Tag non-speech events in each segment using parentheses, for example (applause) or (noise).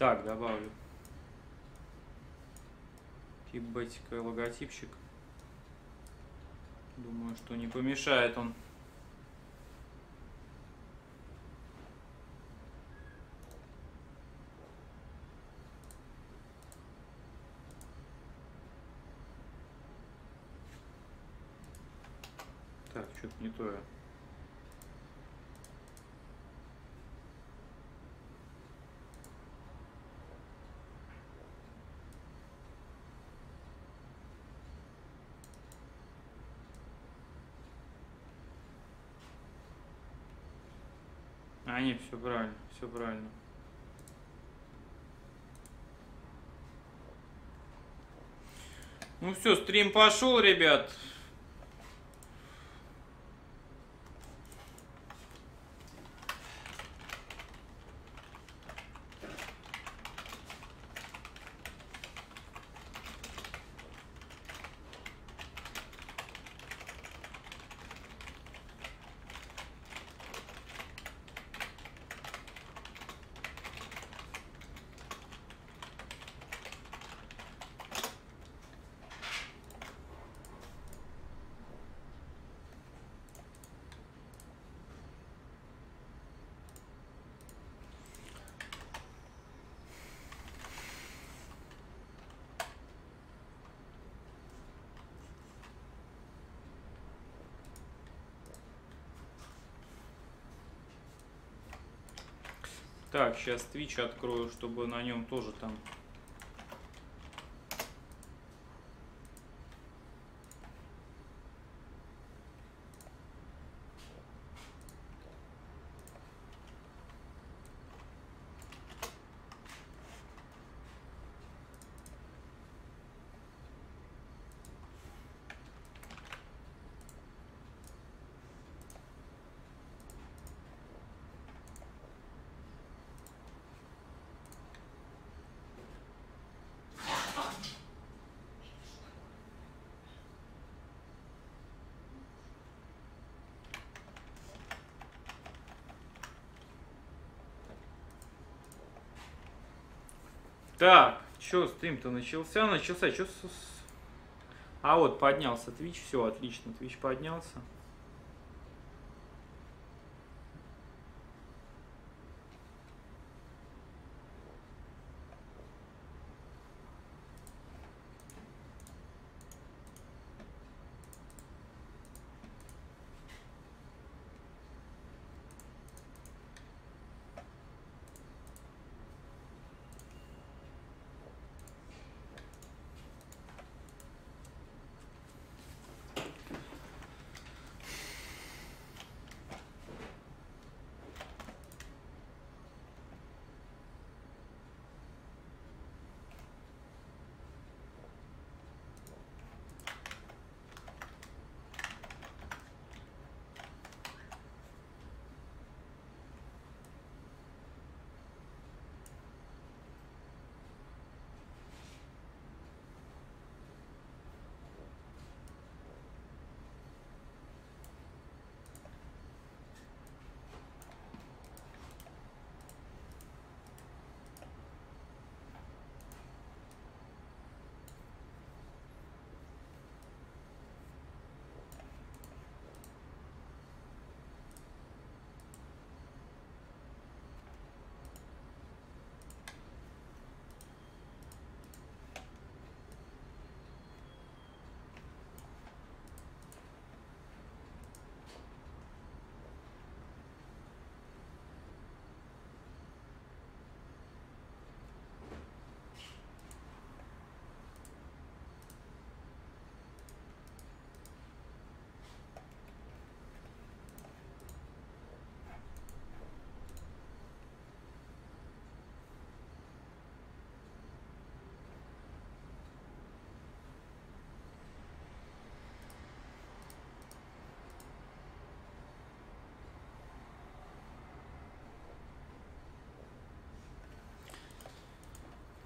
Так, добавлю. И логотипчик. Думаю, что не помешает он. Так, что-то не то я. А, не, все правильно, все правильно. Ну все, стрим пошел, ребят. Так, сейчас Twitch открою, чтобы на нем тоже там Так, что стрим-то начался? Начался, что с... А вот поднялся Twitch, все отлично, Twitch поднялся.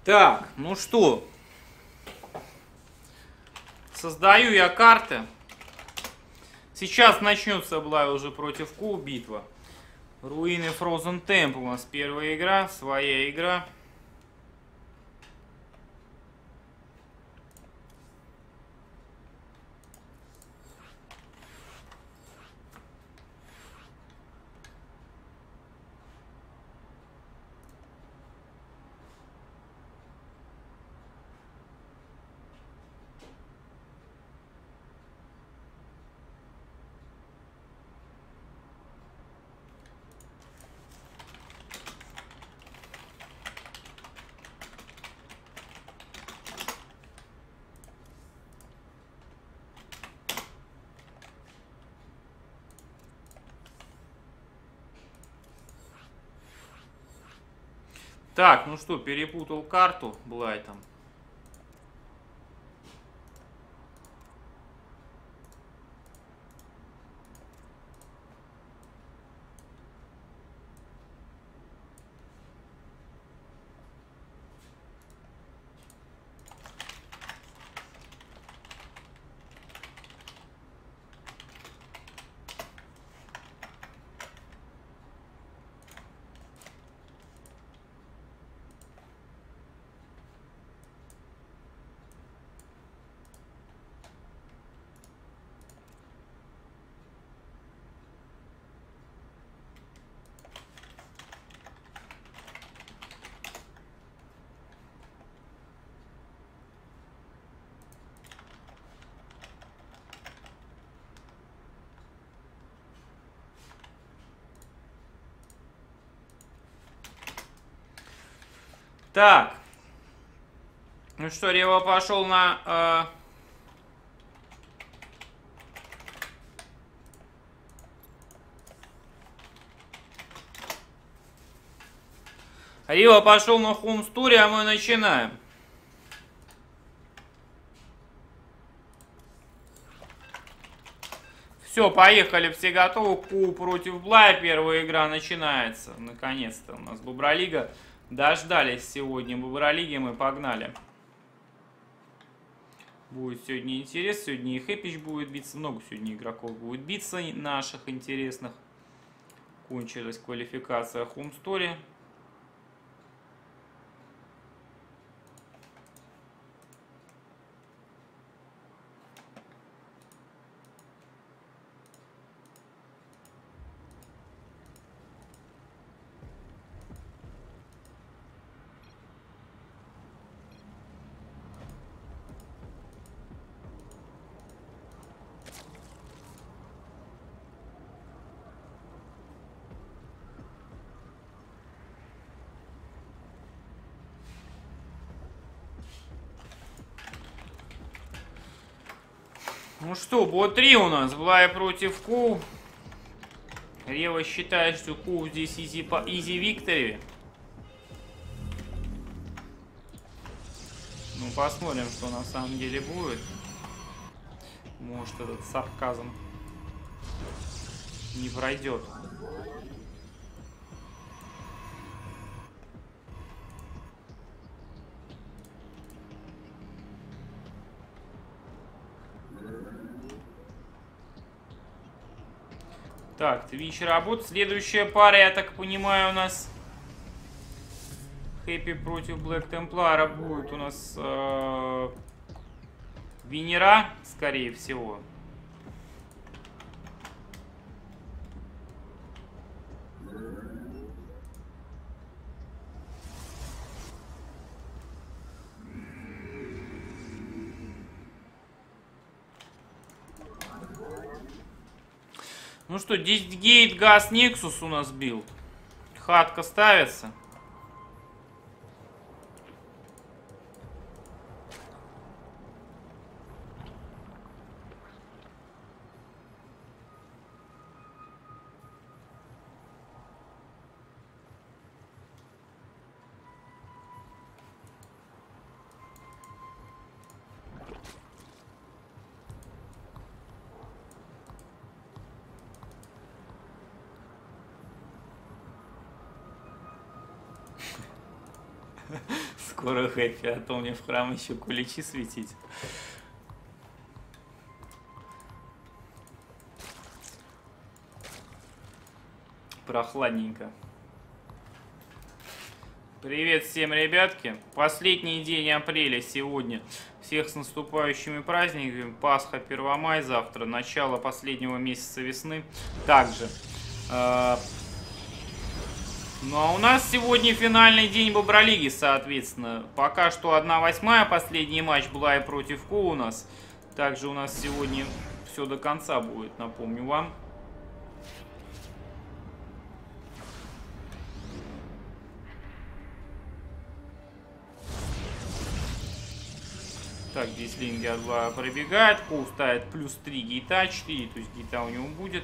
Так, ну что, создаю я карты. Сейчас начнется была уже против Ку битва. Руины Frozen Temple у нас первая игра, своя игра. Так, ну что, перепутал карту Блайтом. Так. Ну что, Рева пошел на... Э... Рива пошел на хумстуре, а мы начинаем. Все, поехали, все готовы. Ку против Блая. Первая игра начинается. Наконец-то у нас Бубролига. Дождались сегодня Бубролиги, мы погнали. Будет сегодня интерес, сегодня и Хэпич будет биться, много сегодня игроков будет биться наших интересных. Кончилась квалификация Home Story. Ну что, бот 3 у нас. Блай против Ку. Рева считает, что Ку здесь изи, по изи виктори. Ну, посмотрим, что на самом деле будет. Может, этот сарказм не пройдет. Так, Твич работает. Следующая пара, я так понимаю, у нас Хэппи против Блэк Темплара будет у нас э, Венера, скорее всего. Ну что, 10 гейт, газ, Nexus у нас билд. Хатка ставится. Скоро хэппи, а то мне в храм еще куличи светить. Прохладненько. Привет всем, ребятки. Последний день апреля сегодня. Всех с наступающими праздниками. Пасха, Первомай завтра. Начало последнего месяца весны. Также э, ну а у нас сегодня финальный день Бобролиги, соответственно. Пока что 1-8, последний матч была и против Ку у нас. Также у нас сегодня все до конца будет, напомню вам. Так, здесь Лингер 2 пробегает. Ку ставит плюс 3 гейта, 4, то есть гейта у него будет.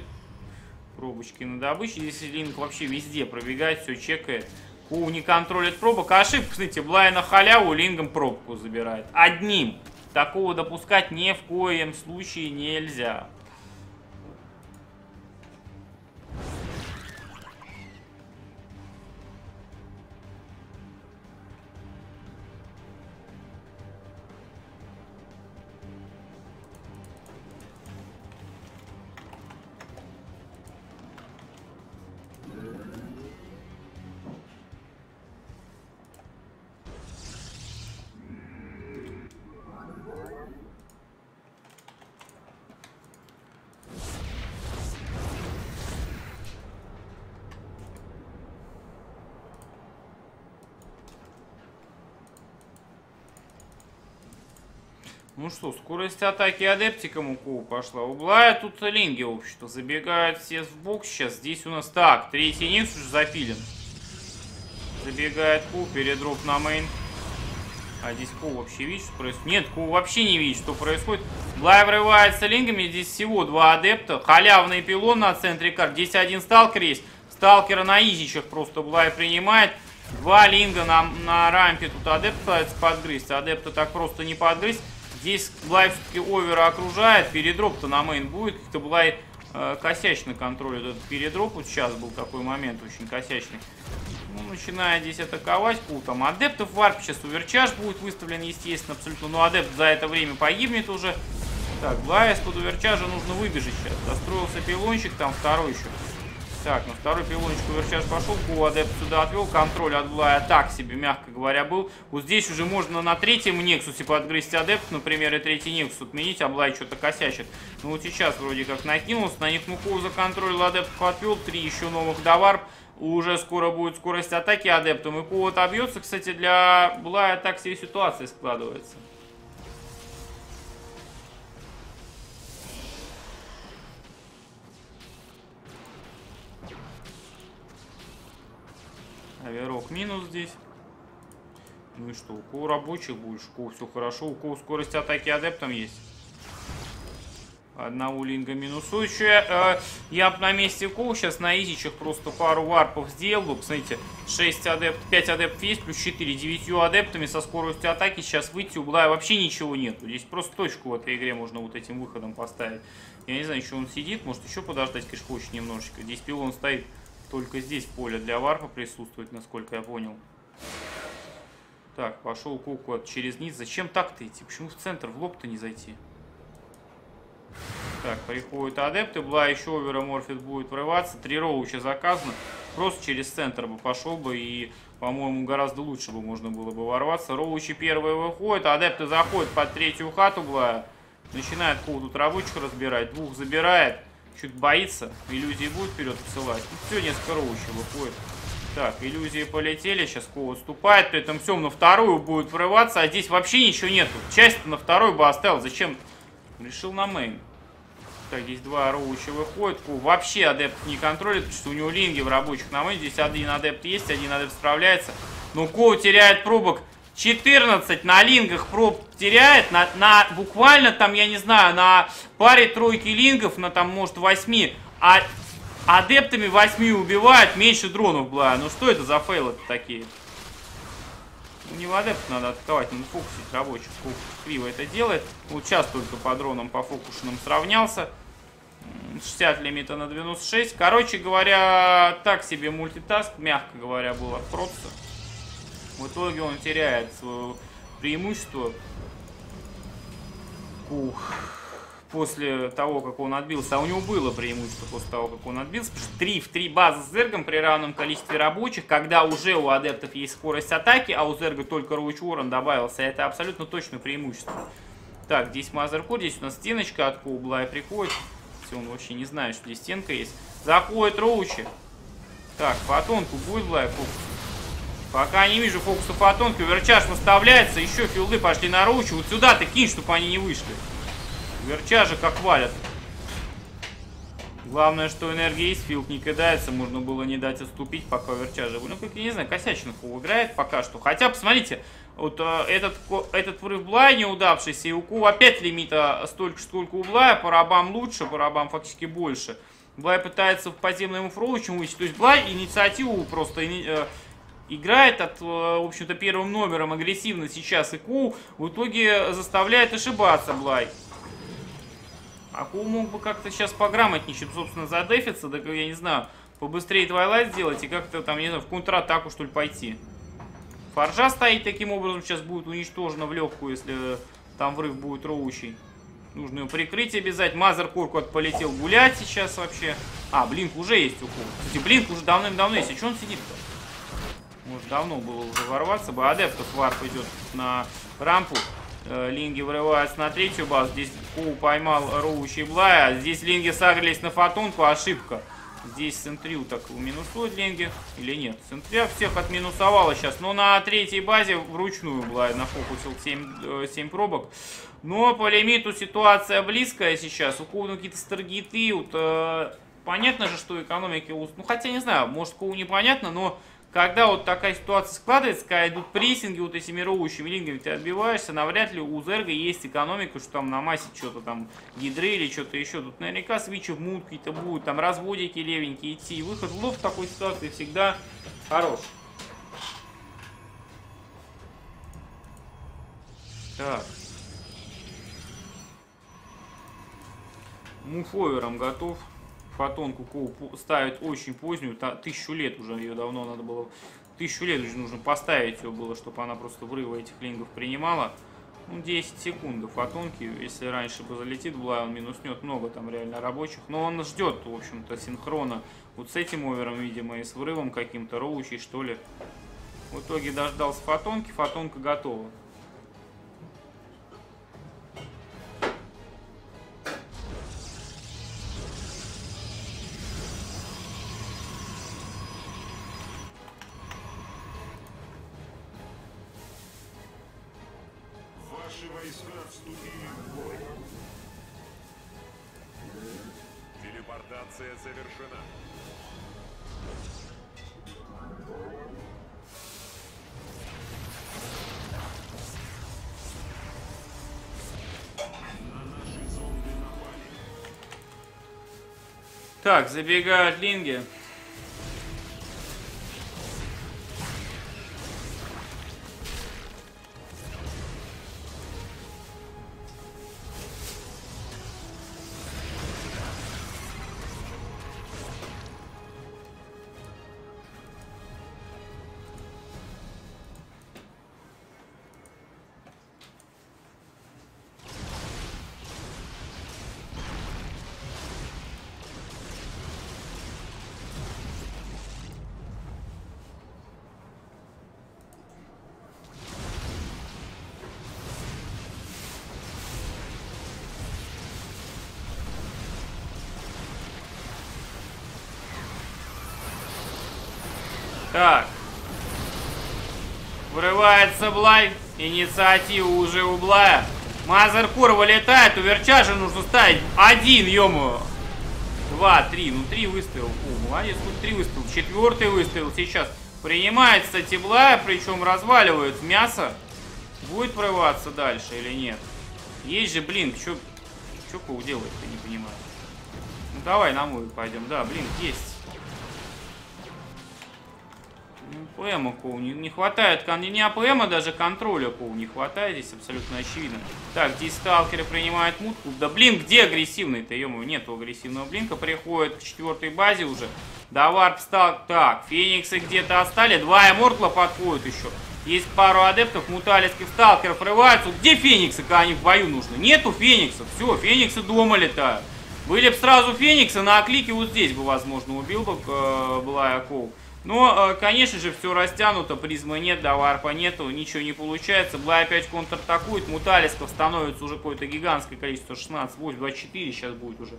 Пробочки на добычу. Здесь Линк вообще везде пробегает, все чекает. Ку не контролит пробок. Ошибка, кстати, Блай на халяву лингом пробку забирает. Одним. Такого допускать ни в коем случае нельзя. Что, скорость атаки адептикам у Ку пошла. У Блая тут линги общество. Забегают все в бокс сейчас. Здесь у нас так, третий Nexus уже запилен. Забегает Ку, передроп на main. А здесь Ку вообще видит, что происходит? Нет, Ку вообще не видит, что происходит. Блай врывается лингами. Здесь всего два адепта. Халявный пилон на центре карт. Здесь один сталкер есть. Сталкера на изичах просто Блай принимает. Два линга на, на рампе. Тут адепт пытается подгрызть. Адепта так просто не подгрызть. Здесь Блай все-таки овера загружает. Передроп-то на main будет. Как-то Блай э, косячно контролит этот передроп. Вот сейчас был такой момент очень косячный. Ну, начинает здесь атаковать. Кул там адептов варпит. Сейчас overcharge будет выставлен, естественно, абсолютно. Но адепт за это время погибнет уже. Так, Блай из-под overcharge а нужно выбежать сейчас. Достроился пилончик, там второй еще. Так, на второй пилончик overcharge пошел, Кул адепт сюда отвел, контроль от Блая так себе, мягко говоря, был. Вот здесь уже можно на третьем Нексусе подгрызть адепт, например, и третий Нексус отменить, а Блай что-то косячит. Ну вот сейчас вроде как накинулся, на них Мукул за контроль адепт отвел, три еще новых доварп. Уже скоро будет скорость атаки адептом, и Кул отобьется, кстати, для Блая так себе ситуация складывается. Аверок минус здесь. Ну и что, у рабочих будешь, у все хорошо, у кого скорость атаки адептом есть. Одного линга минусующая. Э, я бы на месте Коу сейчас на изичах просто пару варпов сделал. Посмотрите, 6 адепт, 5 адептов есть, плюс 4, 9 адептами со скоростью атаки. Сейчас выйти угла вообще ничего нету. Здесь просто точку в этой игре можно вот этим выходом поставить. Я не знаю, еще он сидит, может еще подождать, конечно, хочет немножечко. Здесь пилон стоит только здесь поле для варпа присутствует, насколько я понял. Так, пошел куку через низ. Зачем так-то идти? Почему в центр, в лоб-то не зайти? Так, приходят адепты. Бла еще овероморфит будет врываться. Три роуча заказано. Просто через центр бы пошел бы и, по-моему, гораздо лучше бы можно было бы ворваться. Роучи первые выходят, адепты заходят под третью хату Блая. Начинает кого тут рабочих разбирать. Двух забирает. Чуть боится. Иллюзии будет вперед посылать. Ну, все, несколько роущих выходит. Так, иллюзии полетели. Сейчас Ко отступает. При этом все на вторую будет врываться. А здесь вообще ничего нету. Часть на второй бы оставил. Зачем? Решил на мейн. Так, здесь два роущих выходят. Ко вообще адепт не контролит, потому что у него линги в рабочих на мейн. Здесь один адепт есть, один адепт справляется. Но Ко теряет пробок 14 на лингах проб теряет, на, на буквально там, я не знаю, на паре тройки лингов, на там, может, 8, а адептами 8 убивает, меньше дронов была. Ну что это за фейлы такие? Ну не в адепт надо атаковать, надо фокусить рабочих. Фокус криво это делает. Вот сейчас только по дронам по фокусным сравнялся. 60 лимита на 96. Короче говоря, так себе мультитаск, мягко говоря, было просто. В итоге он теряет свое преимущество. Ух. После того, как он отбился, а у него было преимущество после того, как он отбился, потому что 3 в 3 базы с зергом при равном количестве рабочих, когда уже у адептов есть скорость атаки, а у зерга только Роуч Уоррен добавился, это абсолютно точное преимущество. Так, здесь Мазеркор, здесь у нас стеночка от Коубла и приходит. Все, он вообще не знает, что здесь стенка есть. Заходит Роучи. Так, фотонку будет Блай фокус? Пока не вижу фокуса фотонки, верчаж выставляется, еще филды пошли на ручу. Вот сюда ты кинь, чтобы они не вышли. Верчажа как валят. Главное, что энергия есть, филд не кидается, можно было не дать отступить, пока верчажа. Ну, как я не знаю, косячных играет пока что. Хотя, посмотрите, вот э, этот, этот врыв Блая неудавшийся, и у Ку опять лимита столько, сколько у Блая, по рабам лучше, по рабам фактически больше. Блай пытается в подземном фроучем вывести, то есть Блай инициативу просто... Э, играет от, э, в общем-то, первым номером агрессивно сейчас и Ку, в итоге заставляет ошибаться Блай. А Ку мог бы как-то сейчас пограмотнее, чем, собственно, задефиться, да, я не знаю, побыстрее Твайлайт сделать и как-то там, не знаю, в контратаку, что ли, пойти. Фаржа стоит таким образом, сейчас будет уничтожена в легкую, если там врыв будет роущий. Нужно ее прикрыть обязательно. Мазер Куркот полетел гулять сейчас вообще. А, Блинк уже есть у. Кстати, Блинк уже давным-давно есть. А что он сидит-то? Может, давно было уже ворваться бы. Адептов варп идет на рампу. Э, линги вырываются на третью базу. Здесь Кул поймал роущий Блая. Здесь линги сагрились на фотонку. Ошибка. Здесь Сентрил так минусует линги или нет? Сентрил всех отминусовала сейчас. Но на третьей базе вручную Блай нафокусил 7, 7 э, пробок. Но по лимиту ситуация близкая сейчас. У Коуна какие-то старгиты. Вот, э, понятно же, что экономики... Ну, хотя не знаю, может, Коу непонятно, но когда вот такая ситуация складывается, когда идут прессинги вот этими роущими лингами, ты отбиваешься, навряд ли у Зерга есть экономика, что там на массе что-то там гидры или что-то еще. Тут наверняка свичи в мут какие-то будут, там разводики левенькие идти. Выход в лоб в такой ситуации всегда хорош. Так. Муфовером готов. Фотонку Коу ставить очень позднюю. Тысячу лет уже ее давно надо было... Тысячу лет уже нужно поставить ее было, чтобы она просто врыва этих лингов принимала. Ну, 10 секунд фотонки. Если раньше бы залетит была, он минуснет много там реально рабочих. Но он ждет, в общем-то, синхрона вот с этим овером, видимо, и с врывом каким-то, роучей, что ли. В итоге дождался фотонки, фотонка готова. Так, забегают линги. Инициатива уже у Блая. Вылетает. У Верчажа нужно ставить один, ему. Два, три. Ну, три выстрела. О, молодец, хоть три выстрела. Четвертый выстрел сейчас. Принимает, кстати, Блая, причем разваливает мясо. Будет прорываться дальше или нет? Есть же, блин, что что Коу делает-то, не понимаю. Ну, давай на мой пойдем. Да, блин, есть. АПМа Коу не, не хватает, не, АПМа, даже контроля Коу не хватает, здесь абсолютно очевидно. Так, здесь сталкеры принимают мутку. Да блин, где агрессивный-то, ё нету агрессивного блинка, приходит к четвертой базе уже. Да варп стал, так, фениксы где-то остали, два эмортла подходят еще. Есть пару адептов, муталиских сталкеров врываются. Где фениксы, когда они в бою нужны? Нету фениксов, все, фениксы дома летают. Были бы сразу фениксы, на оклике вот здесь бы, возможно, убил бы э, Блая Коу. Но, э, конечно же, все растянуто, призмы нет, да, варпа нету, ничего не получается. Блай опять контратакует, муталисков становится уже какое-то гигантское количество, 16, 8, 24 сейчас будет уже.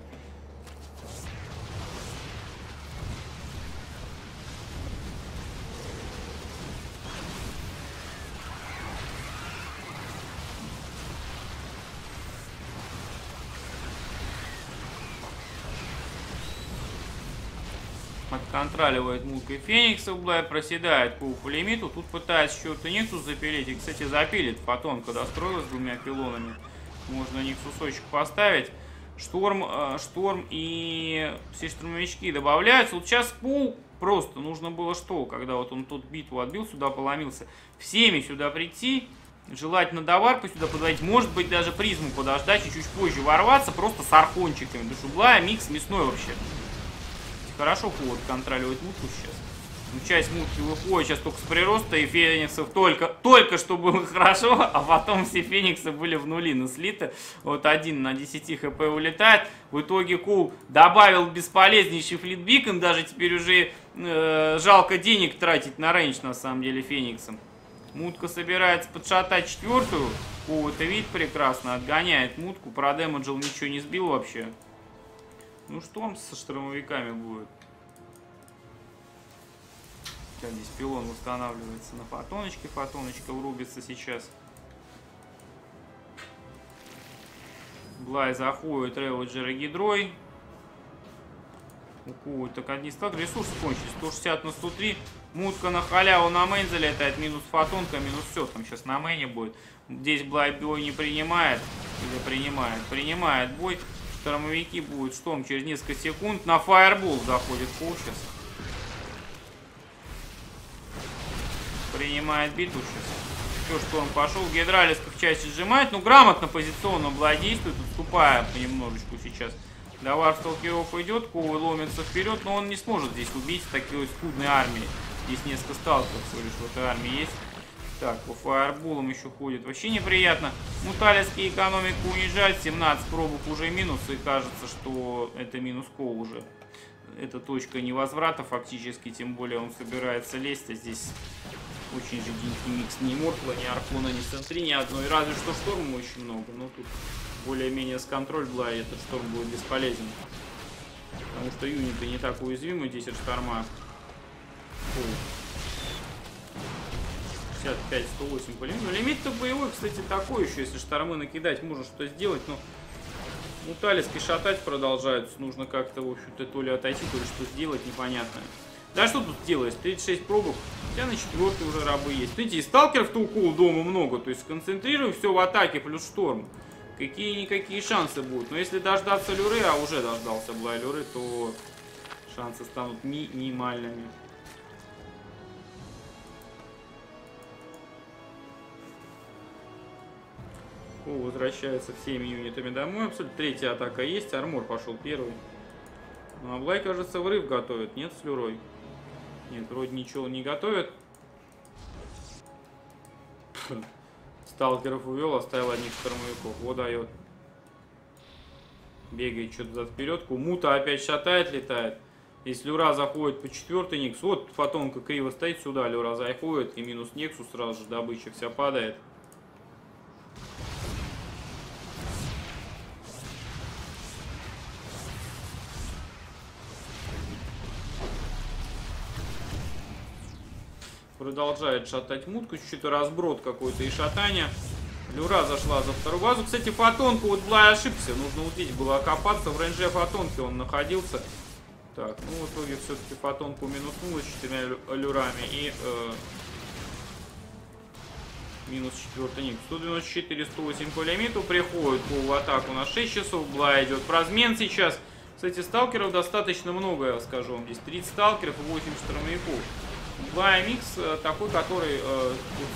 Отконтроливает мулкой Феникса, Блай проседает по пулемету. Тут пытается что-то Нексус запилить. И, кстати, запилит фотон, когда строилась двумя пилонами. Можно Никсусочек поставить. Шторм, э, шторм и все штурмовички добавляются. Вот сейчас пул просто нужно было что, когда вот он тут битву отбил, сюда поломился, всеми сюда прийти, желательно доварку сюда подводить, может быть даже призму подождать и чуть позже ворваться, просто с архончиками. Душублая, микс мясной вообще. Хорошо повод контролировать мутку сейчас. Ну, часть мутки выходит сейчас только с прироста, и фениксов только, только что было (laughs) хорошо, а потом все фениксы были в нули наслиты. Вот один на 10 хп улетает. В итоге Кул добавил бесполезнейший Fleet Beacon, даже теперь уже э, жалко денег тратить на range, на самом деле, фениксам. Мутка собирается подшатать четвертую. Кул это видит прекрасно, отгоняет мутку. Продемеджил ничего не сбил вообще. Ну что он со штурмовиками будет? Как здесь пилон устанавливается на фотоночке. Фотоночка врубится сейчас. Блай заходит, Реводжер Гидрой. У кого так одни стат. Ресурсы кончились. 160 на 103. Мутка на халяву на мейн залетает. Минус фотонка, минус все. Там сейчас на мейне будет. Здесь Блай бой не принимает. Или принимает? Принимает бой. Штормовики будут. Штом через несколько секунд. На фаербол заходит пол сейчас. принимает битву сейчас. Все, он пошел. Гидралиска в части сжимает. Ну, грамотно позиционно Бла действует, уступая немножечку сейчас. Давар сталкеров идет, Ковы ломится вперед, но он не сможет здесь убить такой скудной армии. Здесь несколько сталкеров всего лишь в этой армии есть. Так, по фаерболам еще ходит. Вообще неприятно. Муталиский экономику унижать. 17 пробок уже минус. И кажется, что это минус ко уже. Это точка невозврата фактически. Тем более он собирается лезть. А здесь очень жиденький микс. Ни Мортла, ни Архона, ни Сентри, ни одной. Разве что Шторма очень много. Но тут более-менее с контроль была, и этот Шторм будет бесполезен. Потому что юниты не так уязвимы, 10 Шторма. 65-108 по лимиту. Лимит-то боевой, кстати, такой еще. Если штормы накидать, можно что сделать, но... Муталиски шатать продолжаются. Нужно как-то, в общем-то, то ли отойти, то ли что сделать, непонятно. Да что тут делаешь? 36 пробок. Тебя на четвертой уже рабы есть. Видите, и сталкеров-то у дома много. То есть сконцентрируй все в атаке плюс шторм. Какие-никакие шансы будут. Но если дождаться люры, а уже дождался Блай люры, то шансы станут минимальными. О, возвращается всеми юнитами домой. Абсолютно третья атака есть. Армор пошел первый. Ну, а Блай, кажется, врыв готовит. Нет, с люрой. Нет, вроде ничего не готовят. (laughs) Сталкеров увел, оставил одних штурмовиков. Вот дает. Бегает что-то за вперед. Мута опять шатает, летает. Если Люра заходит по четвертой Никс, вот фотонка криво стоит сюда, Люра заходит, и минус Нексу сразу же добыча вся падает. Продолжает шатать мутку. Чуть-чуть разброд какой-то и шатание. Люра зашла за вторую базу. Кстати, фотонку вот Блай ошибся. Нужно вот здесь было окопаться. В рейнже фотонки он находился. Так, ну в итоге все-таки фотонку минуснула четырьмя люрами. И э, минус четвертый ник. 194, 108 по лимиту. Приходит в атаку на 6 часов. Блай идет в размен сейчас. Кстати, сталкеров достаточно много, я скажу вам. Здесь 30 сталкеров и 8 штурмовиков. 2MX э, такой, который э,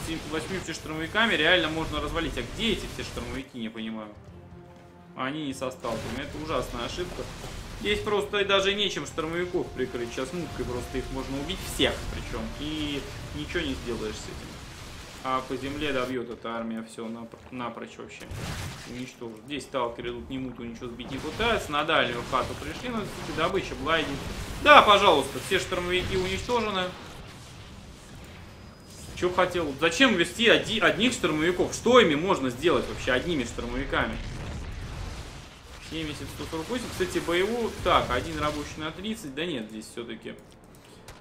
с 80 штурмовиками реально можно развалить. А где эти все штурмовики, не понимаю. Они не со сталкерами. Это ужасная ошибка. Здесь просто даже нечем штурмовиков прикрыть. Сейчас муткой просто их можно убить всех причем. И ничего не сделаешь с этим. А по земле добьет эта армия все напр напрочь вообще. Уничтожит. Здесь сталкеры тут не муту ничего сбить не пытаются. На дальнюю хату пришли. Но добыча блайдит. Да, пожалуйста, все штурмовики уничтожены. Что хотел? Зачем вести оди, одних штурмовиков? Что ими можно сделать вообще одними штурмовиками? 70, 148. Кстати, боевую... Так, один рабочий на 30. Да нет, здесь все-таки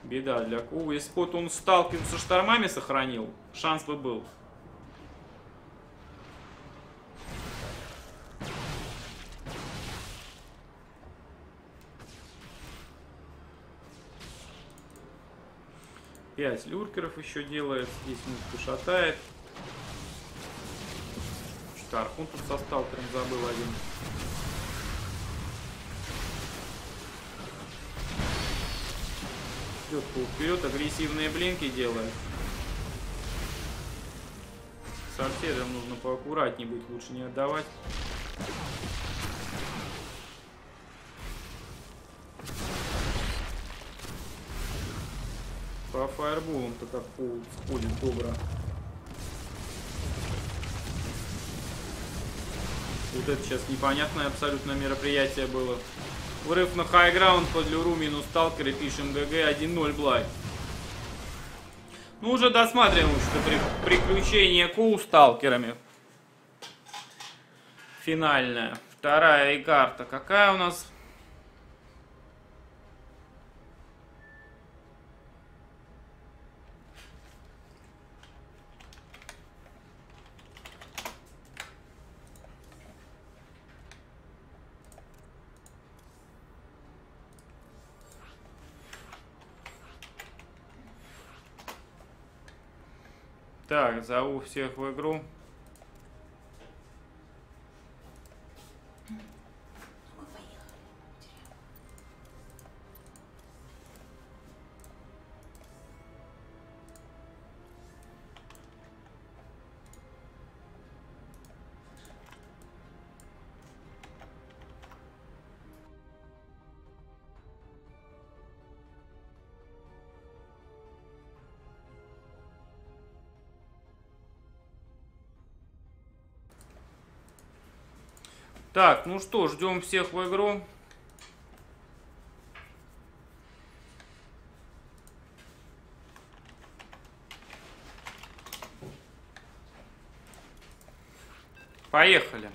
беда для Кова. Если он сталкивался со штормами сохранил, шанс бы был. 5 люркеров еще делает. Здесь мышку шатает. Что-то архун тут со сталкером забыл один. Идет пол вперед, агрессивные блинки делает. С торпедом нужно поаккуратнее быть, лучше не отдавать. По фаерболам-то так сходит добро. Вот это сейчас непонятное абсолютно мероприятие было. Врыв на хайграунд под люру минус сталкеры, пишем ГГ 1-0 Блай. Ну, уже досматриваем что при, приключение Ку сталкерами. Финальная. Вторая и карта. Какая у нас Так, зову всех в игру. Так, ну что, ждем всех в игру. Поехали.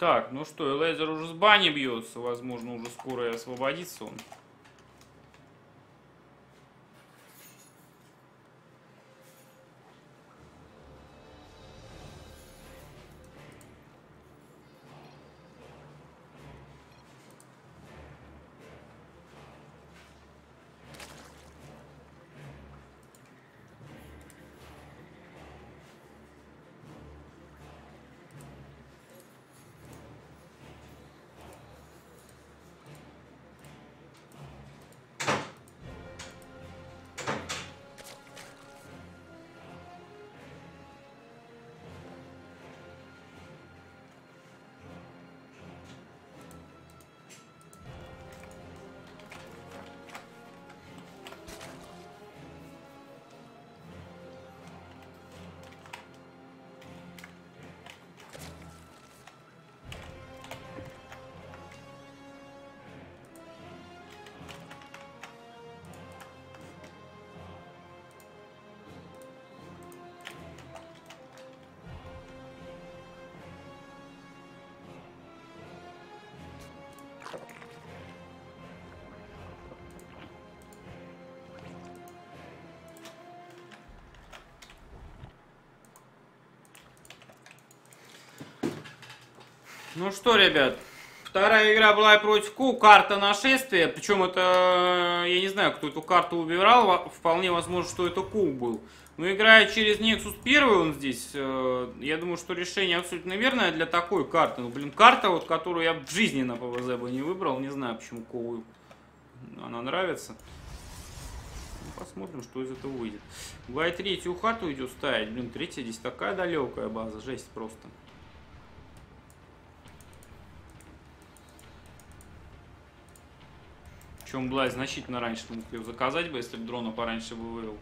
Так, ну что, Элейзер уже с бани бьется, возможно, уже скоро и освободится он. Ну что, ребят, вторая игра была против Ку, карта нашествия, причем это, я не знаю, кто эту карту убирал, вполне возможно, что это Ку был. Но играя через Nexus 1, он здесь, э, я думаю, что решение абсолютно верное для такой карты. Ну, блин, карта, вот, которую я в жизни на ПВЗ бы не выбрал, не знаю, почему Ку она нравится. Ну, посмотрим, что из этого выйдет. Бывает третью хату идет ставить, блин, третья здесь такая далекая база, жесть просто. Чем Блай значительно раньше ее заказать бы, если бы дрона пораньше бы вывел.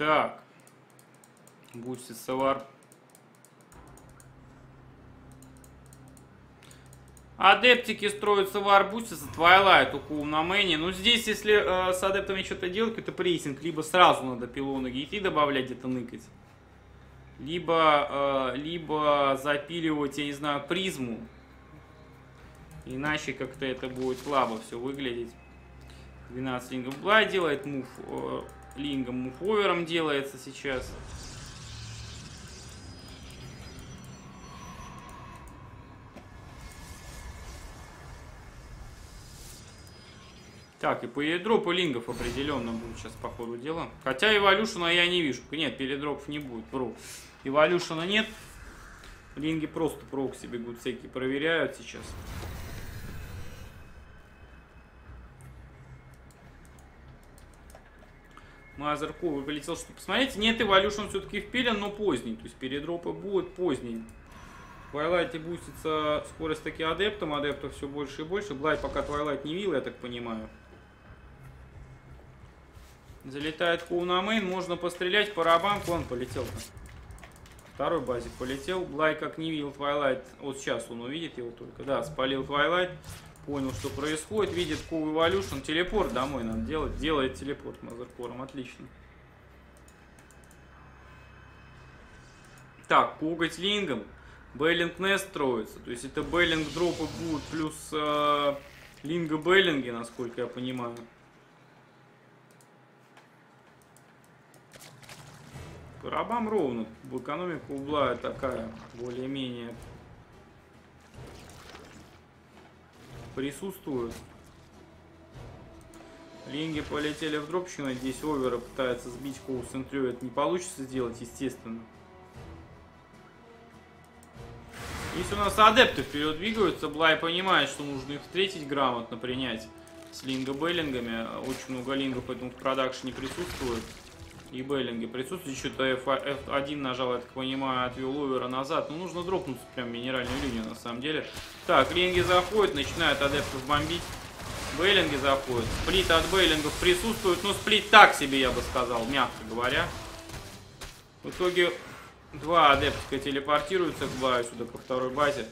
Так. Бустит Савар. Адептики строятся в арбусе за Твайлайт у на мэне. Ну, здесь, если э, с адептами что-то делать, это прессинг. Либо сразу надо пилоны гейти добавлять, где-то ныкать. Либо, э, либо запиливать, я не знаю, призму. Иначе как-то это будет слабо все выглядеть. 12 лингов Блай делает, мув э, лингом, мув овером делается сейчас. Так, и по передропы лингов определенно будут сейчас по ходу дела. Хотя эволюшена я не вижу. Нет, передропов не будет, вру. Эволюшена нет. Линги просто прокси бегут всякие, проверяют сейчас. Кубы полетел, что посмотрите. Нет, Evolution все-таки впилен, но поздний. То есть передропы будут поздние. Twilight бустится скорость атаки адептам, адептов все больше и больше. Блай пока Twilight не видел, я так понимаю. Залетает кул на main, можно пострелять по рабам. Он полетел-то. Второй базик полетел. Блай как не видел Twilight. Вот сейчас он увидит его только. Да, спалил Twilight. Понял, что происходит. Видит Кул Evolution. Телепорт домой надо делать. Делает телепорт Mother Core ом. Отлично. Так, пугать лингом. Бейлинг не строится. То есть это бейлинг дропы будут плюс э, линга бейлинги, насколько я понимаю. Рабам ровно. В экономику убла такая, более-менее присутствует. Линги полетели в дропщину. Здесь овера пытается сбить коу центрю. Это не получится сделать, естественно. Если у нас адепты вперед двигаются, Блай понимает, что нужно их встретить грамотно, принять с линго-беллингами. Очень много лингов поэтому в продакшене присутствует и Беллинги присутствует. Что-то F1 нажал, я так понимаю, отвел овера назад. Ну, нужно дропнуться прям минеральную линию, на самом деле. Так, ринги заходят, начинают адептов бомбить. Бейлинги заходят. Сплит от бейлингов присутствует. Ну, сплит так себе, я бы сказал, мягко говоря. В итоге два адептика телепортируются к Блаю сюда, ко второй базе.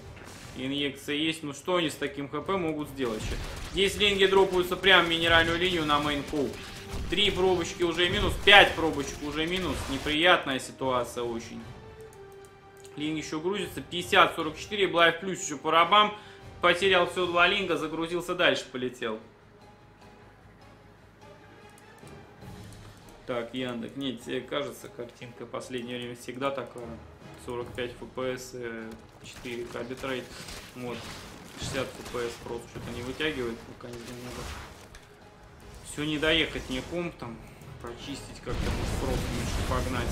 Инъекция есть. Ну, что они с таким хп могут сделать? Здесь линги дропаются прям минеральную линию на main Кул. Три пробочки уже минус, пять пробочек уже минус. Неприятная ситуация очень. Линг еще грузится. 50-44. Блайв плюс еще по рабам. Потерял все два линга, загрузился дальше, полетел. Так, Яндек. Нет, тебе кажется, картинка в последнее время всегда такая. 45 FPS, 4К битрейт. Вот. 60 FPS просто что-то не вытягивает, пока не знаю, все не доехать не комп там, прочистить как-то просто еще погнать.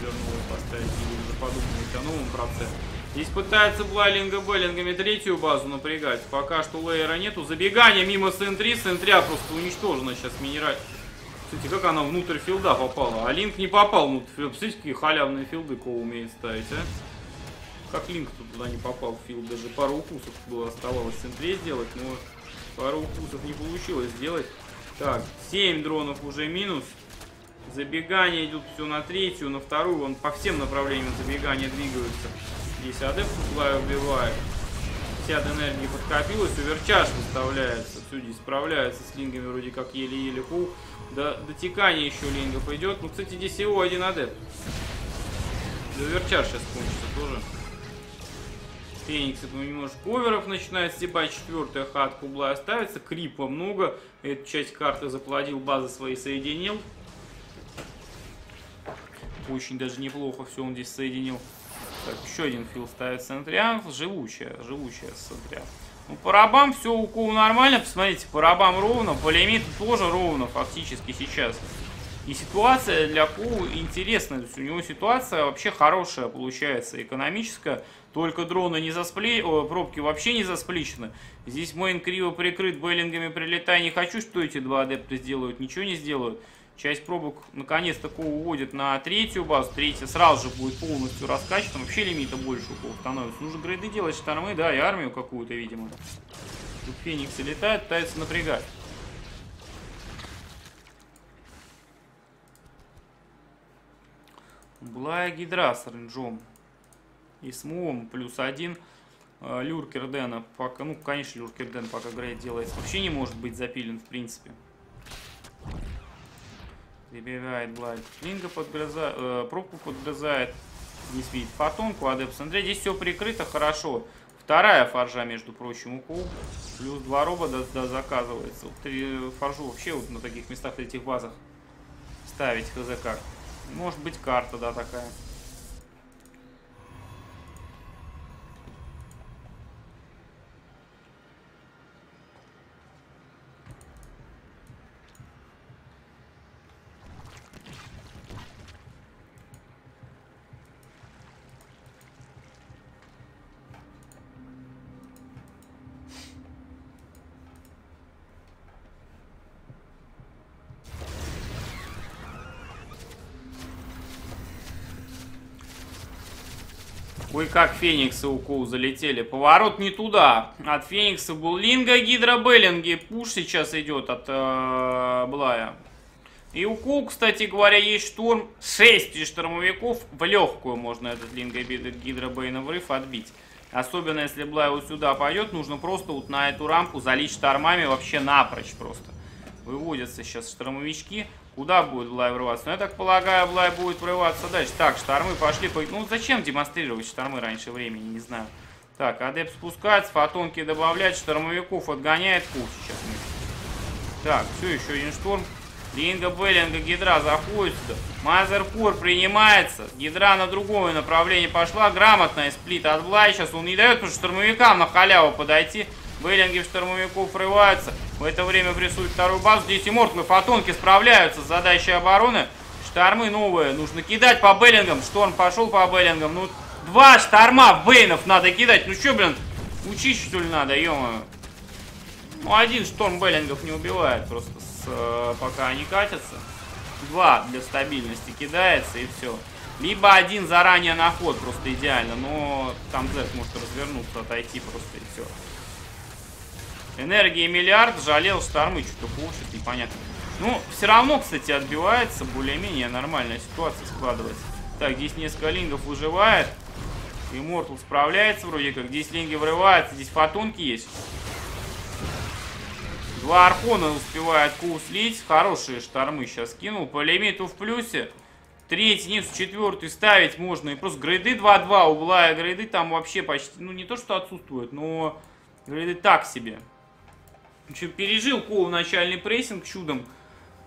Вернула поставить или подумать о новом процессе. Здесь пытается Блайлинга Беллингами третью базу напрягать. Пока что лейера нету. Забегание мимо Сентри. Сентря просто уничтожена сейчас минераль. Кстати, как она внутрь филда попала? А Линк не попал внутрь филда. Посмотрите, какие халявные филды Коу умеет ставить, а? Как Линк тут туда не попал в филд? Даже пару укусов было оставалось в центре сделать, но пару укусов не получилось сделать. Так, 7 дронов уже минус. Забегание идут все на третью, на вторую. Он по всем направлениям забегания двигаются. Здесь адепт Флай убивает. Вся энергии подкопилась, уверчаж выставляется. Все здесь справляется с лингами вроде как еле-еле пул. До дотекания еще лингов идет. Ну, кстати, здесь всего один адепт. Уверчаж сейчас кончится тоже. Фениксы немножко оверов начинает стебать. Четвертая хатка угла оставится. Крипа много. Эту часть карты заплодил, базы свои соединил. Очень даже неплохо все он здесь соединил. Так, еще один фил ставит центря. Живучая, живучая центря. Ну, по рабам все у Коу нормально. Посмотрите, по рабам ровно. По лимиту тоже ровно фактически сейчас. И ситуация для Коу интересная. То есть у него ситуация вообще хорошая получается, экономическая. Только дроны не заспле... О, пробки вообще не заспличены. Здесь мейн криво прикрыт бейлингами прилетай. Не хочу, что эти два адепта сделают. Ничего не сделают. Часть пробок наконец-то уводит на третью базу. Третья сразу же будет полностью раскачана. Вообще лимита больше у Коу становится. Нужно грейды делать, штормы, да, и армию какую-то, видимо. Тут фениксы летают, пытаются напрягать. Блая Гидра с рейнджом. И с мувом плюс один. А, Люркер Дэна пока, ну, конечно, Люркер Дэн пока грейд делается. Вообще не может быть запилен, в принципе. Прибегает Блайд. Линга подгрызает, э, пробку подгрызает. Здесь видит фотонку, адепс Андрей. Здесь все прикрыто хорошо. Вторая фаржа, между прочим, укол. Плюс два робота да, заказывается. Три фаржу вообще вот на таких местах, в этих базах ставить хз как. Может быть карта, да, такая. Ой, как Фениксы у Коу залетели. Поворот не туда. От Феникса был Линга, Гидра, Беллинги. Пуш сейчас идет от э, Блая. И у Коу, кстати говоря, есть штурм. 6 штурмовиков. В легкую можно этот Линга, Гидра, Бейна врыв отбить. Особенно если Блай вот сюда пойдет, нужно просто вот на эту рамку залить штормами вообще напрочь просто. Выводятся сейчас штормовички. Куда будет Блай врываться? Ну, я так полагаю, Блай будет врываться дальше. Так, штормы пошли. По... Ну, зачем демонстрировать штормы раньше времени? Не знаю. Так, адепт спускается, фотонки добавлять, штормовиков отгоняет. Фу, сейчас. Так, все, еще один шторм. Линга, Беллинга, Гидра заходит сюда. Мазерпор принимается. Гидра на другое направление пошла. Грамотная сплит от Блай. Сейчас он не дает, потому что штурмовикам на халяву подойти. Беллинги в штурмовиков врываются. В это время прессует вторую базу. Здесь и Мортлы фотонки справляются с задачей обороны. Штормы новые. Нужно кидать по Беллингам. Шторм пошел по Беллингам. Ну, два шторма Бейнов надо кидать. Ну что, блин, учить что ли надо, ё. Ну, один шторм Беллингов не убивает просто, с, э, пока они катятся. Два для стабильности кидается и все. Либо один заранее на ход, просто идеально. Но там Зет может развернуться, отойти просто и все. Энергии миллиард, жалел штормы, что-то получит, непонятно. Ну, все равно, кстати, отбивается, более-менее нормальная ситуация складывается. Так, здесь несколько лингов выживает. Иммортал справляется вроде как. Здесь линги врываются, здесь фотонки есть. Два архона успевает Ку слить. Хорошие штормы сейчас кинул. По лимиту в плюсе. Третий, низ, четвертый ставить можно. И просто грейды 2-2. Угла и грейды там вообще почти, ну не то что отсутствуют, но грейды так себе. Пережил Коу начальный прессинг чудом.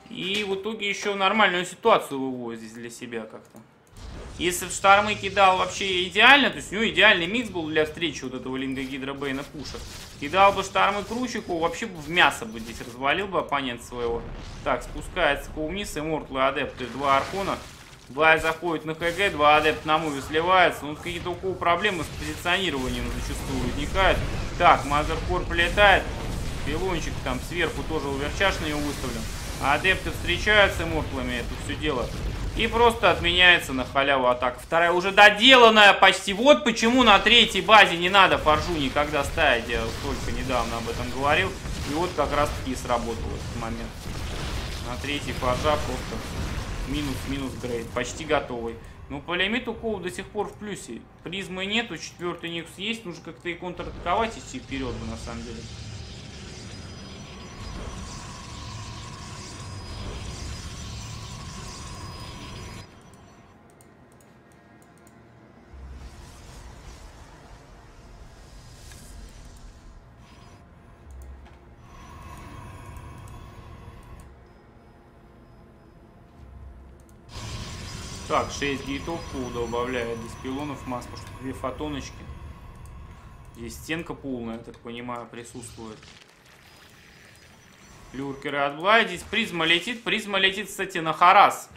И в итоге еще нормальную ситуацию выводит здесь для себя как-то. Если в штормы кидал вообще идеально, то есть у него идеальный микс был для встречи вот этого Линга Гидра Бейна Пуша. Кидал бы штормы Кручику, вообще бы в мясо бы здесь развалил бы оппонент своего. Так, спускается Коу вниз, Иммортлы Адепты, два Архона. Блай заходит на ХГ, два адепта на муве сливаются. Ну, какие-то у Коу проблемы с позиционированием зачастую возникают. Так, Мазеркор прилетает. Пилончик там сверху тоже уверчаш на выставлен. А адепты встречаются мортлами, это все дело. И просто отменяется на халяву атака. Вторая уже доделанная почти. Вот почему на третьей базе не надо фаржу никогда ставить. Я только недавно об этом говорил. И вот как раз таки сработал этот момент. На третьей фаржа просто минус-минус грейд. Почти готовый. Но по лимиту Коу до сих пор в плюсе. Призмы нету, четвертый Никс есть. Нужно как-то и контратаковать идти вперед бы на самом деле. Так, 6 гейтов пул добавляет. Здесь пилонов потому что две фотоночки. Здесь стенка полная, так понимаю, присутствует. Люркеры от. Здесь призма летит. Призма летит, кстати, на Харас.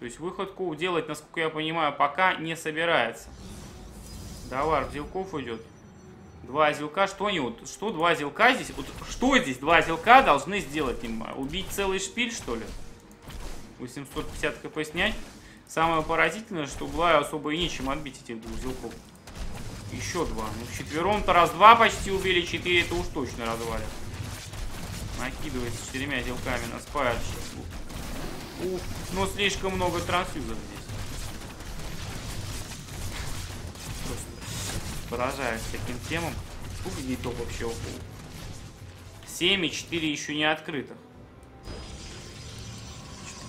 То есть выходку делать, насколько я понимаю, пока не собирается. Давар зелков идет. Два зелка. Что они вот? Что два зелка здесь? Вот что здесь два зелка должны сделать? Убить целый шпиль, что ли? 850 кп снять. Самое поразительное, что Блаю особо и нечем отбить этих двух зелков. Еще два. Ну, четвером-то раз-два почти убили, четыре это уж точно развалят. Накидывается четырьмя делками на спайр сейчас. Ух, но слишком много трансфюзов здесь. Просто поражаюсь таким темам. Сколько гейтов вообще у 7 и четыре еще не открытых.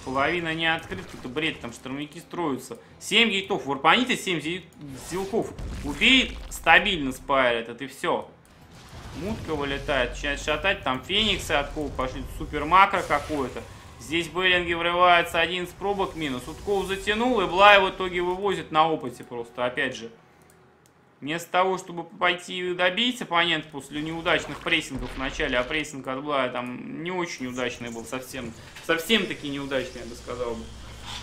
Половина не открыта, это бред, там штурмовики строятся. 7 гейтов, варпаните 7 зилков. Убей, стабильно спайрит, это и все. Мутка вылетает, начинает шатать, там фениксы откуда пошли, супер макро какое-то. Здесь Беллинги врывается один с пробок минус. Утков затянул, и Блай в итоге вывозит на опыте просто, опять же. Вместо того, чтобы пойти и добить оппонента после неудачных прессингов в начале, а прессинг от Блая там не очень удачный был, совсем, совсем таки неудачный, я бы сказал.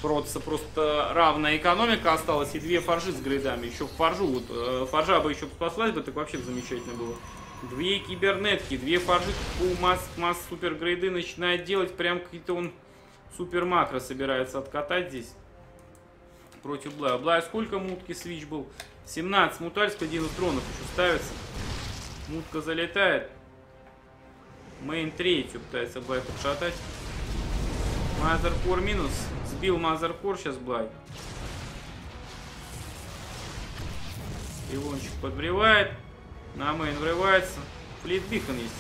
Просто, просто равная экономика осталась и две фаржи с грейдами. Еще фаржу, вот э, фаржа бы еще спаслась бы, так вообще замечательно было. Две кибернетки, две фаржи, масс, масс супер грейды начинает делать, прям какие-то он супер макро собирается откатать здесь. Против Блая. Блая сколько мутки свич был? 17. Мутальск один тронов еще ставится. Мутка залетает. Мейн третью пытается Блай подшатать. Мазеркор минус. Сбил Мазеркор сейчас Блай. Ивончик подбревает. На мейн врывается. Флит Бихон есть.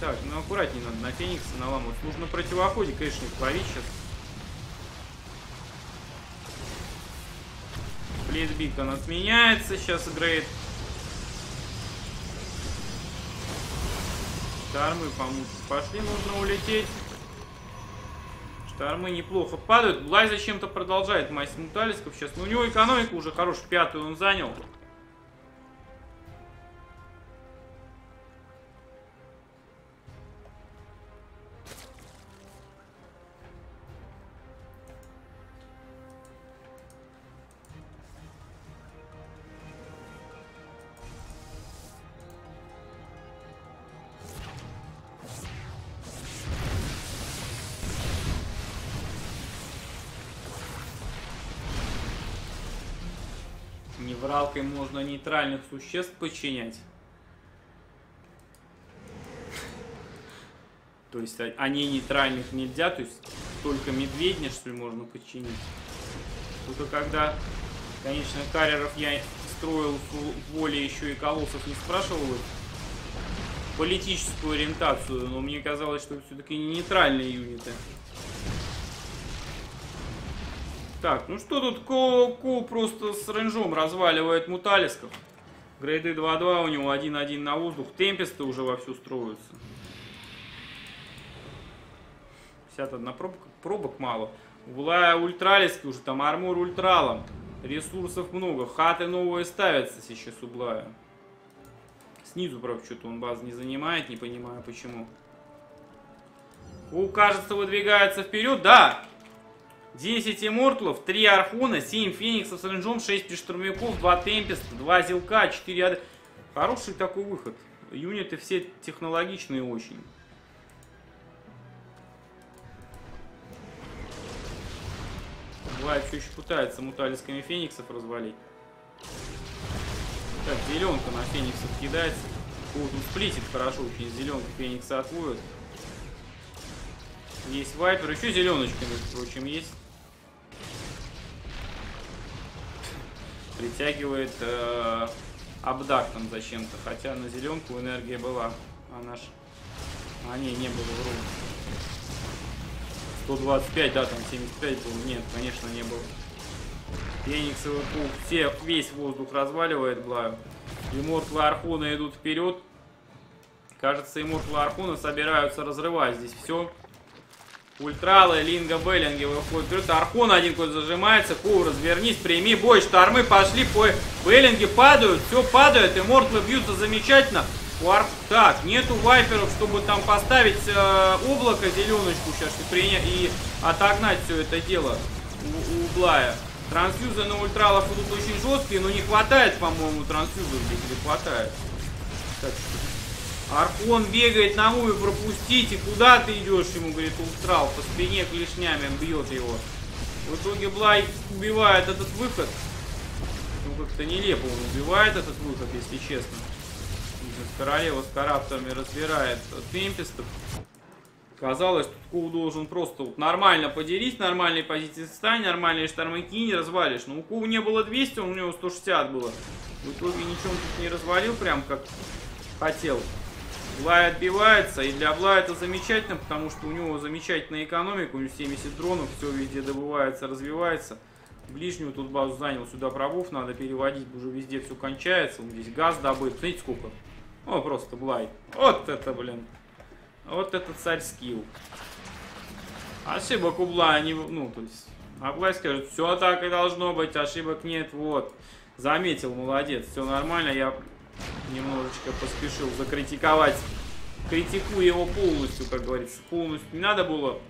Так, ну аккуратнее надо на Феникса наламывать. Нужно противоходе, конечно, ловить сейчас. Флит Бикон отменяется. Сейчас играет. Штормы помут. Пошли, нужно улететь. Штормы неплохо падают. Лай зачем-то продолжает мастер муталисков сейчас. Но у него экономика уже хорошая. Пятую он занял. Невралкой можно нейтральных существ подчинять. То есть они нейтральных нельзя, то есть только медведня, что ли, можно подчинить. Только когда, конечно, карьеров я строил в воле еще и колоссов не спрашивал их политическую ориентацию, но мне казалось, что все-таки не нейтральные юниты. Так, ну что тут Ко, Ко просто с рейнджом разваливает муталисков. Грейды 2-2, у него 1-1 на воздух. Темпесты уже вовсю строятся. 51 пробок, пробок мало. Углая ультралиски уже, там армор ультралом. Ресурсов много. Хаты новые ставятся сейчас углая. Снизу, правда, что-то он баз не занимает, не понимаю почему. У, кажется, выдвигается вперед. Да, 10 иммортлов, 3 архона, 7 фениксов с рейнджом, 6 приштурмяков, 2 темпеста, 2 зелка, 4 ад... Хороший такой выход. Юниты все технологичные очень. Все еще пытается муталисками фениксов развалить. Так, зеленка на фениксов кидается. Вот он сплитит хорошо, очень зеленка феникса отводит. Есть вайпер, еще зеленочка, между прочим, есть. Притягивает э, абдактом зачем-то. Хотя на зеленку энергия была. А наш... А не, не было вру. 125, да, там 75 был. Нет, конечно, не было. Фениксовый пух. Все, весь воздух разваливает Блаю. Иммортлы Архуна идут вперед. Кажется, Иммортлы Архуна собираются разрывать здесь все. Ультралы, Линга, Беллинги выходят вперед. Архон один куда зажимается. Ку, развернись, прими бой. Штормы пошли. По... Беллинги падают. Все падает. И мортлы бьются замечательно. У Ар... Так, нету вайперов, чтобы там поставить э, облако зеленочку сейчас и, приня... и отогнать все это дело у, у Блая. Трансфьюзы на ультралах будут очень жесткие, но не хватает, по-моему, трансфьюзов здесь или хватает. Так, Архон бегает на муви, пропустите. Куда ты идешь? Ему говорит Ултрал. По спине клешнями бьет его. В итоге Блай убивает этот выход. Ну, как-то нелепо он убивает этот выход, если честно. Королева с карапторами разбирает темпестов. Казалось, тут Коу должен просто вот нормально поделить, нормальные позиции стань, нормальные штормы кинь, развалишь. Но у Коу не было 200, у него 160 было. В итоге ничего он тут не развалил, прям как хотел. Блай отбивается, и для Блая это замечательно, потому что у него замечательная экономика, у него 70 дронов, все везде добывается, развивается. Ближнюю тут базу занял, сюда пробов надо переводить, уже везде все кончается, вот здесь газ добыт, смотрите сколько. О, просто Блай. Вот это, блин. Вот это царь скилл. Ошибок у Блая не... Ну, то есть... А Блай скажет, все так и должно быть, ошибок нет, вот. Заметил, молодец, все нормально, я немножечко поспешил закритиковать. Критикую его полностью, как говорится. Полностью не надо было.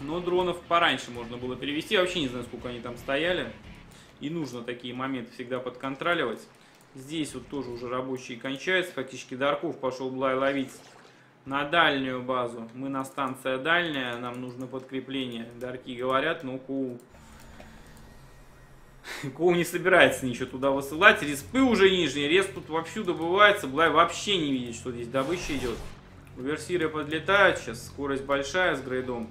Но дронов пораньше можно было перевести. Вообще не знаю, сколько они там стояли. И нужно такие моменты всегда подконтроливать. Здесь вот тоже уже рабочие кончаются. Фактически Дарков пошел Блай ловить на дальнюю базу. Мы на станция дальняя, нам нужно подкрепление. Дарки говорят, ну ку (laughs) Коу не собирается ничего туда высылать. Респы уже нижние. Респ тут вовсю добывается. Блай вообще не видит, что здесь добыча идет. Уверсиры подлетают сейчас. Скорость большая с грейдом.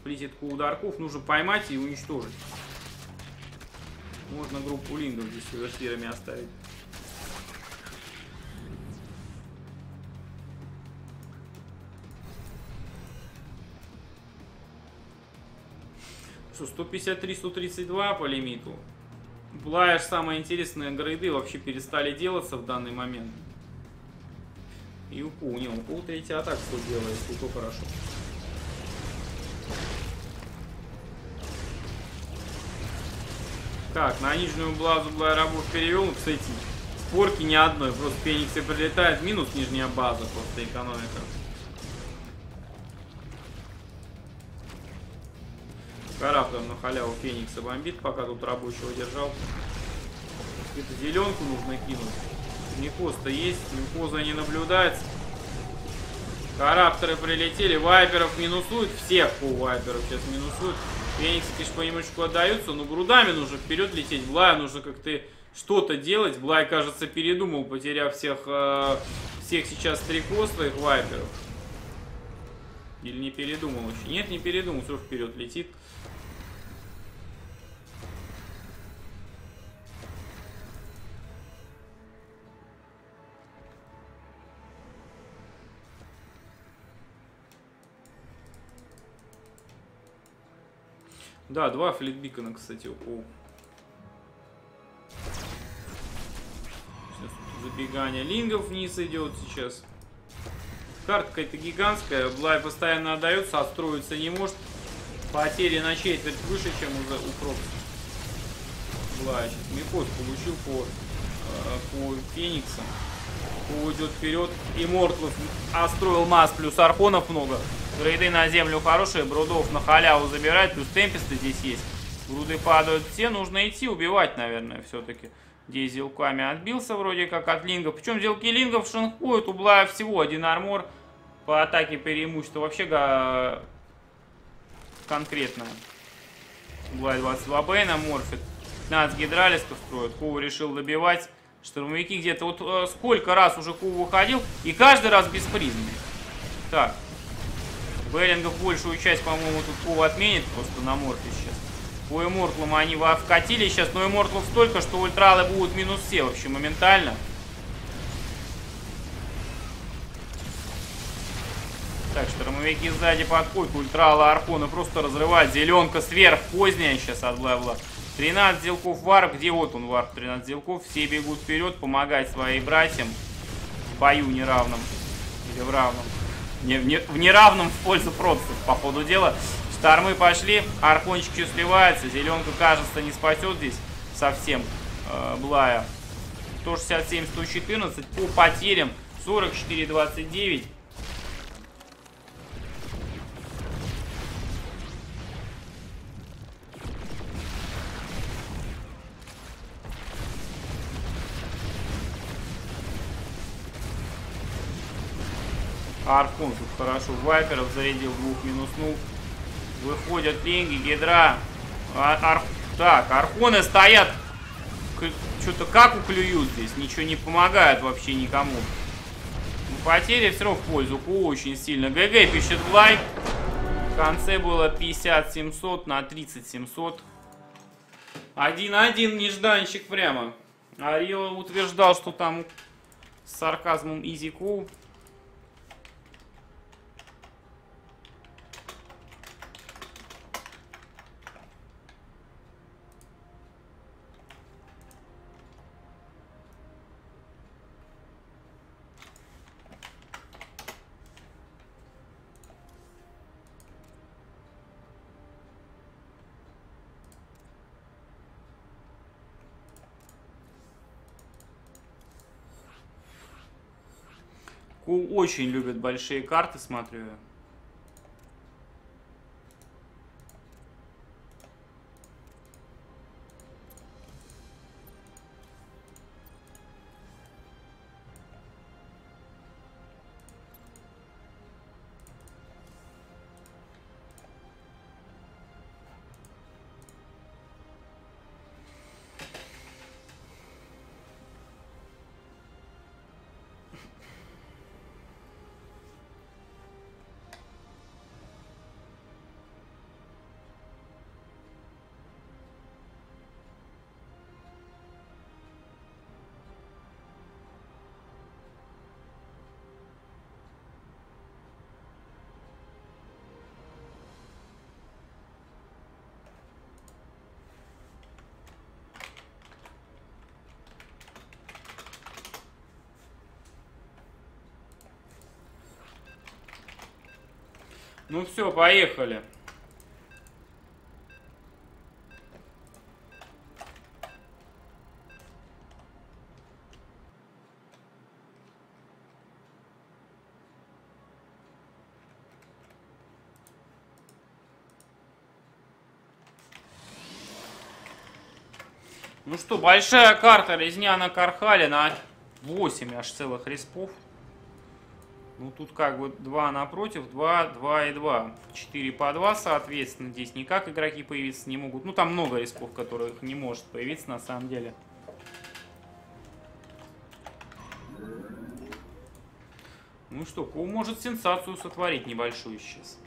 Сплитит Коу. Нужно поймать и уничтожить. Можно группу лингов здесь уверсирами оставить. Что, 153-132 по лимиту. Блайш самое интересное, грейды вообще перестали делаться в данный момент. И УКУ, не, УКУ третья атака что делает, УКУ хорошо. Так, на нижнюю блазу Блайрабов перевел. Кстати, спорки ни одной. Просто Фениксы прилетает. Минус нижняя база, просто экономика. Караптом на халяву Феникса бомбит, пока тут рабочего держал. Где-то зеленку нужно кинуть. Микоз-то есть, Микоза не наблюдается. Карапторы прилетели, вайперов минусуют, всех по вайперов сейчас минусуют. Фениксы, конечно, понемножку отдаются, но грудами нужно вперед лететь. Блая нужно как-то что-то делать. Блай, кажется, передумал, потеряв всех, э, всех сейчас стрекоз своих вайперов. Или не передумал вообще? Нет, не передумал, все вперед летит. Да, два флитбикона, кстати, у забегание лингов вниз идет сейчас. Карта какая-то гигантская. Блай постоянно отдается, отстроиться не может. Потери на четверть выше, чем у, у Крокса. Блай сейчас Микос получил по, э, по Фениксам. Уйдет вперед. Immortal ов остроил масс, плюс архонов много. Грейды на землю хорошие, брудов на халяву забирать, плюс темпесты здесь есть. Бруды падают все, нужно идти убивать, наверное, все-таки. Здесь зелками отбился вроде как от лингов. Причем зелки лингов шинкуют, у Блая всего один armor. По атаке преимущество вообще га... конкретно. Блай 22 бейна морфит. 15 гидралисков строит. Коу решил добивать. Штурмовики где-то вот э, сколько раз уже Коу выходил. И каждый раз без призмы. Так. Беллингов большую часть, по-моему, тут Коу отменит просто на морфе сейчас. По иммортлам они вкатили сейчас, но иммортлов столько, что ультралы будут минус все вообще моментально. Так, штурмовики сзади подходят, ультралы архона просто разрывают. Зеленка сверх, поздняя сейчас от левела. 13 зелков варп, где вот он варп 13 зелков, все бегут вперед, помогать своим братьям в бою неравном, или в равном, не, не, в неравном в пользу протоссов, по ходу дела. Штормы пошли, архончики сливаются, зеленка, кажется, не спасет здесь совсем э, Блая. 167-114 по потерям, 44-29. Аркун тут хорошо вайперов зарядил, двух минуснул. Выходят линги, гидра. А, ар... Так, архоны стоят. Что-то как уклюют здесь. Ничего не помогает вообще никому. потери все равно в пользу Ку очень сильно. ГГ пишет лайк. В конце было 50 700 на 30 700. 1-1 нежданчик прямо. Арил утверждал, что там с сарказмом Изи Ку. Очень любят большие карты, смотрю Ну все, поехали. Ну что, большая карта резня на Кархале на 8 аж целых респов. Ну, тут как бы 2 напротив, 2, 2 и 2. 4 по 2, соответственно, здесь никак игроки появиться не могут. Ну, там много рисков, которых не может появиться на самом деле. Ну что, Коу может сенсацию сотворить небольшую сейчас.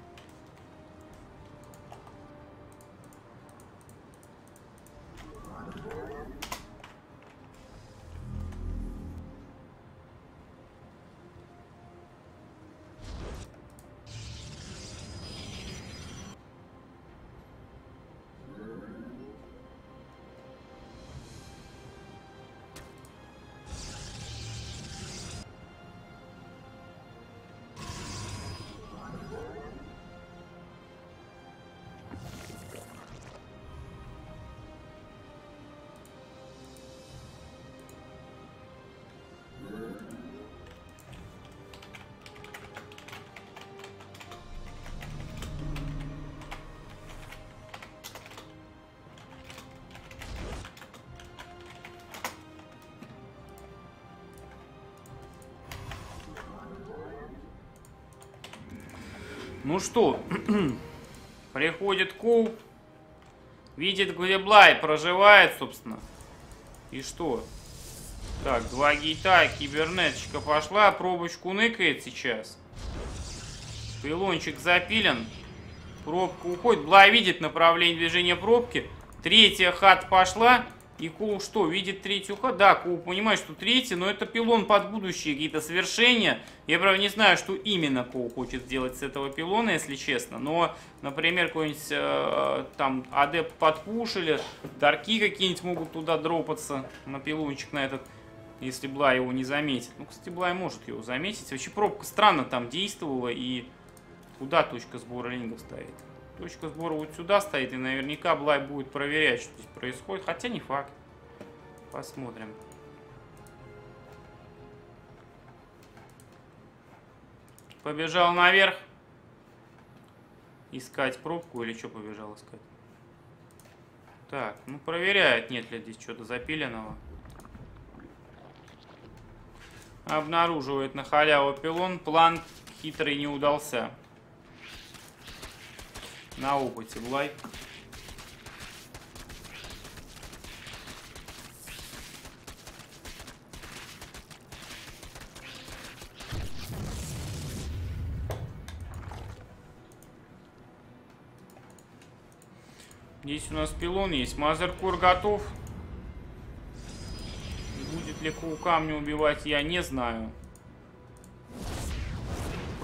Ну что, (clears throat) приходит Коу, видит, где Блай проживает, собственно. И что? Так, два гейта, кибернетчика пошла, пробочку ныкает сейчас. Пилончик запилен. Пробка уходит. Блай видит направление движения пробки. Третья хат пошла. И Коу что, видит третью хат? Да, Коу понимает, что третий, но это пилон под будущие какие-то свершения. Я, правда, не знаю, что именно Коу хочет сделать с этого пилона, если честно. Но, например, какой-нибудь э, там адепт подпушили, дарки какие-нибудь могут туда дропаться на пилончик на этот, если Бла его не заметит. Ну, кстати, Блай может его заметить. Вообще пробка странно там действовала, и куда точка сбора лингов стоит? Точка сбора вот сюда стоит, и наверняка Блай будет проверять, что здесь происходит. Хотя не факт. Посмотрим. Побежал наверх. Искать пробку или что побежал искать? Так, ну проверяет, нет ли здесь что-то запиленного. Обнаруживает на халяву пилон. План хитрый не удался на опыте, лайк. Здесь у нас пилон есть. Мазеркор готов. Будет ли у камня убивать, я не знаю.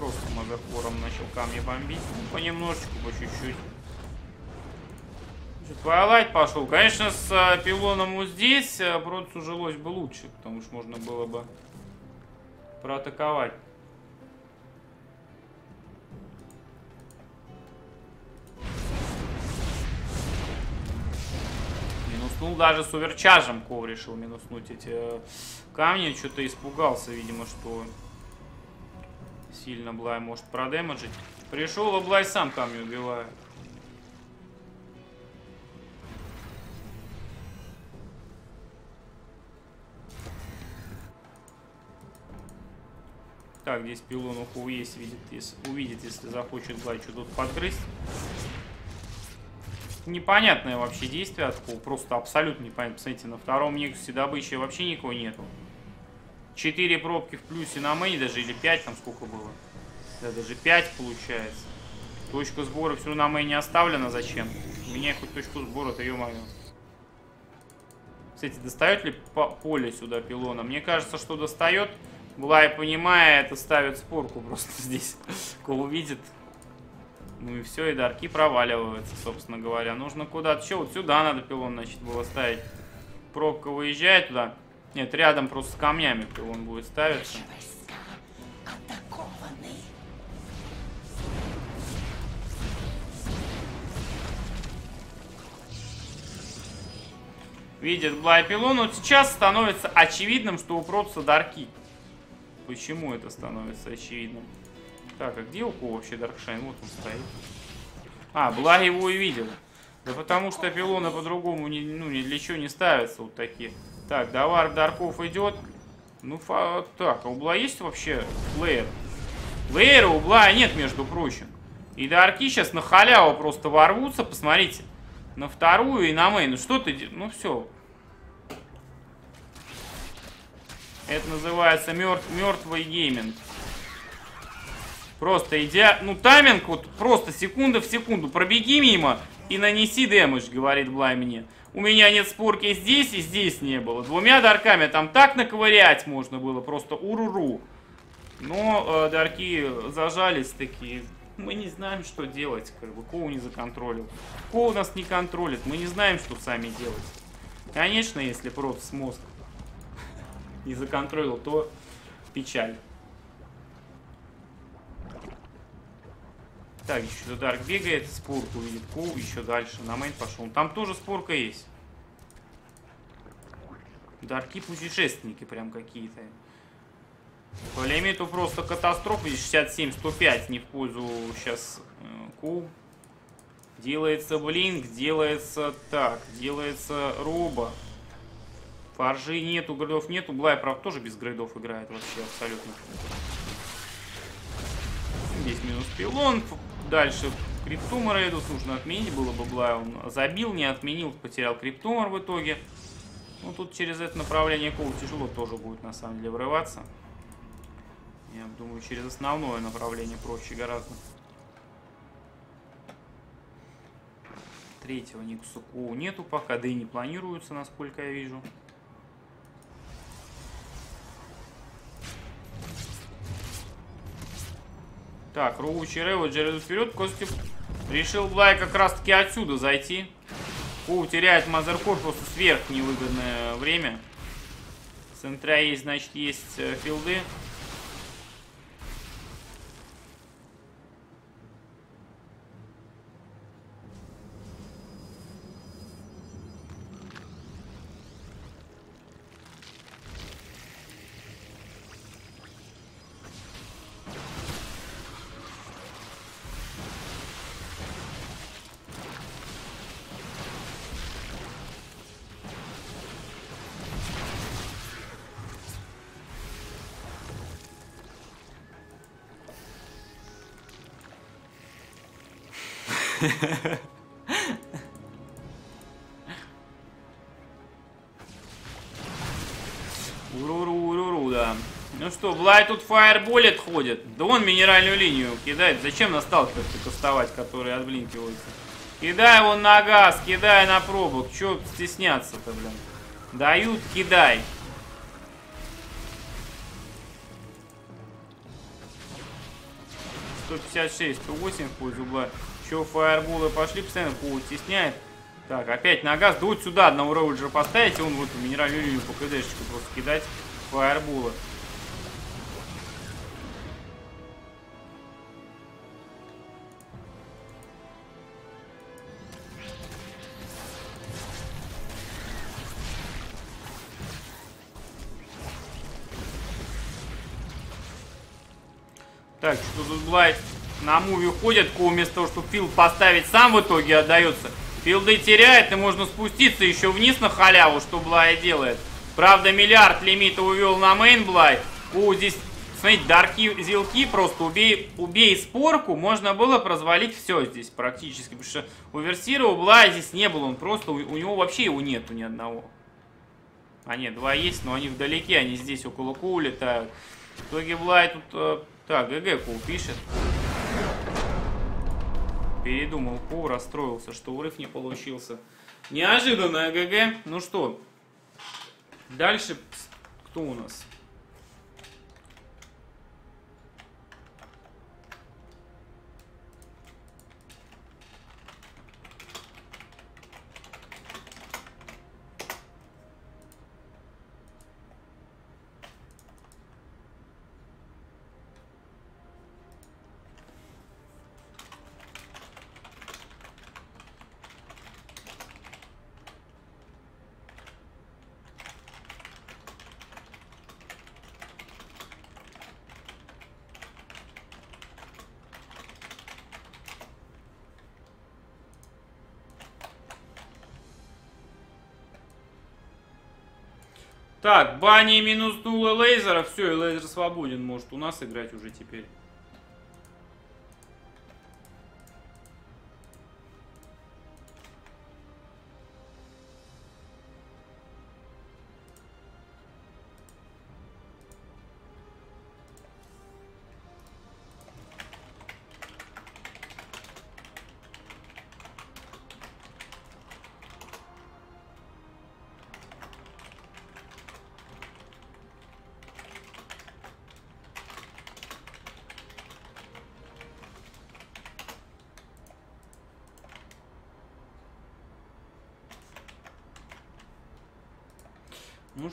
Просто Мазеркором начал камни бомбить. Ну, понемножечку, по чуть-чуть. Твайлайт пошел. Конечно, с э, пилоном здесь э, Бродсу жилось бы лучше, потому что можно было бы проатаковать. Минуснул даже с оверчажем Ков решил минуснуть эти э, камни. Что-то испугался, видимо, что сильно Блай может продемеджить. Пришел, а Блай сам камни убивает. Так, здесь пилон уху есть, видит, если, увидит, если захочет Блай что тут подгрызть. Непонятное вообще действие от Коу, просто абсолютно непонятно. Посмотрите, на втором Нексусе добычи вообще никого нету. Четыре пробки в плюсе на мэне даже, или пять там сколько было. Да, даже пять получается. Точка сбора все на мэне оставлена, зачем? Меня хоть точку сбора-то, ё-моё. Кстати, достает ли поле сюда пилона? Мне кажется, что достает. Блай, понимая это, ставит спорку просто (laughs) здесь. Кол увидит. Ну и все, и дарки проваливаются, собственно говоря. Нужно куда-то. Че, вот сюда надо пилон, значит, было ставить. Пробка выезжает туда. Нет, рядом просто с камнями пилон будет ставиться. Видит Блай пилон. Вот сейчас становится очевидным, что у Протса дарки. Почему это становится очевидным? Так, а где у вообще Даркшайн? Вот он стоит. А, Благ его и видел. Да потому что пилоны по-другому ни, ну, ни для чего не ставятся вот такие. Так, Давар Дарков идет. Ну, фа так, а у Бла есть вообще плеер? Плеера у Бла нет, между прочим. И Дарки сейчас на халяву просто ворвутся, посмотрите. На вторую и на мейн. Ну что ты... Ну все, Это называется мертв, мертвый гейминг. Просто идя... Ну, тайминг вот просто секунда в секунду. Пробеги мимо и нанеси damage, говорит Блай мне. У меня нет спорки здесь и здесь не было. Двумя дарками там так наковырять можно было. Просто уруру. Но э, дарки зажались такие. Мы не знаем, что делать. Как бы Коу не законтролил. Коу нас не контролит. Мы не знаем, что сами делать. Конечно, если просто с мозг (laughs) не законтролил, то печаль. Так, еще Дарк бегает, спорку видит Коу, еще дальше на мейн пошел. Там тоже спорка есть. Дарки путешественники прям какие-то. По лимиту просто катастрофа. 67-105 не в пользу сейчас э, Коу. Делается блинк, делается так, делается роба. Фаржи нету, грейдов нету. Блай, правда, тоже без грейдов играет вообще абсолютно. Здесь минус пилон. Дальше криптумор Эдус нужно отменить. Было бы Блай, он забил, не отменил, потерял криптумор в итоге. Ну, тут через это направление Коу тяжело тоже будет, на самом деле, врываться. Я думаю, через основное направление проще гораздо. Третьего Никуса Коу нету пока, да и не планируется, насколько я вижу. Так, Роучи Рево, Джеред вперед. Костюм решил Блай как раз таки отсюда зайти. Коу теряет Мазеркор просто сверх невыгодное время. Центра есть, значит, есть э, филды. (laughs) Уруру, уруру, да. Ну что, Блай тут фаерболит ходит. Да он минеральную линию кидает. Зачем на сталкерах кастовать, которые отблинкиваются? Кидай его на газ, кидай на пробок. Че стесняться-то, блин? Дают, кидай. 156, 108 в пользу угла. Че, фаерболы пошли, постоянно пол стесняет. Так, опять на газ. Вот сюда одного роуджера поставить, он вот минеральную линию по КДшечку просто кидать фаерболы. Так, что тут Блай на муви уходит, Ко вместо того, чтобы field поставить, сам в итоге отдается. Филды теряет, и можно спуститься еще вниз на халяву, что Блай делает. Правда, миллиард лимита увел на main Блай. Ко здесь, смотрите, дарки, зилки, просто убей, убей спорку, можно было развалить все здесь практически. Потому что у оверсира, у Блая здесь не было, он просто, у, у него вообще его нету ни одного. А нет, два есть, но они вдалеке, они здесь около Ку летают. В итоге Блай тут э, так, GG Кул пишет. Передумал Кул, расстроился, что урыв не получился. Неожиданно GG. Ну что, дальше кто у нас? Так, Банни минуснула лейзера. Все, и лейзер свободен. Может у нас играть уже теперь.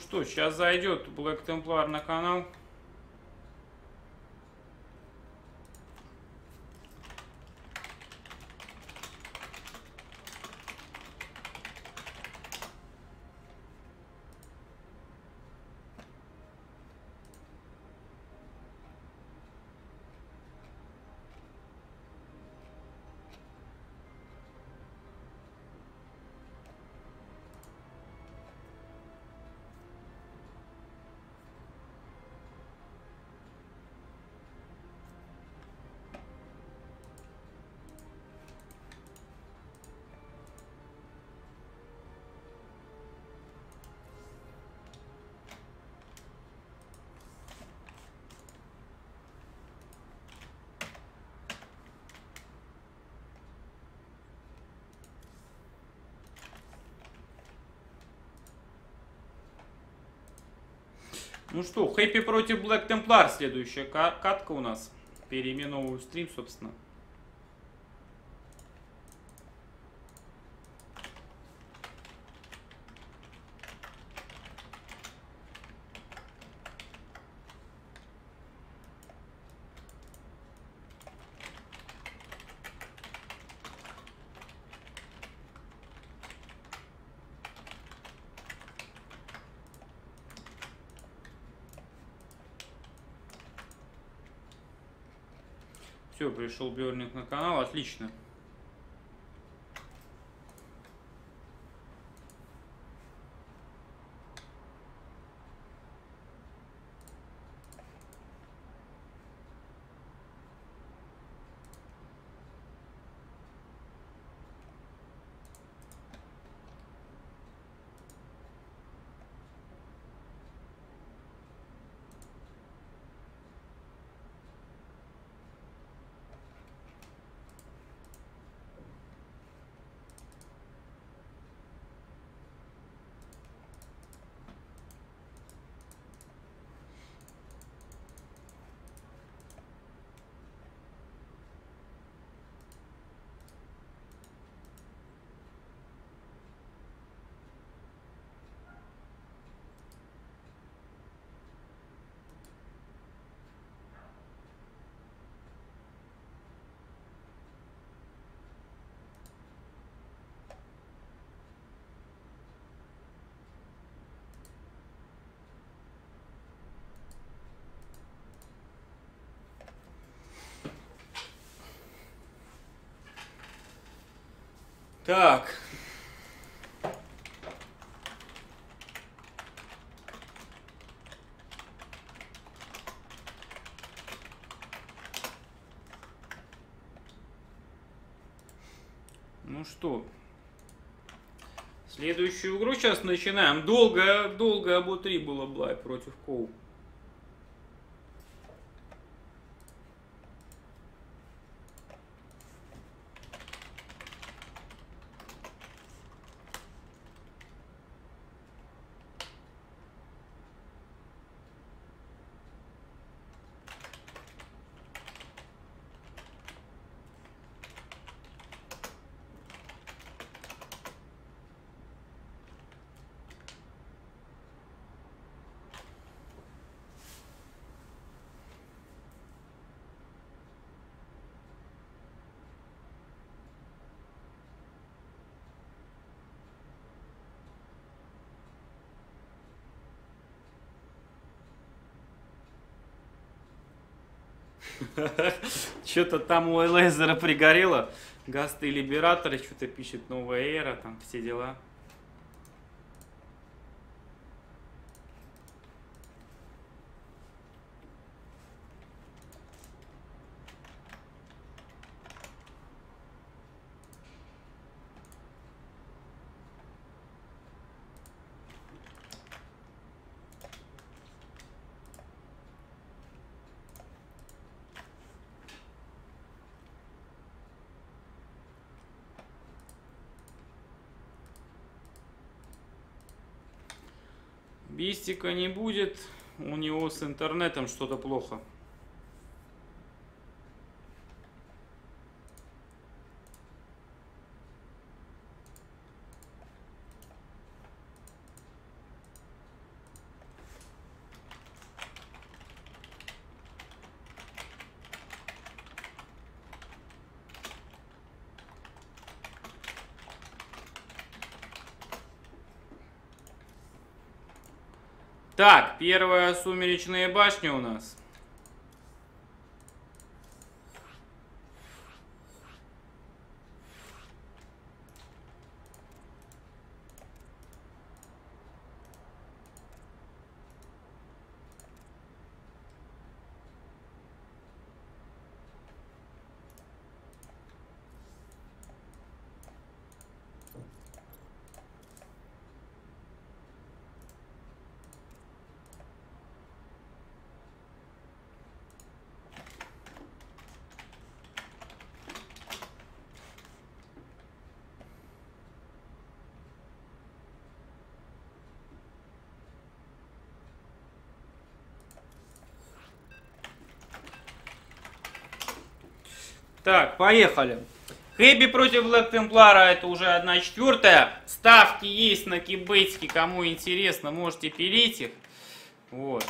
Что, сейчас зайдет Black Templar на канал. Ну что, Хэппи против Black Templar следующая катка у нас. Переименовываю стрим, собственно. Все, пришел Берлинг на канал, отлично. Так. Ну что, следующую игру сейчас начинаем. Долго, долго об 3 было Блай против Коу. (laughs) Что-то там у Лейзера пригорело. Гасты Либераторы, что-то пишет новая эра, там все дела. Бистика не будет, у него с интернетом что-то плохо. Так, первая сумеречная башня у нас. Так, поехали. Хэби против Блэк Темплара это уже одна четвертая. Ставки есть на кибейтске, кому интересно, можете пилить их. Вот.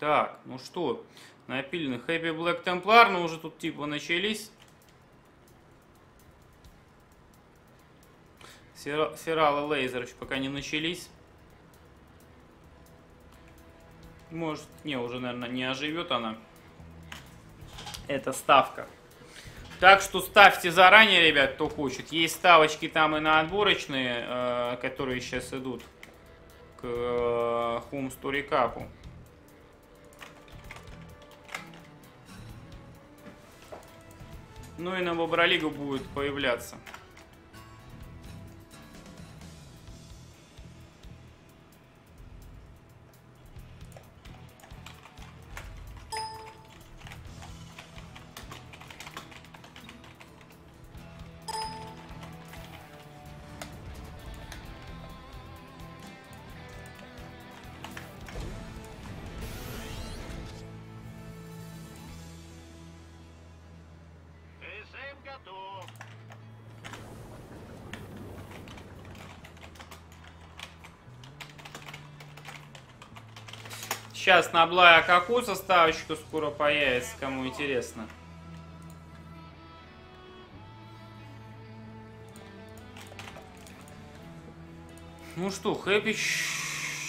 Так, ну что, напилены Хэппи Блэк Темплар, но уже тут типа начались. Сералы Лейзер еще пока не начались. Может, не, уже, наверное, не оживет она. Это ставка. Так что ставьте заранее, ребят, кто хочет. Есть ставочки там и на отборочные, э, которые сейчас идут к э, Home Story Cup. Ну и на Бобролигу будет появляться. Сейчас на Блая Каку составочка скоро появится, кому интересно. Ну что, Хэпич,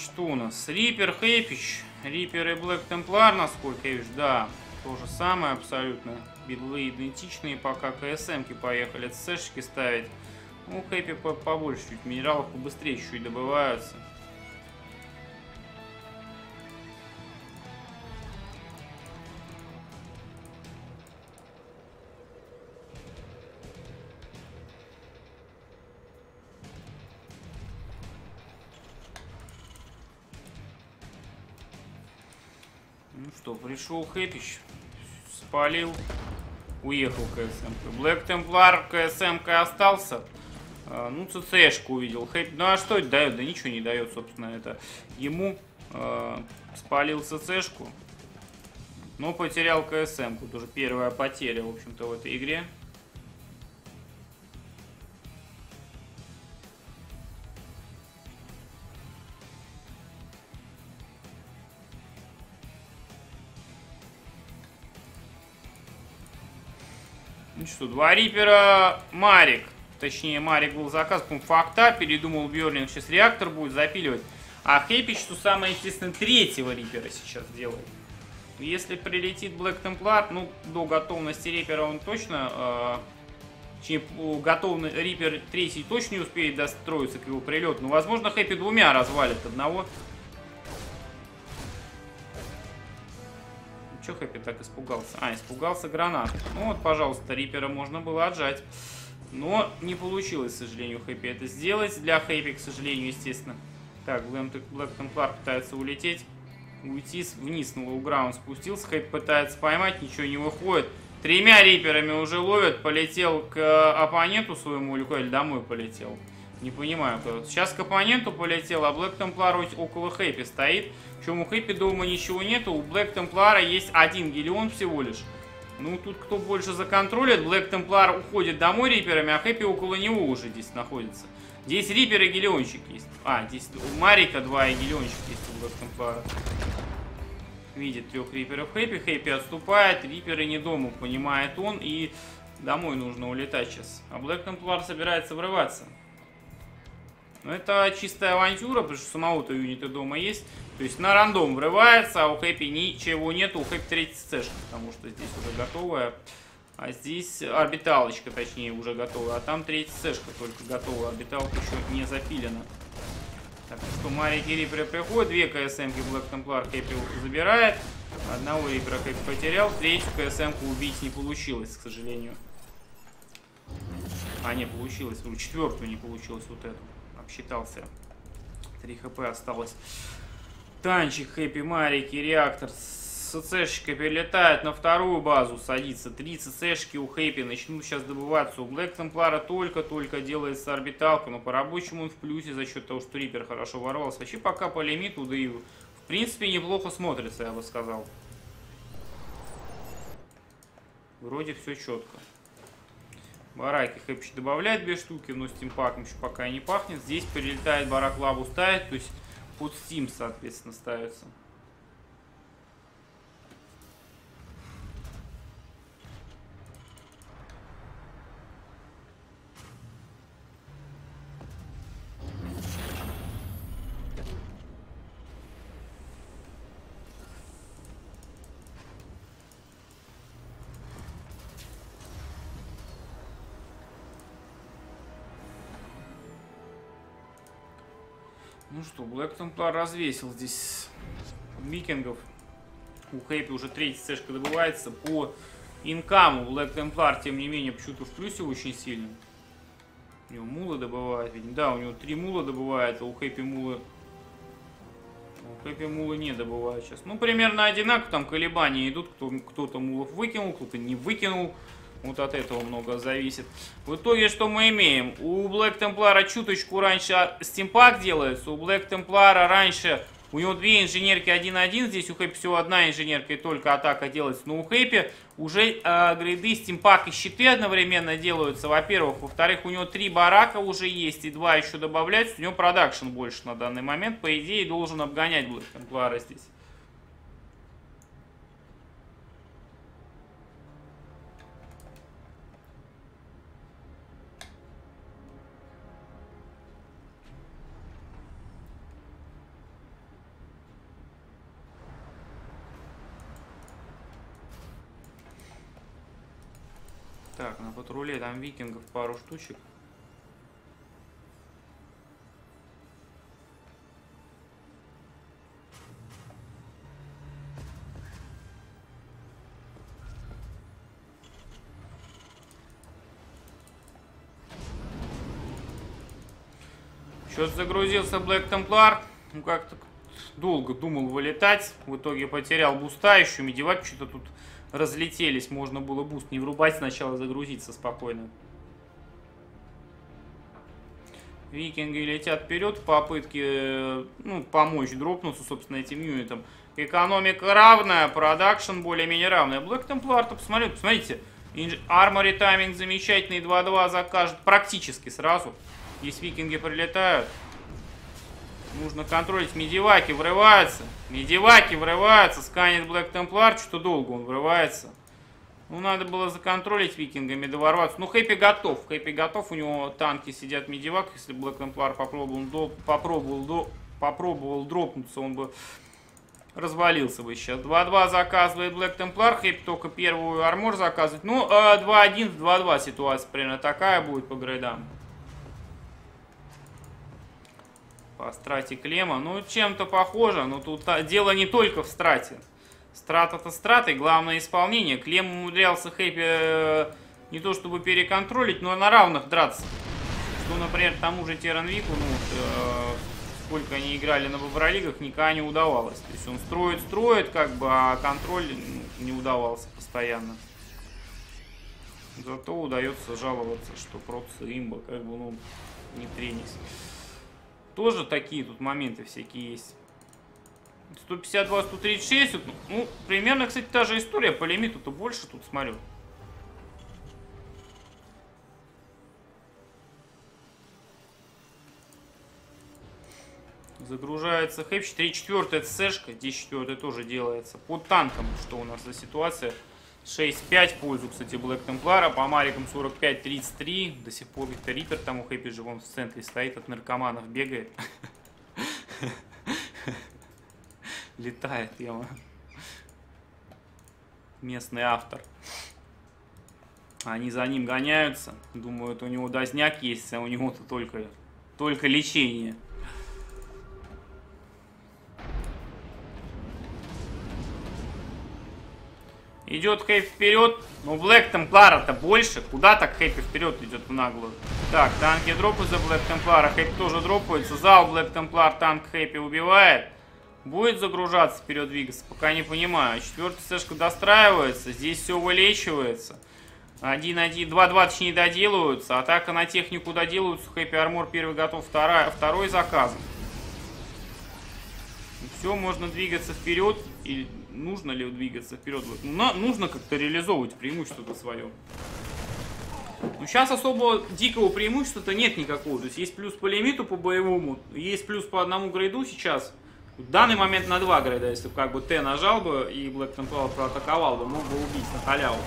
что у нас? Рипер, Хэпич. Риппер и Блэк Темплар, насколько я вижу, да. То же самое абсолютно. Бидлы идентичные, пока КСМки поехали ЦСшки ставить. Ну, Хэппи побольше чуть, минералов побыстрее чуть добываются. Что, пришел Хэпич, спалил, уехал КСМ. Блэк Темплар КСМ остался. А, ну, ЦЦшку увидел. Хэппи. Ну а что это дает? Да ничего не дает, собственно, это. Ему э, спалил ЦЦшку, но потерял КСМ. Тут уже первая потеря, в общем-то, в этой игре. Что, два рипера Марик. Точнее, Марик был заказ, по факта, передумал Берлинг, сейчас реактор будет запиливать. А Хэппи, что самое естественно, третьего рипера сейчас делает. Если прилетит Блэк Темплар, ну, до готовности рипера он точно... Э, готовный рипер третий точно не успеет достроиться к его прилету. Но, возможно, Хэппи двумя развалит одного. Че Хэппи так испугался? А, испугался гранат. Ну вот, пожалуйста, Рипера можно было отжать. Но не получилось, к сожалению, Хэппи это сделать. Для Хэппи, к сожалению, естественно. Так, Блэк Темплар пытается улететь. Уйти вниз на low ground спустился. Хэппи пытается поймать, ничего не выходит. Тремя риперами уже ловят. Полетел к оппоненту своему или домой полетел. Не понимаю. Сейчас к оппоненту полетел, а Блэк Темплар около Хэппи стоит. Причем у Хэппи дома ничего нету. У Блэк Темплара есть один гелион всего лишь. Ну, тут кто больше законтролит. Блэк Темплар уходит домой риперами, а Хэппи около него уже здесь находится. Здесь рипер и гелиончик есть. А, здесь у Марика два и гелиончик есть у Блэк Темплара. Видит трех риперов Хэппи. Хэппи отступает. Риперы не дома, понимает он. И домой нужно улетать сейчас. А Блэк Темплар собирается врываться. Но это чистая авантюра, потому что самого-то юнита дома есть. То есть на рандом врывается, а у Хэппи ничего нету. У Хэппи 30 цешка, потому что здесь уже готовая. А здесь орбиталочка, точнее, уже готовая. А там третья цешка только готова. Орбиталка еще не запилена. Так, что, Мария Рипера приходит. Две КСМки Блэк Темплар Хэппи забирает. Одного Рипера Хэппи потерял. Третью КСМку убить не получилось, к сожалению. А, не получилось. Четвертую не получилось вот эту обсчитался. 3 хп осталось. Танчик, Хэппи, Марики, реактор. ЦЦшечка перелетает на вторую базу, садится. Три ЦЦшки у Хэппи начнут сейчас добываться. У Блэк Темплара только-только делается орбиталка, но по рабочему он в плюсе за счет того, что Рипер хорошо ворвался. Вообще пока по лимиту, да и в принципе неплохо смотрится, я бы сказал. Вроде все четко. Бараки Хэпчи добавляет две штуки, но стимпаком еще пока не пахнет. Здесь прилетает барак лаву ставит, то есть под стим, соответственно, ставится. Ну что, Блэк Темплар развесил здесь викингов. У Хэппи уже третья цешка добывается. По инкаму Блэк Темплар, тем не менее, почему-то в плюсе очень сильно. У него мулы добывает, видимо. Да, у него три мула добывает, а у Хэппи мулы... У Хэппи мулы не добывают сейчас. Ну, примерно одинаково, там колебания идут. Кто-то кто мулов выкинул, кто-то не выкинул. Вот от этого много зависит. В итоге что мы имеем? У Black Templar чуточку раньше стимпак делается. У Black Templar раньше... У него две инженерки 1-1. Здесь у Хэппи всего одна инженерка и только атака делается. Но у Хэппи уже э, грейды, стимпак и щиты одновременно делаются. Во-первых. Во-вторых, у него три барака уже есть. И два еще добавляются. У него продакшн больше на данный момент. По идее, должен обгонять Black Templar здесь. Так, на патруле там викингов пару штучек. Что-то загрузился Black Templar. Ну, как-то долго думал вылетать. В итоге потерял буста. Еще медиваки что-то тут разлетелись. Можно было boost не врубать, сначала загрузиться спокойно. Викинги летят вперед в попытке э, ну, помочь дропнуться, собственно, этим юнитам. Экономика равная, production более-менее равная. Black Templar, то посмотрите, посмотрите. Armory тайминг замечательный, 2-2 закажет практически сразу. Здесь викинги прилетают. Нужно контролить. Медиваки врываются. Медиваки врываются. Сканит Блэк Темплар. Что-то долго он врывается. Ну, надо было законтролить викингами, доворваться. Ну, Хэппи готов. Хэппи готов. У него танки сидят медивак. Если Блэк Темплар попробовал, до, попробовал, до, попробовал дропнуться, он бы развалился бы сейчас. 2-2 заказывает Блэк Темплар. Хэппи только первую армор заказывает. Ну, 2-1 в 2-2 ситуация примерно такая будет по грейдам. По страте клема. Ну, чем-то похоже, но тут дело не только в страте. Страт это страт, и главное исполнение. Клем умудрялся Хэппи э, не то чтобы переконтролить, но на равных драться. Что, например, тому же Теранвику, ну, э, сколько они играли на Бобролигах, никогда не удавалось. То есть он строит, строит, как бы, а контроль ну, не удавался постоянно. Зато удается жаловаться, что просто имба, как бы, ну, не тренись. Тоже такие тут моменты всякие есть. 152, 136. Ну, примерно, кстати, та же история. По лимиту-то больше тут смотрю. Загружается хэпч. 3 четвертая ЦСшка. 10 четвертая тоже делается. Под танком. Что у нас за ситуация? 6-5 в пользу, кстати, Блэк Темплара. По Марикам 45-33. До сих пор Виктор Риппер там у Хэппи же вон в центре стоит, от наркоманов бегает. (laughs) Летает, яма. Местный автор. Они за ним гоняются. Думают, у него дозняк есть, а у него-то только, только лечение. Идет Хэппи вперед. Ну, Блэк Темплара-то больше. Куда так Хэппи вперед идет в наглую? Так, танки дропают за Блэк Темплара. Хэппи тоже дропается. Зал Блэк Темплар танк Хэппи убивает. Будет загружаться вперед двигаться? Пока не понимаю. Четвертая сэшка достраивается. Здесь все вылечивается. 1-1, 2-2 точнее доделываются. Атака на технику доделываются. Хэппи Армор первый готов. Вторая, второй заказан. Все, можно двигаться вперед. Или нужно ли двигаться вперед. Ну, нужно как-то реализовывать преимущество-то свое. Ну, сейчас особо дикого преимущества-то нет никакого. То есть есть плюс по лимиту по боевому, есть плюс по одному грейду сейчас. В данный момент на два грейда, если бы как бы A нажал бы и Black Templar проатаковал бы, мог бы убить на халяву.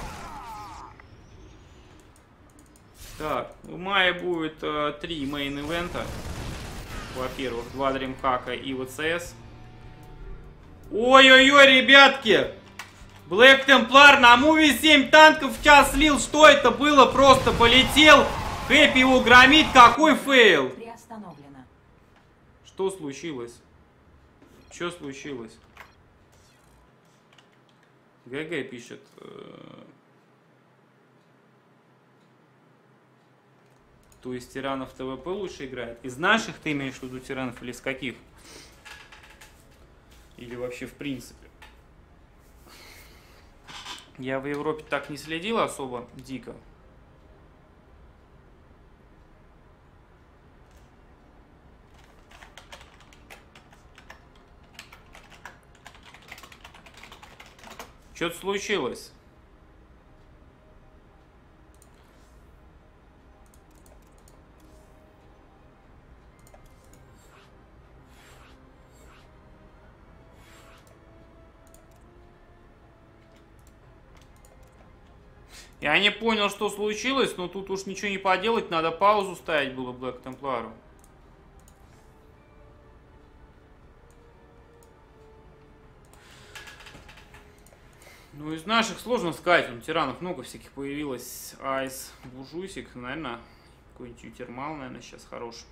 Так, в мае будет э, три main ивента. Во-первых, два Дримхака и WCS. Ой-ой-ой, ребятки! Блэк Темплар на муви 7 танков в час слил. Что это было? Просто полетел. Хэппи его громит. Какой фейл? Что случилось? Что случилось? GG пишет. Э, То есть терранов TvP лучше играет? Из наших ты имеешь в виду терранов или из каких? Или вообще в принципе. Я в Европе так не следил особо дико. Что-то случилось. Я не понял, что случилось, но тут уж ничего не поделать, надо паузу ставить было Блэк Темплару. Ну, из наших сложно сказать. У тиранов много всяких появилось. Айс, Бужусик, наверное, какой-нибудь Ютермал, наверное, сейчас хороший.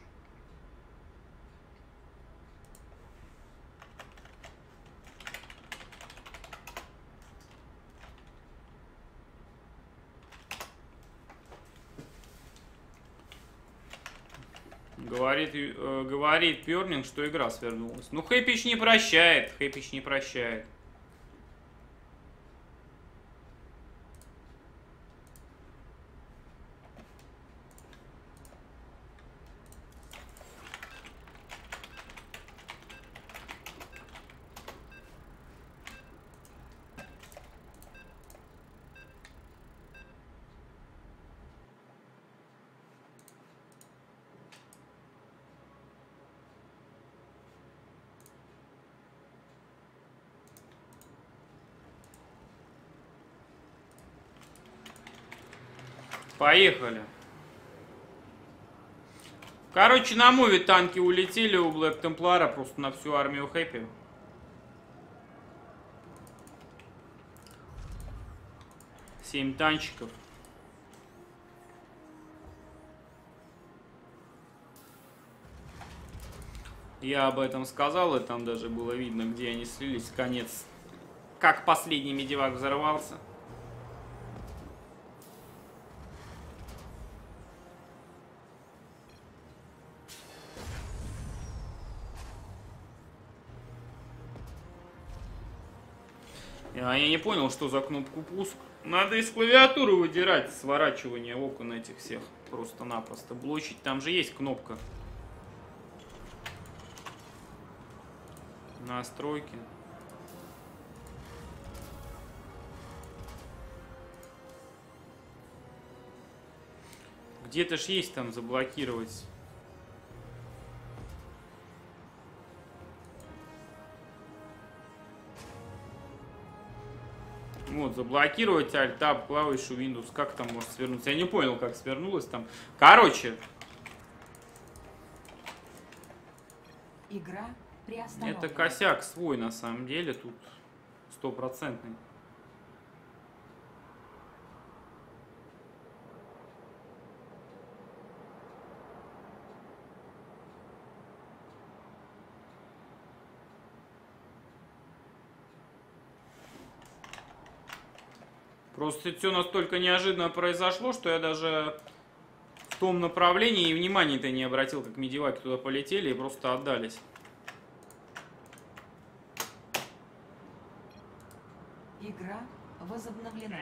Говорит, э, говорит Пернинг, что игра свернулась. Ну, Хэпич не прощает. Хэпич не прощает. Поехали. Короче, на муве танки улетели у Блэк Темплара просто на всю армию Хэппи. Семь танчиков. Я об этом сказал, и там даже было видно, где они слились. Конец. Как последний медивак взорвался. Понял, что за кнопку пуск. Надо из клавиатуры выдирать сворачивание окон этих всех. Просто-напросто. Блочить, там же есть кнопка. Настройки. Где-то ж есть там заблокировать. Вот, заблокировать Alt-Tab, клавишу Windows. Как там может свернуться? Я не понял, как свернулось там. Короче. Игра Это косяк свой, на самом деле, тут стопроцентный. Просто все настолько неожиданно произошло, что я даже в том направлении и внимания-то не обратил, как медиваки туда полетели и просто отдались. Игра возобновлена.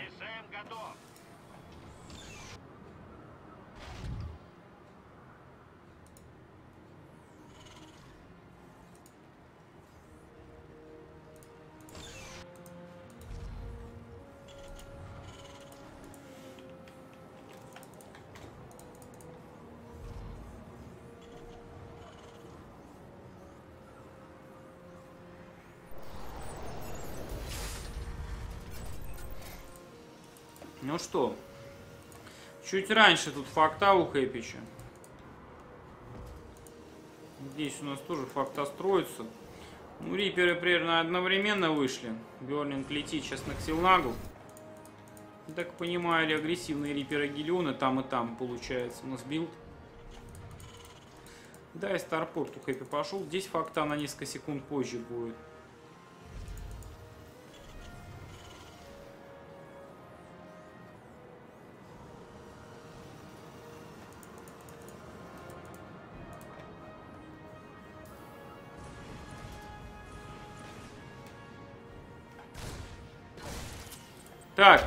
Ну что, чуть раньше тут факта у Хэпича. Здесь у нас тоже факта строится. Ну, риперы примерно одновременно вышли. Берлинг летит сейчас на Ксилнагу. Так понимаю, ли агрессивные риперы Гелиона там и там получается у нас build. Да, и Starport у Хэппи пошел. Здесь факта на несколько секунд позже будет.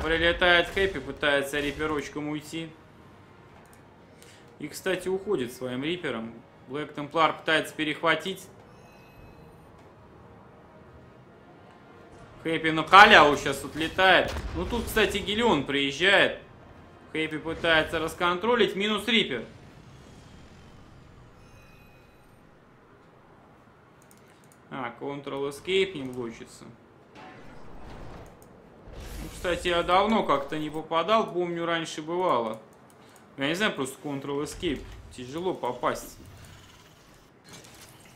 Прилетает Хэппи, пытается риперочком уйти. И, кстати, уходит своим рипером. Блэк Темплар пытается перехватить. Хэппи на халяву сейчас отлетает. Ну тут, кстати, Гелион приезжает. Хэппи пытается расконтролить. Минус рипер. А, Ctrl Escape не блочится кстати, я давно как-то не попадал, помню, раньше бывало. Я не знаю, просто Ctrl-Escape. Тяжело попасть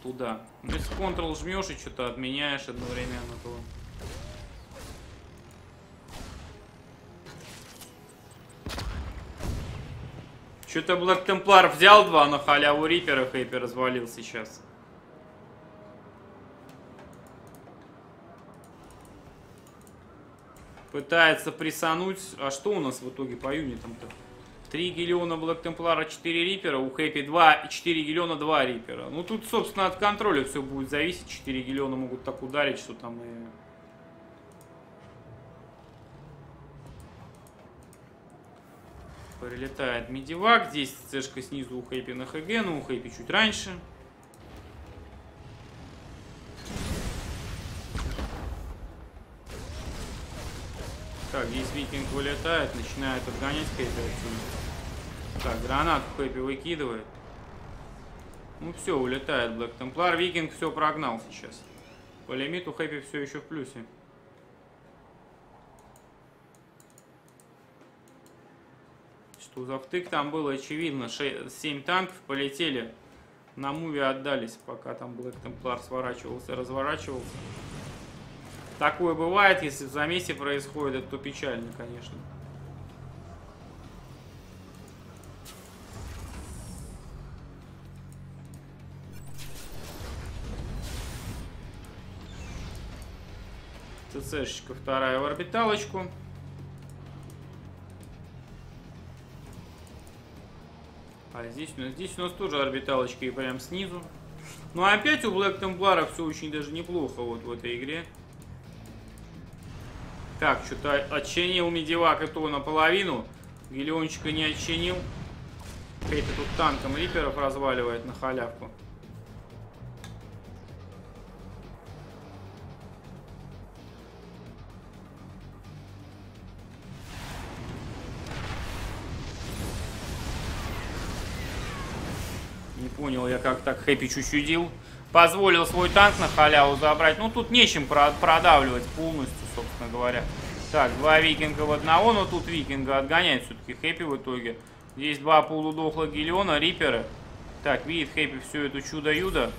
туда. Ну, если Ctrl жмешь и что-то отменяешь одновременно, то... Что-то Блэк Темплар взял два на халяву Рипера, хейпер развалил сейчас. Пытается присануть. А что у нас в итоге по юнитам-то? 3 гелиона Блэк Темплара, 4 Рипера, у Хэппи 2, 4 гелиона, 2 Рипера. Ну тут, собственно, от контроля все будет зависеть. 4 гелиона могут так ударить, что там и Прилетает медивак. Здесь цешка снизу у Хэппи на ХГ, но у Хэппи чуть раньше. Так, здесь викинг вылетает, начинает отгонять Хэппи отсюда. Так, гранату Хэппи выкидывает. Ну все, улетает Блэк Темплар. Викинг все прогнал сейчас. По лимиту Хэппи все еще в плюсе. что за втык там было очевидно. 7 танков полетели на муве отдались, пока там Блэк Темплар сворачивался, разворачивался. Такое бывает, если в замесе происходит, то печально, конечно. ЦЦшечка вторая в орбиталочку. А здесь, ну, здесь у нас тоже орбиталочки прям снизу. Ну а опять у Блэк Темплара все очень даже неплохо вот в этой игре. Так, что-то отчинил Медивак и то наполовину. Гелиончика не отчинил. Какой-то тут танком Риперов разваливает на халявку. понял я, как так Хэппи чучудил. Позволил свой танк на халяву забрать. Ну, тут нечем продавливать полностью, собственно говоря. Так, два викинга в одного, но тут викинга отгоняет все-таки Хэппи в итоге. Здесь два полудохлых гелиона, риперы. Так, видит Хэппи все это чудо-юдо.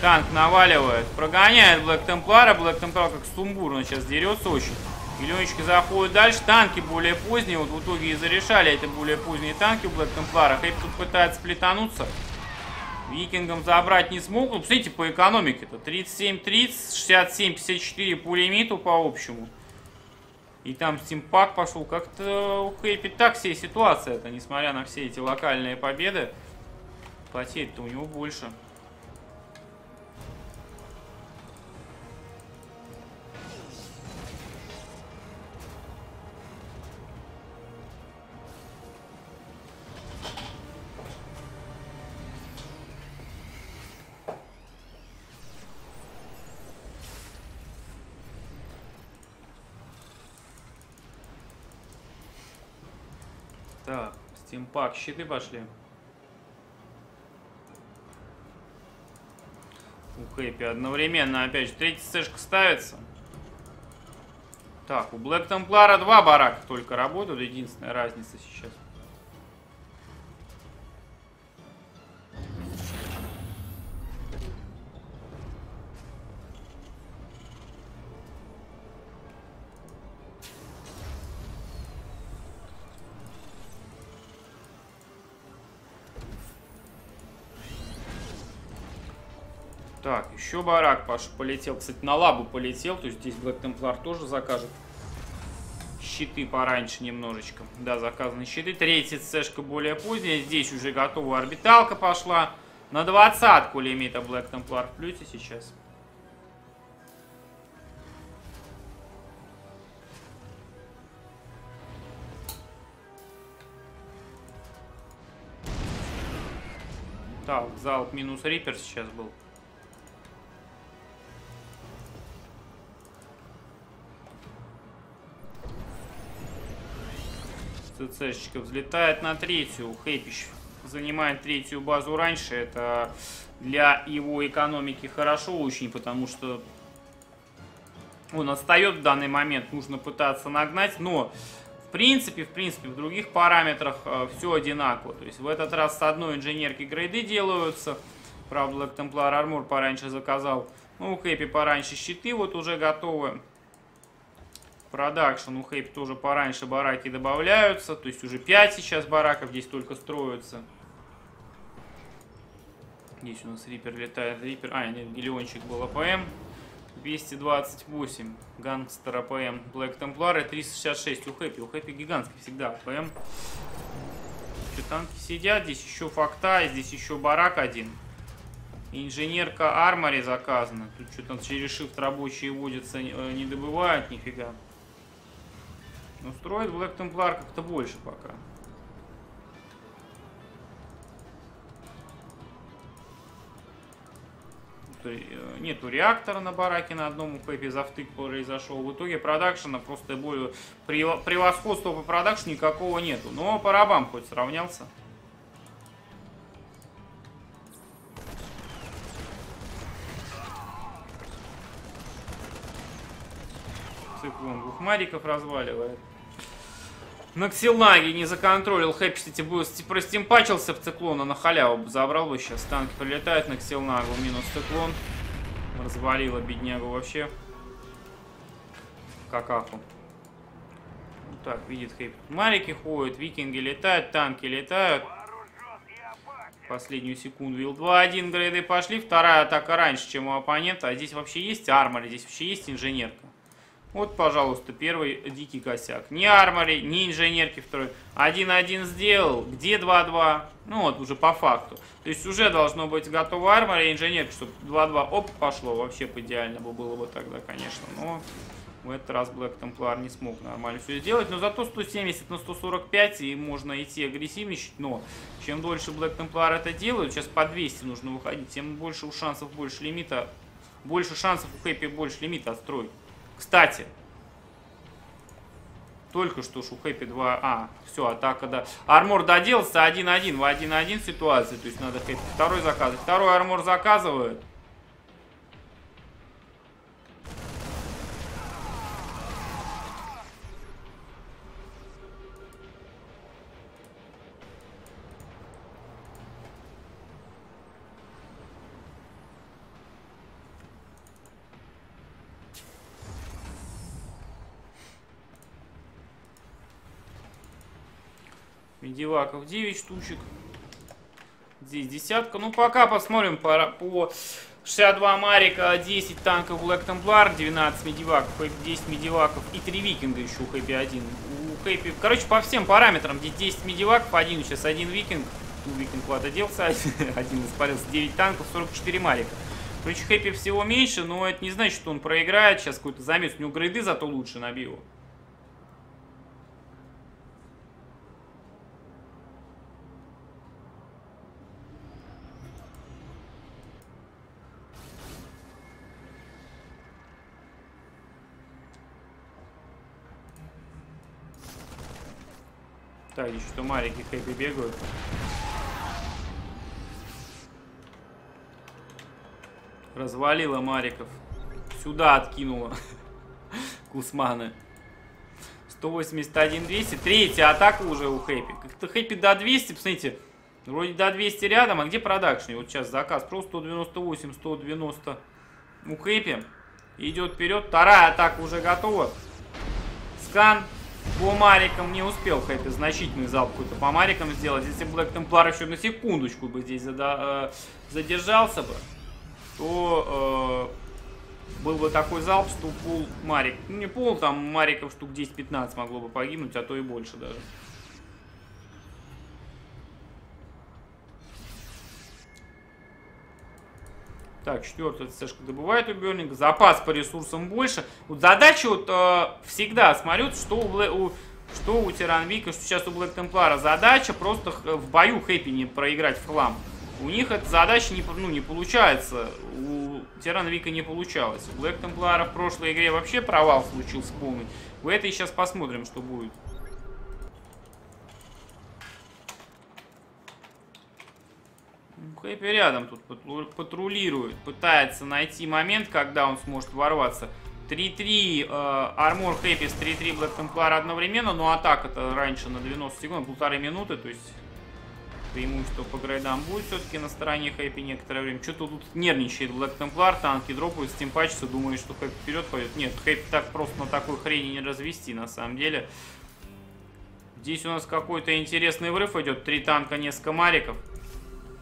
Танк наваливает. Прогоняет Блэк Темплара. Блэк Темплар как сумбурно сейчас дерется очень. Миллиончики заходят дальше. Танки более поздние. Вот в итоге и зарешали эти более поздние танки у Блэк Темплара. Хэйп тут пытается сплетануться. Викингам забрать не смогут. Посмотрите по экономике-то. 37-30, 67-54 по лимиту по общему. И там стимпак пошел. Как-то у Хэйпи так себе ситуация-то, несмотря на все эти локальные победы. Потерь-то у него больше. Так, стимпак, щиты пошли. У Хэппи одновременно опять же третья сэшка ставится. Так, у Блэк Темплара два барака только работают. Единственная разница сейчас. Еще барак Паша полетел. Кстати, на лабу полетел. То есть здесь Блэк Темплар тоже закажет. Щиты пораньше немножечко. Да, заказаны щиты. Третья цешка более поздняя. Здесь уже готова орбиталка пошла. На двадцатку лимита Блэк Темплар в плюсе сейчас. Так, залп минус Риппер сейчас был. ЦЦшечка взлетает на третью. Хэпиш занимает третью базу раньше. Это для его экономики хорошо очень, потому что он отстает в данный момент. Нужно пытаться нагнать, но в принципе, в принципе, в других параметрах э, все одинаково. То есть в этот раз с одной инженерки грейды делаются. Правда, Black Templar armory пораньше заказал. Ну, у Хэппи пораньше щиты вот уже готовы. Production у Хэппи тоже пораньше бараки добавляются. То есть уже 5 сейчас бараков здесь только строятся. Здесь у нас Рипер летает. Рипер... А, нет, Гелиончик был APM. 228. Гангстер APM. Блэк Темплар 366 у Хэппи. У Хэппи гигантский всегда APM. Что, танки сидят. Здесь еще факта. Здесь еще барак один. Инженерка Армори заказана. Тут что-то через шифт рабочие водятся, э, не добывают нифига. Но строит Блэк Темплар как-то больше пока. Э, нету реактора на бараке на одном УППе, завтык произошел. В итоге продакшена просто более превосходства по продакшну никакого нету. Но по рабам хоть сравнялся. Циклон двух мариков разваливает. На Ксилнаге не законтролил. Хэппи, кстати, был, простимпачился в циклона на халяву. Забрал бы сейчас. Танки прилетают на Ксилнагу. Минус циклон. Развалила беднягу вообще. Какаху. Ну, так, видит Хэппи. Марики ходят, викинги летают, танки летают. Последнюю секунду вил 2-1 грейды пошли. Вторая атака раньше, чем у оппонента. А здесь вообще есть армор, здесь вообще есть инженерка. Вот, пожалуйста, первый дикий косяк. Ни армори, ни инженерки второй. 1-1 сделал. Где 2-2? Ну вот, уже по факту. То есть уже должно быть готово армори и инженерки, чтобы 2-2 оп, пошло. Вообще бы идеально было бы тогда, конечно. Но в этот раз Black Templar не смог нормально все сделать. Но зато 170 на 145 и можно идти агрессивничать. Но чем дольше Black Templar это делают, сейчас по 200 нужно выходить, тем больше у шансов, больше лимита. Больше шансов у Хэппи больше лимита отстроить. Кстати, только что ж у Хэппи 2... А, все, атака, да. Армор доделался 1-1 в 1-1 ситуации. То есть надо Хэппи второй заказывать. Второй армор заказывают. Медиваков 9 штучек. Здесь десятка. Ну, пока посмотрим по, по 62 Марика, 10 танков Black Templar, 12 медиваков, 10 медиваков и 3 викинга еще у Хэппи 1. У Хэппи, короче, по всем параметрам, здесь 10 медиваков, один сейчас один викинг. У викинг куда-то делся, (laughs) один испарился, 9 танков, 44 Марика. Короче, Хэппи всего меньше, но это не значит, что он проиграет. Сейчас какой-то замес, у него грейды зато лучше набил. Так, здесь что маленькие хэппи бегают. Развалила Мариков. Сюда откинула. (laughs) Кусманы. 181 200. Третья атака уже у Хэппи. Как-то Хэппи до 200, посмотрите. Вроде до 200 рядом, а где продакшн? Вот сейчас заказ. Просто 198, 190 у Хэппи. Идет вперед. Вторая атака уже готова. Скан. По марикам не успел Хэппи значительный залп какой-то по марикам сделать. Если Блэк Темплар еще на секундочку бы здесь зада, э, задержался бы, то э, был бы такой залп, что пол марик, ну не пол, там мариков штук 10-15 могло бы погибнуть, а то и больше даже. Так, четвертая ЦСшка добывает у Берлинга. Запас по ресурсам больше. Вот задача вот э, всегда смотрю, что у, у, что у Тиранвика, что сейчас у Блэк Темплара. Задача просто в бою Хэппи не проиграть флам. У них эта задача не, ну, не получается. У Тиранвика не получалось. У Блэк Темплара в прошлой игре вообще провал случился полный. В этой сейчас посмотрим, что будет. Хэппи рядом тут патрулирует. Пытается найти момент, когда он сможет ворваться. 3-3 э, армор Хэппи с 3-3 Блэк Темплар одновременно, но атака-то раньше на 90 секунд, полторы минуты, то есть преимущество по грейдам будет все-таки на стороне Хэппи некоторое время. Что-то тут нервничает Блэк Темплар, танки дропают, стимпачится, думает, что Хэппи вперед пойдет. Нет, Хэппи так просто на такой хрени не развести, на самом деле. Здесь у нас какой-то интересный врыв идет. Три танка, несколько мариков.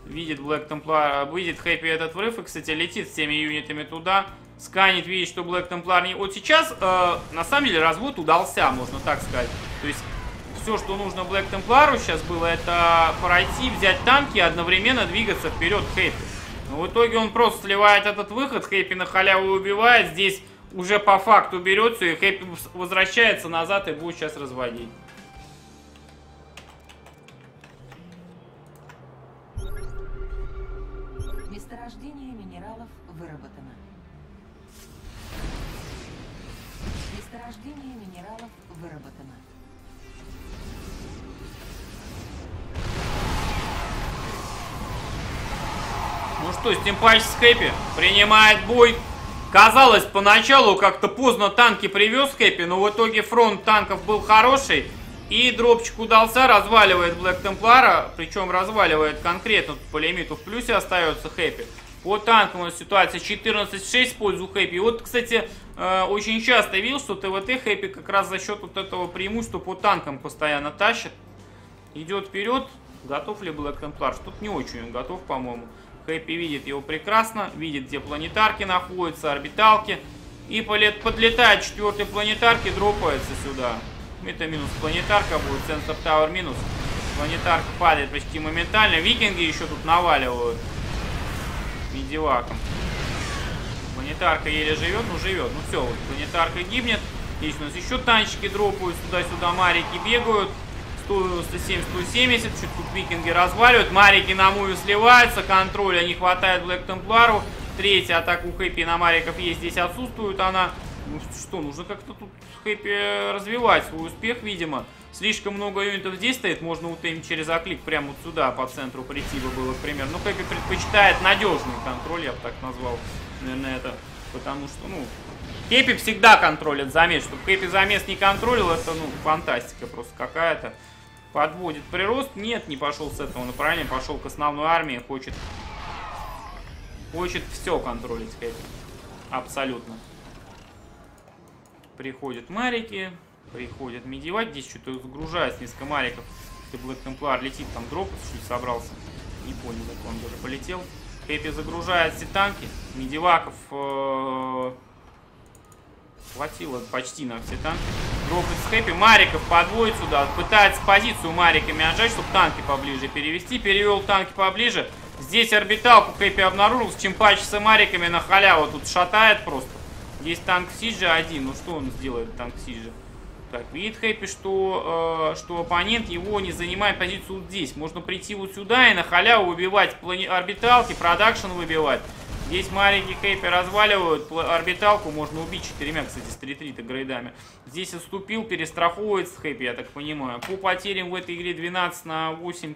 Видит Блэк Темплар, видит Хэппи этот врыв и, кстати, летит с теми юнитами туда. Сканит, видит, что Блэк Темплар не... Вот сейчас, э, на самом деле, развод удался, можно так сказать. То есть все, что нужно Блэк Темплару сейчас было, это пройти, взять танки и одновременно двигаться вперед Хэппи. Но в итоге он просто сливает этот выход, Хэппи на халяву убивает, здесь уже по факту берется, и Хэппи возвращается назад и будет сейчас разводить. Что, Стимпач Хэппи принимает бой. Казалось, поначалу как-то поздно танки привез Хэппи, но в итоге фронт танков был хороший. И дропчик удался, разваливает Блэк Темплара, причем разваливает конкретно по лимиту. В плюсе остается Хэппи. По танкам у нас ситуация 14-6 в пользу Хэппи. Вот, кстати, э, очень часто видел, что ТВТ Хэппи как раз за счет вот этого преимущества по танкам постоянно тащит. Идет вперед. Готов ли Блэк Темплар? Что-то не очень он готов, по-моему. Хэппи видит его прекрасно, видит, где планетарки находятся, орбиталки. И полет, подлетает четвертой планетарки, дропается сюда. Это минус планетарка будет, сенсор Тауэр минус. Планетарка падает почти моментально. Викинги еще тут наваливают. Медиваком. Планетарка еле живет, ну живет. Ну все, планетарка гибнет. Здесь у нас еще танчики дропают, туда-сюда марики бегают. 197-170, чуть тут викинги разваливают, марики на мую сливаются, контроля не хватает Блэк Темплару, третья атака у Хэппи на мариков есть, здесь отсутствует она. Ну что, нужно как-то тут Хэппи развивать свой успех, видимо. Слишком много юнитов здесь стоит, можно вот им через оклик прямо вот сюда по центру прийти бы было, к примеру. Но Хэппи предпочитает надежный контроль, я бы так назвал, наверное, это. Потому что, ну, Хэппи всегда контролит замес. Чтобы Хэппи замес не контролил, это, ну, фантастика просто какая-то подводит прирост. Нет, не пошел с этого направления, пошел к основной армии, хочет, хочет все контролить Хэппи. Абсолютно. Приходят марики, приходят медивать, здесь что-то загружается несколько мариков. Если Блэк Темплар летит, там дроп чуть собрался. Не понял, как он даже полетел. Хэппи загружает все танки. Медиваков э хватило почти на все танки. Дропает с хэппи. Мариков подводит сюда. Пытается позицию мариками отжать, чтобы танки поближе перевести. Перевел танки поближе. Здесь орбиталку Хэппи обнаружил. С чемпач с мариками на халяву тут шатает просто. Здесь танк Сиджа один. Ну что он сделает, танк Сиджа? Так, видит Хэппи, что, э, что оппонент его не занимает позицию вот здесь. Можно прийти вот сюда и на халяву выбивать орбиталки, продакшн выбивать. Здесь маленькие Хэппи разваливают орбиталку, можно убить четырьмя, кстати, с 3-3-то грейдами. Здесь отступил, перестраховывается Хэппи, я так понимаю. По потерям в этой игре 12 на 8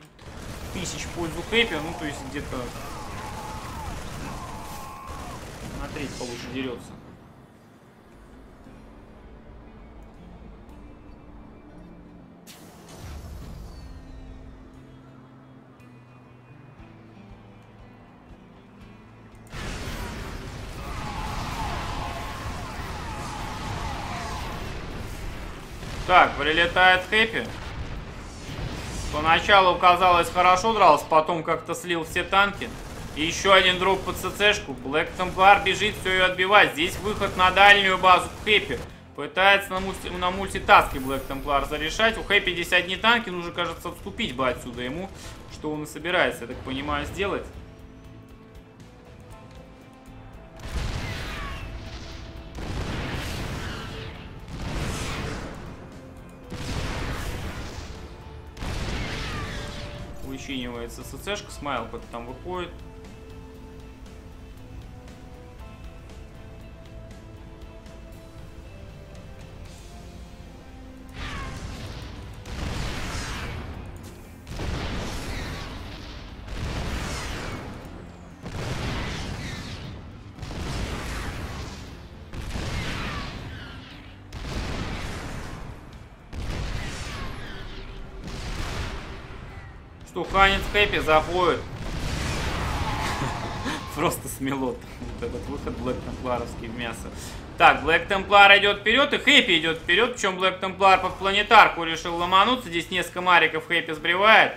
тысяч в пользу Хэппи, ну то есть где-то на треть получше дерется. Так, прилетает Хэппи. Поначалу казалось хорошо дрался, потом как-то слил все танки. И еще один дроп под ЦЦшку. Блэк Темплар бежит все ее отбивать. Здесь выход на дальнюю базу Хэппи. Пытается на, мульти, на мультитаске Блэк Темплар зарешать. У Хэппи здесь одни танки, нужно, кажется, отступить бы отсюда ему. Что он и собирается, я так понимаю, сделать. Вычинивается СЦшка, смайл как там выходит. Что, Ханец Хэппи заходит. (laughs) Просто смело вот этот выход Блэк Темпларовский в мясо. Так, Блэк Темплар идет вперед, и Хэппи идет вперед, причем Блэк Темплар под планетарку решил ломануться. Здесь несколько мариков Хэппи сбривает.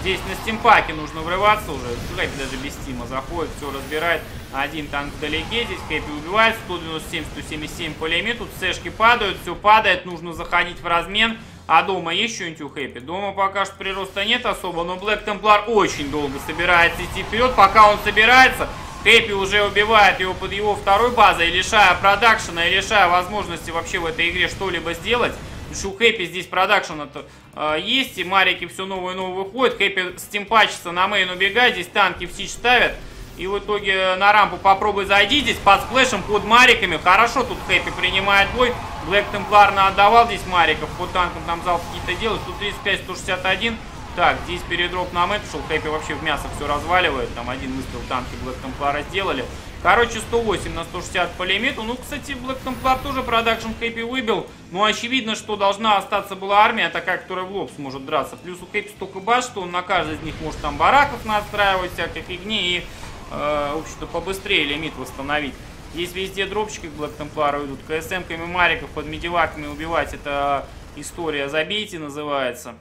Здесь на стимпаке нужно врываться уже. Хэппи даже без стима заходит, все разбирает. Один танк вдалеке, здесь Хэппи убивает. 197, 177 по лимиту. Сэшки падают, все падает, нужно заходить в размен. А дома есть что-нибудь у Хэппи? Дома пока что прироста нет особо, но Блэк Темплар очень долго собирается идти вперед. Пока он собирается, Хэппи уже убивает его под его второй базой, лишая продакшена и лишая возможности вообще в этой игре что-либо сделать. Потому что у Хэппи здесь продакшена-то э, есть, и Марики все новые и новые выходят. Хэппи стимпачится на main убегает, здесь танки в siege ставят. И в итоге на рампу попробуй зайди здесь под сплэшем, под мариками. Хорошо тут Хэппи принимает бой. Блэк Темплар отдавал здесь мариков. По танкам там зал какие-то делают. 135, 161. Так, здесь передроп на мэтт шел. Хэппи вообще в мясо все разваливает. Там один выстрел танки Блэк Темплара сделали. Короче, 108 на 160 по лимиту. Ну, кстати, Блэк Темплар тоже продакшн Хэппи выбил. Ну, очевидно, что должна остаться была армия, такая, которая в лоб сможет драться. Плюс у Хэппи столько баш, что он на каждый из них может там бараков настраивать, всякой фигни. И э, в общем-то, побыстрее лимит восстановить. Здесь везде дропчики к Блэк Темплару идут. КСМ-ками Мариков под медиваками убивать. Это история «Забейте» называется.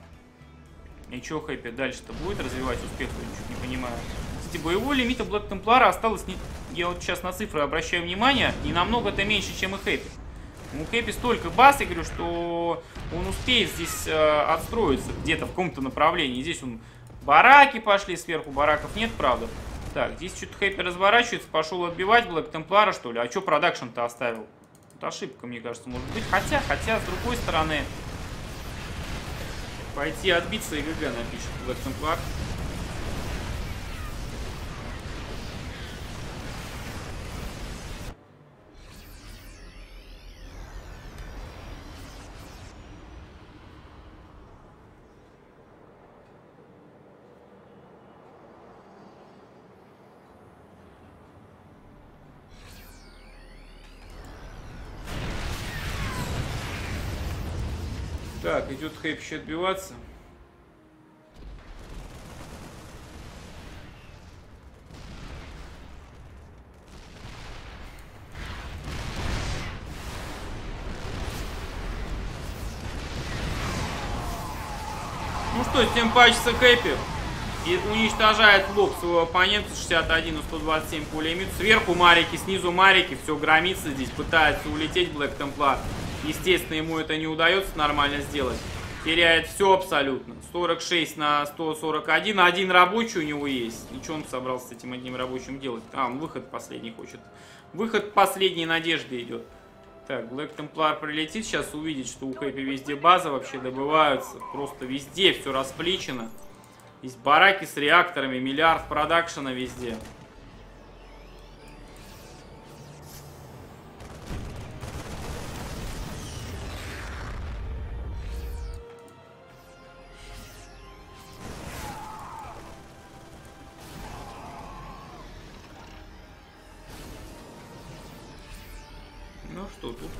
И что Хэппи дальше-то будет развивать успех? Я ничего не понимаю. Кстати, боевого лимита Блэк Темплара осталось, не... я вот сейчас на цифры обращаю внимание, не намного-то меньше, чем и Хэппи. У Хэппи столько баз, я говорю, что он успеет здесь э, отстроиться где-то в каком-то направлении. Здесь он бараки пошли сверху, бараков нет, правда. Так, здесь что-то Хэппи разворачивается, пошел отбивать Блэк Темплара, что ли. А что продакшн-то оставил? Это ошибка, мне кажется, может быть. Хотя, хотя, с другой стороны, пойти отбиться и ГГ напишет Блэк Темплар. Так, идет Хэп еще отбиваться. Ну что, с тем пачется Хэппи. И уничтожает лоб своего оппонента 61 на 127 пулемет. Сверху Марики, снизу Марики. Все громится здесь, пытается улететь Блэк Темплар. Естественно, ему это не удается нормально сделать. Теряет все абсолютно. 46 на 141. Один рабочий у него есть. И что он собрался с этим одним рабочим делать? А, он выход последний хочет. Выход последней надежды идет. Так, Блэк Темплар прилетит, сейчас увидит, что у Хэппи везде база вообще добываются. Просто везде все расплечено. Есть бараки с реакторами, миллиард продакшена везде.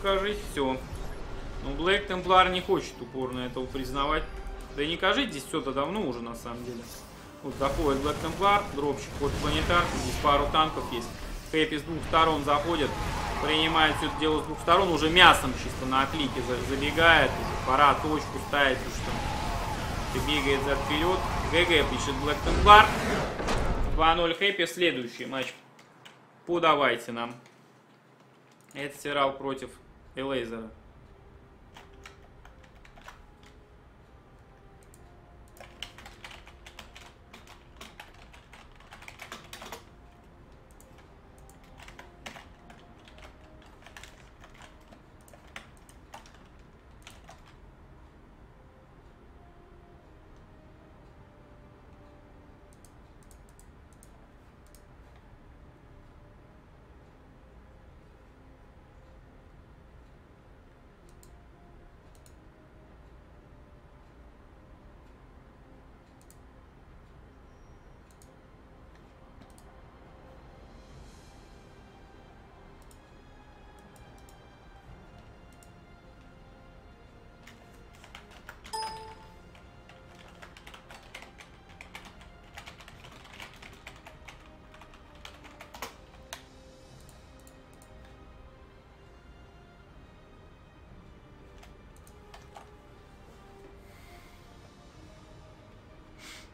Кажись, все. Но Блэк Темплар не хочет упорно этого признавать. Да и не кажись, здесь все-то давно уже на самом деле. Вот заходит Блэк Темплар, дропщик под планетар, здесь пару танков есть. Хэппи с двух сторон заходит, принимает все это дело с двух сторон, уже мясом чисто на клике забегает, уже пора точку ставить, что бегает за вперед. ГГ пишет Блэк Темплар. 2-0 Хэппи, следующий матч. Подавайте нам. Это Сирал против и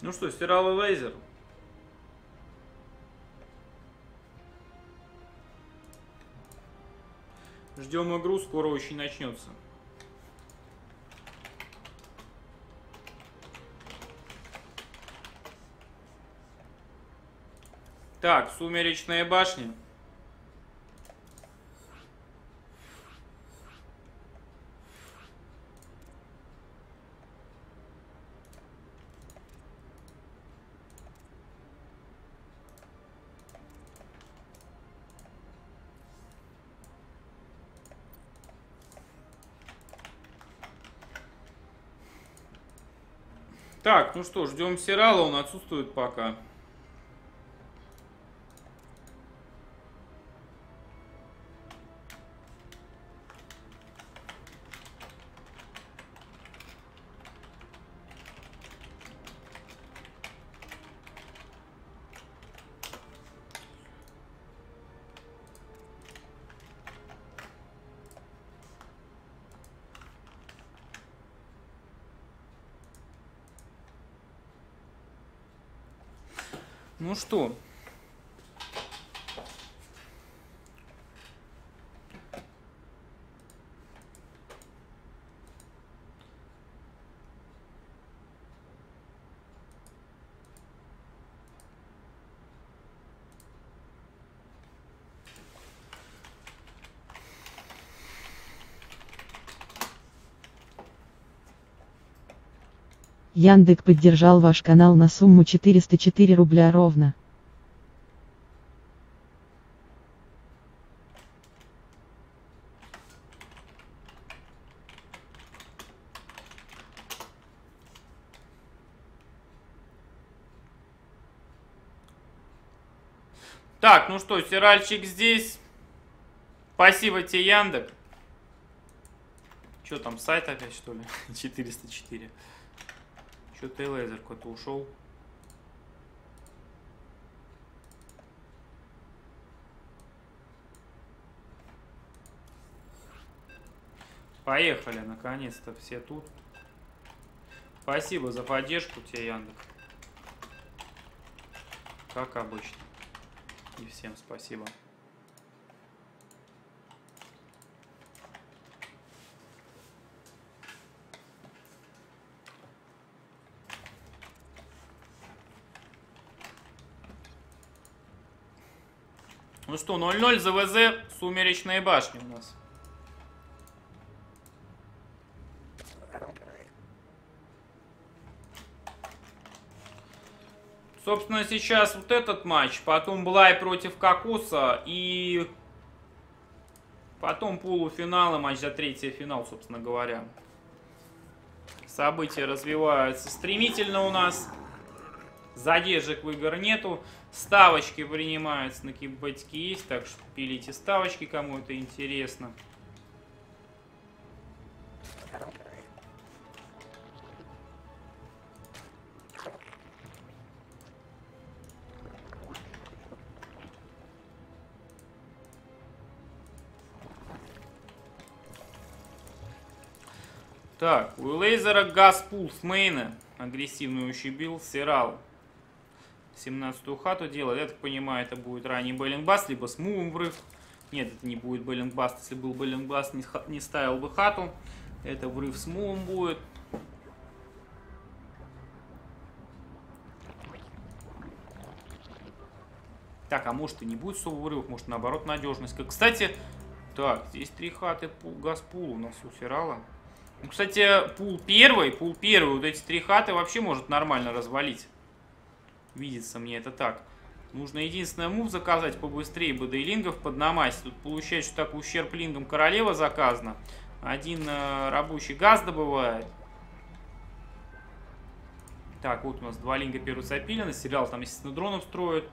Ну что, стирал лазер. Ждем игру, скоро очень начнется. Так, сумеречная башня. Так, ну что, ждем Сирала, он отсутствует пока. Ну что? Яндек поддержал ваш канал на сумму 404 рубля ровно. Так, ну что, стиральщик здесь. Спасибо тебе, Яндек. Что там, сайт опять, что ли? (laughs) 404. Что ты лазер куда-то ушел? Поехали, наконец-то все тут. Спасибо за поддержку тебе, Яндекс. Как обычно. И всем спасибо. Ну что, 0-0 ЗВЗ, Сумеречная башня у нас. Собственно, сейчас вот этот матч, потом Блай против Кокоса и потом полуфинал и матч за третий финал, собственно говоря. События развиваются стремительно у нас. Задержек в игр нету. Ставочки принимаются на кибетике есть, так что пилите ставочки, кому это интересно. Так, у Элейзера газ пул с main а. Агрессивный ещё build Сирал. 17-ю хату делает. Я так понимаю, это будет ранний baneling bust, либо с move ом. Нет, это не будет baneling bust. Если был baneling bust, не, не ставил бы хату. Это врыв с move ом будет. Так, а может и не будет сову врывов, может наоборот надежность. Кстати, так, здесь три хаты пул, газ пул у нас у Сирала. Ну, кстати, пул первый, пул первый, вот эти три хаты вообще может нормально развалить. Видится мне это так. Нужно единственное мув заказать побыстрее БД-лингов под намасть. Тут получается, что так ущерб лингам королева заказано. Один э, рабочий газ добывает. Так, вот у нас два линга первый запилены. Сериал там, естественно, дронов строят.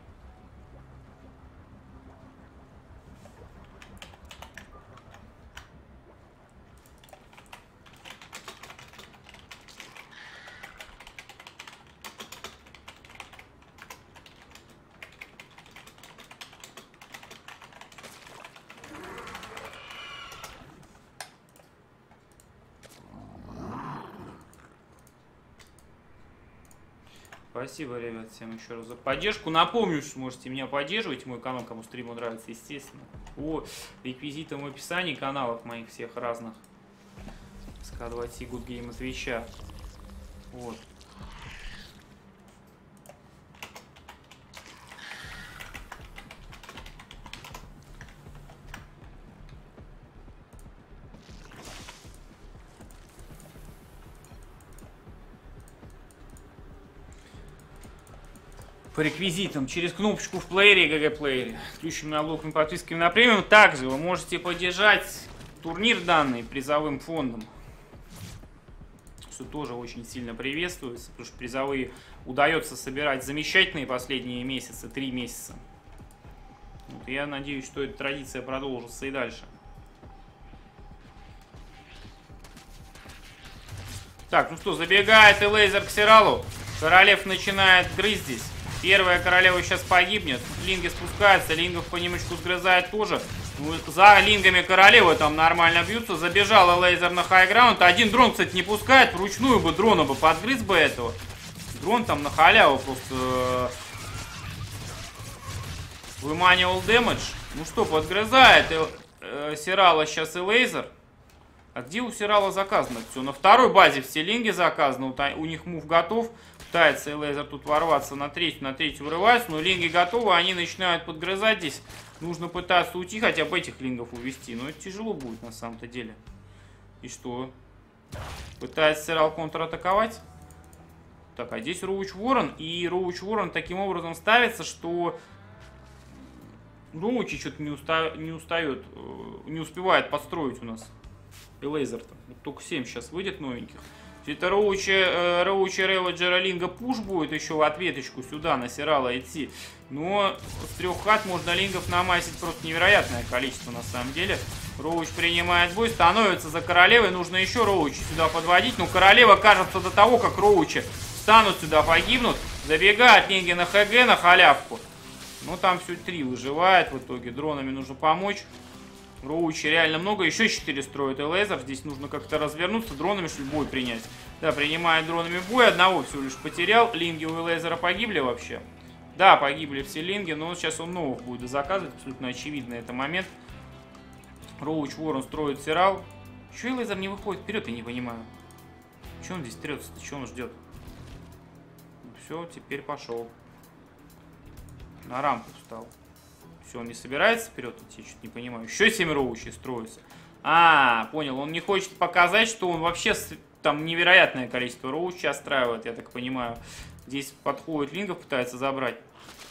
Спасибо, ребят, всем еще раз за поддержку. Напомню, что можете меня поддерживать, мой канал, кому стрим нравится, естественно. По реквизитам в описании каналов моих всех разных. СК2 Good Game от. Вот. По реквизитам через кнопочку в плеере ГГ плеере, включим налог на подписки на премиум. Также вы можете поддержать турнир данный призовым фондом, что тоже очень сильно приветствуется, потому что призовые удается собирать замечательные последние месяцы, три месяца. Вот, я надеюсь, что эта традиция продолжится и дальше. Так, ну что, забегает Элейзер к Сиралу. Королев начинает грызть здесь. Первая королева сейчас погибнет. Ling и спускаются, ling ов понемножку сгрызает тоже. Ну, за ling ами королевы там нормально бьются. Забежала лазер на high ground. Один дрон, кстати, не пускает. Вручную бы дрона бы подгрыз бы этого. Дрон там на халяву просто... Выманивал damage. Ну что, подгрызает э, э, Сирала сейчас Элейзер. А где у Сирала заказано все? На второй базе все линги заказаны. У них мув готов. Пытается Элейзер тут ворваться на третью, на третью врывается, но линги готовы, они начинают подгрызать здесь. Нужно пытаться уйти, хотя бы этих лингов увести, но это тяжело будет на самом-то деле. И что? Пытается Сирал контратаковать? Так, а здесь Роуч Ворон, и Роуч Ворон таким образом ставится, что Роучи что-то не, уста... не устает, э, не успевает подстроить у нас. И лейзер-то. только 7 сейчас выйдет новеньких. Это Роучи, э, Роучи Реводжера Линга пуш будет еще в ответочку сюда на Сирала идти. Но с трех хат можно лингов намасить просто невероятное количество на самом деле. Роуч принимает бой, становится за королевой. Нужно еще Роучи сюда подводить. Но королева, кажется, до того, как Роучи станут сюда, погибнут. Забегает линги на ХГ, на халявку. Ну, там все три выживает в итоге. Дронами нужно помочь. Роучи реально много. Еще 4 строят и лазер. Здесь нужно как-то развернуться, дронами что ли бой принять. Да, принимает дронами бой. Одного всего лишь потерял. Линги у лазера погибли вообще. Да, погибли все линги, но сейчас он новых будет заказывать. Абсолютно очевидно это момент. Роуч Ворон строит Сирал. Чего лазер не выходит вперед, я не понимаю. Че он здесь трется-то? Че он ждет? Все, теперь пошел. На рамку встал. Все, он не собирается вперед идти, что-то не понимаю. Еще 7 роучей строится. А, понял, он не хочет показать, что он вообще там невероятное количество роучей отстраивает, я так понимаю. Здесь подходит лингов, пытается забрать.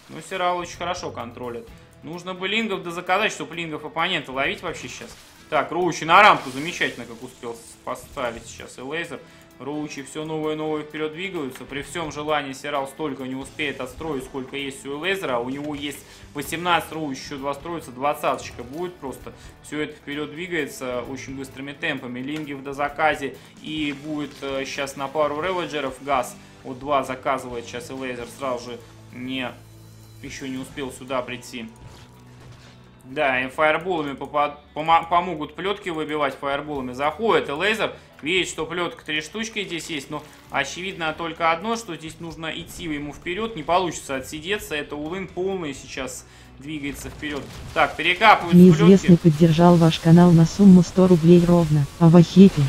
Ну, Сирал очень хорошо контролит. Нужно бы лингов да заказать, чтобы лингов оппонента ловить вообще сейчас. Так, Роучи на рамку замечательно, как успел поставить сейчас и лазер. Роучи все новое и новое вперед двигаются. При всем желании Сирал столько не успеет отстроить, сколько есть у Лезера. У него есть 18 Роуч, еще 2 строится, 20 будет просто. Все это вперед двигается очень быстрыми темпами. Линги в дозаказе. И будет э, сейчас на пару реведжеров газ. Вот 2 заказывает сейчас и Лезер. Сразу же не, еще не успел сюда прийти. Да, и фаерболами помогут плетки выбивать фаерболами. Заходит и лазер, видит, что плетка три штучки здесь есть, но очевидно только одно, что здесь нужно идти ему вперед, не получится отсидеться. Это улын полный сейчас двигается вперед. Так, перекапывают Неизвестный поддержал ваш канал на сумму 100 рублей ровно. Авахепи.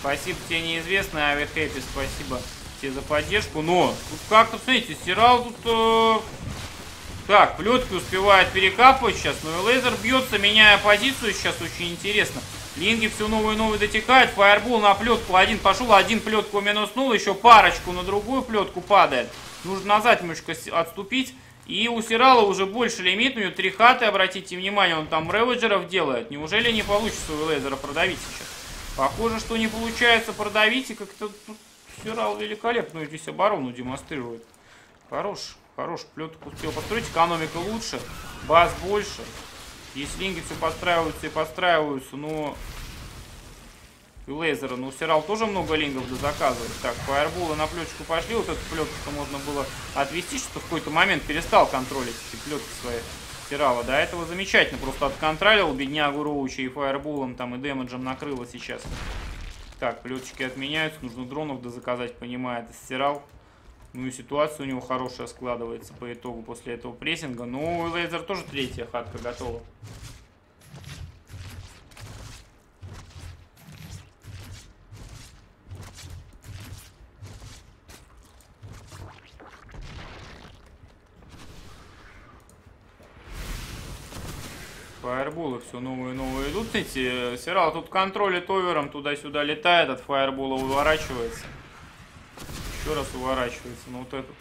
Спасибо тебе, неизвестный, Авахепи, спасибо тебе за поддержку. Но тут как-то, смотрите, стирал тут... Э так, плетки успевает перекапывать сейчас, но и лазер бьется, меняя позицию сейчас, очень интересно. Линги все новые и новые дотекают, фаербол на плетку один пошел, один плетку минуснул, еще парочку на другую плетку падает. Нужно назад немножко отступить. И у Сирала уже больше лимит, у него три хаты, обратите внимание, он там реведжеров делает. Неужели не получится у лазера продавить сейчас? Похоже, что не получается продавить, и как-то Сирал великолепную здесь оборону демонстрирует. Хорош. Хорош, плетку успел построить. Экономика лучше. Баз больше. Если линги все подстраиваются и подстраиваются, но... И лазера. Но у Сирал тоже много лингов до заказывать. Так, фаерболы на плеточку пошли. Вот эту плетку можно было отвести, что в какой-то момент перестал контролить эти плетки свои. Сирала. До этого замечательно. Просто отконтролил беднягу Роуча и фаерболом там и дэмэджем накрыло сейчас. Так, плеточки отменяются. Нужно дронов дозаказать, понимает. Стирал. Ну и ситуация у него хорошая складывается по итогу после этого прессинга. Ну, Лейзер тоже третья хатка готова. Фаерболы все новые и новые идут. Смотрите, Сирал тут контролит овером, туда-сюда летает, от фаербола уворачивается. Еще раз уворачивается. Ну вот этот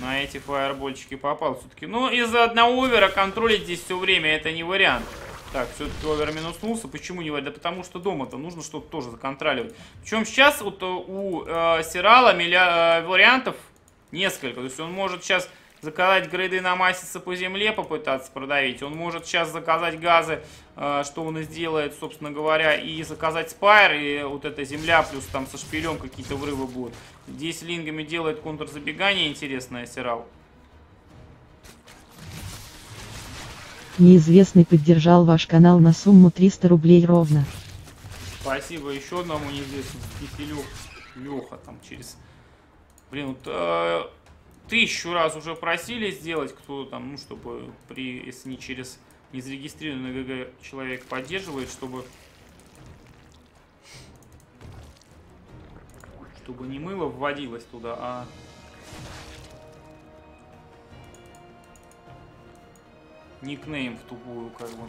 на эти фаербольчики попал все-таки. Но из-за одного овера контролить здесь все время это не вариант. Так, все-таки овер минуснулся. Почему не вариант? Да потому что дома-то нужно что-то тоже законтроливать. Причем сейчас вот у э, Сирала милля, э, вариантов несколько. То есть он может сейчас заказать грейды намаситься по земле, попытаться продавить. Он может сейчас заказать газы, э, что он и сделает, собственно говоря, и заказать спайр, и вот эта земля, плюс там со шпилем какие-то врывы будут. Здесь лингами делает контрзабегание интересное, Сирал. Неизвестный поддержал ваш канал на сумму 300 рублей ровно. Спасибо еще одному неизвестному. Киселев. Леха там через... Блин, вот... Э тысячу раз уже просили сделать, кто там, ну, чтобы при, если не через незарегистрированный ГГ человек поддерживает, чтобы чтобы не мыло вводилось туда, а никнейм в тупую, как бы.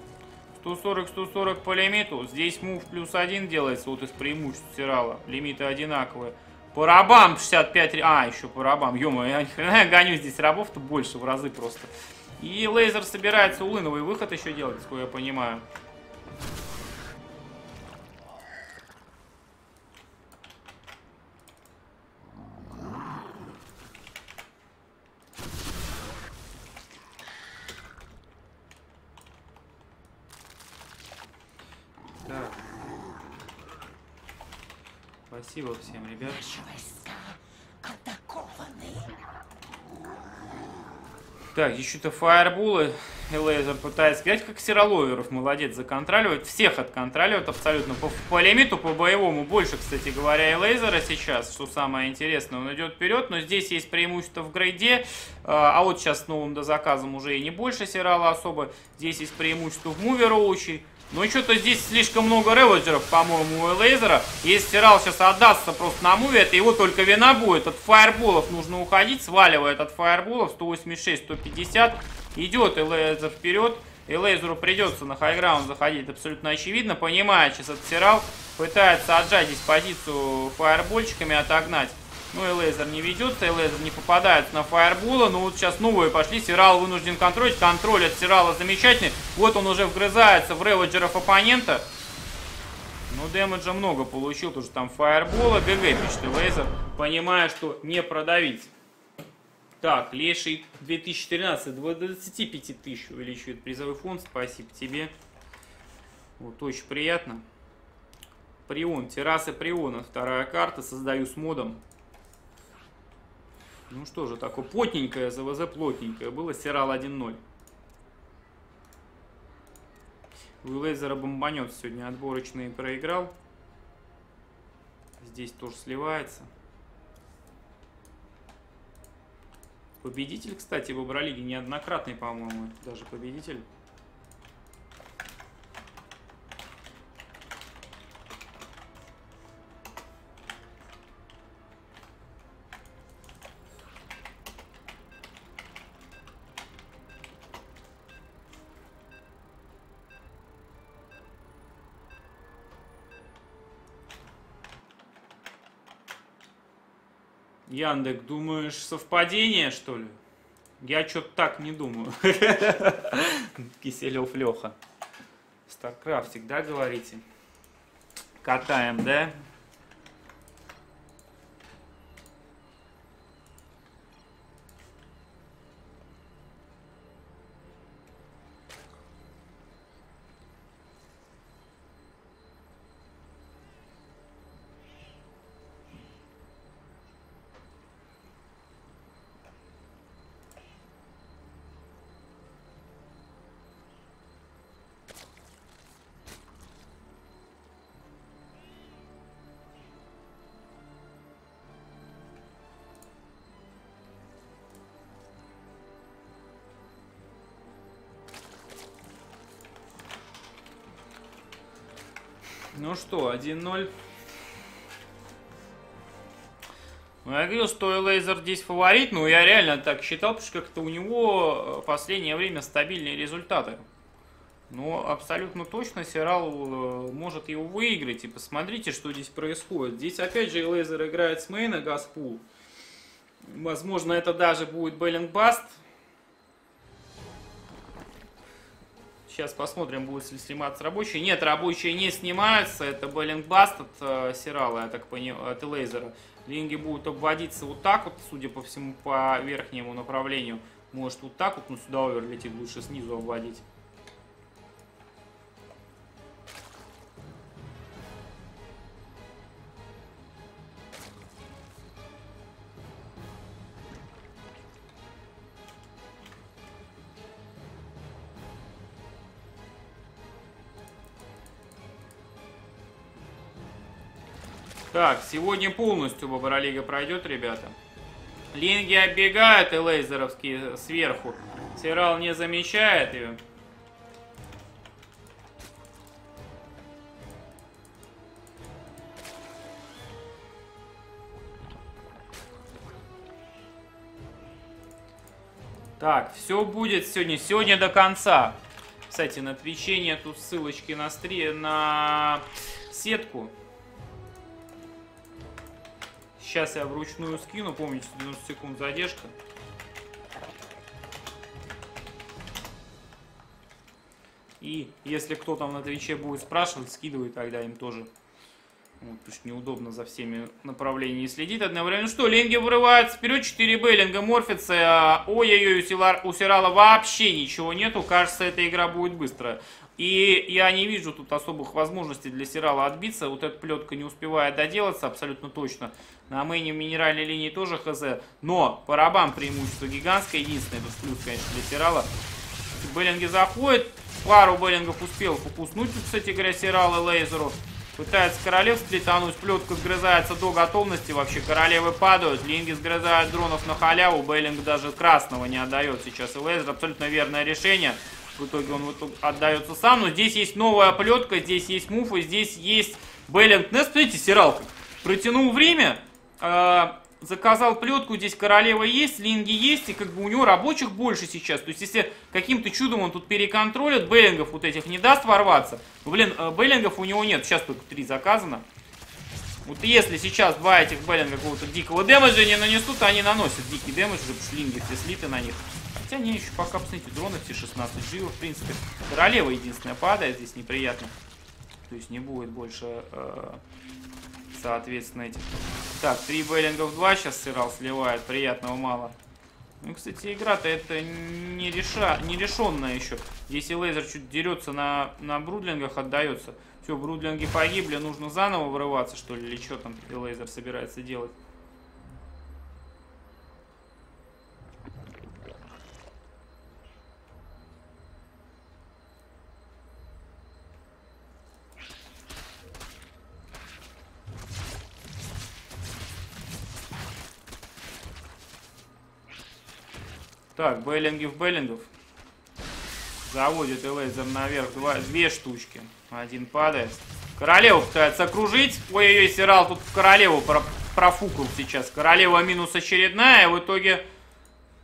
140-140 по лимиту. Здесь мув плюс один делается вот из преимуществ Сирала. Лимиты одинаковые. По рабам 65... А, еще по рабам. ё я ни хрена гоню здесь рабов-то больше в разы просто. И лейзер собирается улыновый выход еще делать, сколько я понимаю. Спасибо всем, ребят. Так, что-то фаербулы. И лазер пытается сказать, как сироловеров молодец законтроливать. Всех отконтроливает абсолютно. По, по лимиту, по боевому больше, кстати говоря, и лазера сейчас, что самое интересное. Он идет вперед, но здесь есть преимущество в грейде. А, а вот сейчас с новым дозаказом уже и не больше сирала особо. Здесь есть преимущество в муве роучи. Ну и что-то здесь слишком много реводжеров, по-моему, у лейзера. Если Сирал сейчас отдастся просто на муве, это его только вина будет. От фаерболов нужно уходить, сваливает от фаерболов 186-150. Идет Элейзер вперед. Элейзеру придется на хайграунд заходить, абсолютно очевидно. Понимает сейчас от Сирал, пытается отжать здесь позицию фаербольчиками, отогнать. Ну и лазер не ведется, и лазер не попадает на фаербола. Но вот сейчас новые пошли. Сирал вынужден контролить. Контроль от Сирала замечательный. Вот он уже вгрызается в реводжеров оппонента. Ну, дэмэджа много получил. Тоже там фаербола. ГГ пишет и лазер. Понимая, что не продавить. Так, Леший 2013 25 тысяч увеличивает призовой фонд. Спасибо тебе. Вот, очень приятно. Прион, террасы Приона, вторая карта, создаю с модом. Ну что же, такое плотненькое, ЗВЗ плотненькое было, Сирал 1-0. Лейзера бомбанет сегодня отборочный проиграл. Здесь тоже сливается. Победитель, кстати, в Евролиге неоднократный, по-моему, даже победитель. Яндек, думаешь, совпадение, что ли? Я что-то так не думаю. (laughs) Киселев Леха. StarCraft всегда говорите. Катаем, да? Ну что, 1-0. Ну, я говорил, что Элейзер здесь фаворит, но я реально так считал, потому что как-то у него в последнее время стабильные результаты. Но абсолютно точно Сирал э, может его выиграть. И посмотрите, что здесь происходит. Здесь опять же Элейзер играет с main а газ pool. Возможно, это даже будет baneling bust. Сейчас посмотрим, будет ли сниматься рабочие. Нет, рабочие не снимаются. Это Беллингбаст от э, Сирала, я так понимаю, от Лейзера. Линги будут обводиться вот так вот, судя по всему, по верхнему направлению. Может вот так вот, но сюда овер летит, лучше снизу обводить. Так, сегодня полностью Бобролига пройдет, ребята. Линги оббегают и лейзеровские сверху. Сирал не замечает ее. Так, все будет сегодня, сегодня до конца. Кстати, на Твиче нету ссылочки на, стри... на сетку. Сейчас я вручную скину, помните, 90 секунд задержка. И если кто там на Твиче будет спрашивать, скидывай тогда им тоже. Вот, потому что неудобно за всеми направлениями следить одновременно. Ну что, Ленги вырывается вперед, 4 Беллинга морфится. Ой-ой-ой, у Сирала вообще ничего нету. Кажется, эта игра будет быстрая. И я не вижу тут особых возможностей для Сирала отбиться. Вот эта плетка не успевает доделаться абсолютно точно. На мейне минеральной линии тоже хз. Но по рабам преимущество гигантское. Единственное, это плюс, конечно, для Сирала. Беллинги заходят. Пару Беллингов успел покуснуть, кстати говоря, Сирал и Лейзеру. Пытается королев сплетануть, плетка сгрызается до готовности, вообще королевы падают, линги сгрызают дронов на халяву, Беллинг даже красного не отдает сейчас и Лейзер, абсолютно верное решение. В итоге он отдается сам. Но здесь есть новая плетка, здесь есть муфы, здесь есть Бейлинг Нест. Смотрите, Сиралка протянул время, э, заказал плетку, здесь королева есть, линги есть, и как бы у него рабочих больше сейчас. То есть, если каким-то чудом он тут переконтролит, Бейлингов вот этих не даст ворваться. Ну, блин, э, Бейлингов у него нет, сейчас только три заказано. Вот если сейчас два этих Беллинга какого-то дикого дэмэджа не нанесут, они наносят дикий потому что линги все слиты на них. Хотя они еще пока, посмотрите, дроны все 16 живы, в принципе. Королева единственная падает, здесь неприятно. То есть не будет больше, э, соответственно, этих. Так, 3 Беллингов 2 сейчас сырал сливает, приятного мало. Ну, кстати, игра-то это не, реша... не решенная еще. Если лейзер чуть дерется на, на брудлингах, отдается. Все, брудлинги погибли, нужно заново вырываться, что ли, или что там лейзер собирается делать. Так, Беллингов, Беллингов. Заводит Элейзер наверх два, две штучки. Один падает. Королеву пытается окружить. Ой-ой-ой, Сирал тут королеву про профукал сейчас. Королева минус очередная. В итоге...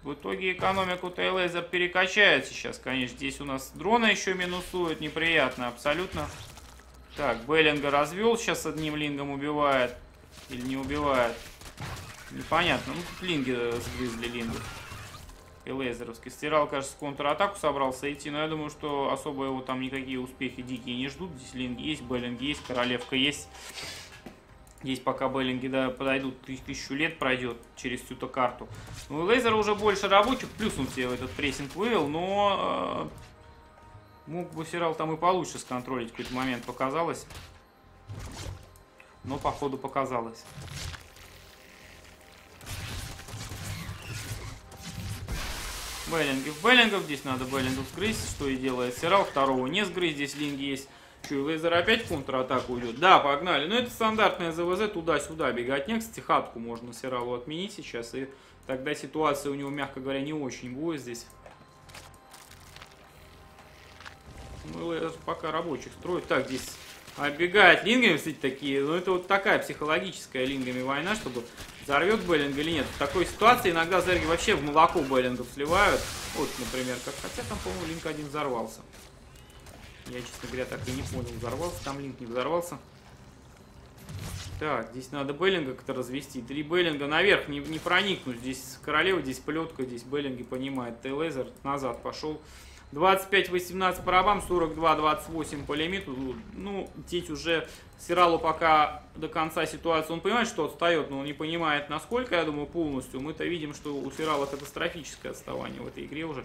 В итоге экономику Тейлейзер перекачает сейчас, конечно. Здесь у нас дрона еще минусует. Неприятно абсолютно. Так, Беллинга развел. Сейчас одним лингом убивает. Или не убивает. Непонятно. Ну, тут линги сгрызли лингов и лазеровский. Стирал, кажется, контратаку собрался идти, но я думаю, что особо его там никакие успехи дикие не ждут. Здесь линг есть, Беллинг есть, Королевка есть. Здесь пока Беллинги да, подойдут, тысячу лет пройдет через всю эту карту. Ну, Лейзер уже больше рабочих, плюс он себе этот прессинг вывел, но э, мог бы Сирал там и получше сконтролить какой-то момент, показалось. Но, походу, показалось. Беллингов, Беллингов. Здесь надо Беллингов сгрызть, что и делает Сирал. Второго не сгрызть, здесь линги есть. Что, и Лейзер опять в контратаку идет? Да, погнали. Но ну, это стандартная ЗВЗ туда-сюда беготня. Кстати, хатку можно Сиралу отменить сейчас. И тогда ситуация у него, мягко говоря, не очень будет здесь. Ну, пока рабочих строит. Так, здесь Оббегает лингами, кстати, такие. Ну, это вот такая психологическая лингами война, чтобы взорвет Беллинг или нет. В такой ситуации иногда зерги вообще в молоко Беллингов сливают. Вот, например, как. Хотя там, по-моему, линк один взорвался. Я, честно говоря, так и не понял, взорвался там линк, не взорвался. Так, здесь надо Беллинга как-то развести. Три Беллинга наверх не, не проникнуть. Здесь королева, здесь плетка, здесь Беллинги понимает. Тейлезер назад пошел. 25-18 по рабам, 42-28 по лимиту. Ну, здесь уже Сиралу пока до конца ситуации, он понимает, что отстает, но он не понимает, насколько, я думаю, полностью. Мы-то видим, что у Сирала катастрофическое отставание в этой игре уже.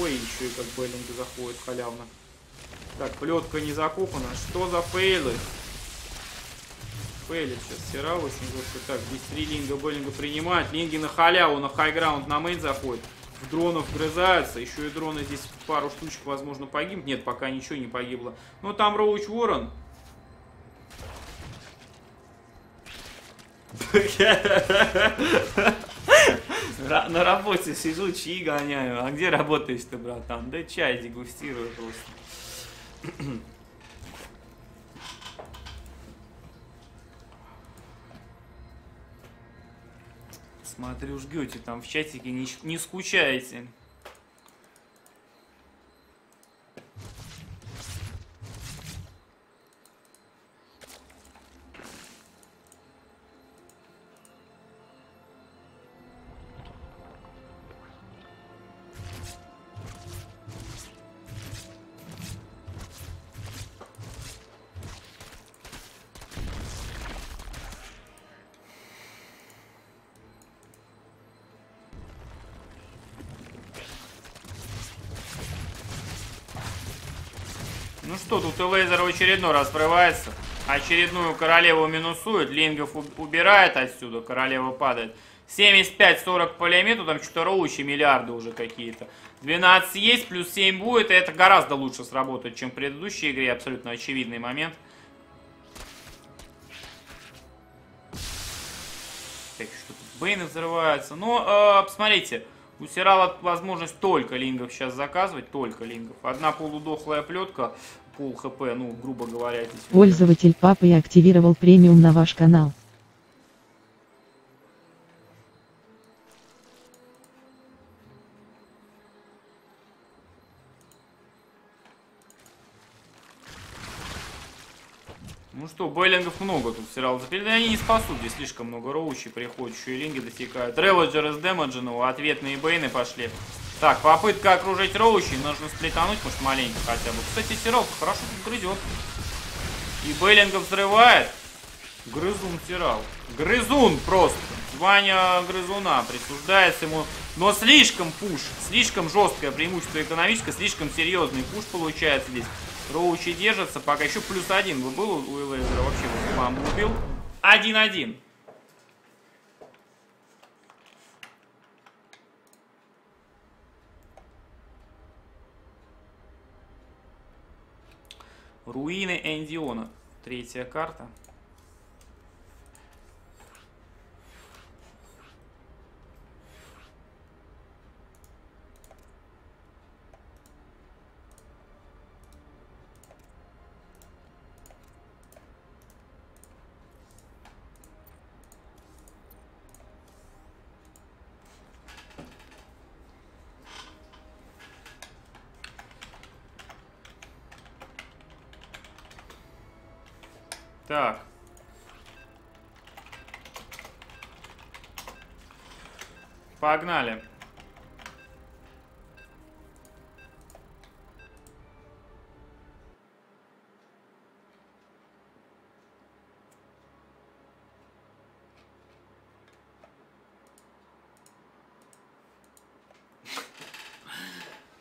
Ой, еще и как baneling и заходит халявно. Так, плетка не закопана. Что за fail ы? Fail ит сейчас Сирал очень жестко. Так, здесь три ling а baneling а принимает. Ling и на халяву, на high ground, на main заходит в дронов вгрызаются. Еще и дроны здесь пару штучек, возможно, погибнут. Нет, пока ничего не погибло. Но там Роуч Ворон. На работе сижу, чьи гоняю. А где работаешь ты, братан? Да чай дегустирую просто. Смотрю, жгете там в чатике, не, не скучаете. Очередной раз врывается. Очередную королеву минусует. Лингов убирает отсюда. Королева падает. 75-40 по лимиту. Там что-то роучи миллиарды уже какие-то. 12 есть, плюс 7 будет. И это гораздо лучше сработает, чем в предыдущей игре. Абсолютно очевидный момент. Так, что тут Бейны взрываются. Ну, э, посмотрите. У Сирала возможность только лингов сейчас заказывать, только лингов. Одна полудохлая плетка, пол хп, ну, грубо говоря. Здесь Пользователь папы активировал премиум на ваш канал. Что, Беллингов много тут Сирал запилили. Они не спасут, здесь слишком много роучей приходит, еще и линги дотекают. Реводжер из демедженного, ответные бейны пошли. Так, попытка окружить роучей, нужно сплетануть, может маленько хотя бы. Кстати, Сирал хорошо тут грызет. И Беллингов взрывает. Грызун Сирал. Грызун просто. Звание грызуна присуждается ему. Но слишком пуш, слишком жесткое преимущество экономическое, слишком серьезный пуш получается здесь. Роучи держатся, пока еще плюс один бы был у Элейзера, вообще бы маму убил. Один-один. Руины Эндиона. Третья карта. Так. Погнали.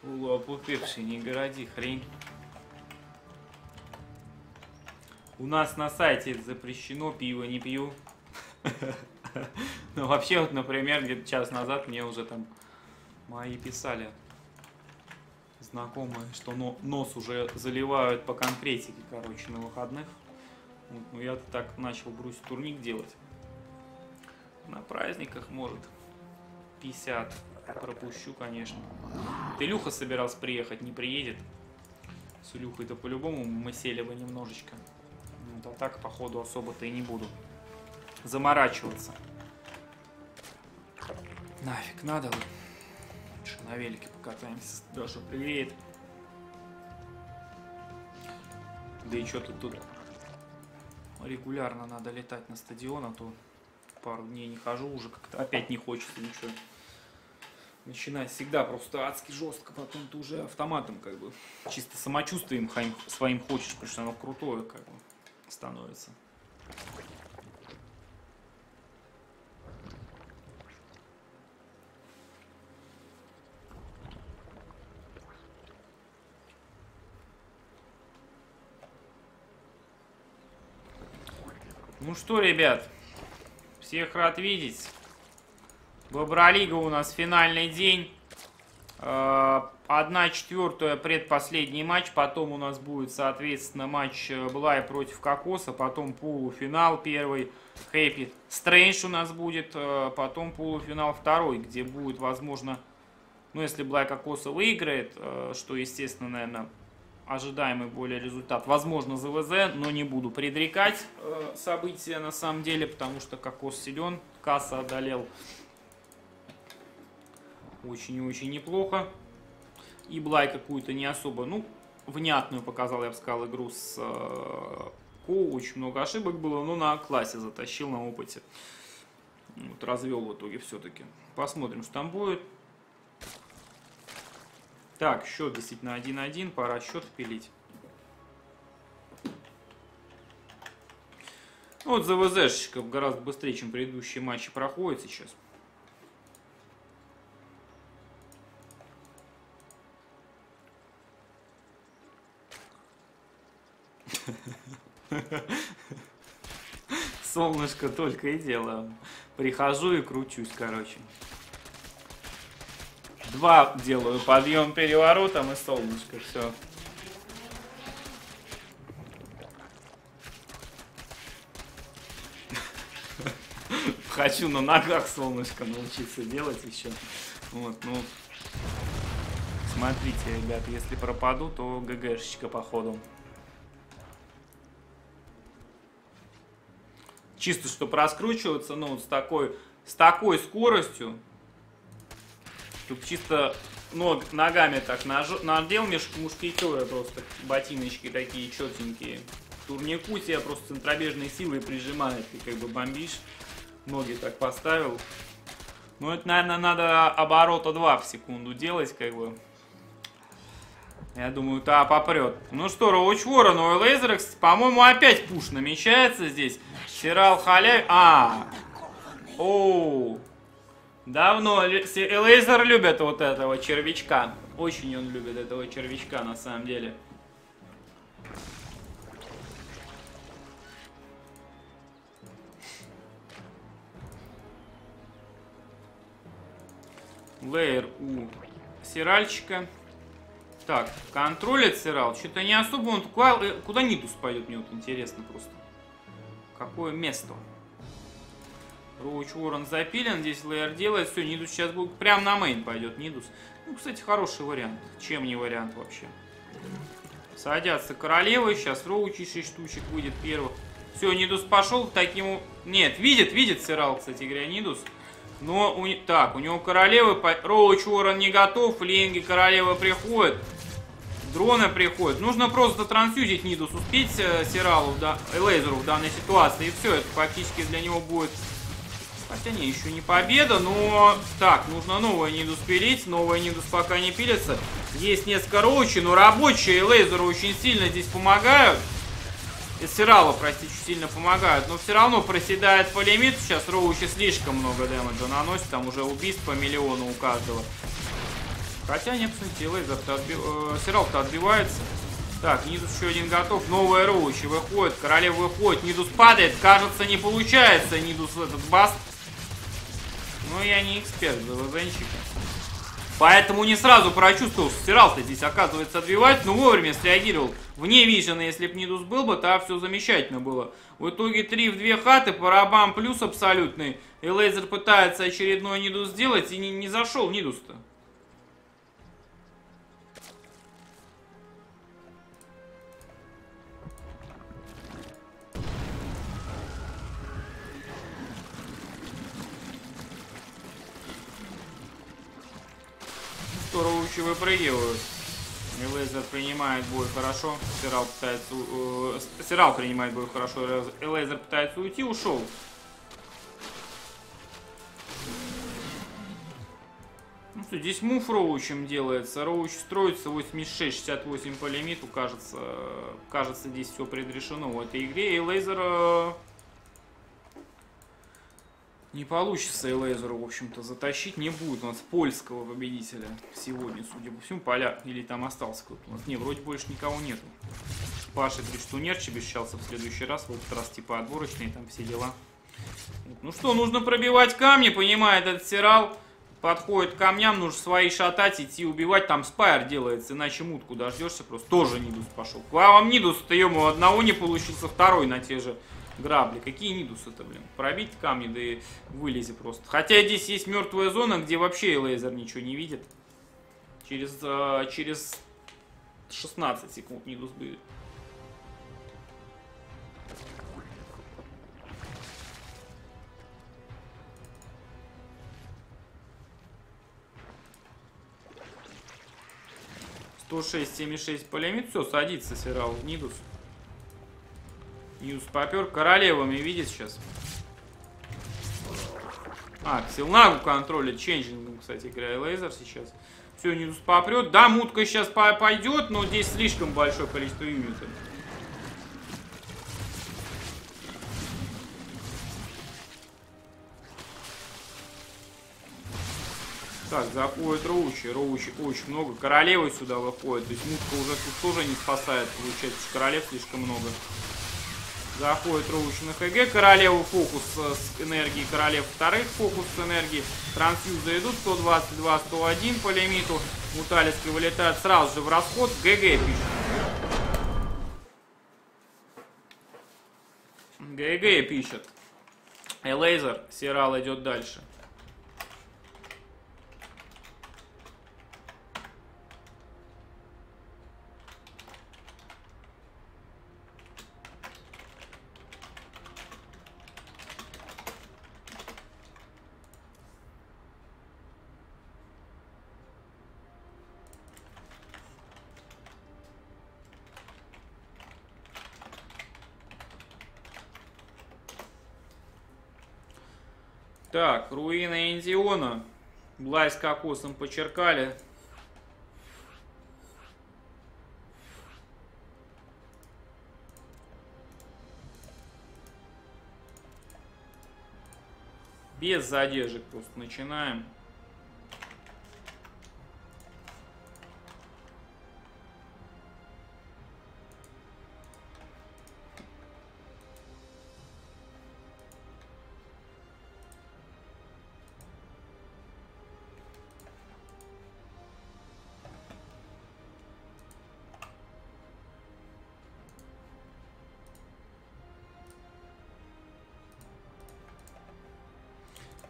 Улопупивший, не городи хрень. У нас на сайте запрещено, пиво не пью. Ну, вообще, вот, например, где-то час назад мне уже там мои писали знакомые, что нос уже заливают по конкретике, короче, на выходных. Вот, ну, я так начал брусить турник делать. На праздниках, может, 50 пропущу, конечно. Ты Илюха собирался приехать, не приедет. С Илюхой-то по-любому мы сели бы немножечко. Вот, а так, походу, особо-то и не буду заморачиваться. Нафиг, надо? Лучше на велике покатаемся, даже привеет. Да и что-то тут регулярно надо летать на стадион, а то пару дней не хожу, уже как-то опять не хочется ничего. Начинать всегда просто адски жестко, потом ты уже автоматом как бы чисто самочувствием своим хочешь, потому что оно крутое как бы становится. Ну что, ребят, всех рад видеть. Бобролига у нас финальный день. Э, одна четвертая предпоследний матч. Потом у нас будет, соответственно, матч э, Блай против Кокоса. Потом полуфинал первый. Хэппи Стрэндж у нас будет. Э, потом полуфинал второй, где будет, возможно, ну, если Блай Кокоса выиграет, что, естественно, наверное, ожидаемый более результат. Возможно, ЗВЗ, но не буду предрекать э, события на самом деле, потому что Кокос силен, касса одолел очень и очень неплохо. И Блай какую-то не особо, ну, внятную показал, я бы сказал, игру с э, Ко. Очень много ошибок было, но на классе затащил на опыте. Вот, развел в итоге все-таки. Посмотрим, что там будет. Так, счет действительно 1-1, пора счет пилить. Ну, вот ЗВЗшечков гораздо быстрее, чем предыдущие матчи проходит сейчас. Солнышко только и дело. Прихожу и кручусь, короче. Два делаю. Подъем переворотом и солнышко. Все. Хочу на ногах солнышко научиться делать еще. Вот, ну. Смотрите, ребят, если пропаду, то ГГшечка походу. Чисто, чтобы раскручиваться, ну, с такой, с такой скоростью, Тут чисто ног, ногами так наж, надел мушкетера просто. Ботиночки такие четенькие. Турнику тебя просто центробежной силой прижимает. Ты как бы бомбишь. Ноги так поставил. Ну это, наверное, надо оборота 2 в секунду делать, как бы. Я думаю, та попрет. Ну что, Роуч Ворон, у Лейзерекс, по-моему, опять пуш намечается здесь. Сирал халяй. А. Оу. Давно. Лейзер любит вот этого червячка. Очень он любит этого червячка на самом деле. Лейер у Сиральчика. Так, контролит Сирал. Что-то не особо он... Куда, куда Nydus пойдет, мне вот интересно просто. Какое место? Roach Warren запилен, здесь lair делает, все, Nydus сейчас будет, прям на main пойдет Nydus. Ну, кстати, хороший вариант, чем не вариант вообще. Садятся королевы, сейчас roach и 6 штучек выйдет первых. Все, Nydus пошел, таким... Нет, видит, видит Сирал, кстати говоря, Nydus. Но, у... так, у него королевы, Roach Warren не готов, ling и королева приходит. Дроны приходят. Нужно просто трансюзить Нидус, успеть э, Сиралу, да, Лейзеру в данной ситуации. И все, это фактически для него будет Хотя не, еще не победа, но... Так, нужно новое Нидус пилить. Новое Нидус пока не пилится. Есть несколько роучи, но рабочие лейзеры очень сильно здесь помогают. И простите, сильно помогают. Но все равно проседает по лимиту. Сейчас роучи слишком много дэмэджа наносит. Там уже убийств по миллиону у каждого. Хотя нет, кстати, лейзер-то отби... э, Сирал-то отбивается. Так, Нидус еще один готов. Новая роучи выходит. Королев выходит. Нидус падает. Кажется, не получается. Нидус этот баст но я не эксперт в ВВНщике. Поэтому не сразу прочувствовал, что стирал-то здесь, оказывается, отбивать, но вовремя среагировал. Вне вижена, если б Нидус был бы, то все замечательно было. В итоге 3 в 2 хаты, парабам плюс абсолютный. И Лейзер пытается очередной Нидус сделать, и не, не зашел Нидус-то. Что роучи выпрыгивают. И Лейзер принимает бой хорошо. Сирал пытается... Э, Сирал принимает бой хорошо. И Лейзер пытается уйти, ушел. Ну что, здесь мув роучем делается. Роуч строится 86-68 по лимиту. Кажется, кажется, здесь все предрешено в этой игре. И Лейзер... Не получится и лазеру, в общем-то, затащить. Не будет у нас польского победителя сегодня, судя по всему. Поля или там остался кто-то у нас. Не, вроде больше никого нету. Паша говорит, что Нерч обещался в следующий раз. В этот раз типа отборочные, там все дела. Ну что, нужно пробивать камни, понимает этот Сирал. Подходит к камням, нужно свои шатать, идти убивать. Там спайр делается, иначе мутку дождешься просто. Тоже Нидус пошел. А вам Нидус-то, ему одного не получился, второй на те же грабли. Какие нидусы-то, блин? Пробить камни, да и вылези просто. Хотя здесь есть мертвая зона, где вообще лазер ничего не видит. Через, э, через 16 секунд нидус будет. Сто шесть, семьдесят шесть по лимиту. Все, садится Сирал Нидус. Nydus попер. Королевами видит сейчас. А, Xel'Nag у control ит changeling ом, кстати говоря, Элейзер сейчас. Все, Nydus попрет. Да, мутка сейчас пойдет, но здесь слишком большое количество юнитов. Так, заходит roach и. Roach и очень много. Королевы сюда выходит. То есть мутка уже тут тоже не спасает. Получается, королев слишком много. Заходит roach на ХГ. Королеву фокус с энергией. Королев вторых фокус с энергией. Transfuse ы идут. 122, 101 по лимиту. Mutalisk и вылетает сразу же в расход. GG пишет. GG пишет. Элейзер. Сирал идет дальше. Так, руины Индиона. Блай кокосом почеркали. Без задержек просто начинаем.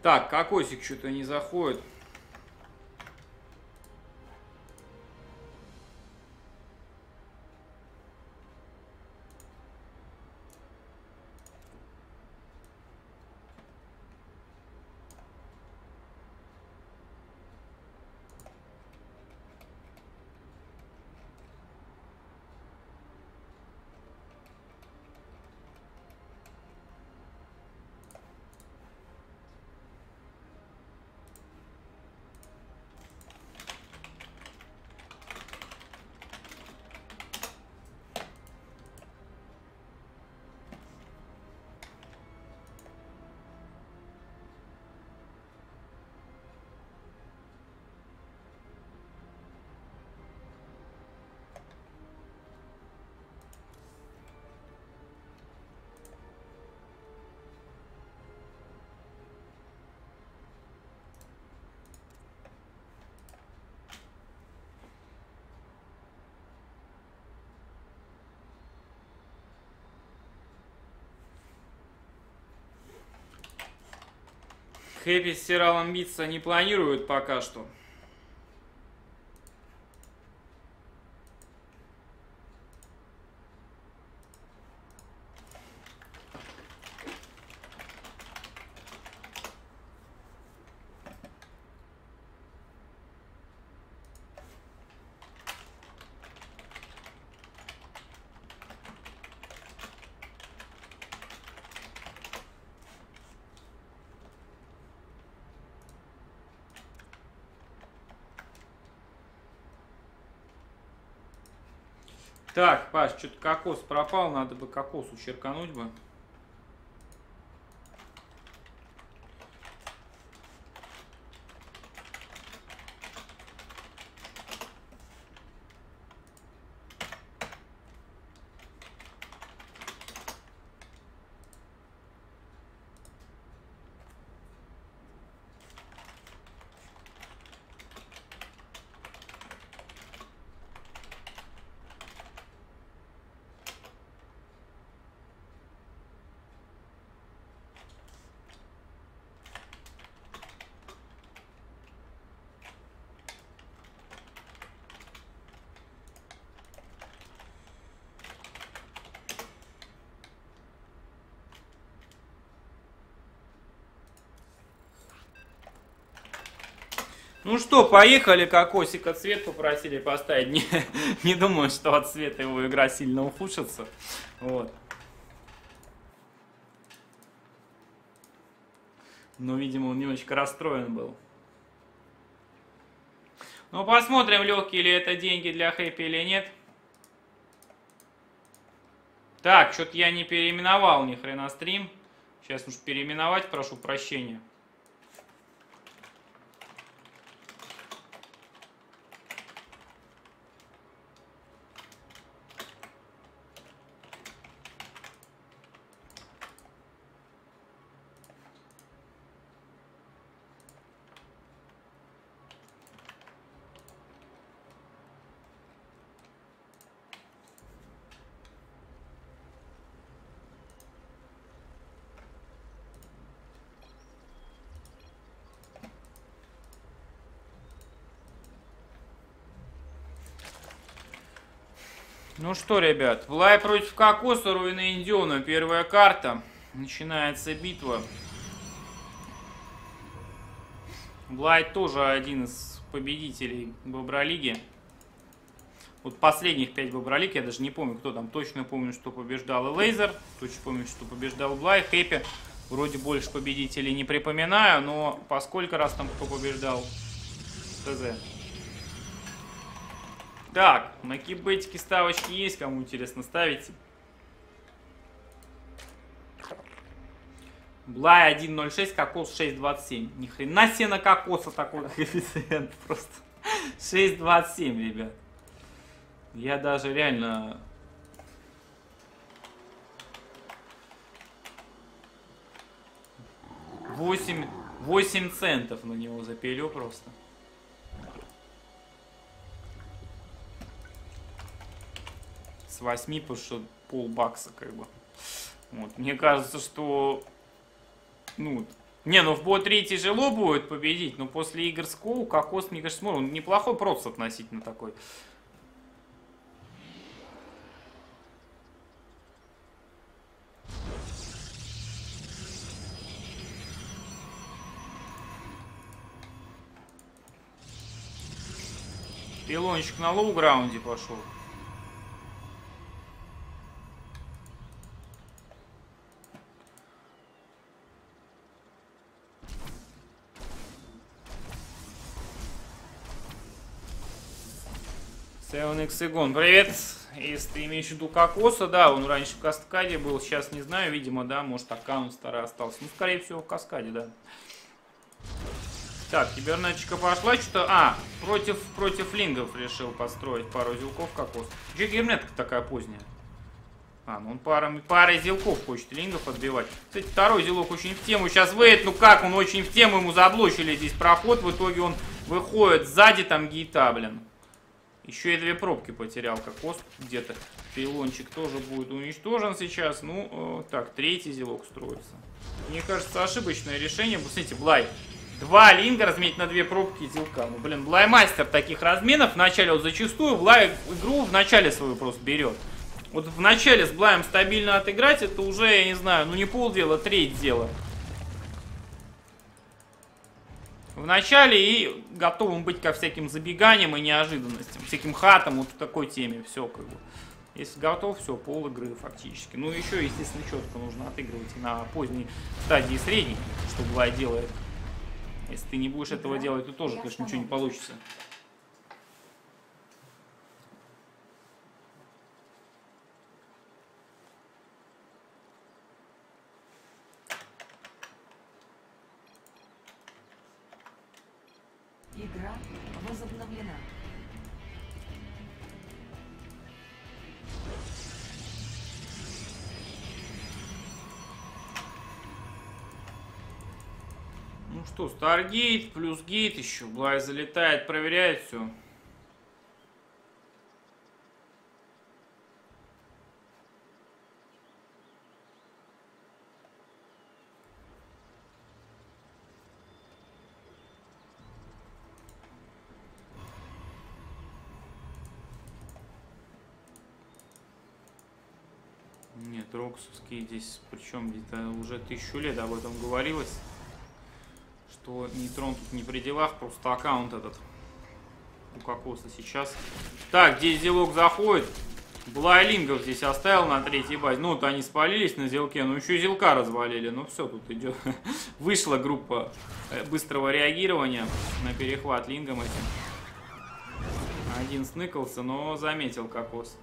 Так, кокосик что-то не заходит. Хэппи с Сиралом биться не планируют пока что. Так, Паш, что-то кокос пропал, надо бы кокосу черкануть бы. Ну что, поехали, кокосика цвет попросили поставить. Не, не думаю, что от цвета его игра сильно ухудшится. Вот. Но, видимо, он немножечко расстроен был. Ну, посмотрим, легкие ли это деньги для Хэппи или нет. Так, что-то я не переименовал ни хрена стрим. Сейчас уж переименовать, прошу прощения. Ну что, ребят, Влай против Кокоса, Руина Индиона, первая карта. Начинается битва. Влай тоже один из победителей Бобролиги. Вот последних пять Бобролиг, я даже не помню, кто там. Точно помню, что побеждал и Лейзер. Точно помню, что побеждал Блай. Хэппи. Вроде больше победителей не припоминаю, но по сколько раз там кто побеждал? ТЗ. Так, на кибетике ставочки есть, кому интересно, ставите. Блай 1.06, кокос 6.27. Ни хрена себе на кокоса такой коэффициент. (laughs) Просто 6.27, ребят. Я даже реально... Восемь, восемь центов на него запилю просто. С 8, потому что полбакса как бы. Вот. Мне кажется, что ну, не, ну в Бо-3 тяжело будет победить, но после игр с Коу Кокос, мне кажется, смотрю, он неплохой проц относительно такой. Пилончик на low ground е пошел. Seven Xegon, привет! Ты имеешь в виду Кокоса, да, он раньше в Каскаде был, сейчас не знаю, видимо, да, может аккаунт старый остался. Ну, скорее всего, в Каскаде, да. Так, кибернетчика пошла, что-то... А, против, против лингов решил построить пару зелков Кокос. Че кибернетка такая поздняя? А, ну он парами, парой зелков хочет лингов отбивать. Кстати, второй зелок очень в тему сейчас выйдет. Ну как, он очень в тему, ему заблочили здесь проход. В итоге он выходит сзади, там гейта, блин. Еще и две пробки потерял кокос где-то. Пилончик тоже будет уничтожен сейчас. Ну, э, так, третий зелок строится. Мне кажется, ошибочное решение. Смотрите, Блай. Два линга разменить на две пробки зелка. Ну, блин, Блай мастер таких разменов. Вначале вот зачастую Блай игру в начале свою просто берет. Вот в начале с Блаем стабильно отыграть, это уже, я не знаю, ну не полдела, треть дела. В начале и готовым быть ко всяким забеганиям и неожиданностям, всяким хатам, вот в такой теме, все как бы. Если готов, все, пол игры фактически. Ну, еще, естественно, четко нужно отыгрывать на поздней стадии средней, что Глай делает. Если ты не будешь этого делать, то тоже, конечно, ничего не получится. Игра возобновлена. Ну что, Старгейт плюс гейт еще. Блай залетает, проверяет все. Нет, Роксовские здесь, причем где-то уже тысячу лет об этом говорилось, что нейтрон тут не при делах, просто аккаунт этот у Кокоса сейчас. Так, здесь Зелок заходит, Блайлингов здесь оставил на третьей базе. Ну, вот они спалились на зелке, но еще зелка развалили. Ну, все, тут идет. (laughs) Вышла группа э, быстрого реагирования на перехват лингом этим. Один сныкался, но заметил кокос.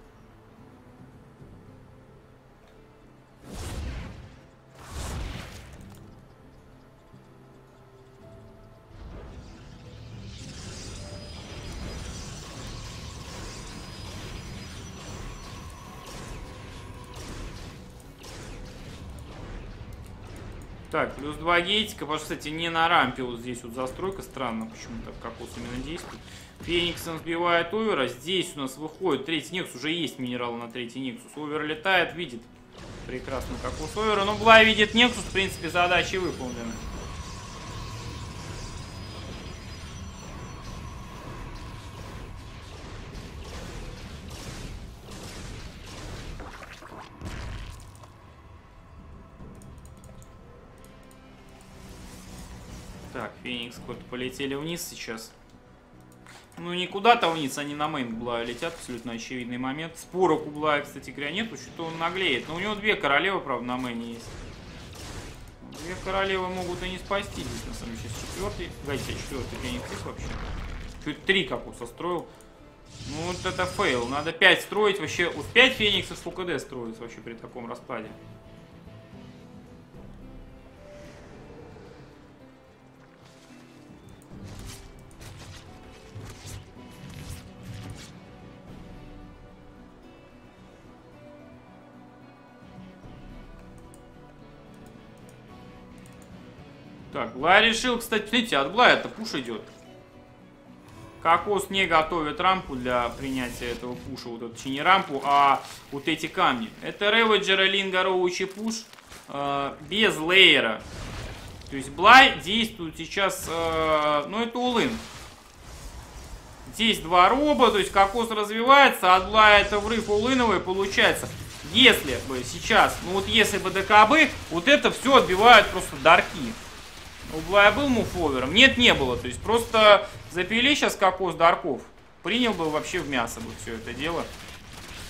Так, плюс два гейтика, потому что, кстати, не на рампе вот здесь вот застройка, странно, почему так кокос именно действует. Фениксом сбивает Овера, здесь у нас выходит третий Нексус, уже есть минерал на третий Нексус. Овер летает, видит прекрасно кокос Овера, но Блай видит Нексус, в принципе, задачи выполнены. Полетели вниз сейчас. Ну, не куда-то вниз, они на main Блая летят, абсолютно очевидный момент. Спорок у Блая, кстати говоря, нету, что-то он наглеет. Но у него две королевы, правда, на main е есть. Две королевы могут и не спасти здесь, на самом деле. Сейчас четвертый. Дайте, четвертый Феникс есть вообще. Чуть три как он состроил. Ну, вот это fail. Надо 5 строить вообще. Вот 5 Фениксов с ФКД строится вообще при таком распаде. Так, Блай решил, кстати, смотрите, от Блая-то пуш идет. Кокос не готовит рампу для принятия этого пуша, вот эту не рампу, а вот эти камни. Это Реведжера Линга Роучи пуш э, без лейера. То есть Блай действует сейчас, э, ну это улын. Здесь два роба, то есть кокос развивается, от Блая это врыв улыновый получается. Если бы сейчас, ну вот если бы ДКБ, вот это все отбивают просто дарки. У был муфовером? Нет, не было. То есть просто запили сейчас кокос Дарков. Принял бы вообще в мясо бы все это дело.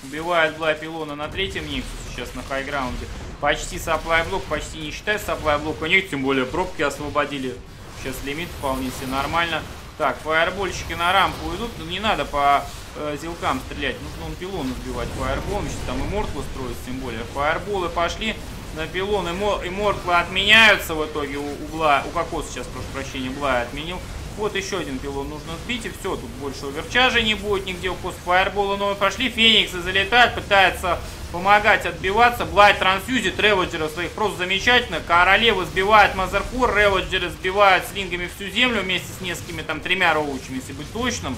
Убивает Блай пилона на третьем Никсу сейчас на хайграунде. Почти саплай блок, почти не считает саплай блок. У них тем более пробки освободили. Сейчас лимит вполне себе нормально. Так, фаербольщики на рампу идут. Но не надо по э, зилкам стрелять. Нужно он пилон сбивать фаерболом. Сейчас там и мортлы строится тем более. Фаерболы пошли на пилон и, мортлы отменяются в итоге у угла. У кокоса сейчас, прошу прощения, Блай отменил. Вот еще один пилон нужно сбить, и все, тут больше оверчажа не будет нигде. У кост фаербола новые пошли, фениксы залетают, пытаются помогать отбиваться. Блай трансюзит реводжеров своих просто замечательно. Королева сбивает Мазеркур, реводжеры сбивают слингами всю землю вместе с несколькими там тремя роучами, если быть точным.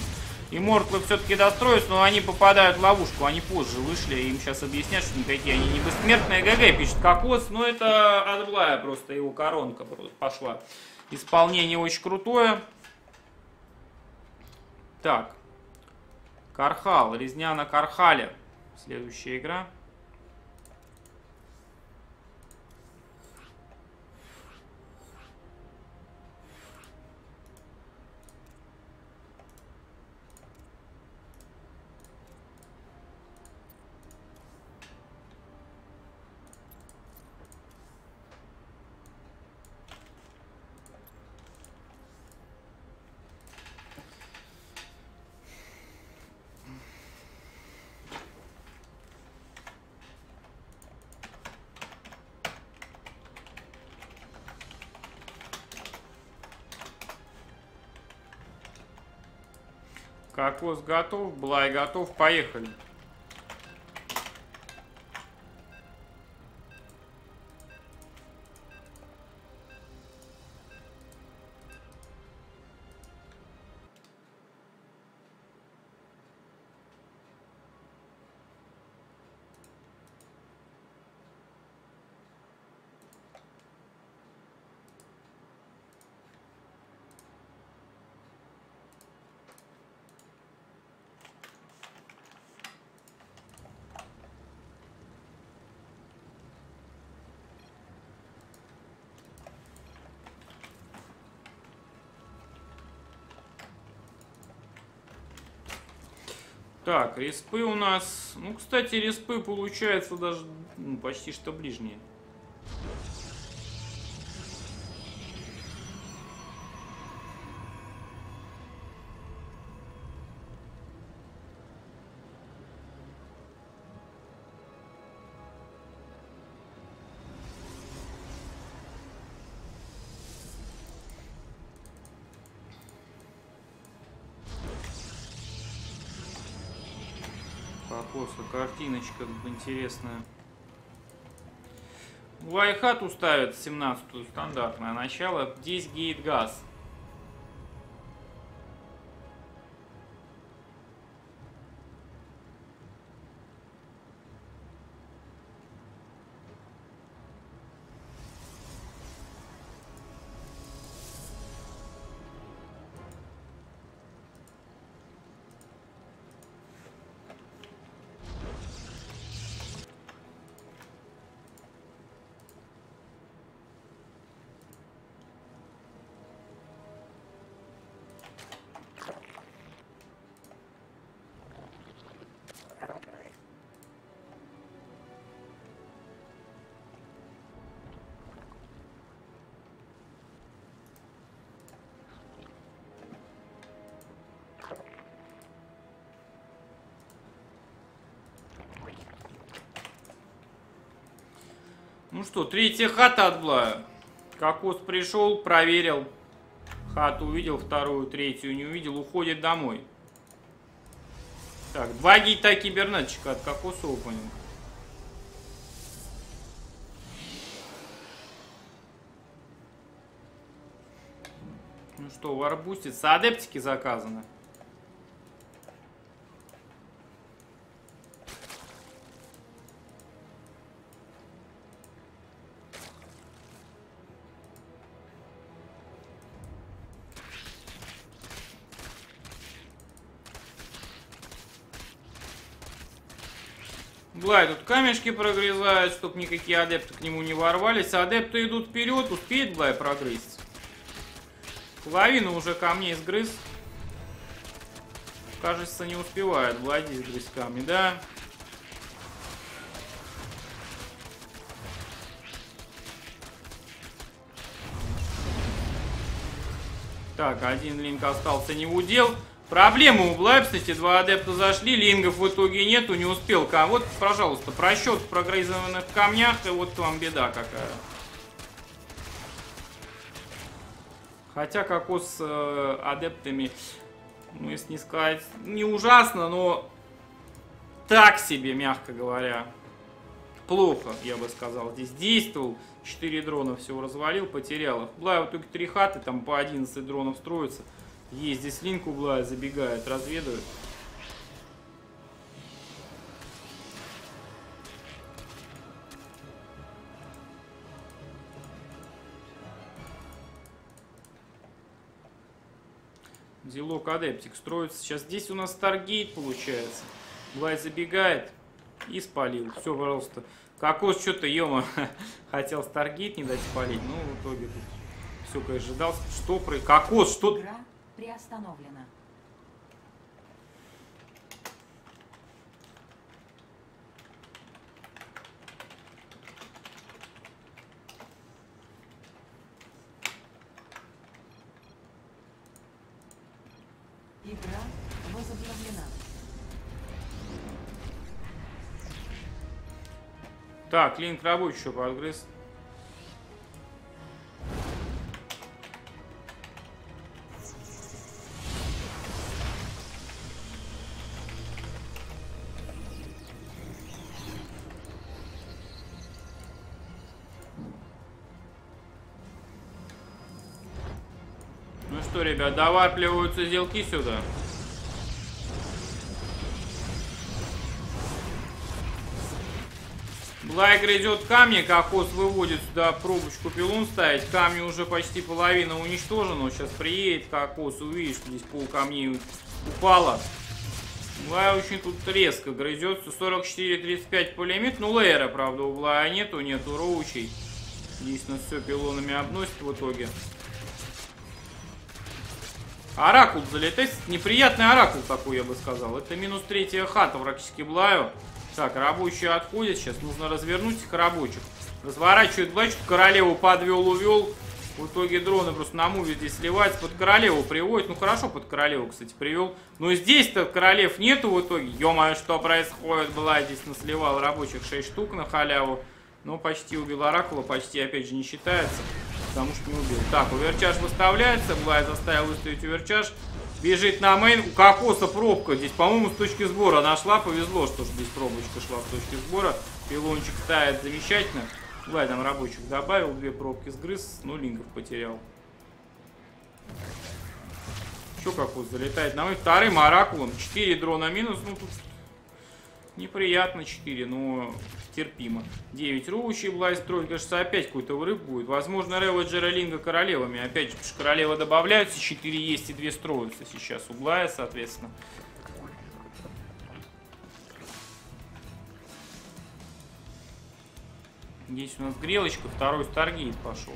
И Мортлы все-таки достроятся, но они попадают в ловушку. Они позже вышли, им сейчас объяснят, что никакие они не бессмертные. ГГ пишет Кокос, но это отблая просто, его коронка пошла. Исполнение очень крутое. Так. Кархал, резня на Кархале. Следующая игра. Кокос готов, Блай готов, поехали. Так, респы у нас... Ну, кстати, респы получается даже ну, почти что ближние. Картиночка интересная. Лайхату ставят 17 стандартное начало. Здесь гейт газ. Что, третья хата от Блая. Кокос пришел, проверил. Хату увидел, вторую, третью не увидел, уходит домой. Так, два гейта кибернетчика от Кокоса понял. Ну что, варбустится. Адептики заказаны. Глай тут камешки прогрызают, чтобы никакие адепты к нему не ворвались. Адепты идут вперед, успеет Глай прогрызть. Половину уже камней сгрыз. Кажется, не успевает Влади сгрызть камни, да? Так, один линк остался не удел. Проблема у Блайб, кстати, два адепта зашли, лингов в итоге нету, не успел. Вот, пожалуйста, просчет в прогрызанных камнях, и вот вам беда какая. Хотя кокос с э, адептами, ну, если не сказать, не ужасно, но так себе, мягко говоря. Плохо, я бы сказал. Здесь действовал, 4 дрона всего развалил, потерял их. Блай, вот только 3 хаты, там по 11 дронов строится. Есть здесь ling у Блая, забегает, разведывает. Zealot Адептик строится. Сейчас здесь у нас Stargate получается. Блай забегает и спалил. Все, пожалуйста. Кокос что-то, ема, (laughs) хотел Stargate не дать спалить. Ну, в итоге тут все, конечно, ожидал. Что про... Кокос, что... Игра приостановлена. Игра возобновлена. Так, линк рабочий еще подгрыз. Доварпливаются сделки сюда. Блай грызет камни, кокос выводит сюда пробочку пилун ставить. Камни уже почти половина уничтожена. Сейчас приедет кокос, увидишь, что здесь пол камней упало. Блай очень тут резко грызется. 44-35 пулемет. Ну, лейера, правда, у Блая нету, нету роучей. Единственное, все пилонами обносит в итоге. Оракул залетает. Неприятный оракул такой, я бы сказал. Это минус третья хата практически Блаю. Так, рабочие отходят. Сейчас нужно развернуть их рабочих. Разворачивает Блачку. Королеву подвел, увел. В итоге дроны просто на муве здесь сливаются. Под королеву приводит. Ну хорошо, под королеву, кстати, привел. Но здесь-то королев нету в итоге. ё что происходит? Была здесь насливал рабочих 6 штук на халяву. Но почти убил Оракула. Почти, опять же, не считается. Потому что не убил. Так, overcharge выставляется. Блай заставил выставить overcharge. Бежит на main. У кокоса пробка. Здесь, по-моему, с точки сбора нашла. Повезло, что здесь пробочка шла с точки сбора. Пилончик ставит замечательно. Давай там рабочих добавил. Две пробки сгрыз. Ну, ling ов потерял. Еще кокос залетает на main. Вторым оракулом. 4 дрона минус. Ну, тут неприятно 4, но терпимо. 9 рубущий власть строит, кажется, опять какой-то врыв будет. Возможно, Рева Джералинга королевами. Опять же, потому что королева добавляются, 4 есть и 2 строятся сейчас. Углая, соответственно. Здесь у нас грелочка, второй Старгейт пошел.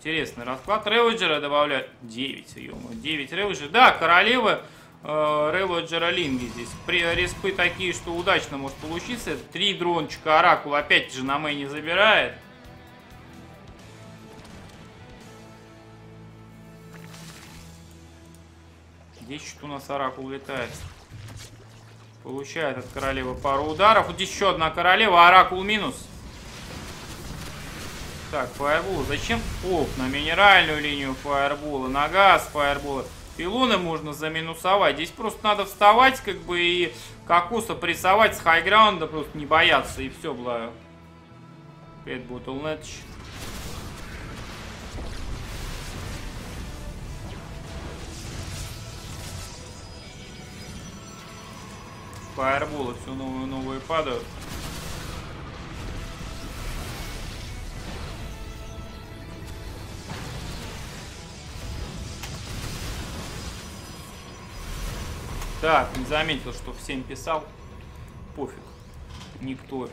Интересный расклад. Реводжера добавляют 9, ё 9 Реводжера. Да, королева Рело Джералинги здесь. При, респы такие, что удачно может получиться. Три дрончика Оракул опять же на мэне забирает. Здесь что у нас Оракул летает. Получает от королевы пару ударов. Вот еще одна королева. Оракул минус. Так, фаербол. Зачем? Оп, на минеральную линию фаербола. На газ фаербола. Пилоны можно заминусовать. Здесь просто надо вставать, как бы, и кокоса прессовать с хайграунда, просто не бояться, и все, Блаю. Опять ботлнетч. Фаерболы все новые новые падают. Так, не заметил, что всем писал. Пофиг. Никто.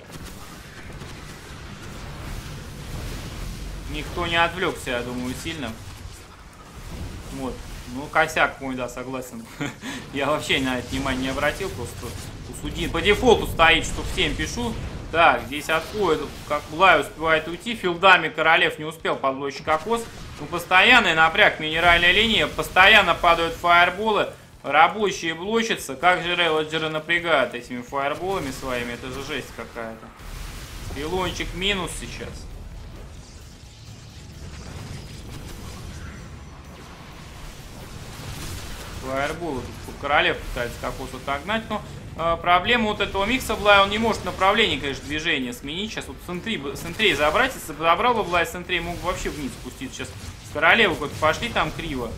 Никто не отвлекся, я думаю, сильно. Вот. Ну, косяк мой, да, согласен. (laughs) я вообще на это внимание не обратил, просто у судьи по дефолту стоит, что всем пишу. Так, здесь отходит, как Блай успевает уйти, филдами Королев не успел подлочь кокос. Ну, постоянный напряг, минеральная линия, постоянно падают фаерболы. Рабочие блочатся. Как же Релладжеры напрягают этими фаерболами своими. Это же жесть какая-то. Пилончик минус сейчас. Фаерболы тут королев пытается кокос отогнать, но э, проблема вот этого микса Блай, он не может направление, конечно, движения сменить. Сейчас вот центри, центрей забрать, если бы забрал бы Блай центрей, мог бы вообще вниз спуститься. Сейчас королевы как пошли там криво.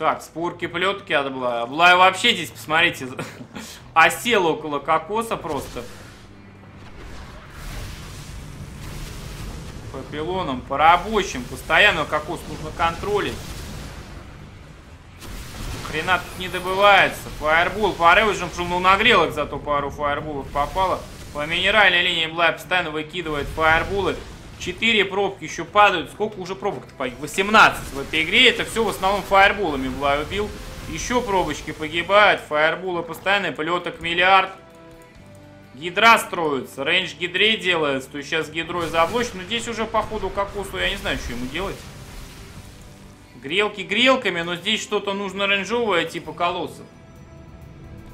Так, спорки, плетки от Блая. Блай вообще здесь, посмотрите, (laughs) осел около кокоса просто. По пилонам, по рабочим. Постоянно кокос нужно контролить. Хрена тут не добывается. Фаербол по реведжам, ну нагрел их, зато пару фаерболов попало. По минеральной линии Блай постоянно выкидывает фаерболы. 4 пробки еще падают. Сколько уже пробок-то погиб? 18 в этой игре. Это все в основном фаерболами Блай убил. Еще пробочки погибают. Фаерболы постоянные. Полеток миллиард. Гидра строится. Рейндж гидрей делается. То есть сейчас гидрой заблочен. Но здесь уже по ходу кокосу я не знаю, что ему делать. Грелки грелками, но здесь что-то нужно рейнджовое, типа колоссов.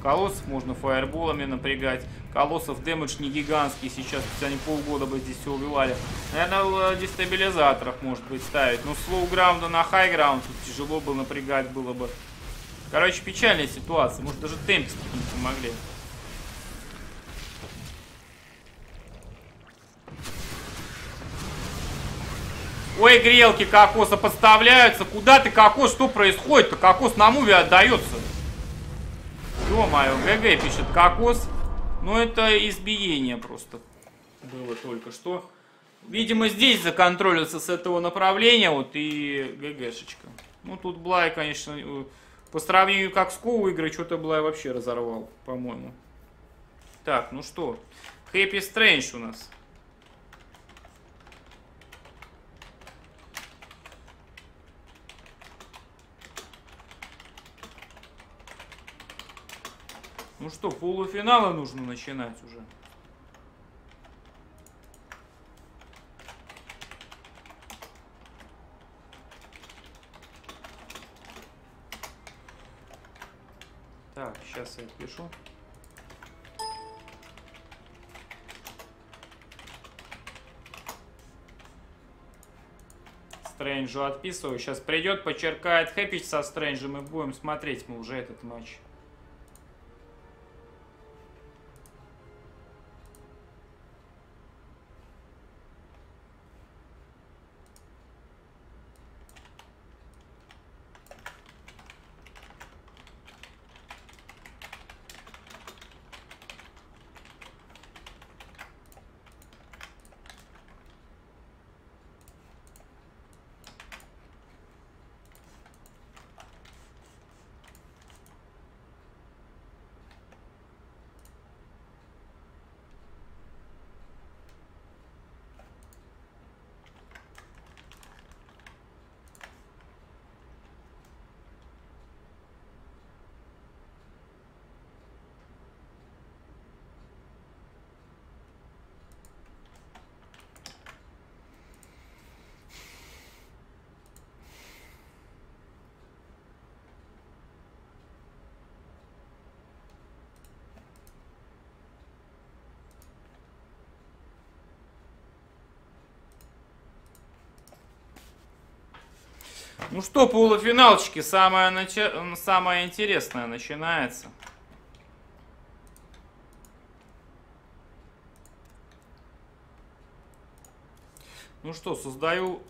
Колоссов можно фаерболами напрягать. Колоссов дэмэдж не гигантский сейчас, есть они полгода бы здесь все убивали. Наверное, в дестабилизаторах может быть ставить. Но слоу граунда на хай граунд тут тяжело бы напрягать было бы. Короче, печальная ситуация. Может даже темпс не помогли. Ой, грелки кокоса подставляются. Куда ты, кокос? Что происходит-то? Кокос на муве отдается. Ё-моё, GG пишет кокос. Ну, это избиение просто было только что. Видимо, здесь законтролился с этого направления, вот, и GG шечка. Ну, тут Блай, конечно, э, по сравнению как с Коу игры, что-то Блай вообще разорвал, по-моему. Так, ну что, Хэппи Стрэндж у нас. Ну что, полуфинала нужно начинать уже. Так, сейчас я пишу. Стрэнджу отписываю. Сейчас придет, почеркает Хэппич со Стрэнджем и будем смотреть мы уже этот матч. Ну что, полуфиналчики, самое, нача... самое интересное начинается. Ну что, создаю...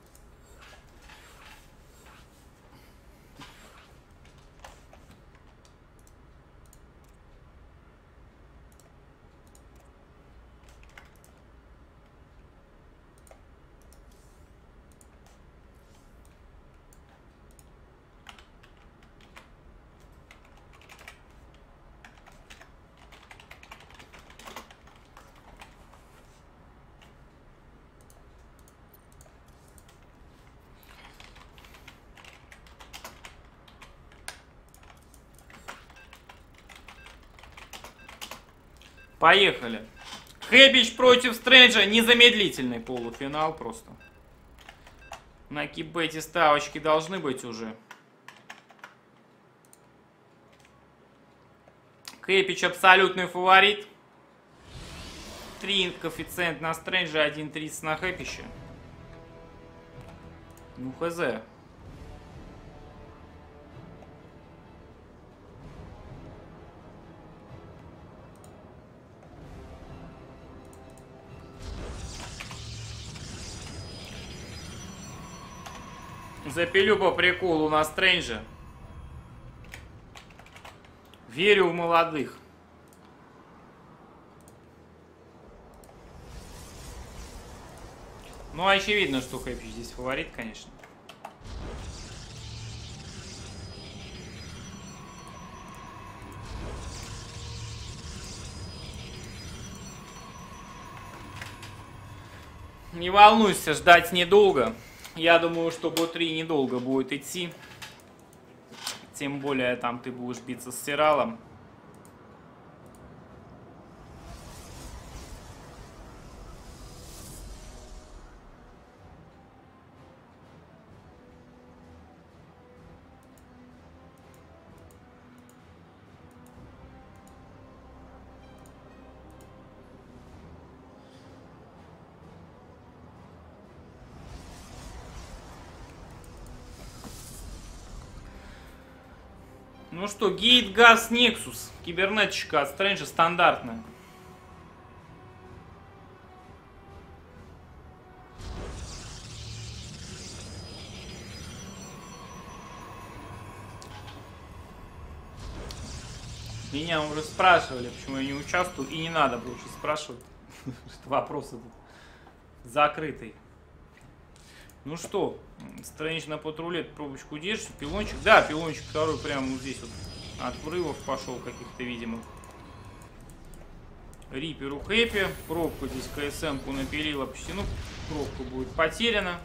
Поехали. Хэбич против Стрэнджа. Незамедлительный полуфинал просто. На кибете ставочки должны быть уже. Хэпич абсолютный фаворит. 3 коэффициент на Стрэнджа, 1.30 на Хэпича. Ну, хз. Запилю по приколу на Стрэнджа. Верю в молодых. Ну, очевидно, что Хэппи здесь фаворит, конечно. Не волнуйся, ждать недолго. Я думаю, что Бо-3 недолго будет идти. Тем более там ты будешь биться с Сиралом. Что, гейт газ Nexus. Кибернетчика от Стрэнджа стандартная. Меня уже спрашивали, почему я не участвую, и не надо больше спрашивать, (laughs) что вопрос этот закрытый. Ну что, Стрэндж на патруле пробочку держит, пилончик. Да, пилончик второй прямо вот здесь вот от врывов пошел каких-то, видимо. Риперу хэппи. Пробку здесь КСМ-ку напилила почти. Ну, пробка будет потеряна.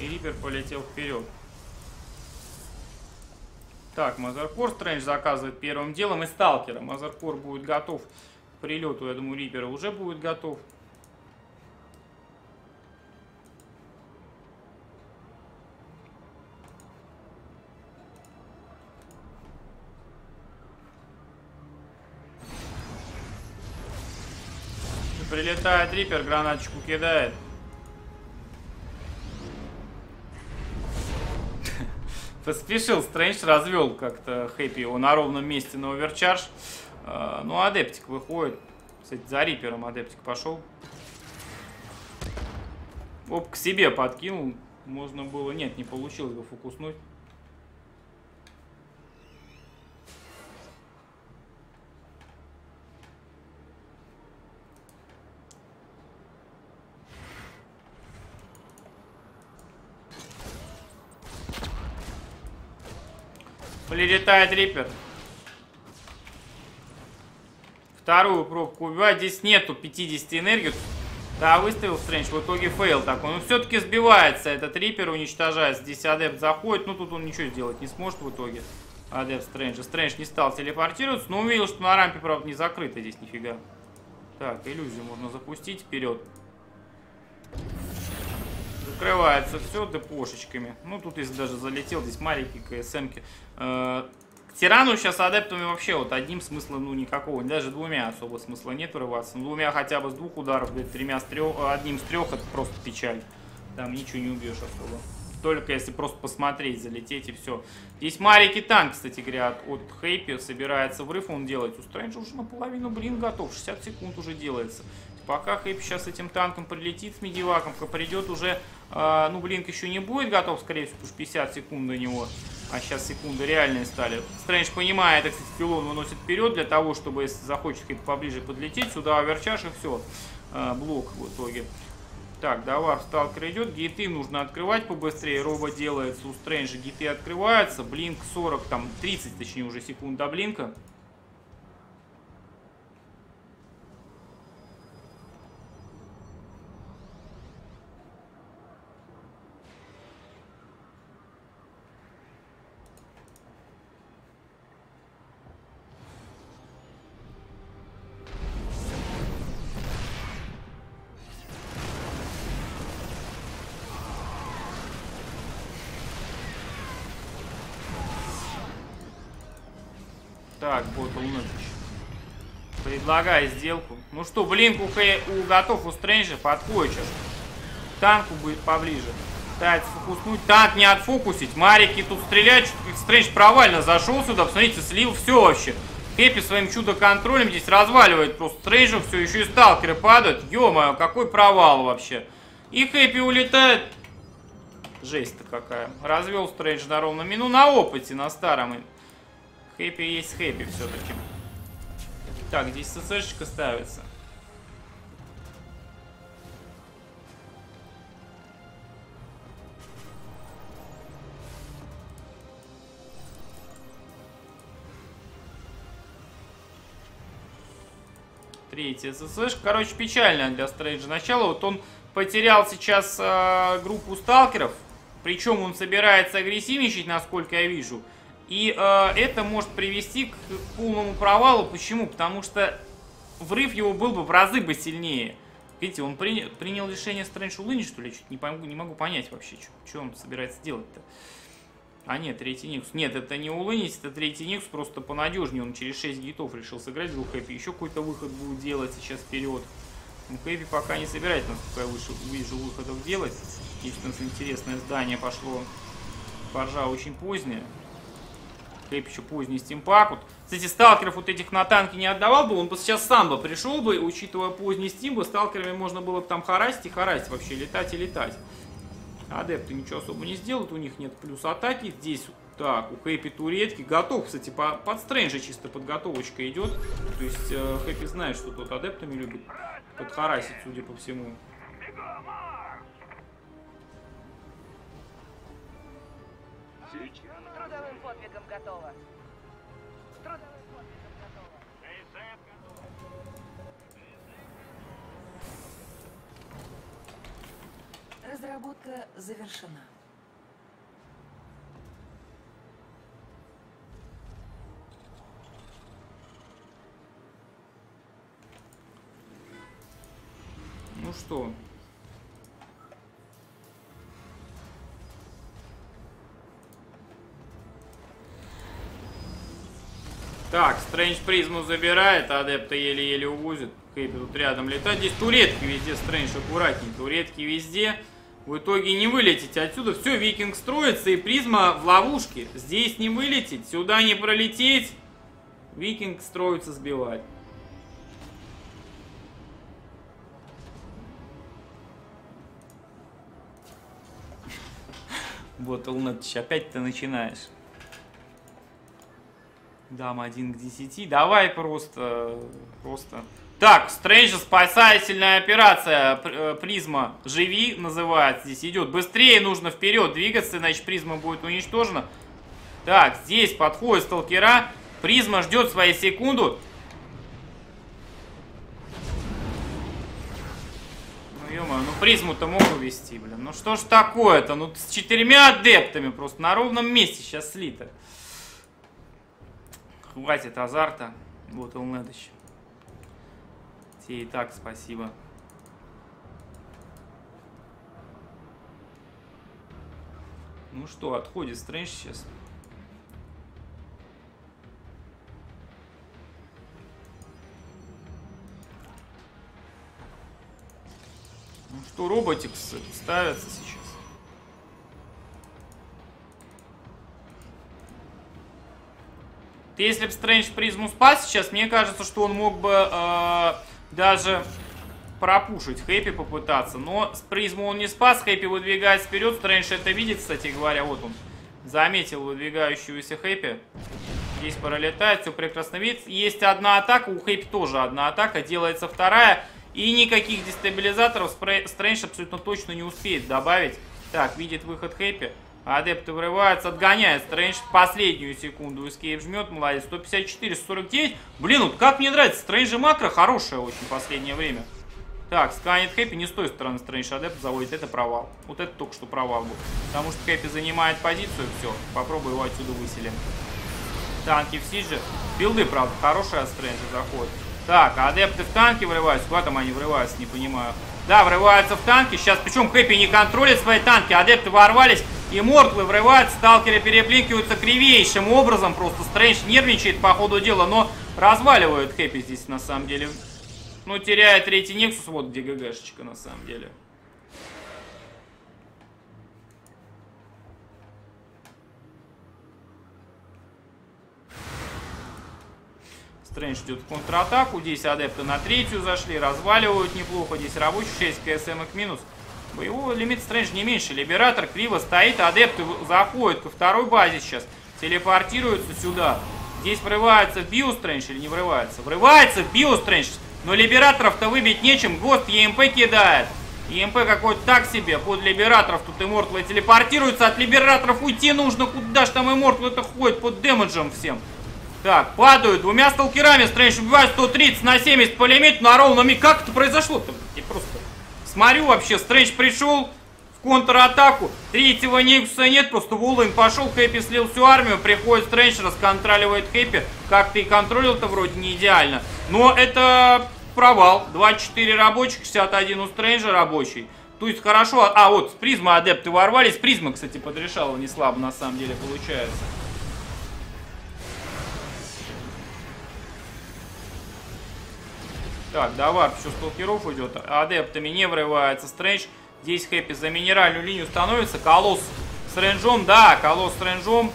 И Рипер полетел вперед. Так, Мазеркор Стрэндж заказывает первым делом и Сталкера. Мазеркор будет готов к прилету, я думаю, Рипера уже будет готов. Прилетает Рипер, гранаточку кидает. (laughs) Поспешил, Стрэндж развел как-то Хэппи его на ровном месте на оверчарж. А, ну, Адептик выходит. Кстати, за Рипером Адептик пошел. Оп, к себе подкинул. Можно было... Нет, не получилось бы фокуснуть. Прилетает Reaper. Вторую пробку убивает. Здесь нету 50 энергии. Да, выставил Стрэндж, в итоге фейл такой. Но все-таки сбивается этот Reaper, уничтожается. Здесь Адепт заходит, ну тут он ничего сделать не сможет в итоге. Адепт Стрэнджа. Стрэндж не стал телепортироваться, но увидел, что на рампе, правда, не закрыто здесь нифига. Так, иллюзию можно запустить вперед. Закрывается все депошечками. Ну, тут если даже залетел, здесь маленькие КСМки. Э, к тирану сейчас адептами вообще вот одним смысла ну никакого, даже двумя особо смысла нет врываться. Ну, двумя хотя бы с двух ударов, да, тремя с трех, э, одним с трех это просто печаль. Там ничего не убьешь особо. Только если просто посмотреть, залететь и все. Здесь маленький танк, кстати говоря, от, от Хэппи собирается врыв он делает. У Стрэнджа уже наполовину, блин, готов. 60 секунд уже делается. Пока Хэппи сейчас этим танком прилетит с медиваком, придет уже а, ну, Блинк еще не будет готов, скорее всего, уж 50 секунд до него. А сейчас секунды реальные стали. Стрэндж понимает, кстати, пилон выносит вперед для того, чтобы, если захочет поближе подлететь, сюда оверчаш и все. А, блок в итоге. Так, Давар сталкер идет. Гейты нужно открывать побыстрее. Робо делается у Стрэнджа. Гейты открываются. Блинк 40, там 30, точнее, уже секунд до Блинка. Предлагаю сделку. Ну что, блин, у, Хэ, у готов у Стрэнджа сейчас. Танку будет поближе. Пытается фокуснуть. Танк не отфокусить. Марики тут стрелять. Стрэндж провально зашел сюда. Посмотрите, слил все вообще. Хэппи своим чудо-контролем здесь разваливает просто Стрэнджа. Все, еще и сталкеры падают. ё какой провал вообще. И Хэппи улетает. Жесть-то какая. Развел Стрэндж на ровном мину на опыте, на старом. Хэппи есть хэппи все-таки. Так, здесь ССшечка ставится. Третья ССшка. Короче, печально для Стрэнджа начало. Вот он потерял сейчас э, группу сталкеров. Причем он собирается агрессивничать, насколько я вижу. И э, это может привести к полному провалу. Почему? Потому что врыв его был бы в разы бы сильнее. Видите, он при, принял решение Стрэндж улынить, что ли? Чуть не, могу, не могу понять вообще, что он собирается делать-то. А нет, третий Никс. Нет, это не улынить, это третий Никс, просто понадежнее. Он через 6 гитов решил сыграть в Хэппи. Еще какой-то выход будет делать сейчас вперед. Ну, Хэппи пока не собирается, насколько я выше, вижу, выходов делать. Нас интересное здание пошло. Поржа очень позднее. Хэп еще поздний стимпак. Вот, кстати, сталкеров вот этих на танке не отдавал бы, он бы сейчас сам бы пришел бы, учитывая поздний стим, бы сталкерами можно было бы там харасить и харасить вообще, летать и летать. Адепты ничего особо не сделают, у них нет плюс атаки. Здесь, так, у Хэппи туретки. Готов, кстати, по, под стрэнджа чисто подготовочка идет. То есть э, Хэппи знает, что тут адептами любит подхарасить, судя по всему. Трудовым Разработка завершена. Ну что? Так, Стрэндж призму забирает, адепта еле-еле увозит. Хэппи тут рядом летает. Здесь туретки везде, Стрэндж аккуратней. Туретки везде. В итоге не вылететь отсюда. Все, викинг строится и призма в ловушке. Здесь не вылететь, сюда не пролететь. Викинг строится сбивать. Вот, Лунатыч, опять ты начинаешь. Дам один к 10. Давай просто, просто. Так, Стрэнджа спасательная операция. П- э, Призма живи называется. Здесь идет. Быстрее нужно вперед двигаться, иначе призма будет уничтожена. Так, здесь подходит сталкера. Призма ждет своей секунду. Ну, ё ну призму-то мог увести, блин. Ну что ж такое-то? Ну с четырьмя адептами просто на ровном месте сейчас слито. Хватит азарта. Вот Илнедыч. Тебе и так спасибо. Ну что, отходит Стрэндж сейчас. Ну что, роботикс ставятся сейчас. Если бы Стрэндж призму спас сейчас, мне кажется, что он мог бы э, даже пропушить Хэппи попытаться. Но с призму он не спас, Хэппи выдвигается вперед. Стрэндж это видит, кстати говоря. Вот он заметил выдвигающегося Хэппи. Здесь пролетает, все прекрасно видит. Есть одна атака, у Хэппи тоже одна атака, делается вторая. И никаких дестабилизаторов Стрэндж абсолютно точно не успеет добавить. Так, видит выход Хэппи. Адепты врываются, отгоняет Стрэндж последнюю секунду. Эскейп жмет, молодец. 154, 149. Блин, вот как мне нравится. Стрэндж и макро хорошее очень в последнее время. Так, сканет Хэппи, не с той стороны Стрэндж адепт заводит. Это провал. Вот это только что провал был. Потому что Хэппи занимает позицию, все. Попробуй его отсюда выселим. Танки в Сидже. Билды, правда, хорошие от Стрэнджа заходят. Так, адепты в танки врываются. Куда там они врываются, не понимаю. Да, врываются в танки. Сейчас, причем Хэппи не контролит свои танки. Адепты ворвались. И мортлы врываются. Сталкеры переплинкиваются кривейшим образом. Просто Стрэндж нервничает по ходу дела. Но разваливают Хэппи здесь на самом деле. Ну, теряет третий Нексус. Вот где ГГшечка на самом деле. Стрэндж идет в контратаку. Здесь адепты на третью зашли. Разваливают неплохо. Здесь рабочий 6 КСМ к минус. Боевого лимит Стрэндж не меньше. Либератор криво стоит. Адепты заходят ко второй базе сейчас. Телепортируются сюда. Здесь врывается в bio Стрэндж или не врывается? Врывается в bio Стрэндж. Но либераторов-то выбить нечем. Ghost EMP кидает. EMP какой-то так себе. Под либераторов тут иммортлы телепортируются. От либераторов уйти нужно. Куда ж там иммортлы-то ходят под дэмэджем всем. Так, падают двумя сталкерами. Стрэндж убивает 130 на 70 по лимиту на ровном. И как это произошло-то? Я просто смотрю вообще. Стрэндж пришел в контратаку. Третьего Никуса нет. Просто Вулайн пошел. Хэппи слил всю армию. Приходит Стрэндж, расконтроливает Хэппи. Как ты и контролил-то вроде не идеально. Но это провал. 24 рабочих, 61 у Стрэнджа рабочий. То есть хорошо. А, вот с призмы адепты ворвались. Призма, кстати, подрешала не слабо на самом деле получается. Так, давай, еще сталкеров идет. Адептами не врывается Стрэндж. Здесь Хэппи за минеральную линию становится. Колосс с range ом. Да, колосс с рейнджом.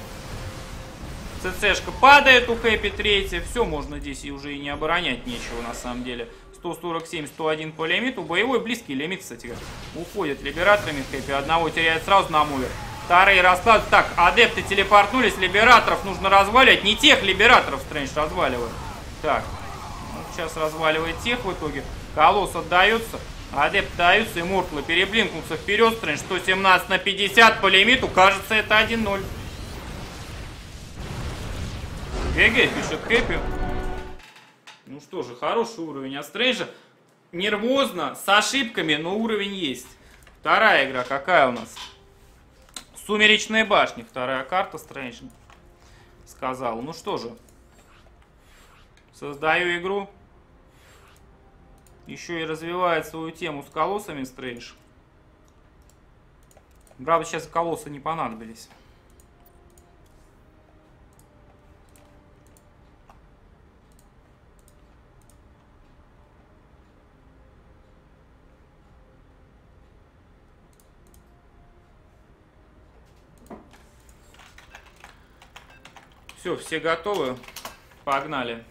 ЦЦшка падает у Хэппи третья. Все, можно здесь и уже и не оборонять нечего на самом деле. 147, 101 по лимиту. Боевой близкий лимит, кстати. Уходит либераторами Хэппи. Одного теряет сразу на муве. Вторые расклад. Так, адепты телепортнулись. Либераторов нужно разваливать. Не тех либераторов Стрэндж разваливает. Так. Сейчас разваливает тех в итоге. Колосс отдается. Адепт даются и Мортлы переблинкнулся вперед. Стрэндж 117 на 50 по лимиту. Кажется, это 1-0. ГГ, пишет Хэппи. Ну что же, хороший уровень от Стрэнджа. Нервозно, с ошибками, но уровень есть. Вторая игра какая у нас? Сумеречная башня. Вторая карта Стрэндж сказал. Ну что же. Создаю игру. Еще и развивает свою тему с колоссами Стрэндж. Правда, сейчас колоссы не понадобились. Все, все готовы? Погнали.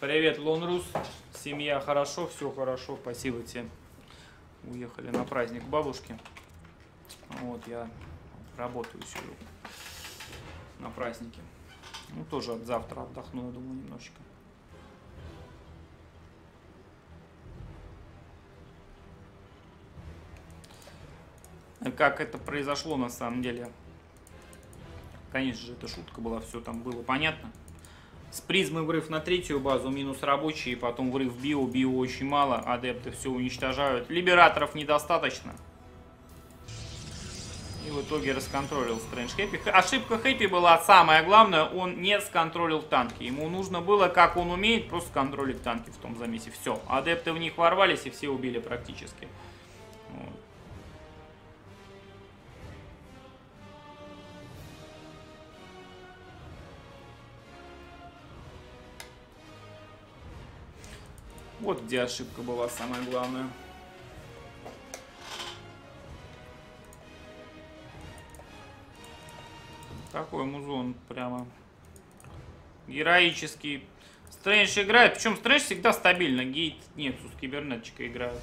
Привет, Лонрус. Семья хорошо, все хорошо, спасибо тебе. Уехали на праздник бабушки. Вот, я работаю сегодня на празднике. Ну, тоже от завтра отдохну, я думаю, немножечко. Как это произошло на самом деле? Конечно же, это шутка была, все там было понятно. С призмы врыв на третью базу, минус рабочие, потом врыв био, био очень мало, адепты все уничтожают. Либераторов недостаточно. И в итоге расконтролил Стрэндж Хэппи. Ошибка Хэппи была самая главная, он не сконтролил танки. Ему нужно было, как он умеет, просто контролить танки в том замесе. Все, адепты в них ворвались и все убили практически. Вот где ошибка была самая главная. Такой музон прямо героический. Стрэндж играет, причем Стрэндж всегда стабильно. Гейт Нексус Кибернетчика играет.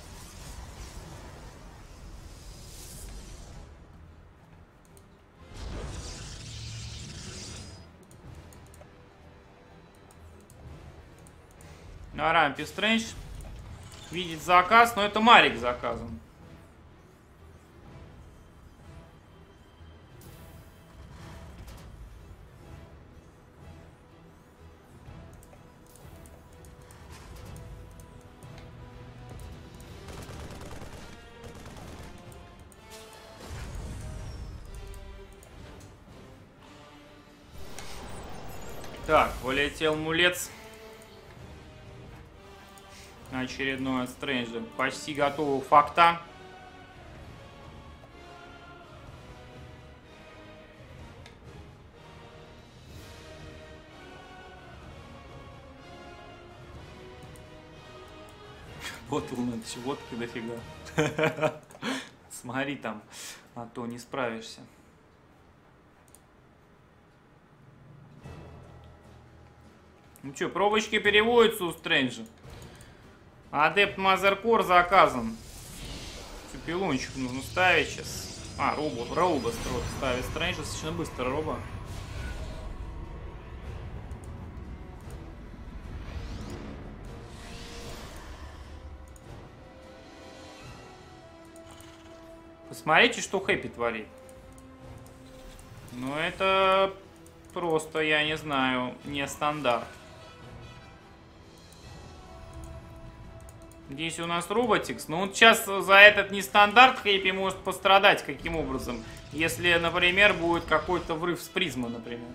На рампе Стрэндж видит заказ, но это Марик заказан. Так, полетел мулец. Очередной от Стрэнджа. Почти готовы факта. (laughs) Вот он, водки дофига. (laughs) Смотри там, а то не справишься. Ну что, пробочки переводятся у Стрэнджа. Адепт Мазеркор заказан. Пилончик нужно ставить сейчас. А, робот, робот ставит Стрэндж достаточно быстро, роба. Посмотрите, что Хэппи творит. Ну, это просто, я не знаю, не стандарт. Здесь у нас роботикс. Но вот сейчас за этот нестандарт Хэппи может пострадать каким образом. Если, например, будет какой-то врыв с призмы, например.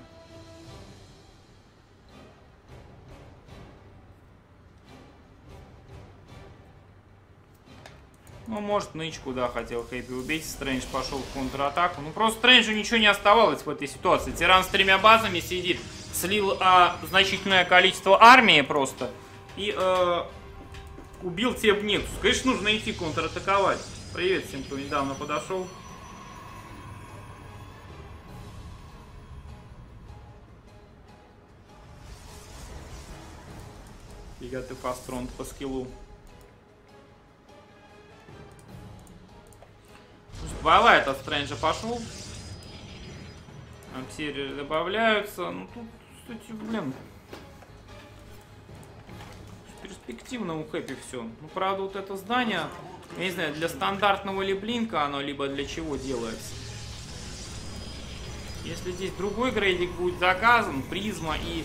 Ну, может, нычку, да, хотел Хэппи убить. Стрэндж пошел в контратаку. Ну, просто Стрэнджу ничего не оставалось в этой ситуации. Тиран с тремя базами сидит, слил а, значительное количество армии просто. И э, убил Теб Нексус. Конечно, нужно идти контратаковать. Привет всем, кто недавно подошел. Фига ты фастрон по скиллу. Твайлайт от Стрэнджа пошел. Амсерии добавляются. Ну тут, кстати, блин. Перспективно у Хэппи все. Ну, правда, вот это здание, я не знаю, для стандартного ли блинка оно, либо для чего делается. Если здесь другой грейдик будет заказан, призма и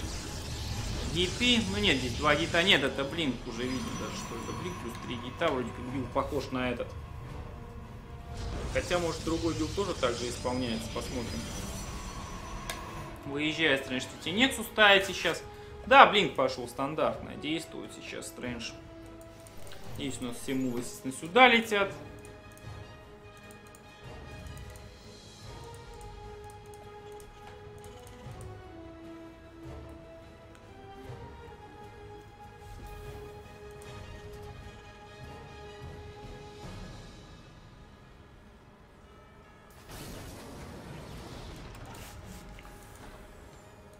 гиты, ну нет, здесь два гита нет, это блинк уже видно даже, что это блинк плюс три гита, вроде как бил похож на этот. Хотя, может, другой билд тоже так же исполняется, посмотрим. Выезжает Стрэндж, кстати, Nexus ставит сейчас. Да, blink пошел стандартно, действует сейчас Стрэндж. Здесь у нас все мувы, естественно, сюда летят.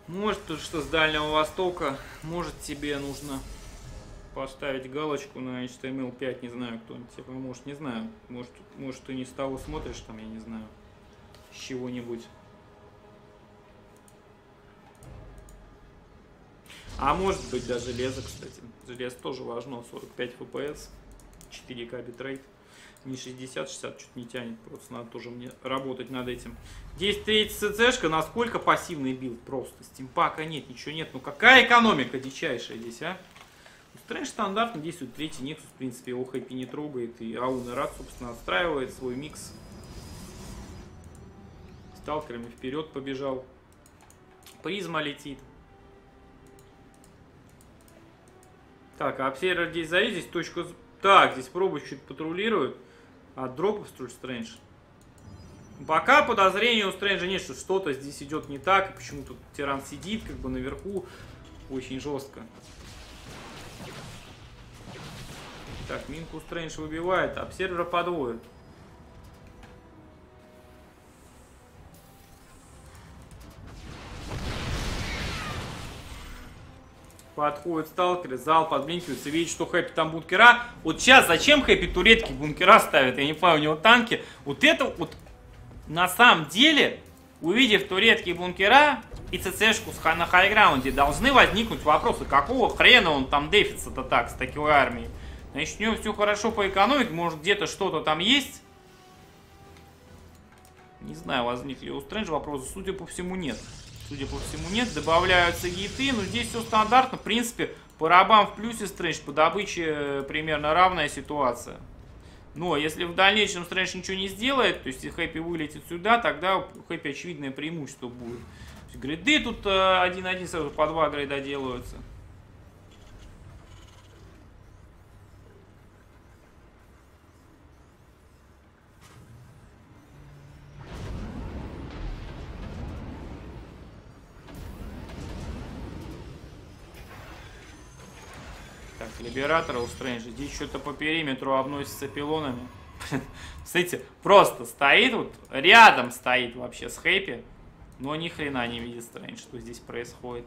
Может, тут что с Дальнего Востока. Может, тебе нужно поставить галочку на HTML5. Не знаю, кто-нибудь тебе поможет. Не знаю. Может, может ты не с того смотришь там, я не знаю. С чего-нибудь. А может быть даже железо, кстати. Железо тоже важно. 45 FPS, 4К битрейт. Не 60, 60 чуть не тянет. Просто надо тоже мне работать над этим. Здесь третья CC шка. Насколько пассивный билд просто. Стимпака нет, ничего нет. Ну какая экономика дичайшая здесь, а? Стрэндж стандартно действует. Третий Nexus, в принципе, его хэппи не трогает. И Аун и Рад, собственно, отстраивает свой микс. Сталкерами вперед побежал. Призма летит. Так, а observer здесь завис, здесь точка... Так, здесь пробы чуть патрулируют. А дропов Стрэндж. Пока подозрения у Стрэнджа нет, что что-то здесь идет не так. И почему тут тиран сидит как бы наверху. Очень жестко. Так, Минку Стрэндж выбивает, обсервера подводит. Подходит сталкеры, зал подблинкивается, видит, что Хэппи там бункера. Вот сейчас зачем Хэппи туретки бункера ставит? Я не понимаю, у него танки. Вот это вот на самом деле, увидев турецкие бункера и ЦЦшку на хайграунде, должны возникнуть вопросы, какого хрена он там дефится-то так с такой армией. Значит, у него все хорошо по экономике, может где-то что-то там есть. Не знаю, возникли у Стрэндж вопросы, судя по всему нет. Судя по всему нет, добавляются гиты, но здесь все стандартно. В принципе, по рабам в плюсе Стрэндж, по добыче э, примерно равная ситуация. Но если в дальнейшем Стрэндж ничего не сделает, то есть Хэппи вылетит сюда, тогда у Хэппи очевидное преимущество будет. Гриды тут э, один-один сразу по два грейда делаются. Либератора у Стрэнджа. Здесь что-то по периметру обносится пилонами. (laughs) Смотрите, просто стоит вот, рядом стоит вообще с Хэппи. Но ни хрена не видит Стрэндж, что здесь происходит.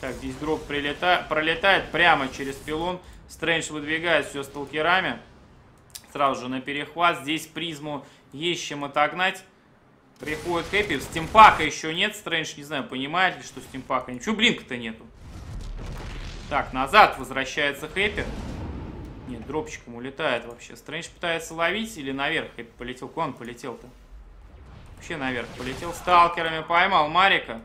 Так, здесь дроп прилета... пролетает прямо через пилон. Стрэндж выдвигает все сталкерами. Сразу же на перехват. Здесь призму есть чем отогнать. Приходит Хэппи. Стимпака еще нет. Стрэндж, не знаю, понимает ли, что стимпака. Ничего блинка-то нету. Так, назад возвращается Хэппи. Нет, дропчиком улетает вообще. Стрэндж пытается ловить или наверх Хэппи полетел? Куда он полетел-то? Вообще наверх полетел. Сталкерами поймал Марика.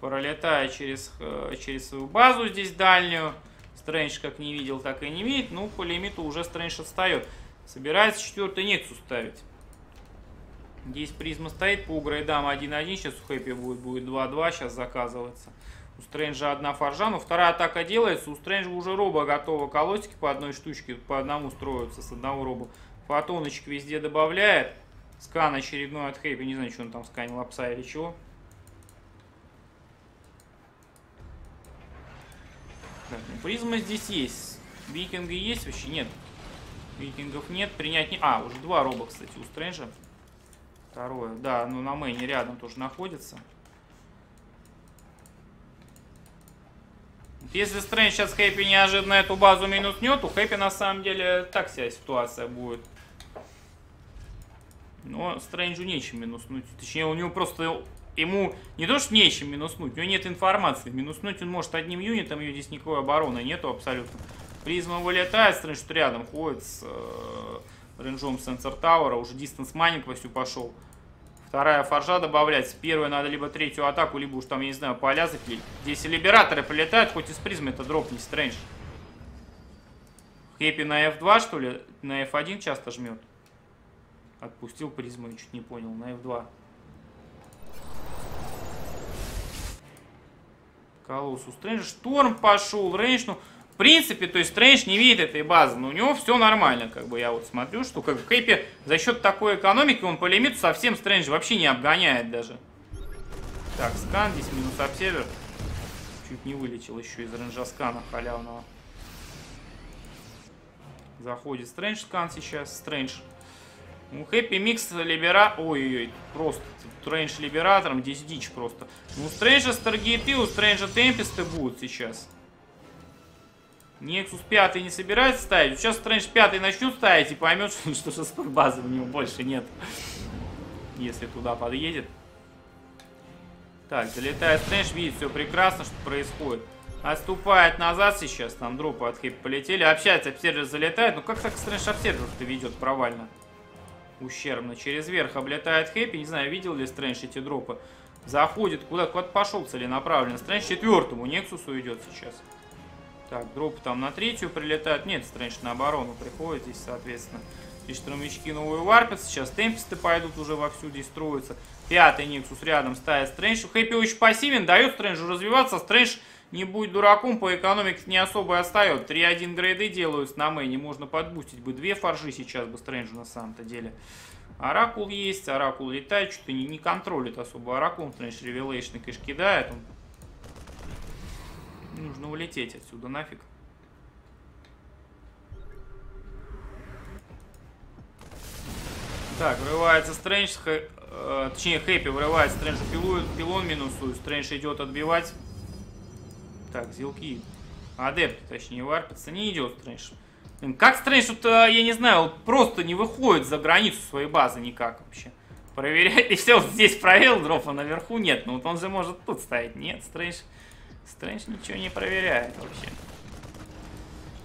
Пролетая через, э, через свою базу здесь дальнюю. Стрэндж как не видел, так и не видит. Ну, по лимиту уже Стрэндж отстает. Собирается четвертый Nexus ставить. Здесь призма стоит по грейдам 1-1. Сейчас у Хэппи будет 2-2. Сейчас заказывается. У Стрэнджа одна форжа, но вторая атака делается. У Стрэнджа уже роба готова. Колосики по одной штучке, по одному строятся с одного роба. Фотоночек везде добавляет. Скан очередной от Хэппи. Не знаю, что он там сканил, лапса или чего. Так, ну, призма здесь есть. Викинга есть вообще? Нет. Викингов нет. Принять не... А, уже два роба, кстати, у Стрэнджа. Второе. Да, ну на main е рядом тоже находится. Если Стрэндж сейчас Хэппи неожиданно эту базу минуснет, у Хэппи на самом деле так вся ситуация будет. Но Стрэнджу нечем минуснуть. Точнее, у него просто... Ему не то, что нечем минуснуть, у него нет информации. Минуснуть он может одним юнитом, ее здесь никакой обороны нету абсолютно. Призма вылетает, Стрэндж рядом ходит с э, range ом sensor tower а. Уже distance mining вовсю пошел. Вторая форжа добавляется. Первая надо либо третью атаку, либо уж там, я не знаю, поля запилить. Здесь либераторы прилетают, хоть из призмы это дропнет Стрэндж. Хэппи на F2, что ли? На F1 часто жмет. Отпустил призму, чуть не понял. На F2. Колоссу Стрэндж. Шторм пошел, range. Ну, принципе, то есть Стрэндж не видит этой базы, но у него все нормально, как бы я вот смотрю, что как Хэппи за счет такой экономики он по лимиту совсем Стрэндж вообще не обгоняет даже. Так, скан, здесь минус observer. Чуть не вылетел еще из рейнджа скана халявного. Заходит Стрэндж скан сейчас. Стрэндж. Ну, Хэппи Микс Либера... Ой-ой-ой, просто Стрэндж Либератором, здесь дичь просто. Ну, у Стрэнджа Старгейты, у Стрэнджа Темпесты будут сейчас. Нексус 5 не собирается ставить. Сейчас Стрэндж 5 начнет ставить и поймет, (laughs) что, что базы у него больше нет. Если туда подъедет. Так, залетает Стрэндж, видит все прекрасно, что происходит. Отступает назад сейчас, там дропы от Хэппи полетели. Общается, обсервер залетает. Ну как так Стрэндж обсервер-то ведет провально? Ущербно. Через верх облетает Хэппи. Не знаю, видел ли Стрэндж эти дропы. Заходит куда? Куда пошел целенаправленно. Стрэндж четвертому Нексусу идет сейчас. Так, дроп там на третью прилетает. Нет, Стрэндж на оборону приходит здесь, соответственно. И штурмовички новые варпятся. Сейчас темписты пойдут уже вовсю здесь строятся. Пятый Нексус рядом ставит Стрэндж. Хэппи очень пассивен, дает Стрэнджу развиваться. Стрэндж не будет дураком, по экономике не особо отстает. 3-1 грейды делают на мэне. Можно подбустить бы две форджи сейчас бы Стрэнджу на самом-то деле. Оракул есть, Оракул летает, что-то не, не контролит особо Оракул. Стрэндж Revelation, конечно, кидает. Он Нужно улететь отсюда нафиг. Так, врывается Стрэндж, хэ, э, точнее Хэппи врывает Стрэндж пилу, пилон минусует, Стрэндж идет отбивать. Так, зилки. Адепт, точнее, варпится, не идет Стрэндж. Как Стрэндж, вот, э, я не знаю, вот просто не выходит за границу своей базы никак вообще. Проверяет, (laughs) и все, здесь проверил дропа наверху, нет, ну вот он же может тут ставить, нет, Стрэндж... Стрэндж ничего не проверяет вообще.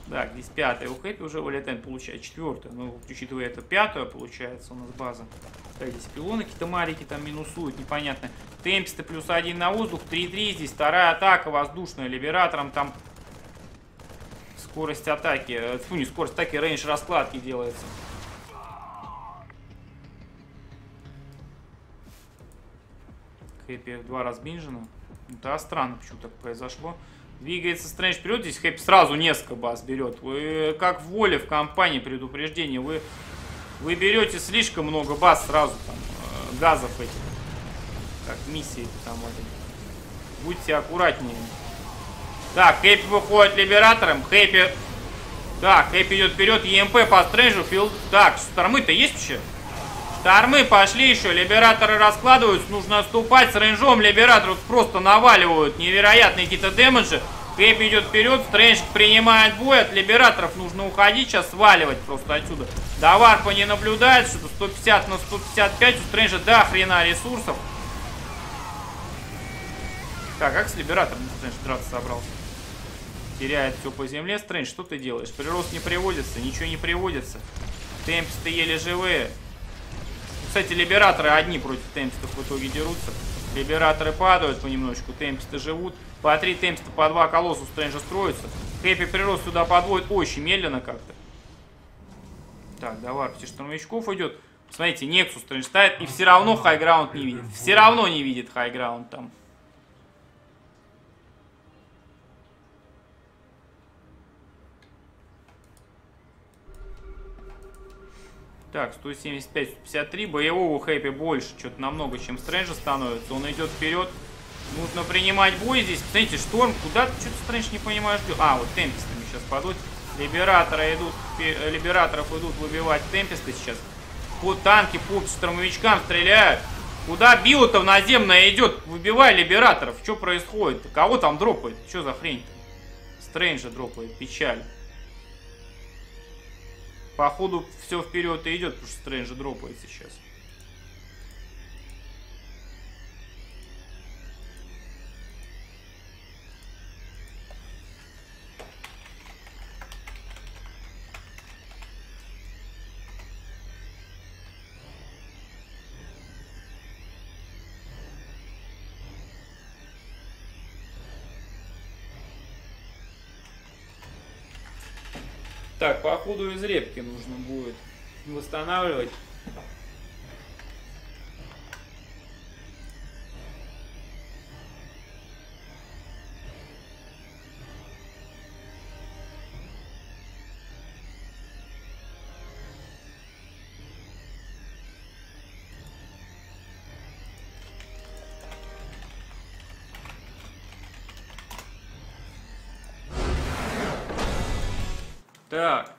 Так, здесь пятая. У Хэппи уже вылетает, получает четвертая. Ну, учитывая это пятая, получается у нас база. Так, здесь пилоны какие-то маленькие там минусуют, непонятно. Темпсты плюс один на воздух, 3-3 здесь. Вторая атака воздушная, либератором там скорость атаки. Э, фу, не скорость атаки, рейндж раскладки делается. Хэппи два разбинжена. Да, странно, почему так произошло. Двигается Стрэндж вперед, здесь Хэппи сразу несколько баз берет. Вы как в воле в компании предупреждение, вы, вы берете слишком много баз сразу, там, э, газов этих. Как миссии там вот. Будьте аккуратнее. Так, Хэппи выходит либератором, Хэппи... Так, Хэппи идет вперед, ЕМП по Стрэнджу, фил... Так, штормы-то есть вообще? Штормы пошли еще, либераторы раскладываются, нужно отступать с рейнжом, либераторов просто наваливают невероятные какие-то дэмэджи. Кэп идет вперед, Стрэндж принимает бой, от либераторов нужно уходить, сейчас сваливать просто отсюда. До варпа не наблюдает, что-то 150 на 155, у Стрэнджа до хрена ресурсов. Так, как с либератором Стрэндж драться собрался? Теряет все по земле. Стрэндж, что ты делаешь? Прирост не приводится, ничего не приводится. Темпсты еле живые. Кстати, либераторы одни против темпстов в итоге дерутся. Либераторы падают понемножку, темпсты живут. По три темпста, по два колоссу Стрэнджа строится. Хэппи прирост сюда подводит очень медленно как-то. Так, давай, варпите штурмовичков идет. Смотрите, Нексус Стрэндж ставит и все равно хайграунд не видит. Все равно не видит хайграунд там. Так, 175, 153. Боевого хэппи больше. Что-то намного, чем Стрэнджа становится. Он идет вперед. Нужно принимать бой здесь. Смотрите, Шторм, куда ты что-то Стрэндж не понимаешь. бьет? А, вот темпестами сейчас падут. Либераторы идут, э, либераторов идут выбивать темпесты сейчас. По танки, по штурмовичкам стреляют. Куда било-то в наземное идет? Выбивай либераторов. Что происходит? Кого там дропает? Что за хрень-то? Стрэнджа дропает. Печаль. Походу все вперед и идет, потому что Стрэнджа дропает сейчас. Так, походу из репки нужно будет восстанавливать. Так.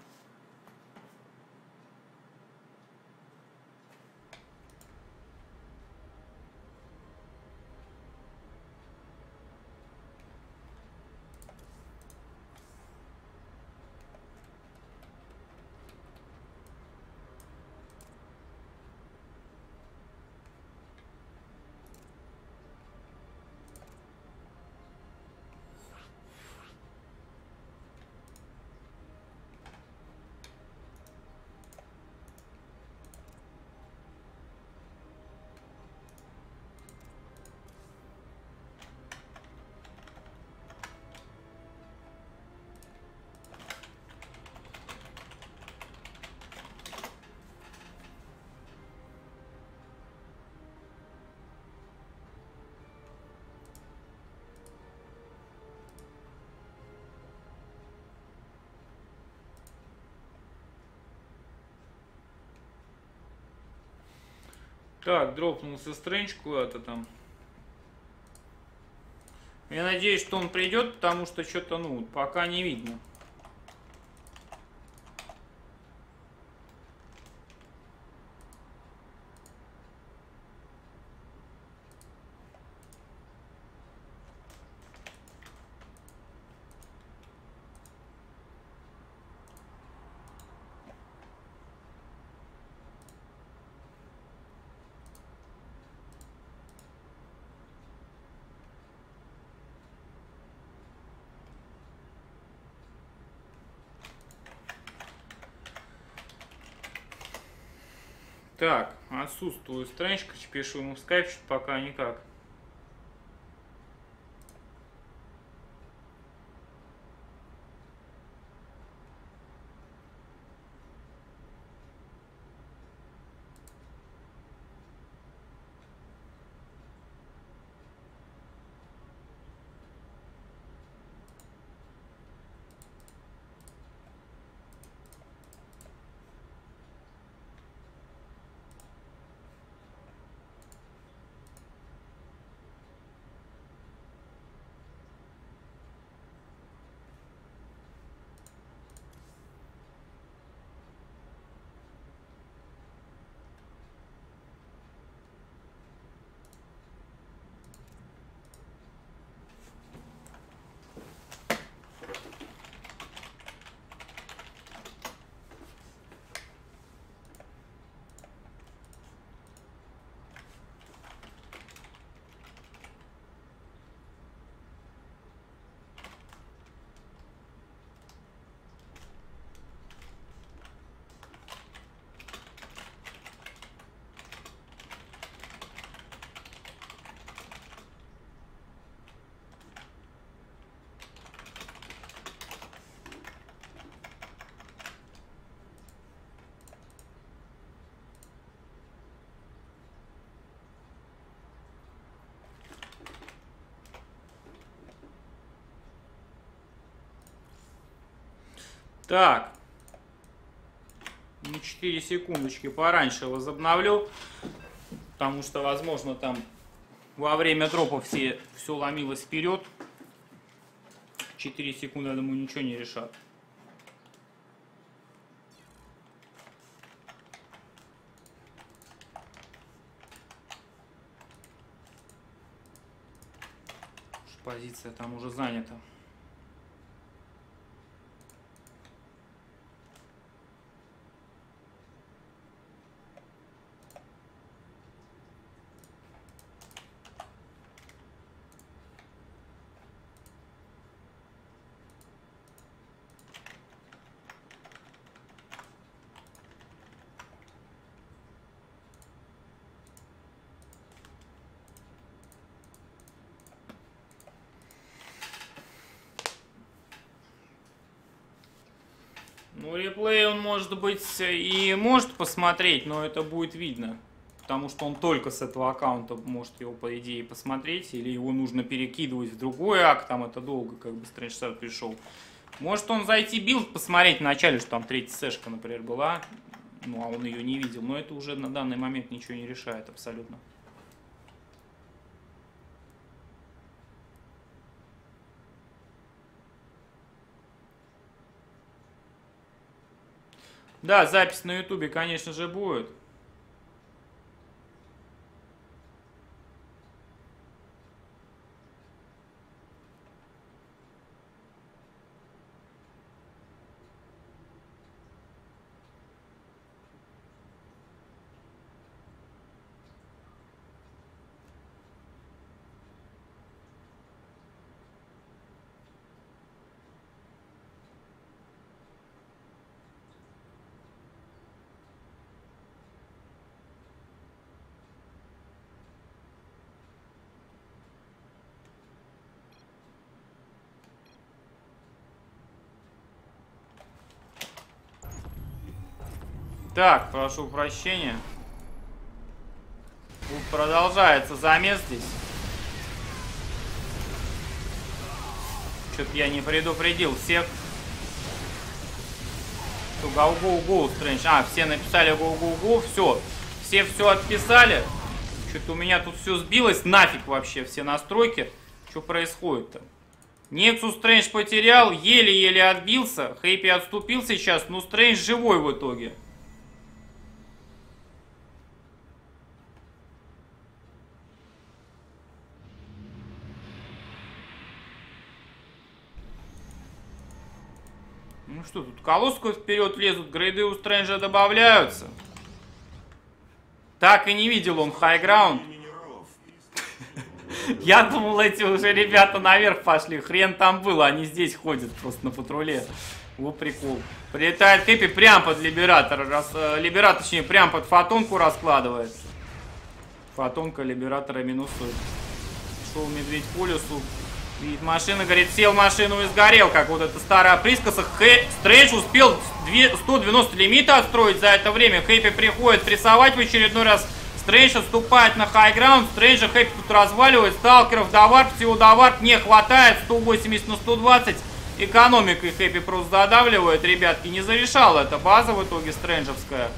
Так, дропнулся Стрэндж куда-то там. Я надеюсь, что он придет, потому что что-то, ну, пока не видно. Так, отсутствует Стрэндж, пишу ему в скайп, пока никак. Так. на 4 секундочки пораньше возобновлю. Потому что, возможно, там во время дропа все, все ломилось вперед. 4 секунды, я думаю, ничего не решат. Позиция там уже занята. Ну, реплей он, может быть, и может посмотреть, но это будет видно. Потому что он только с этого аккаунта может его, по идее, посмотреть. Или его нужно перекидывать в другой акк, там это долго, как бы Стар пришел. Может он зайти билд, посмотреть вначале, что там третья сэшка, например, была. Ну, а он ее не видел. Но это уже на данный момент ничего не решает абсолютно. Да, запись на ютубе, конечно же, будет. Так, прошу прощения. Продолжается замес здесь. Что-то я не предупредил всех. Go, Стрэндж. А, все написали go. Все. Все все отписали. Что-то у меня тут все сбилось. Нафиг вообще все настройки. Что происходит-то? Нексус Стрэндж потерял. Еле-еле отбился. Хэйпи отступил сейчас. Но Стрэндж живой в итоге. Что, тут колоску вперед лезут, грейды у Стрэнджа добавляются. Так и не видел он хайграунд. (laughs) Я думал, эти уже ребята наверх пошли. Хрен там было, они здесь ходят просто на патруле. Вот прикол. Прилетает Хэппи прям под Либератор. Раз, э, Либератор, точнее, прям под фотонку раскладывает. Фотонка Либератора минусует. Шел медведь по лесу. Видит машина, говорит, сел в машину и сгорел, как вот эта старая присказка. Хэ... Стрэндж успел 190 лимита отстроить за это время. Хэппи приходит прессовать в очередной раз. Стрэндж отступает на high ground. Стрэнджа Хэппи тут разваливает. Сталкеров доварп, всего доварп не хватает. 180 на 120. Экономикой Хэппи просто задавливает, ребятки. Не зарешала эта база в итоге стрэнджевская.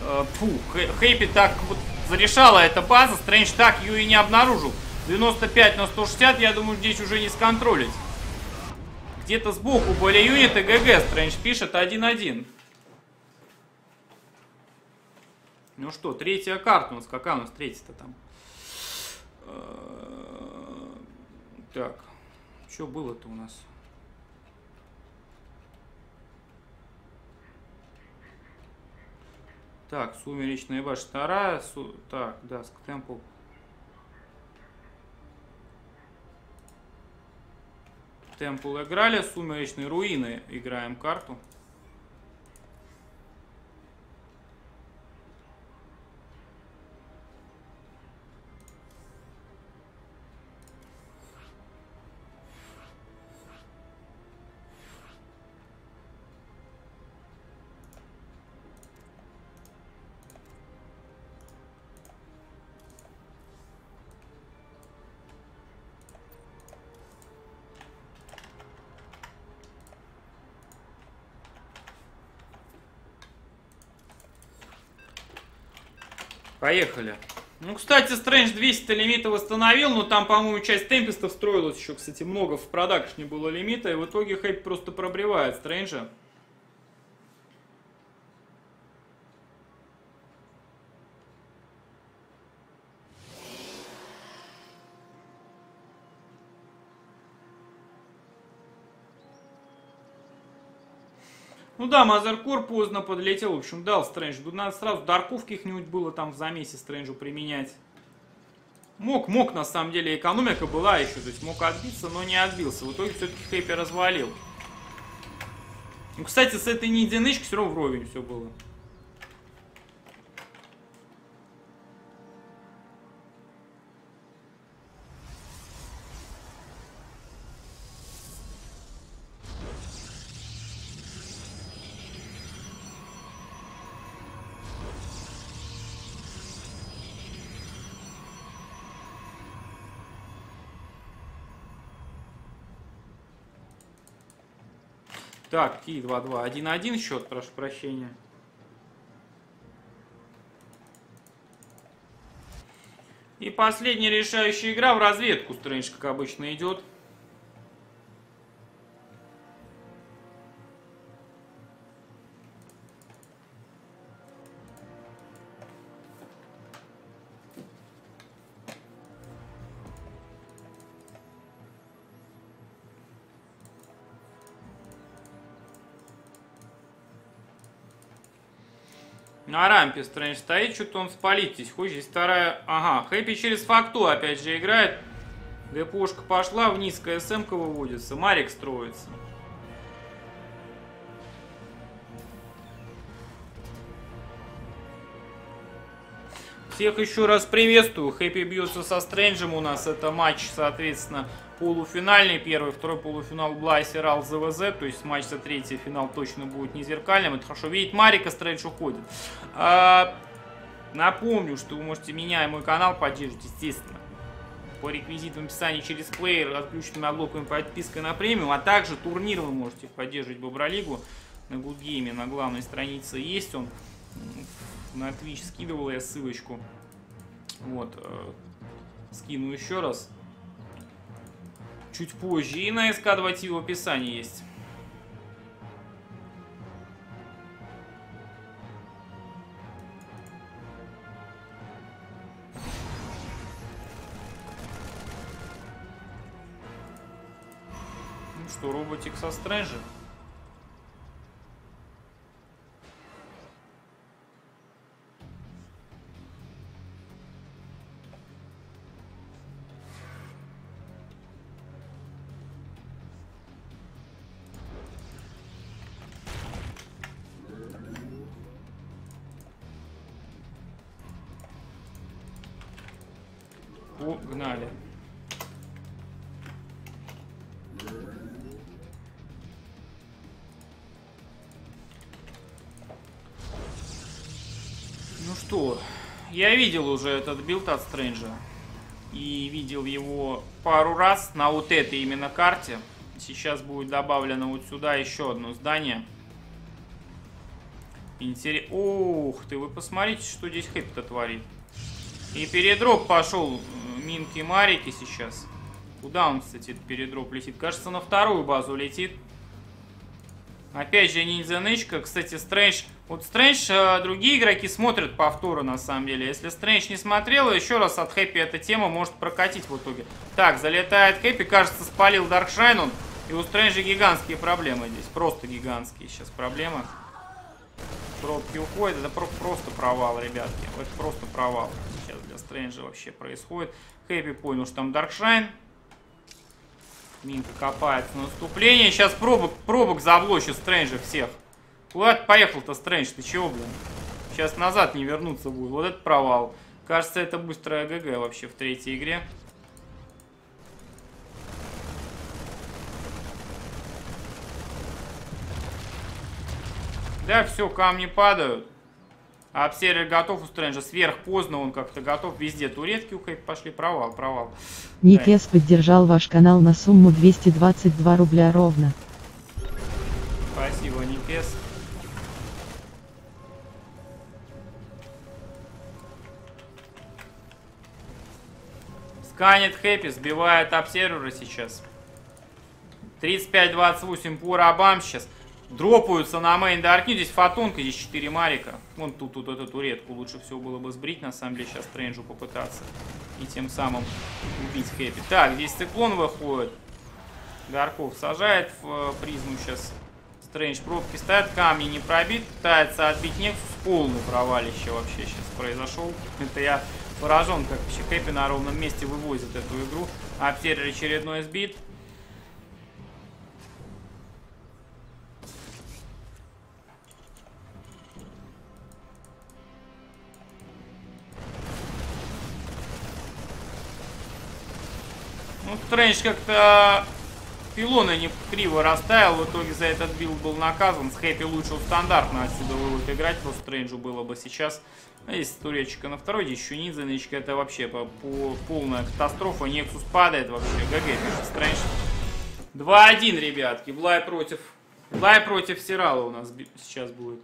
Э, фу, Хэппи так вот зарешала эта база. Стрэндж так ее и не обнаружил. 95 на 160, я думаю, здесь уже не сконтролить. Где-то сбоку были юниты ГГ, Стрэндж пишет 1-1. Ну что, третья карта у нас. Какая у нас третья-то там? Э, так, что было-то у нас? Так, сумеречная башня вторая. Су... Так, да, темпл Темпл играли, Сумеречные руины играем карту. Поехали. Ну, кстати, Стрэндж 200 лимита восстановил, но там, по-моему, часть темпестов строилась еще, кстати, много в продакшне было лимита, и в итоге Хэппи просто пробревает Стрэнджа. Да, Мазеркор поздно подлетел, в общем, дал Стрэндж. Тут надо сразу дарков каких-нибудь было там в замесе Стрэнджу применять. Мог, мог, на самом деле, экономика была еще, то есть мог отбиться, но не отбился. В итоге все-таки Хэппи развалил. Ну, кстати, с этой не все равно вровень все было. Так, Ки 2-2. 1-1 счет, прошу прощения. И последняя решающая игра в разведку. Стрэндж, как обычно, идет. На рампе Стрэндж стоит, что-то он спалить здесь хочет. Здесь вторая... Ага, Хэппи через факту опять же играет. ГПшка пошла, вниз КСМ-ка выводится. Марик строится. Всех еще раз приветствую. Хэппи бьется со Стрэнджем у нас. Это матч, соответственно, полуфинальный. Первый, второй полуфинал Блайс и Рал ЗВЗ. То есть матч за третий финал точно будет не зеркальным. Это хорошо видеть. Марика Стрэндж уходит. А, напомню, что вы можете меня и мой канал поддерживать, естественно. По реквизитам описании через плеер, отключенными адблоками подпиской на премиум, а также турнир вы можете поддерживать Бобролигу на Гудгейме, на главной странице есть он. На Twitch скидывал я ссылочку. Вот. Э, скину еще раз. Чуть позже. И на SC2TV в описании есть. Ну что, роботик со Стрэнджем? Я видел уже этот билд от Стрэнджа. И видел его пару раз на вот этой именно карте. Сейчас будет добавлено вот сюда еще одно здание. Интерес... Ух ты, вы посмотрите, что здесь Хэппи-то творит. И передроп пошел Минки Марики сейчас. Куда он, кстати, этот передроп летит? Кажется, на вторую базу летит. Опять же, ниндзя нычка. Кстати, Стрэндж... Вот Стрэндж, э, другие игроки смотрят повторы, на самом деле. Если Стрэндж не смотрел, еще раз от Хэппи эта тема может прокатить в итоге. Так, залетает Хэппи. Кажется, спалил Dark Shrine он. И у Стрэнджа гигантские проблемы здесь. Просто гигантские сейчас проблемы. Пробки уходят. Это просто провал, ребятки. Это просто провал. Сейчас для Стрэнджа вообще происходит. Хэппи понял, что там Dark Shrine. Минка копается на наступление. Сейчас пробок, пробок заблочит Стрэнджа всех. Куда ты поехал-то, Стрэндж? Ты чего, блин? Сейчас назад не вернуться будет. Вот это провал. Кажется, это быстрая GG вообще в третьей игре. Да, все, камни падают. Observer готов у Стрэнджа. Сверхпоздно он как-то готов. Везде туретки у Хэппи пошли. Провал, провал. Никес поддержал ваш канал на сумму 222 рубля ровно. Спасибо, Никес. Сканет Хэппи, сбивает обсервера сейчас. 35-28 по рабам сейчас. Дропаются на мейн Даркню. Здесь фотонка, здесь 4 марика. Вон тут, тут эту туретку лучше всего было бы сбрить, на самом деле, сейчас Стрэнджу попытаться. И тем самым убить Хэппи. Так, здесь циклон выходит. Гарков сажает в э, призму сейчас. Стрэндж пробки ставит, камни не пробит, пытается отбить Нексус. Полный провалище вообще сейчас произошел. Это я поражен, как вообще Хэппи на ровном месте вывозит эту игру. Обсервер очередной сбит. Ну, Стрэндж как-то пилоны не криво расставил, в итоге за этот билд был наказан. С Хэппи лучше стандартно отсюда вывод играть, просто Стрэнджу было бы сейчас. А здесь туречка на второй, здесь еще ниндзя нычка, это вообще по, по, полная катастрофа. Нексус падает вообще, GG, пишет Стрэндж. 2-1, ребятки, Блай против... Блай против Сирала у нас сейчас будет.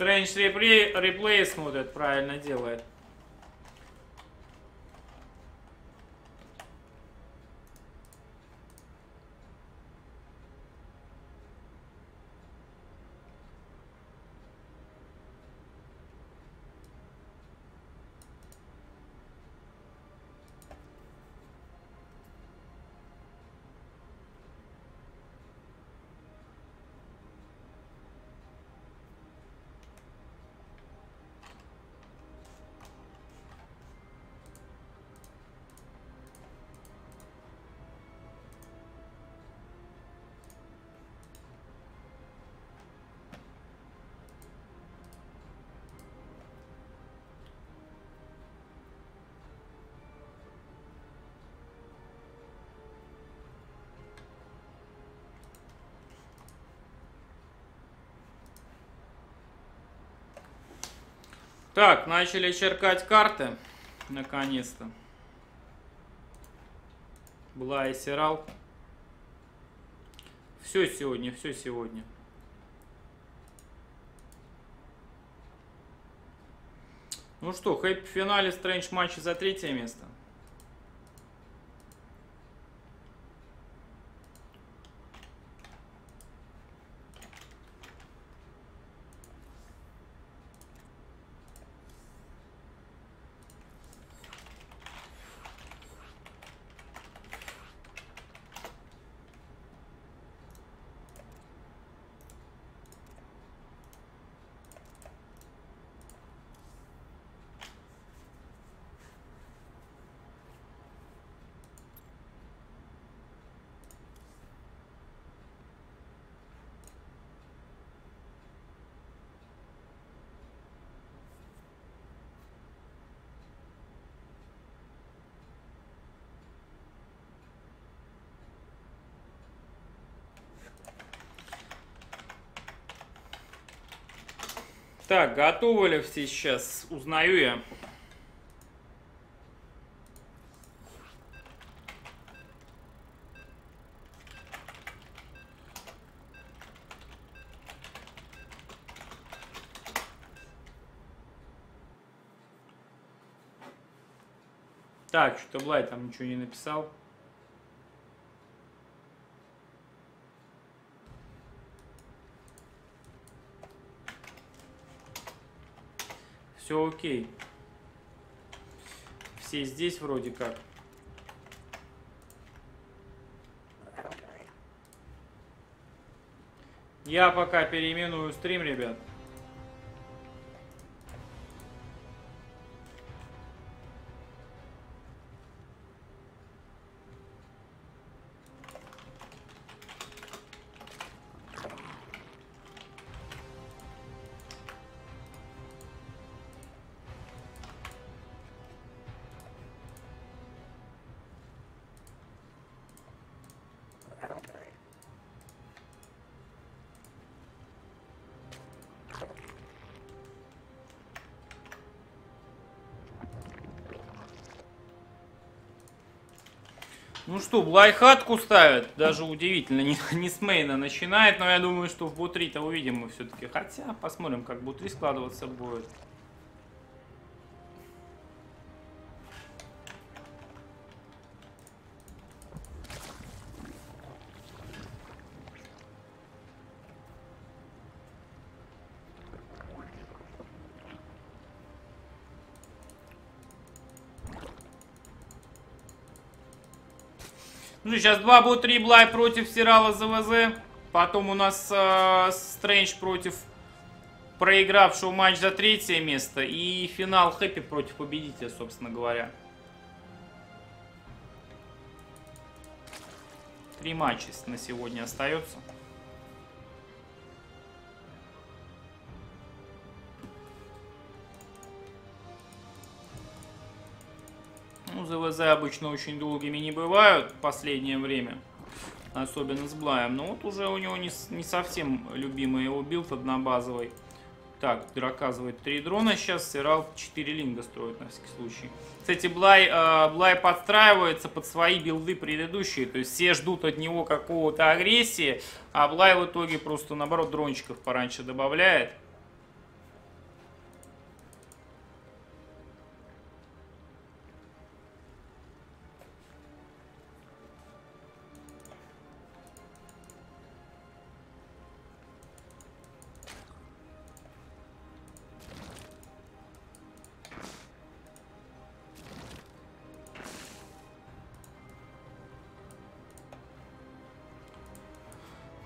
Стрэндж реплей, реплей смотрит, правильно делает. Так, начали черкать карты. Наконец-то. Была и Сирал. Все сегодня, все сегодня. Ну что, хэппи в финале Стрэндж матча за третье место. Так, готовы ли все сейчас? Узнаю я. Так, что-то Блай там ничего не написал. Все окей. Все здесь вроде как. Я пока переименую стрим, ребят. Ну что, Блайхатку ставят, даже удивительно, не, не с мейна начинает, но я думаю, что в Бутри-то увидим мы все-таки. Хотя, посмотрим, как Бутри складываться будет. Ну, сейчас два бо три Блай против Сирала ЗВЗ. Потом у нас э, Стрэндж против проигравшего матч за третье место. И финал Хэппи против победителя, собственно говоря. Три матча на сегодня остается. ZvZ обычно очень долгими не бывают в последнее время. Особенно с Блаем. Но вот уже у него не, не совсем любимый его билд однобазовый. Так, дозаказывает 3 дрона сейчас. Сирал 4 линга строит на всякий случай. Кстати, Блай, э, Блай подстраивается под свои билды предыдущие. То есть все ждут от него какого-то агрессии. А Блай в итоге просто наоборот дрончиков пораньше добавляет.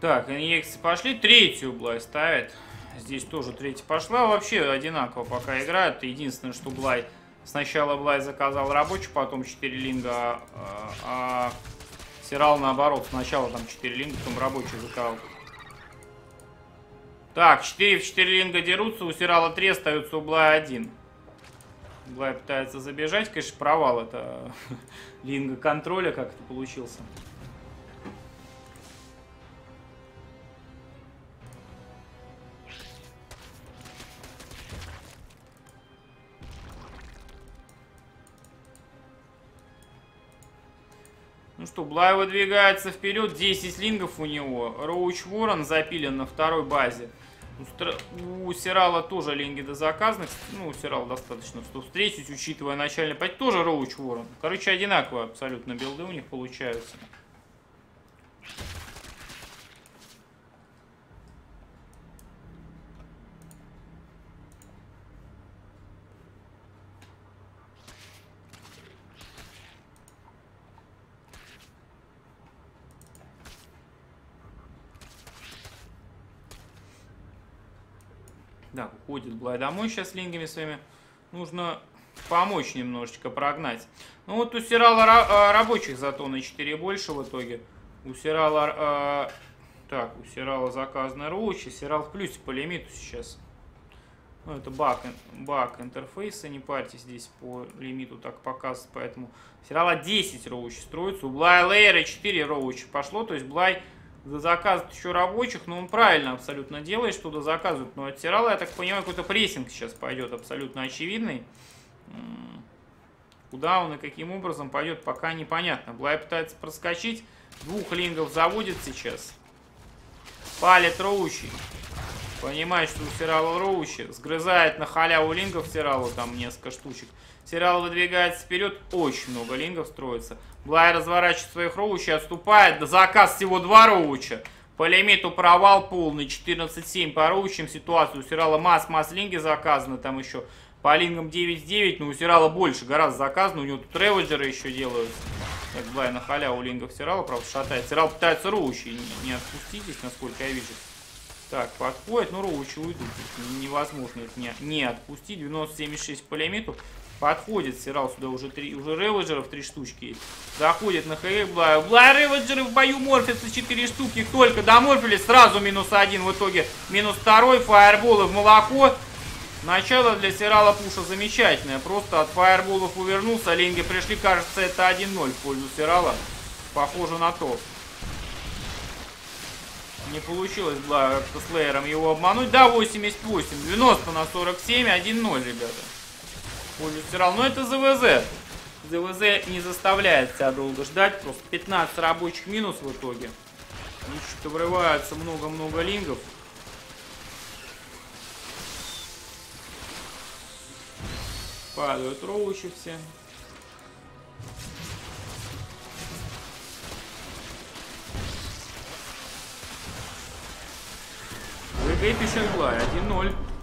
Так, инъекции пошли. Третью Блай ставит. Здесь тоже третья пошла. Вообще одинаково пока играют. Единственное, что Блай... Сначала Блай заказал рабочий, потом 4 линга, а, а Сирал наоборот. Сначала там 4 линга, потом рабочий заказал. Так, 4 в 4 линга дерутся. У Сирала 3, остается у Блая 1. Блай пытается забежать. Конечно, провал это (laughs) линга контроля, как это получился. Ну что, Блай выдвигается вперед. 10 лингов у него. Роуч Ворон запилен на второй базе. У, Сирала тоже линги до заказных. Ну, у Сирала достаточно 100 встретить, учитывая начальный пать. Тоже Роуч Ворон. Короче, одинаковые абсолютно билды у них получаются. Да, Блай домой сейчас лингами своими. Нужно помочь немножечко прогнать. Ну вот у Сирала ра рабочих зато на 4 больше в итоге. У Сирала... Э, так, у Сирала заказаны роучи. Сирал в плюсе по лимиту сейчас. Ну, это баг, баг интерфейса, не парьтесь здесь по лимиту так показывает, поэтому Сирала 10 роучи строится, у Блай Лейера 4 роучи пошло, то есть Блай заказывает еще рабочих, но он правильно абсолютно делает, что заказывают. Но от Сирала, я так понимаю, какой-то прессинг сейчас пойдет абсолютно очевидный. Куда он и каким образом пойдет, пока непонятно. Блай пытается проскочить. Двух лингов заводит сейчас. Палит роучий. Понимает, что у Сирала Роучи. Сгрызает на халяву лингов Сиралу, там несколько штучек. Сирал выдвигается вперед, очень много лингов строится. Блай разворачивает своих роучи, отступает. Да заказ всего два роуча. По лимиту провал полный, 14-7 по роучам. Ситуацию у Сирала масс-масс линги заказаны, там еще по лингам 9-9, но у Сирала больше, гораздо заказано. У него тут реводжеры еще делаются. Так, Блай на халяву лингов Сирала, правда, шатает. Сирал пытается роучи не, не отпустить здесь, насколько я вижу. Так, подходит, ну роучи уйдут. Невозможно их не, не отпустить. 90-76 по лимиту. Подходит Сирал сюда уже три, уже реводжеров три штучки есть. Заходит на ХР Блаю. Блай реводжеры в бою морфятся четыре штуки. Их только доморфились. Сразу минус один. В итоге минус второй. Фаерболы в молоко. Начало для Сирала Пуша замечательное. Просто от фаерболов увернулся. Ленги пришли. Кажется, это 1-0 в пользу Сирала. Похоже на то. Не получилось Блаю с Лейером его обмануть. Да, 88. 90 на 47. 1-0, ребята пользу Сирал. Но это ЗВЗ. ЗВЗ не заставляет себя долго ждать. Просто 15 рабочих минус в итоге. Что-то врываются много-много лингов. Падают роучи все. ВГ пишет Глай 1-0.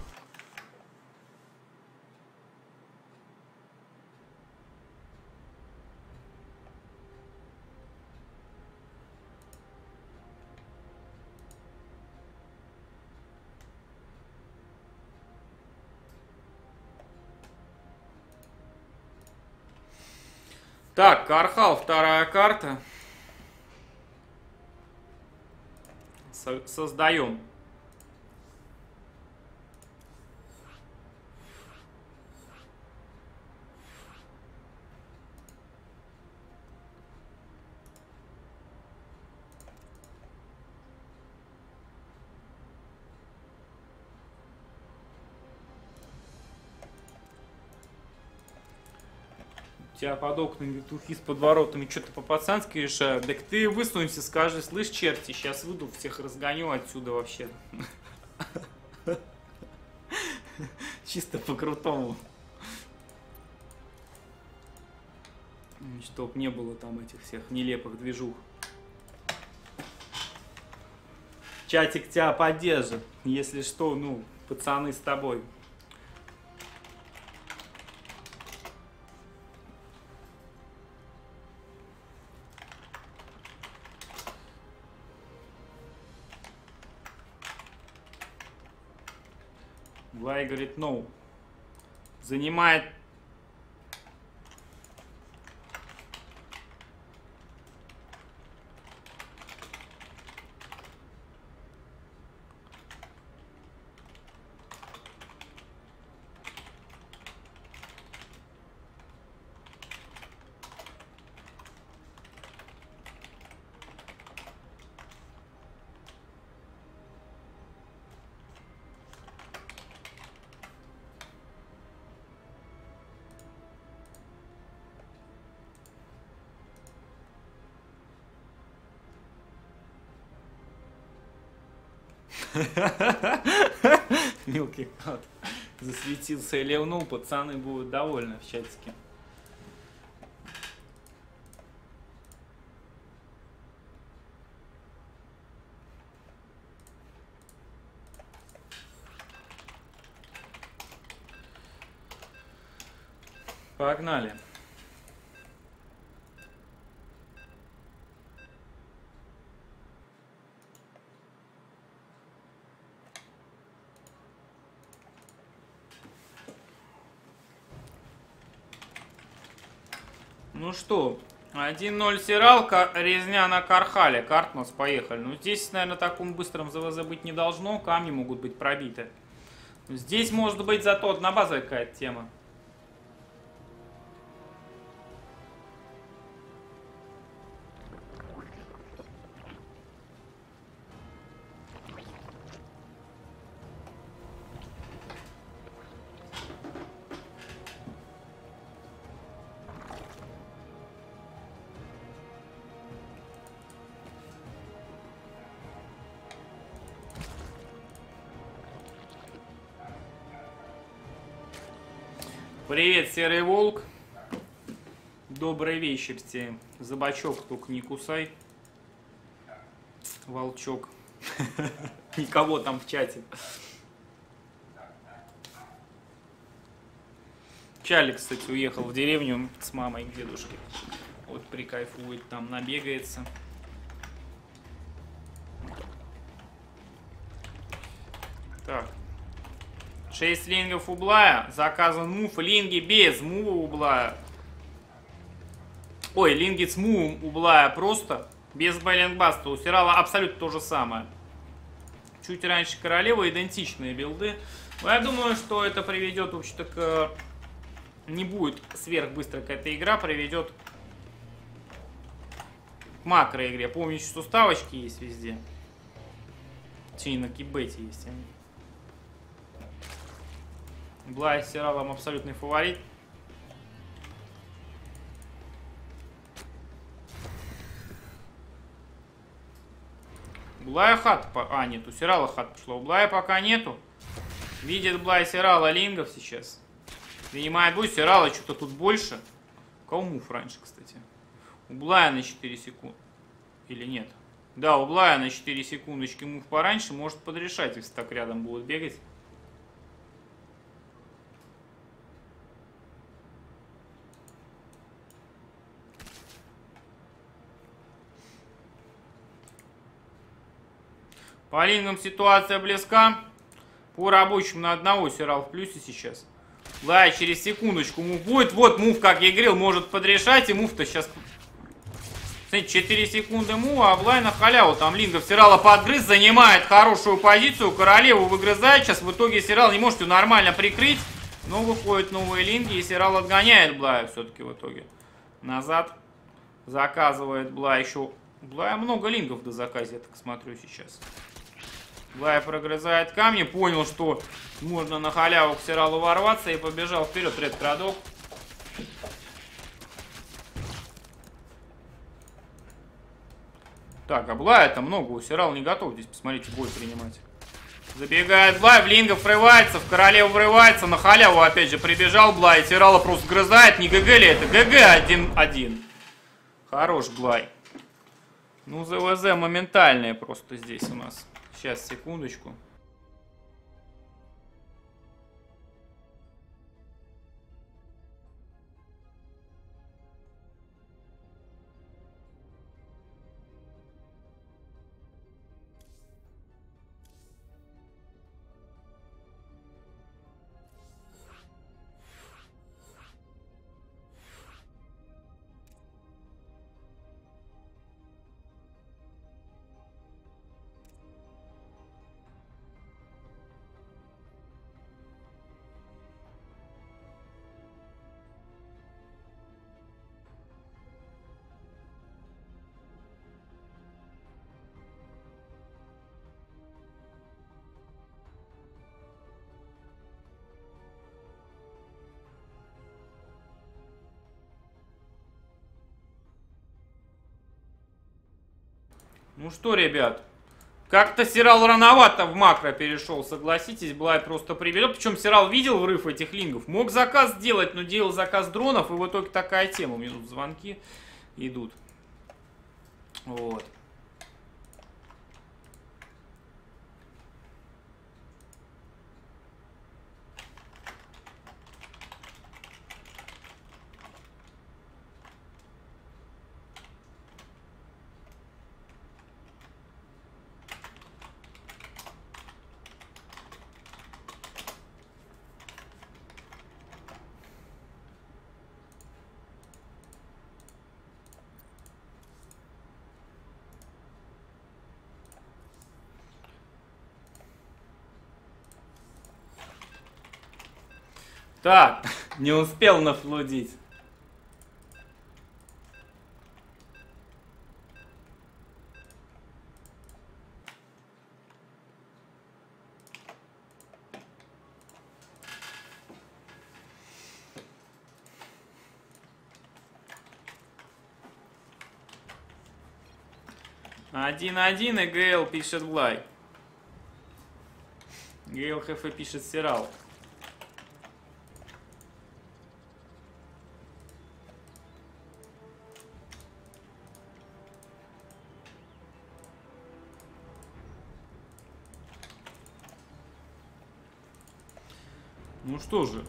Так, Кархал, вторая карта. Со создаем. Тебя под окнами петухи с подворотами что-то по-пацански решают. Так ты высунься, скажи, слышь, черти, сейчас выйду, всех разгоню отсюда вообще. Чисто по-крутому. Чтоб не было там этих всех нелепых движух. Чатик тебя поддержит. Если что, ну, пацаны с тобой. Глай говорит, no. Занимает (laughs) засветился и ливнул, пацаны будут довольны в чатике. Погнали. Ну что, 1-0 Сиралка, резня на Кархале. Картмас, поехали. Ну, здесь, наверное, таком быстром ЗВЗ быть не должно. Камни могут быть пробиты. Здесь может быть зато однобазовая какая-то тема. Тебе. За бочок только не кусай. Волчок. (laughs) Никого там в чате. Чалик, кстати, уехал в деревню с мамой к дедушке. Вот прикайфует там, набегается. Так. 6 лингов ублая. Заказан мув. Линги без мува ублая. Ой, линги с мувом ублая просто. Без байлингбаста. У Сирала абсолютно то же самое. Чуть раньше королева, идентичные билды. Но я думаю, что это приведет, в общем-то, к... Не будет сверхбыстро какая-то игра, приведет к макроигре. Помните, что ставочки есть везде. Точнее, на кибете есть они. Блай Сиралом абсолютный фаворит. Блая хат... по- А, нет, у Сирала хат пошло. У Блая пока нету. Видит Блай Сирала лингов сейчас. Принимает бой. Сирала что-то тут больше. У кого мув раньше, кстати? У Блая на 4 секунды. Или нет? Да, у Блая на 4 секундочки мув пораньше. Может подрешать, если так рядом будут бегать. По лингам ситуация близка. По рабочим на одного Сирал в плюсе сейчас. Лай через секундочку мув будет. Вот мув, как я говорил, может подрешать. И мув-то сейчас... Смотрите, 4 секунды мув, а Блай на халяву. Там лингов Сирала подгрыз, занимает хорошую позицию. Королеву выгрызает. Сейчас в итоге Сирал не может ее нормально прикрыть. Но выходят новые линги, и Сирал отгоняет Блая все-таки в итоге. Назад заказывает Блай еще... Блая много лингов до заказа, я так смотрю сейчас. Блай прогрызает камни, понял, что можно на халяву к Сиралу ворваться и побежал вперед. Ред крадок. Так, а Блая-то много, у Сирала не готов здесь, посмотрите, бой принимать. Забегает Блай, в лингов врывается, в королеву врывается, на халяву опять же прибежал Блай, Сирала просто грызает, не ГГ ли это? ГГ 1-1. Хорош Блай. Ну, ЗВЗ моментальные просто здесь у нас. Сейчас, секундочку. Ну что, ребят, как-то Сирал рановато в макро перешел, согласитесь, Блай просто приберет. Причем Сирал видел врыв этих лингов. Мог заказ сделать, но делал заказ дронов, и в итоге такая тема. У меня тут звонки идут. Вот. Так, не успел нафлудить. Один-один, и ГЛ пишет Блай. ГЛ ХФ пишет Сирал. Что же,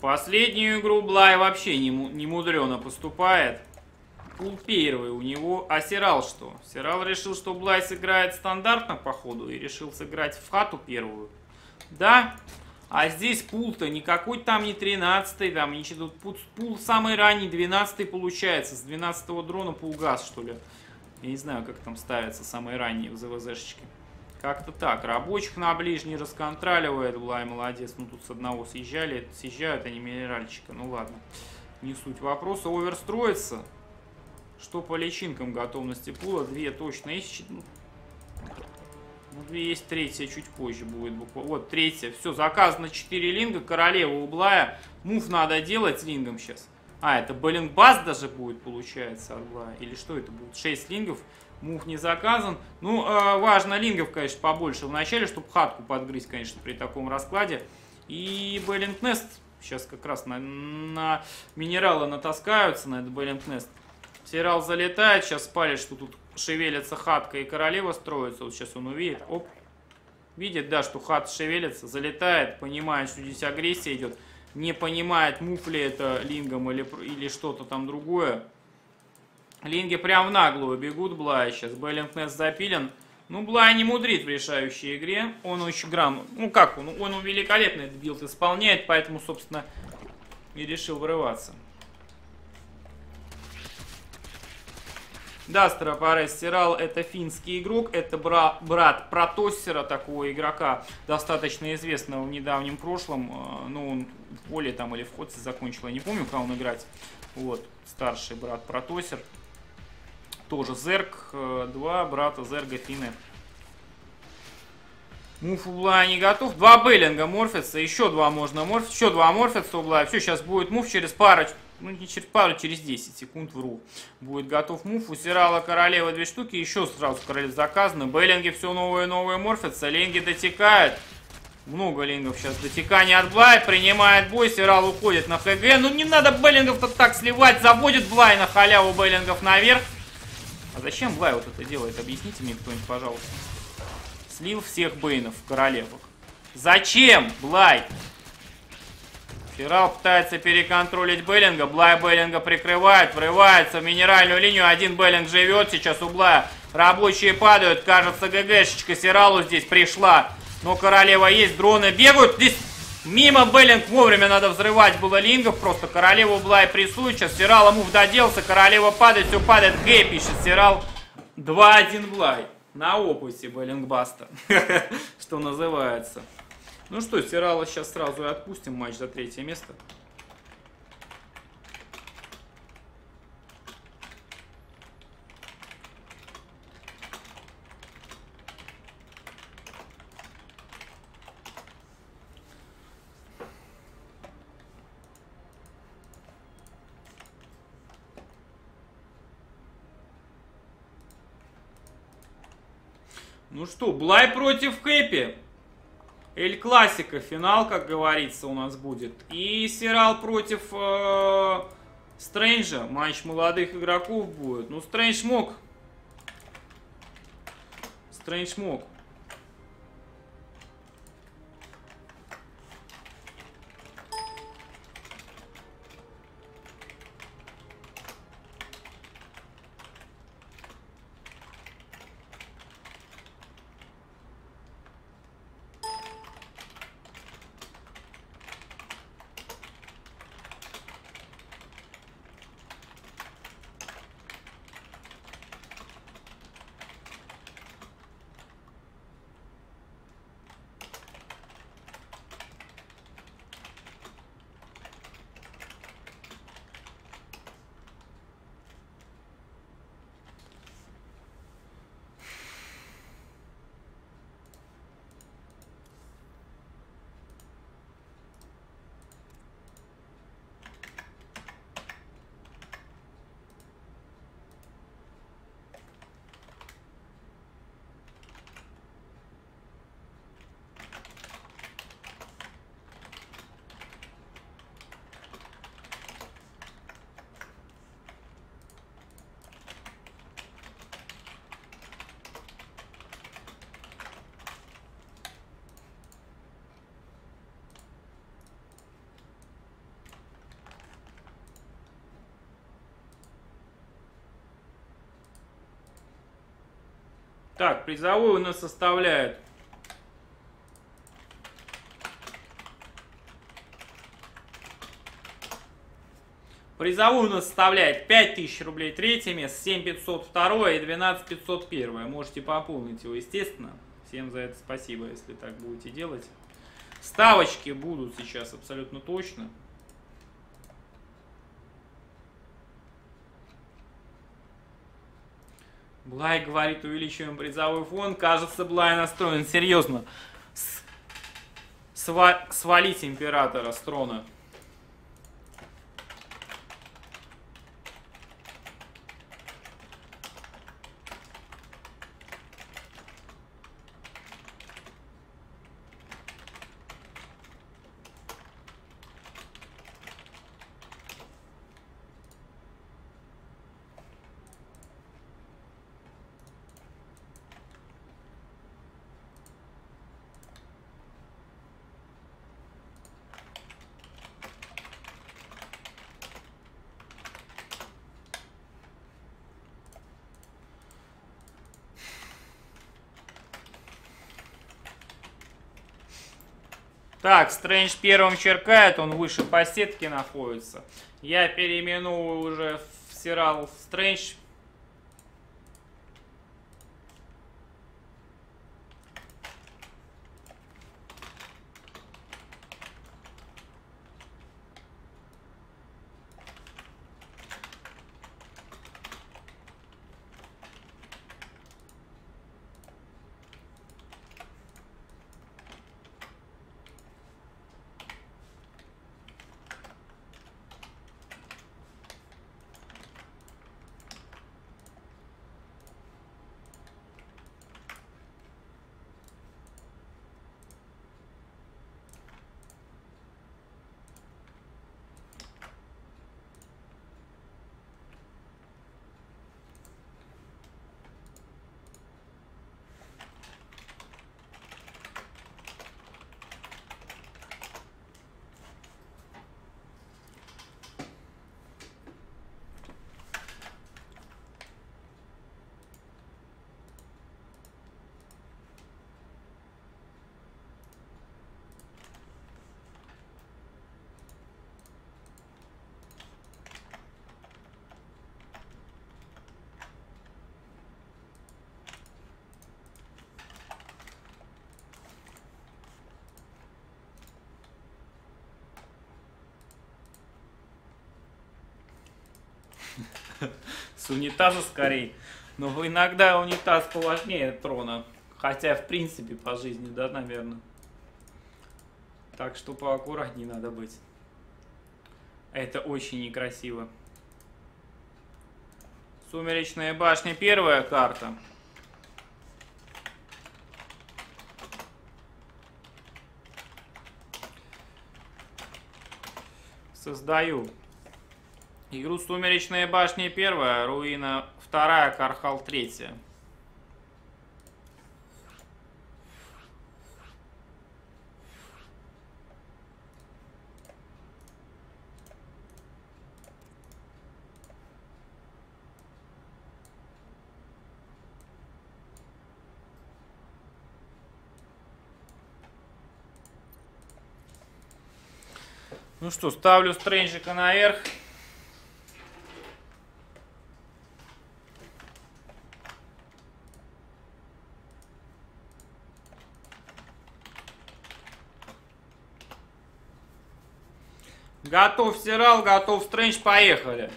последнюю игру Блай вообще не, не мудрено поступает. Пул первый у него. А Сирал что? Сирал решил, что Блай сыграет стандартно по ходу и решил сыграть в хату первую. Да, а здесь пул-то никакой там не 13 там ничего. Пул, пул самый ранний, 12 получается. С 12 дрона пулгаз, что ли. Я не знаю, как там ставятся самые ранние в ЗВЗшечке. Как-то так. Рабочих на ближний расконтроливает. Блай молодец. Ну тут с одного съезжали. Съезжают они минеральчика. Ну ладно. Не суть вопроса. Овер строится. Что по личинкам готовности пула? Две точно есть. Ну, ну, две есть, третья чуть позже будет. буква- Вот, третья. Все, заказано 4 линга. Королева у Блая. Мув надо делать лингом сейчас. А, это Беллингбас даже будет, получается, от Блая. Или что это будет? 6 лингов. Мув не заказан. Ну, э, важно лингов, конечно, побольше в начале, чтобы хатку подгрызть, конечно, при таком раскладе. И Беллинг Нест сейчас как раз на, на минералы натаскаются, на этот Беллинг Нест. Сирал залетает, сейчас спалит, что тут шевелится хатка и королева строится. Вот сейчас он увидит. Оп. Видит, да, что хач шевелится, залетает, понимает, что здесь агрессия идет. Не понимает, move ли это лингом или, или что-то там другое. Линги прям в наглую бегут Блай сейчас. Baneling Nest запилен. Ну, Блай не мудрит в решающей игре. Он очень грамотно. Ну, как он? Он великолепно этот билд исполняет, поэтому, собственно, и решил врываться. Да, Старопарес Сирал это финский игрок, это бра- брат Протоссера, такого игрока, достаточно известного в недавнем прошлом. Э, Ну, он в поле там или в ходце закончил, я не помню, как он играть. Вот, старший брат Протоссер. Тоже Зерк, э, два брата Зерга Фины. Муф угла не готов. Два Беллинга морфятся, еще два можно морфить, еще два морфятся угла. Все, сейчас будет мув через пару, ну не через пару, через 10 секунд вру. Будет готов мув. У Сирала королева две штуки, еще сразу королев заказаны. Беллинги все новые и новые морфятся, линги дотекают. Много лингов сейчас. Дотекание от Блай, принимает бой, Сирал уходит на ХГ. Ну не надо Беллингов-то так сливать, заводит Блай на халяву Беллингов наверх. А зачем Блай вот это делает? Объясните мне кто-нибудь, пожалуйста. Слил всех Бейнов в королевах. Зачем, Блай? Ферал пытается переконтролить Беллинга. Блай Беллинга прикрывает, врывается в минеральную линию. Один Беллинг живет сейчас у Блая. Рабочие падают. Кажется, ГГшечка Сиралу здесь пришла. Но королева есть, дроны бегают. Здесь мимо Беллинг вовремя надо взрывать было лингов. Просто королеву Блай прессует. Сейчас Сирал мув доделся. Королева падает, все падает. Гей пишет Сирал. 2-1 Блай. На опусе Беллингбаста. (laughs) Что называется. Ну что, Сирала сейчас сразу и отпустим матч за третье место. Ну что, Блай против Хэппи. Эль Классика, финал, как говорится, у нас будет. И Сирал против э, Стрэнджа. Матч молодых игроков будет. Ну, Стрэндж мог. Стрэндж мог. Так, призовой у нас составляет Призовую у нас составляет 5000 рублей третье место, 7500 второе и 12500 первое. Можете пополнить его, естественно. Всем за это спасибо, если так будете делать. Ставочки будут сейчас абсолютно точно. Блай говорит, увеличиваем призовой фонд. Кажется, Блай настроен серьезно. Сва- свалить императора с трона. Так, Стрэндж первым черкает, он выше по сетке находится. Я переименую уже в Сирал Стрэндж. Унитаза скорее. Но иногда унитаз поважнее трона. Хотя, в принципе, по жизни, да, наверное. Так что поаккуратнее надо быть. Это очень некрасиво. Сумеречная башня первая карта. Создаю. Игру Сумеречная башня первая, Руина вторая, Кархал третья. Ну что, ставлю стрэнджика наверх. Готов Сирал, готов Стрэндж, поехали.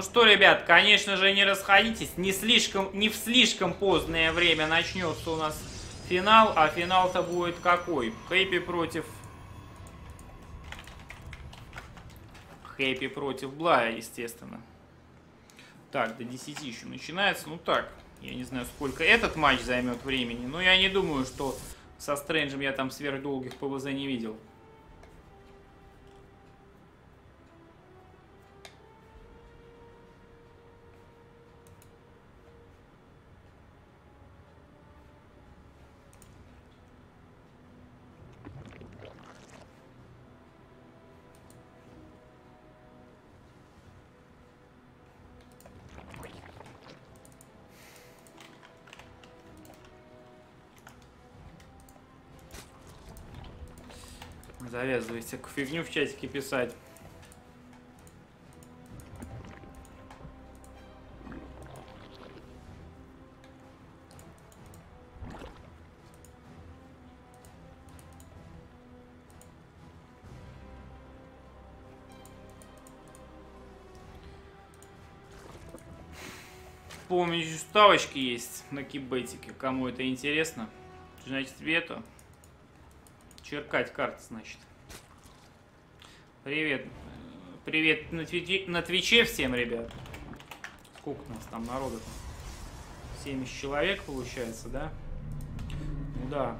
Ну что, ребят, конечно же, не расходитесь. Не, слишком, не в слишком позднее время начнется у нас финал. А финал-то будет какой? Хэппи против... Хэппи против Блая, естественно. Так, до 10 еще начинается. Ну так, я не знаю, сколько этот матч займет времени, но я не думаю, что со Стрэнджем я там сверхдолгих ПВЗ не видел. Завязывай всякую фигню в чатике писать. Помню, ставочки есть на кибетике. Кому это интересно, значит, это черкать карты, значит. Привет. Привет на, твиче, на Твиче всем, ребят. Сколько у нас там народу? 70 человек получается, да? Ну да.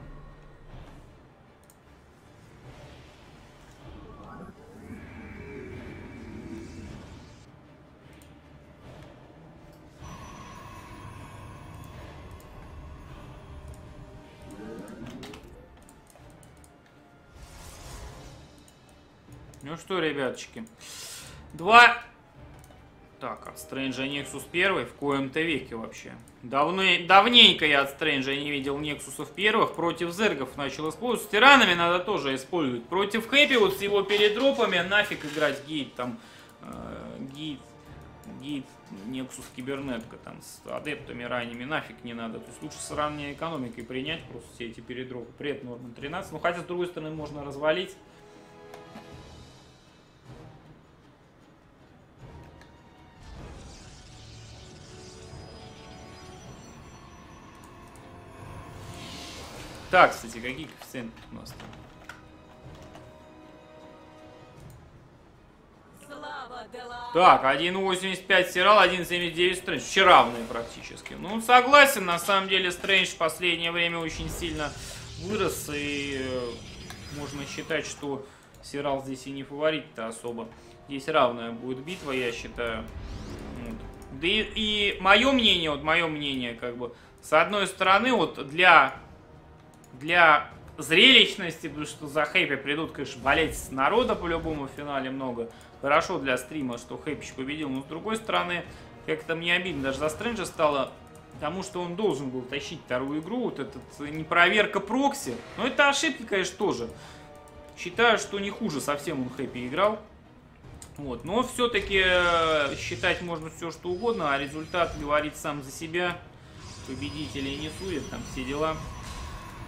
Что, ребяточки. Два... Так, от Стрэнджа Нексус первый в коем-то веке вообще. Давно, давненько я от Стрэнджа не видел Нексусов первых. Против Зергов начал использовать. С тиранами надо тоже использовать. Против Хэппи вот с его передропами нафиг играть гейт там. Э, гейт. Гейт. Нексус Кибернетка там с адептами ранними нафиг не надо. То есть лучше с ранней экономикой принять просто все эти передропы. Привет, Норман 13. Ну хотя с другой стороны можно развалить. Так, кстати, какие коэффициенты у нас там? Так, 1.85 Сирал, 1.79 Стрэндж. Все равные практически. Ну, согласен, на самом деле Стрэндж в последнее время очень сильно вырос. И э, можно считать, что Сирал здесь и не фаворит-то особо. Здесь равная будет битва, я считаю. Вот. Да и, и мое мнение, вот мое мнение, как бы, с одной стороны, вот для для зрелищности, потому что за Хэппи придут, конечно, болеть с народа по-любому в финале много. Хорошо для стрима, что Хэппич победил, но с другой стороны, как-то мне обидно даже за Стрэнджа стало, потому что он должен был тащить вторую игру, вот этот непроверка прокси. Но это ошибки, конечно, тоже. Считаю, что не хуже совсем он Хэппи играл. Вот. Но все-таки э, считать можно все что угодно, а результат говорит сам за себя. Победителей не судят, там все дела.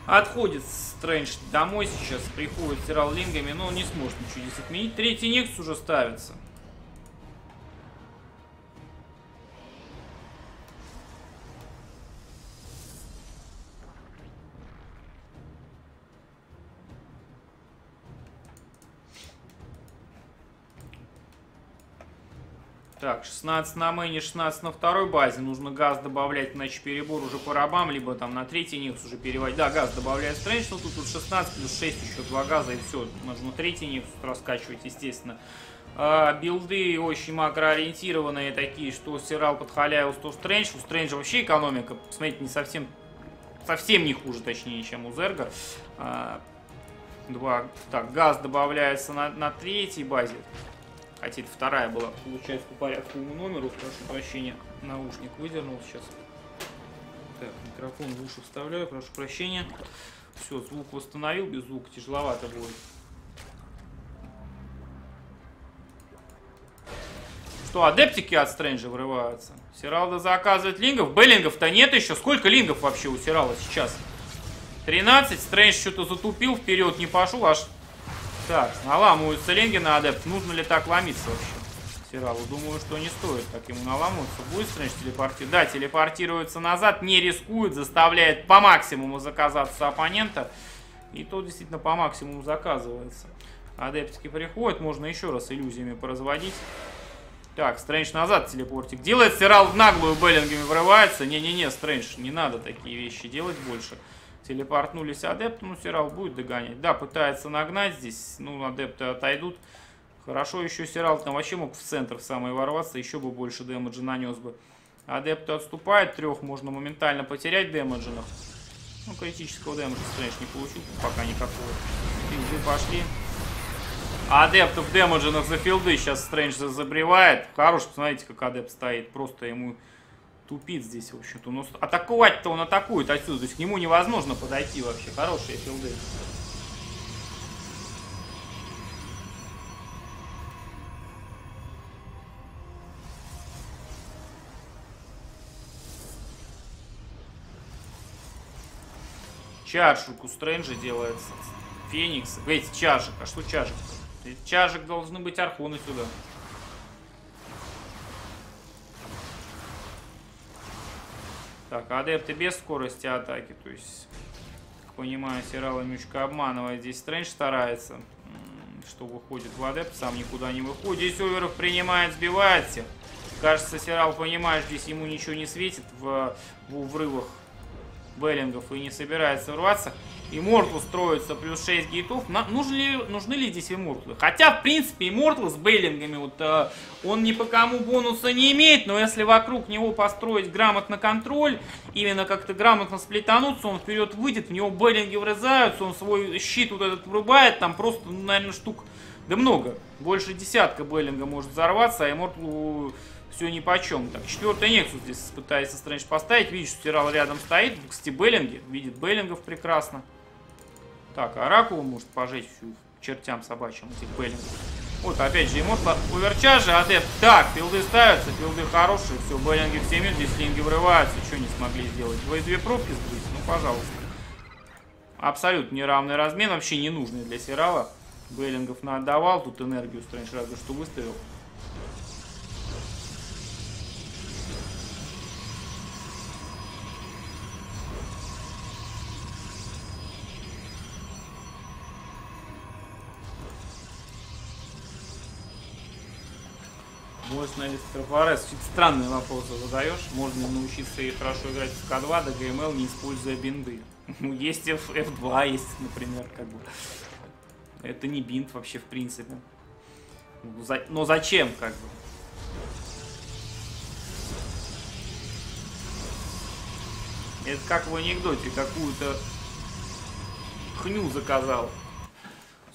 Отходит Стрэндж домой сейчас, приходит с Тираллингами, но он не сможет ничего здесь отменить. Третий Некс уже ставится. Так, 16 на мейне, 16 на второй базе. Нужно газ добавлять, иначе перебор уже по рабам, либо там на третий Никс уже переводить. Да, газ добавляет Стрэндж, но тут, тут 16 плюс 6, еще 2 газа и все. Нужно третий Никс раскачивать, естественно. А, билды очень макроориентированные такие, что Сирал подхаляил 100 Стрэндж. У Стрэнджа вообще экономика, посмотрите, не совсем, совсем не хуже, точнее, чем у Зерга. А, два, так, газ добавляется на, на третьей базе. Хотя это вторая была, получается, по порядковому номеру. Прошу прощения, наушник выдернул сейчас. Так, микрофон в уши вставляю, прошу прощения. Все, звук восстановил, без звука тяжеловато будет. Что, адептики от Стрэнджа вырываются? Сиралда заказывает лингов. Беллингов-то нет еще. Сколько лингов вообще у Сирала сейчас? 13. Стрэндж что-то затупил, вперед не пошел, аж так, наламываются ленги на адепт. Нужно ли так ломиться вообще? Сиралу, думаю, что не стоит так ему наламываться. Будет Стрэндж телепортировать? Да, телепортируется назад, не рискует, заставляет по максимуму заказаться оппонента. И то действительно по максимуму заказывается. Адептики приходят, можно еще раз иллюзиями поразводить. Так, Стрэндж назад телепортик. Делает Сирал наглую Беллингами врывается. Не-не-не, Стрэндж, не надо такие вещи делать больше. Телепортнулись адепты, ну Сирал будет догонять. Да, пытается нагнать здесь, ну адепты отойдут. Хорошо еще Сирал там вообще мог в центр в самый ворваться, еще бы больше дэмэджа нанес бы. Адепты отступают, трех можно моментально потерять дэмэджинов. Ну, критического дэмэджа Стрэндж не получил пока никакого. Филды пошли. Адептов дэмэджинов за филды сейчас Стрэндж забревает. Хорош, посмотрите, как адепт стоит. Просто ему тупит здесь, в общем-то. Но атаковать-то он атакует отсюда. То есть к нему невозможно подойти вообще. Хорошие филды. Чаршик у Стрэнджа делается. Феникс. Вейт, чажик. А что чажик? Чажик должны быть архоны сюда. Так, адепты без скорости атаки. То есть, как понимаю, Сирала Мючка обманывает. Здесь Стрэндж старается. Что выходит в адепт, сам никуда не выходит. Здесь Оверов принимает, сбивает всех. Кажется, Сирал понимает, здесь ему ничего не светит в, в врывах Беллингов и не собирается рваться. Иммортл строится плюс 6 гейтов. На, нужны, ли, нужны ли здесь иммортлы? Хотя, в принципе, иммортл с Беллингами, вот, э, он ни по кому бонуса не имеет, но если вокруг него построить грамотно контроль, именно как-то грамотно сплетануться, он вперед выйдет, в него Беллинги врезаются, он свой щит вот этот врубает, там просто, ну, наверное, штук, да много. Больше десятка Беллинга может взорваться, а иммортлу все ни по чем. Так, четвертый Нексус здесь пытается Стрэндж поставить. Видишь, что Тирал рядом стоит. Кстати, Беллинги. Видит Беллингов прекрасно. Так, Оракул может пожечь всю чертям собачьим этих Беллингов. Вот, опять же, Иммортла оверчаржа, адепт. Так, филды ставятся, филды хорошие. Все, Беллинги все минут, здесь линги врываются. Что не смогли сделать? Двое две пробки сбрить? Ну, пожалуйста. Абсолютно неравный размен, вообще не нужный для Сирала. Беллингов отдавал, тут энергию Стрэндж разве что выставил. Может, на Трафарес. Чуть странные вопросы задаешь. Можно научиться и хорошо играть в К2 до ГМЛ, не используя бинды. (laughs) Ну, есть F, F2, есть, например, как бы. Это не бинт вообще, в принципе. Ну, но зачем, как бы? Это как в анекдоте, какую-то хню заказал.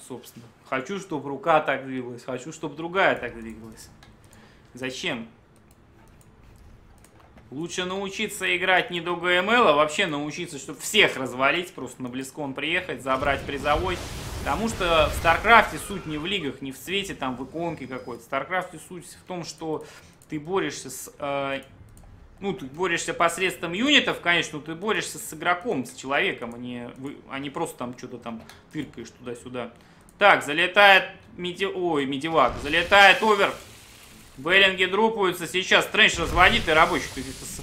Собственно. Хочу, чтобы рука так двигалась, хочу, чтобы другая так двигалась. Зачем? Лучше научиться играть не до ГМЛ, а вообще научиться, чтобы всех развалить, просто на BlizzCon приехать, забрать призовой. Потому что в Старкрафте суть не в лигах, не в цвете там в иконке какой-то. В Старкрафте суть в том, что ты борешься с... Э, ну, ты борешься посредством юнитов, конечно, но ты борешься с игроком, с человеком, а не, а не просто там что-то там тыркаешь туда-сюда. Так, залетает меди... Ой, медивак. Залетает овер. Беллинги дропаются. Сейчас Стрэндж разводит и рабочий. То есть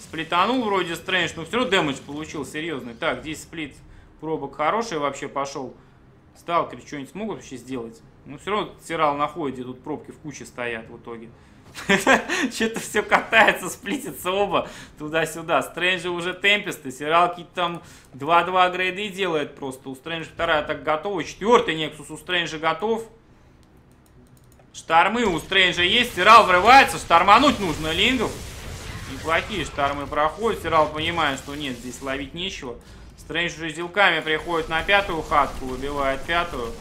сплитанул вроде Стрэндж, но все равно дэмэдж получил серьезный. Так, здесь сплит пробок хороший вообще пошел. Сталкер что-нибудь смогут вообще сделать? Ну, все равно Сирал находит, где тут пробки в куче стоят в итоге. (laughs) Что-то все катается, сплитится оба туда-сюда. Стрэнджа уже темписты, Сирал какие-то там 2-2 грейды делает просто. У Стрэнджа вторая так готова. Четвертый Нексус у Стрэнджа готов. Штормы у Стрэнджа есть. Сирал врывается. Штормануть нужно лингов. Неплохие штормы проходят. Сирал понимает, что нет, здесь ловить нечего. Стрэндж уже зелками приходит на пятую хатку. Выбивает пятую.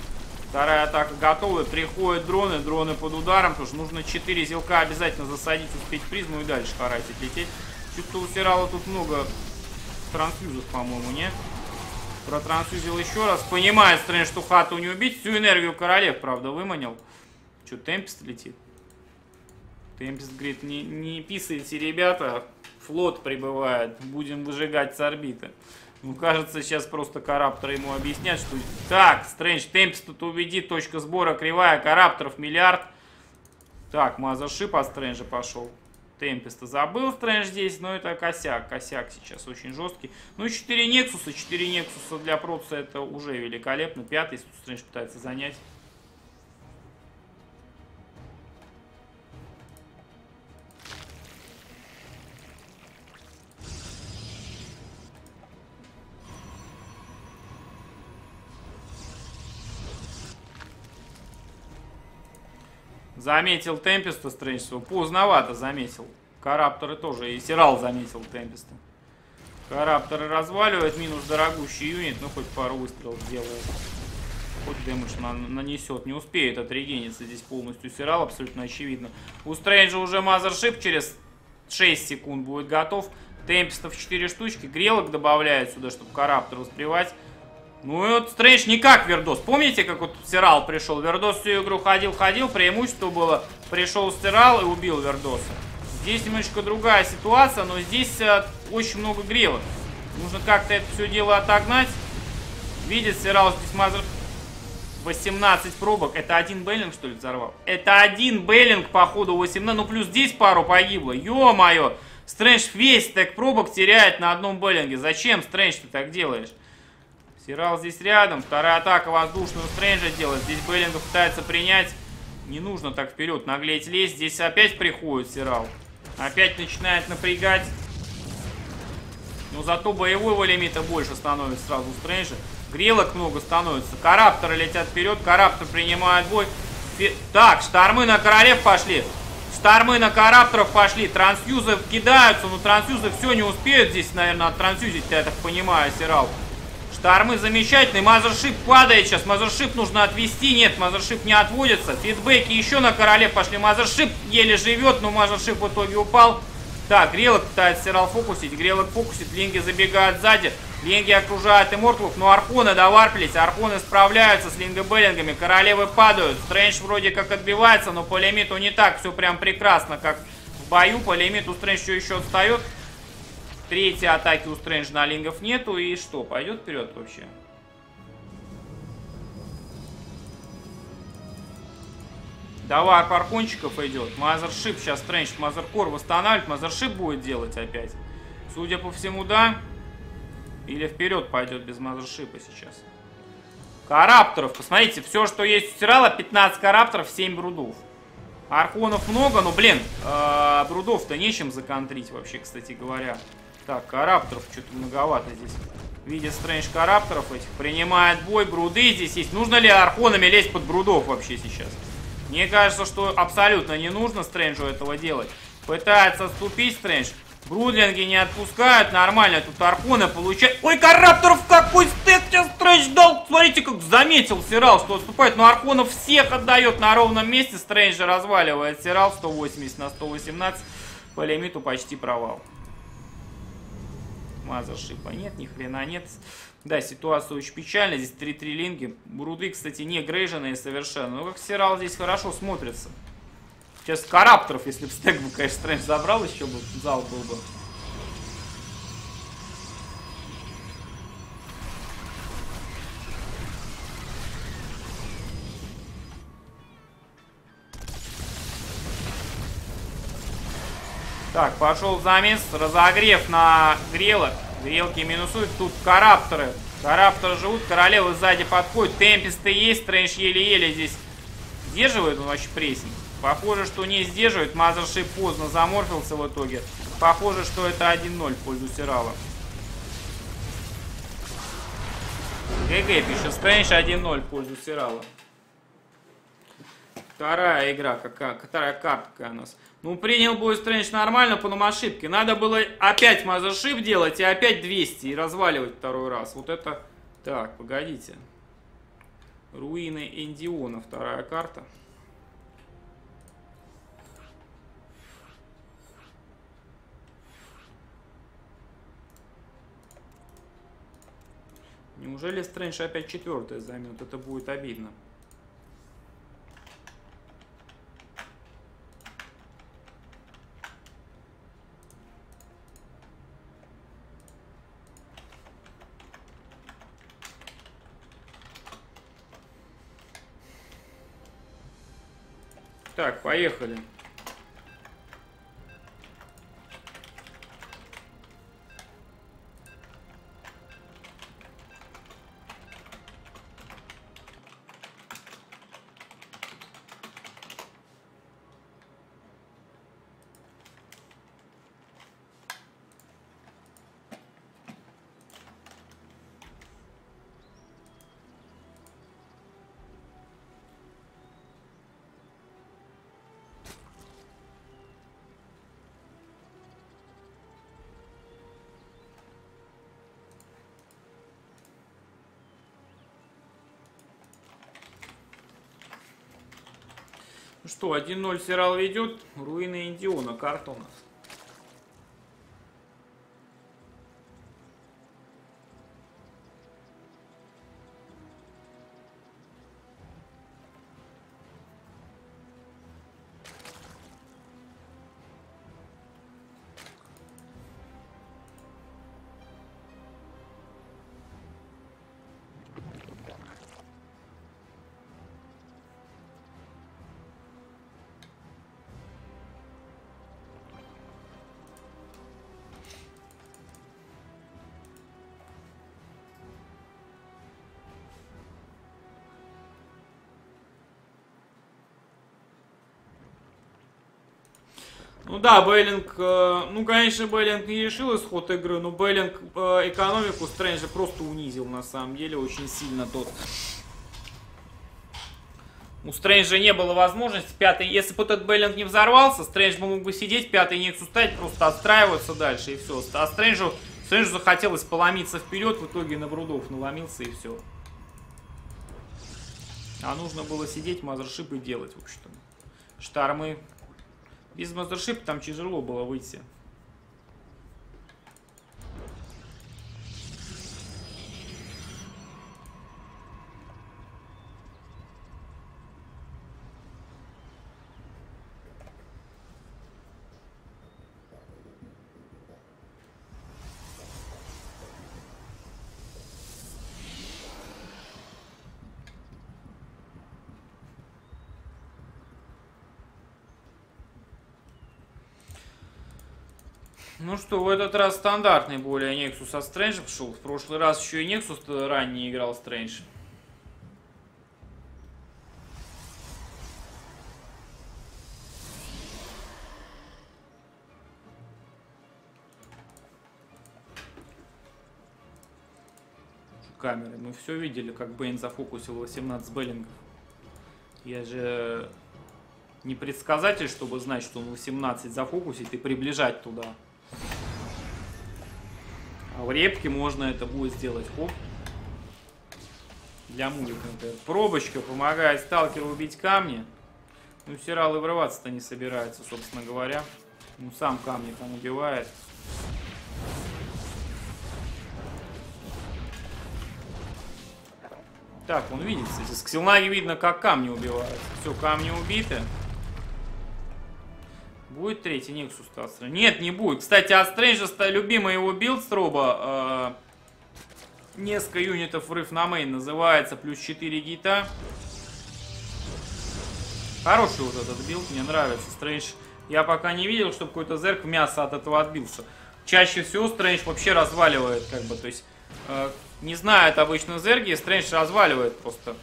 Вторая атака готова. Приходят дроны. Дроны под ударом. Потому что нужно 4 зелка обязательно засадить, успеть призму и дальше харатить лететь. Что-то у Сирала тут много трансфьюзов, по-моему, нет? Протрансфьюзил еще раз. Понимает Стрэндж, что хату не убить. Всю энергию королев, правда, выманил. Что, Темпест летит? Темпест говорит, не, не писайте, ребята, флот прибывает, будем выжигать с орбиты. Ну, кажется, сейчас просто Караптор ему объяснят, что... Так, Стрэндж, Темпест тут уведи, точка сбора кривая, Карапторов миллиард. Так, Мазершип от Стрэнджа пошел. Темпеста забыл Стрэндж здесь, но это косяк. Косяк сейчас очень жесткий. Ну, 4 Нексуса. 4 Нексуса для Проца это уже великолепно. Пятый Стрэндж пытается занять. Заметил Темпеста своего. Поздновато заметил. Карапторы тоже. И Сирал заметил Темпеста. Карапторы разваливают. Минус дорогущий юнит. Ну, хоть пару выстрелов делает. Хоть дэмэдж на- нанесет. Не успеет отрегениться здесь полностью Сирал. Абсолютно очевидно. У Стрэнджа уже мазершип через 6 секунд будет готов. Темпестов 4 штучки. Грелок добавляет сюда, чтобы Караптор воспривать. Ну и вот Стрэндж не как Вердос. Помните, как вот Сирал пришел? Вердос всю игру ходил-ходил, преимущество было. Пришел Сирал и убил Вердоса. Здесь немножечко другая ситуация, но здесь э, очень много грелок. Нужно как-то это все дело отогнать. Видит Сирал здесь мазер... 18 пробок. Это один бейлинг, что ли, взорвал? Это один бейлинг, походу, 18. Ну, плюс здесь пару погибло. Ё-моё! Стрэндж весь стек пробок теряет на одном бейлинге. Зачем, Стрэндж, ты так делаешь? Сирал здесь рядом. Вторая атака воздушную Стрэнджа делает. Здесь Беллинга пытается принять. Не нужно так вперед наглеть лезть. Здесь опять приходит Сирал. Опять начинает напрягать. Но зато боевого лимита больше становится сразу у Стрэнджа. Грелок много становится. Коррапторы летят вперед. Корраптор принимает бой. Фи- Так, штормы на королев пошли. Штормы на коррапторов пошли. Трансфьюзы кидаются. Но трансфьюзы все не успеют здесь, наверное, оттрансфьюзить, я так понимаю, Сирал. Штормы замечательные. Mothership падает сейчас. Mothership нужно отвести. Нет, Mothership не отводится. Фидбэки еще на короле пошли. Mothership еле живет, но Mothership в итоге упал. Так, Грелок пытается Сирал фокусить. Грелок фокусит. Линги забегают сзади. Линги окружают Имморталов, но Архоны доварпились. Архоны справляются с лингобеллингами. Королевы падают. Стрэндж вроде как отбивается, но по лимиту не так все прям прекрасно, как в бою. По лимиту Стрэндж еще отстает. Третьей атаки у Стрэндж на лингов нету. И что, пойдет вперед вообще? Давай паркончиков идет. Мазершип. Сейчас Стрэндж Мазеркор восстанавливает. Мазершип будет делать опять. Судя по всему, да. Или вперед пойдет без Мазершипа сейчас. Карапторов. Посмотрите, все, что есть у Тирала, 15 карапторов, 7 брудов. Архонов много, но, блин, э, брудов-то нечем законтрить вообще, кстати говоря. Так, карапторов что-то многовато здесь. Видит Стрэндж карапторов этих, принимает бой, бруды здесь есть. Нужно ли архонами лезть под брудов вообще сейчас? Мне кажется, что абсолютно не нужно Стрэнджу этого делать. Пытается отступить Стрэндж. Брудлинги не отпускают, нормально тут архоны получают. Ой, карапторов какой стек сейчас Стрэндж дал! Смотрите, как заметил Сирал, что отступает. Но архонов всех отдает на ровном месте. Стрэндж разваливает Сирал 180 на 118. По лимиту почти провал. Мазершипа нет, ни хрена нет. Да, ситуация очень печальная. Здесь 3 трилинги. Бруды, кстати, не грейженные совершенно. Но как Сирал здесь хорошо смотрится. Сейчас карапторов, если бы стек бы, конечно, Стрэндж забрал, еще бы зал был бы. Так, пошел замес. Разогрев на грелок. Грелки минусуют. Тут карапторы. Карапторы живут. Королевы сзади подходят. Темпесты есть. Стрэндж еле-еле здесь сдерживает он вообще прессинг. Похоже, что не сдерживает. Мазершип поздно заморфился в итоге. Похоже, что это 1-0 в пользу Сирала. ГГ пишет. Стрэндж 1-0 в пользу Сирала. Вторая игра, какая, вторая карта какая у нас. Ну, принял бой Стрэндж нормально, по нам ошибке. Надо было опять мазершип делать и опять 200 и разваливать второй раз. Вот это... Так, погодите. Руины Эндиона, вторая карта. Неужели Стрэндж опять четвертое займет? Это будет обидно. Так, поехали. Ну что, 1-0 Сирал ведет. Руины Индиона. Карта у нас. Да, Бейлинг, э, ну конечно, Бейлинг не решил исход игры, но Бейлинг э, экономику Стрэнджа просто унизил на самом деле очень сильно тот. У Стрэнджа не было возможности, пятый, если бы этот Бейлинг не взорвался, Стрэндж бы мог бы сидеть, пятый Нексус ставить, просто отстраиваться дальше и все. А Стрэнджу, Стрэнджу захотелось поломиться вперед, в итоге на Брудов наломился и все. А нужно было сидеть, мазершипы делать, в общем-то. Штармы без мазершипа там тяжело было выйти. Ну что, в этот раз стандартный более Nexus от Strange пошел. В прошлый раз еще и Nexus ранее играл Strange. камеры. Мы все видели, как Бейн зафокусил 18 Беллингов. Я же не предсказатель, чтобы знать, что он 18 зафокусит и приближать туда. В репке можно это будет сделать. Хоп. Для например. Пробочка помогает сталкеру убить камни. Ну, Сирал и врываться-то не собирается, собственно говоря. Ну, сам камни там убивает. Так, он видит, кстати. С Ксилнаги видно, как камни убивают. Все, камни убиты. Будет третий Nexus Астра? Нет, не будет. Кстати, от Стрэнджа любимый его билд строба. Э, несколько юнитов врыв на main называется. Плюс 4 гейта. Хороший вот этот билд, мне нравится. Стрэндж, я пока не видел, чтобы какой-то зерг мясо от этого отбился. Чаще всего Стрэндж вообще разваливает, как бы, то есть... Э, не знает обычно зерги, Стрэндж разваливает просто.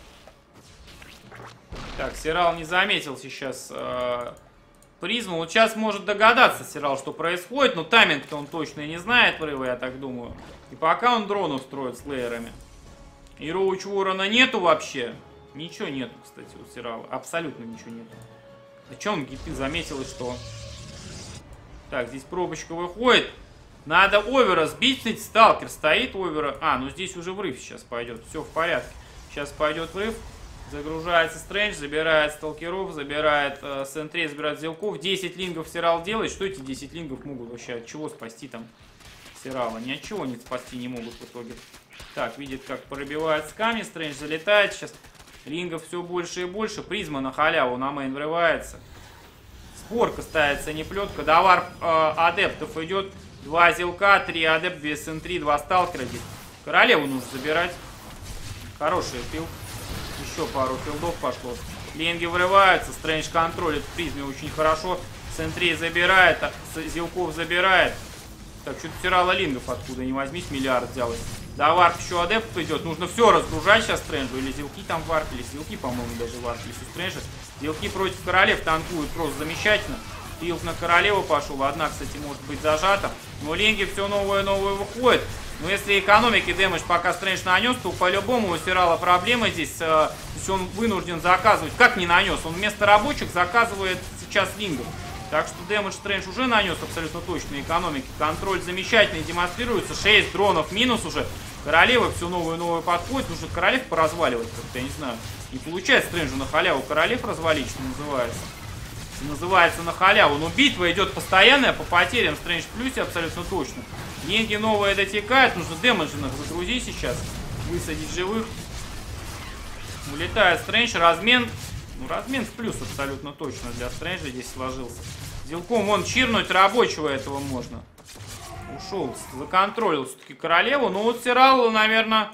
Так, Сирал не заметил сейчас э, призму. Вот сейчас может догадаться Сирал, что происходит, но тайминг-то он точно не знает прыва, я так думаю. И пока он дронов строит с лейерами. И Роуч Ворона нету вообще. Ничего нету, кстати, у Сирала. Абсолютно ничего нету. О чем гиты заметил что? Так, здесь пробочка выходит. Надо овера сбить, кстати, сталкер стоит овера. А, ну здесь уже врыв сейчас пойдет. Все в порядке. Сейчас пойдет врыв. Загружается Стрэндж, забирает сталкеров, забирает э, Сентри, забирает Зелков. 10 лингов Сирал делает. Что эти 10 лингов могут вообще? От чего спасти там Сирала? Ни от чего они спасти не могут в итоге. Так, видит, как пробивает сками. Стрэндж залетает. Сейчас лингов все больше и больше. Призма на халяву на мейн врывается. Спорка ставится, не плетка. Да, warp э, адептов идет. Два зилка, три адепт, две сентри, два сталкера. Королеву нужно забирать. Хороший филд. Еще пару филдов пошло. Линги вырываются, Стрэндж контролит призме очень хорошо. Сентри забирает, а Зилков забирает. Так, что-то у Сирала лингов откуда не возьмись, миллиард взялось. Да, warp еще адепт идет. Нужно все разгружать сейчас Стрэнджу. Или зилки там варпились. Зилки, по-моему, даже варпились у Стрэнджа. Зилки против королев танкуют просто замечательно. Филд на королеву пошел. Одна, кстати, может быть зажата. Но ленги все новое и новое выходит. Но если экономики дэмэдж пока Стрэндж нанес, то по-любому у Сирала проблема здесь. Э, он вынужден заказывать. Как не нанес? Он вместо рабочих заказывает сейчас лингов. Так что дэмэдж Стрэндж уже нанес абсолютно точно экономики. Контроль замечательный демонстрируется. 6 дронов минус уже. Королева все новую и новую подходит. Нужно королев поразваливать как-то, я не знаю. Не получается Стрэнджу на халяву королев развалить, что называется. Называется на халяву. Но битва идет постоянная по потерям. В плюсе абсолютно точно. Деньги новые дотекают. Нужно демоджинах загрузить сейчас. Высадить живых. Улетает Стрэндж. Размен. Ну, размен в плюс абсолютно точно для Стрэнджа здесь сложился. Зелком вон чирнуть рабочего этого можно. Ушел, законтролил все-таки королеву. Ну вот Сиралу, наверное,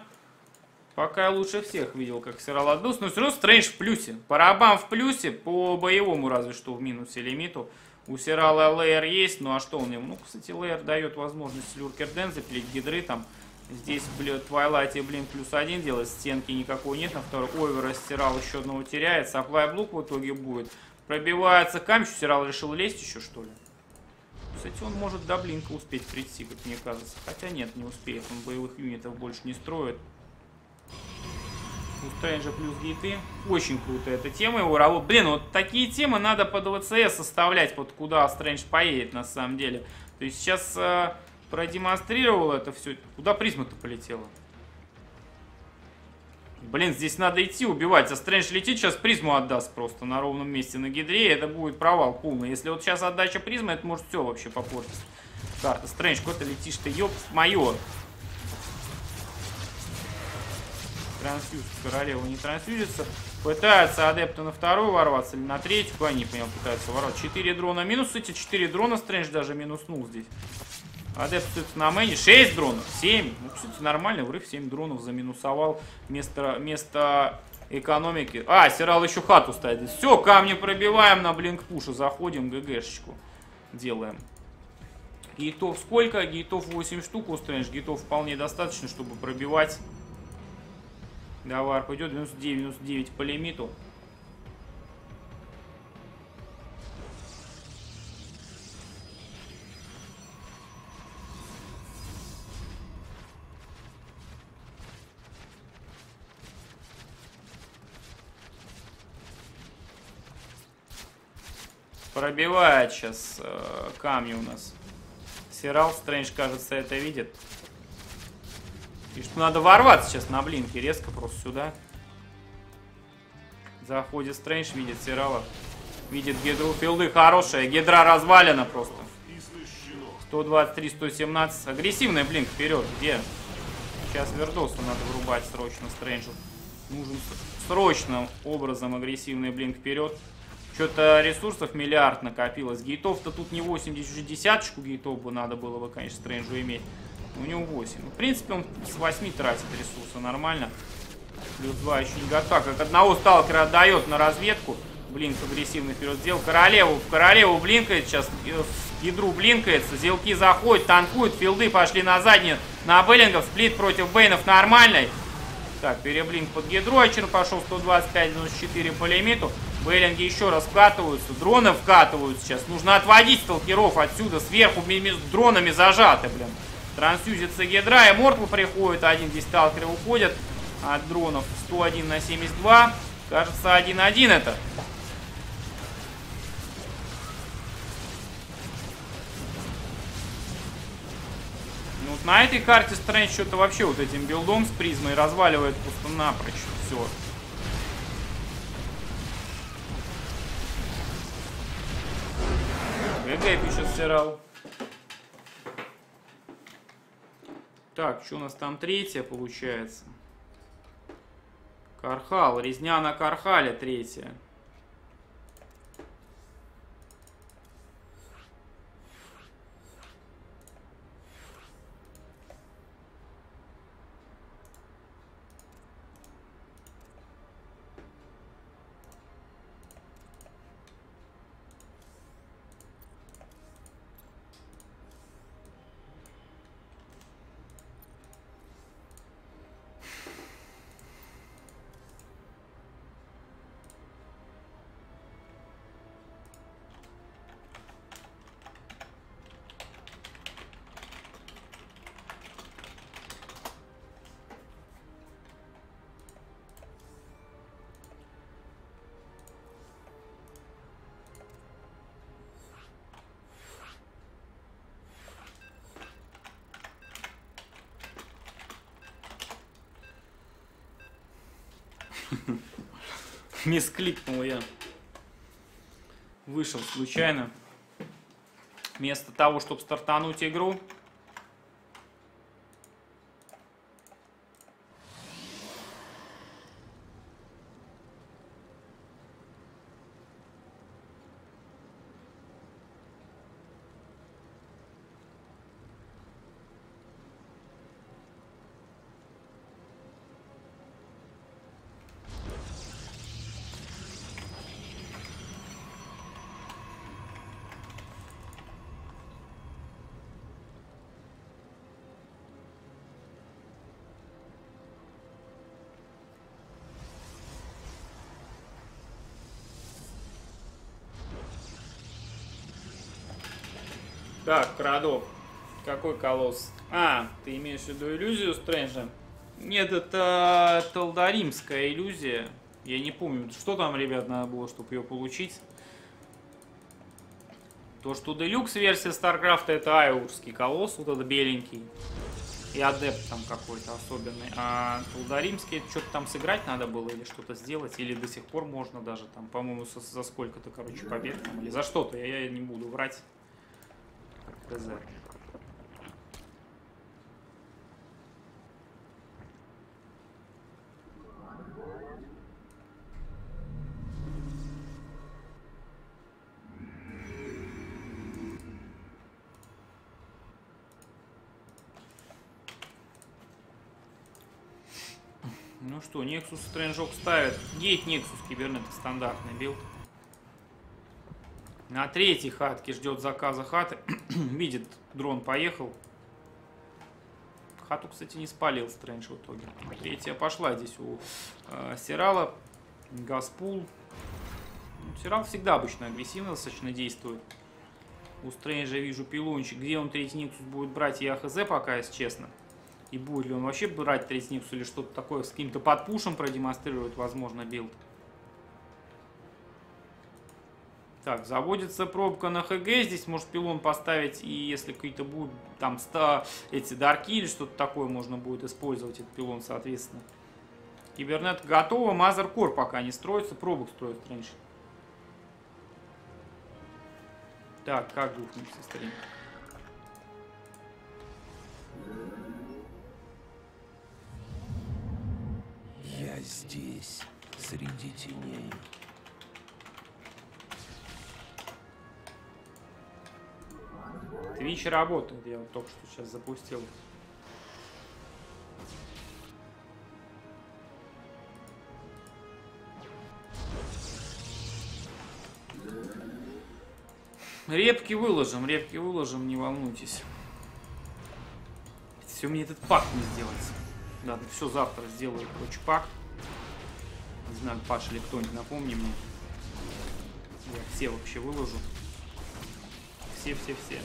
пока я лучше всех видел, как Сирал отбился. Но все равно Стрэндж в плюсе. Парабам в плюсе, по боевому разве что в минусе лимиту. У Сирала лейер есть, ну а что он ему? Ну, кстати, лейер дает возможность Люркерден запилить гидры там. Здесь, блин, Твайлайте, блин, плюс один делает, стенки никакой нет. На второй овер стирал, еще одного теряет. Саплай блок в итоге будет. Пробивается камень, Сирал решил лезть еще, что ли? Кстати, он может до блинка успеть прийти, как мне кажется. Хотя нет, не успеет. Он боевых юнитов больше не строит. У Стрэнджа плюс гейты. Очень круто эта тема его работа. Блин, вот такие темы надо под ВЦС составлять, под куда Стрэндж поедет на самом деле. То есть сейчас э, продемонстрировал это все. Куда призма-то полетела? Блин, здесь надо идти убивать. А Стрэндж летит, сейчас призму отдаст просто на ровном месте на гидре. Это будет провал полный. Если вот сейчас отдача призмы, это может все вообще попортить. Карта. Стрэндж, куда ты летишь ты? Ёп, мое. Трансфьюз. Королева не трансфьюзится. Пытаются адепты на вторую ворваться или на третью. Куда они, понял, пытаются ворваться. Четыре дрона минус. Эти четыре дрона Стрэндж даже минуснул здесь. Адепт на мэне. 6 дронов. 7. Ну, кстати, нормальный врыв. 7 дронов заминусовал. Вместо, вместо экономики. А, Сирал еще хату ставит. Все, камни пробиваем на блинк пуша. Заходим, ГГшечку делаем. Гейтов сколько? Гейтов 8 штук у Стрэндж. Гейтов вполне достаточно, чтобы пробивать. Давай, пойдет 99, 99 по лимиту. Пробивает сейчас э, камни у нас. Сирал Стрэндж, кажется, это видит. И что надо ворваться сейчас на блинке. Резко просто сюда. Заходит Стрэндж, видит Сирала. Видит гидру. Филды хорошая. Гидра развалена просто. 123, 117. Агрессивный блинк вперед. Где? Сейчас Вердосу надо врубать срочно Стрэнджу. Нужен срочным образом агрессивный блинк вперед. Что-то ресурсов миллиард накопилось. Гейтов-то тут не 80, уже десяточку гейтов бы надо было бы, конечно, Стрэнджу иметь. У него 8. Ну, в принципе, он с 8 тратит ресурсы нормально. Плюс 2 еще не готов. Как одного сталкера отдает на разведку. Блинк агрессивный вперед сделал. Королеву. В королеву блинкает сейчас. Э, в ядру блинкается. Зелки заходят, танкуют. Филды пошли на задние. На Беллингов. Сплит против Бейнов нормальный. Так, переблинк под гидро. Ачер пошел 125-94 по лимиту. Беллинги еще раз вкатываются. Дроны вкатывают сейчас. Нужно отводить сталкеров отсюда. Сверху дронами зажаты, блин. Трансюзится ядра. И Мортл приходит. Один здесь сталкеры уходят от дронов. 101 на 72. Кажется, 1-1 это. Ну, вот на этой карте Стрэндж что-то вообще вот этим билдом с призмой разваливает просто напрочь все. ГГ пишет Сирал. Так, что у нас там третья получается? Кархал. Резня на Кархале третья. Мискликнул я. Вышел случайно. Вместо того, чтобы стартануть игру, Крадов. Какой колосс? А, ты имеешь в виду иллюзию Стрэнджа? Нет, это Талдаримская иллюзия. Я не помню, что там, ребят, надо было, чтобы ее получить. То, что делюкс версия Старкрафта, это Айурский колосс, вот этот беленький. И адепт там какой-то особенный. А Талдаримский, что-то там сыграть надо было или что-то сделать, или до сих пор можно даже там, по-моему, за сколько-то, короче, побед там, или за что-то, я, я не буду врать. ТЗ. Ну что, Nexus Стрэнджок ставит. Gate Nexus cybernetic стандартный билд. На третьей хатке ждет заказа хаты. (clears throat) Видит, дрон поехал. Хату, кстати, не спалил Стрэндж в итоге. Третья пошла здесь у э, Сирала. Газпул. Ну, Сирал всегда обычно агрессивно достаточно действует. У Стрэнджа вижу пилончик. Где он третий Nexus будет брать, я хз пока, если честно. И будет ли он вообще брать третий Nexus или что-то такое с каким-то подпушем продемонстрировать, возможно, билд. Так, заводится пробка на ХГ. Здесь может пилон поставить, и если какие-то будут там 100, эти дарки или что-то такое, можно будет использовать этот пилон, соответственно. Кибернет готово. Мазеркор пока не строится. Пробок строит раньше. Так, как гухнемся, стрим? Я здесь, среди теней. Твич работает, я вот только что сейчас запустил. Репки выложим, репки выложим, не волнуйтесь. Все мне этот пак не сделается. Ладно, все завтра сделаю, короче, пак. Не знаю, Паша или кто-нибудь напомни мне. Я все вообще выложу. Все-все-все.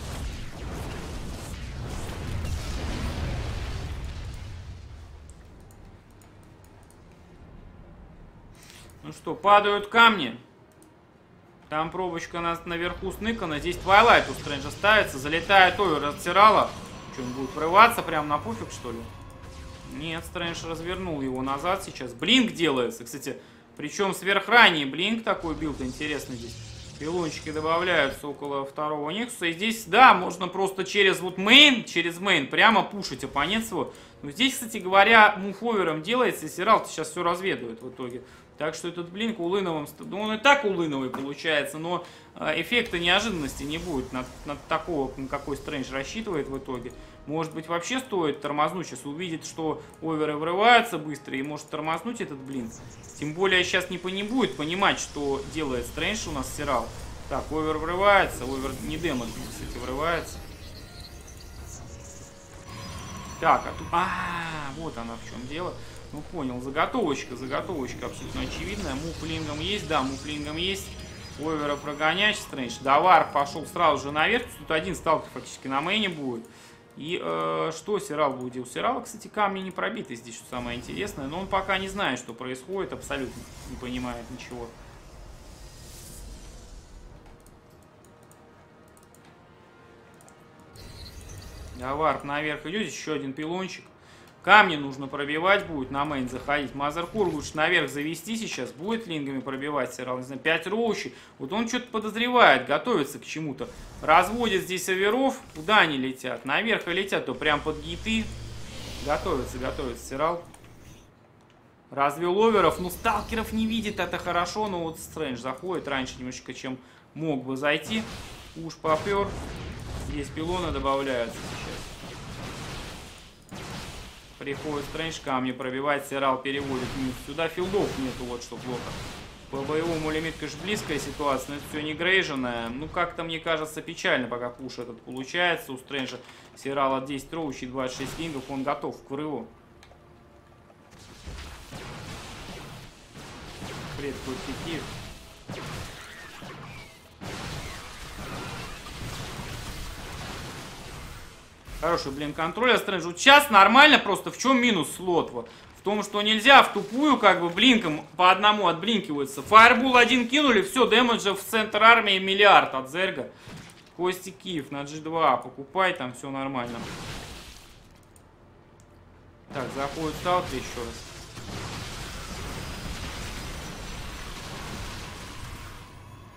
Ну что, падают камни. Там пробочка на, наверху сныкана. Здесь Твайлайт у Стрэнджа ставится. Залетает Овер от Сирала. Что, он будет врываться прямо на пофиг, что ли? Нет, Стрэндж развернул его назад сейчас. Blink делается, кстати. Причем сверхранний blink такой билд интересный здесь. Пилончики добавляются около второго Нексуса. И здесь, да, можно просто через вот main, через main прямо пушить оппонент своего. Но здесь, кстати говоря, move овером делается, и Сирал сейчас все разведывает в итоге. Так что этот blink олл-иновым, ну он и так олл-иновый получается, но э, эффекта неожиданности не будет над, над такого, на какой Стрэндж рассчитывает в итоге. Может быть вообще стоит тормознуть, сейчас увидит, что оверы врываются быстро и может тормознуть этот блинк. Тем более сейчас не, не будет понимать, что делает Стрэндж у нас Сирал. Так, овер врывается, овер не демон, кстати, врывается. Так, а тут... А, вот она в чем дело. Ну, понял. Заготовочка, заготовочка абсолютно очевидная. Муфлингом есть, да, муфлингом есть. Овера прогонять, Стрэндж. Да, warp пошел сразу же наверх. Тут один сталкер фактически на мейне будет. И э, что Сирал будет делать? Сирал, кстати, камни не пробиты здесь, что самое интересное. Но он пока не знает, что происходит, абсолютно не понимает ничего. Да, warp наверх идет, еще один пилончик. Камни нужно пробивать будет, на main заходить. Mothercore лучше наверх завести сейчас. Будет лингами пробивать Сирал, не знаю, 5 роучи. Вот он что-то подозревает, готовится к чему-то. Разводит здесь оверов. Куда они летят? Наверх и летят, то прям под гиты. Готовится, готовится Сирал. Развел оверов. Ну, сталкеров не видит, это хорошо. Но вот Стрэндж заходит раньше немножечко, чем мог бы зайти. Уж попер. Здесь пилоны добавляются. Приходит Стрэндж, камни пробивает, Сирал переводит минус. Сюда филдов нету, вот что плохо. По боевому лимит, конечно, близкая ситуация, но это все не грейженная. Ну, как-то, мне кажется, печально, пока пуш этот получается. У Стрэнджа Сирал от 10 роучей, 26 кингов, он готов к врыву. Предку Хороший, блин, контроль от. Вот сейчас нормально просто. В чем минус слотва? В том, что нельзя в тупую, как бы, блинком по одному отблинкиваться. Фаербул один кинули, все, дэмэджа в центр армии миллиард от Зерга. Кости Киев на G2 покупай, там все нормально. Так, заходит сталкер еще раз.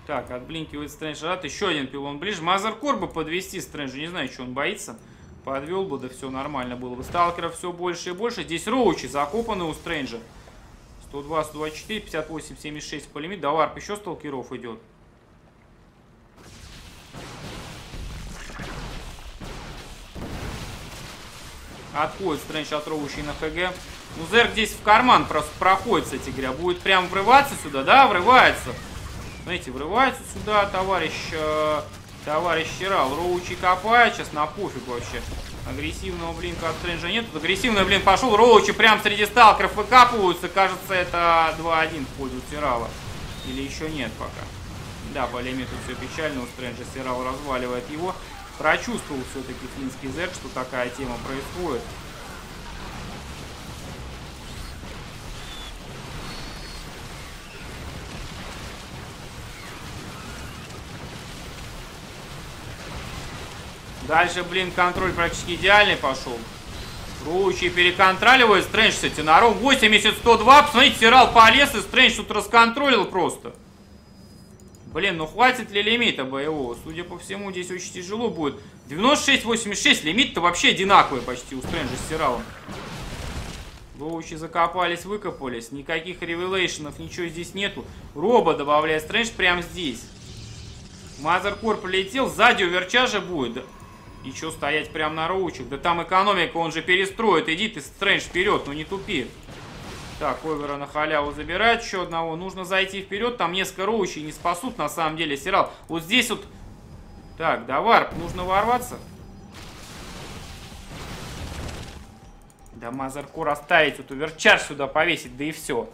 Так, отблинкивает Стрэндж. Еще один пилон ближе. Мазеркор бы подвести Стрэнджа. Не знаю, что он боится. Подвел бы, да все нормально было бы. Сталкеров все больше и больше. Здесь роучи закопаны у Стрэнджа. 102, 124, 58, 76 по лимиту. Да, варп еще сталкеров идет. Отходит Стрэндж от роучей на ХГ. Ну, Зерк здесь в карман просто проходит, кстати говоря. Будет прям врываться сюда, да, врывается. Знаете, врывается сюда товарищ, э, товарищ Чирал. Роучи копает, сейчас на пофиг вообще. Агрессивного блинка от Стрэнджа нет. Тут агрессивный блин пошел. Роучи прям среди сталкеров выкапываются. Кажется, это 2-1 в пользу Сирала. Или еще нет пока. Да, по лимиту все печально. У Стрэнджа Сирал разваливает его. Прочувствовал все-таки финский зэк, что такая тема происходит. Дальше, блин, контроль практически идеальный пошел. Ручи переконтроливает. Стрэндж, кстати, на ром 80-102. Посмотрите, Сирал полез, и Стрэндж тут расконтролил просто. Блин, ну хватит ли лимита боевого? Судя по всему, здесь очень тяжело будет. 96-86, лимит-то вообще одинаковый почти у Стрэнджа с Сиралом. Лоучи закопались, выкопались. Никаких ревелейшенов, ничего здесь нету. Роба добавляет Стрэндж прямо здесь. Мазеркор полетел, сзади у будет. И что стоять прямо на роучах? Да там экономика, он же перестроит. Иди ты, Стрэндж, вперед, ну не тупи. Так, Овера на халяву забирает еще одного. Нужно зайти вперед, там несколько роучей не спасут на самом деле Сирал. Вот здесь вот... Так, да, варп, нужно ворваться. Да, Мазеркор оставить, вот Оверчар сюда повесить, да и все.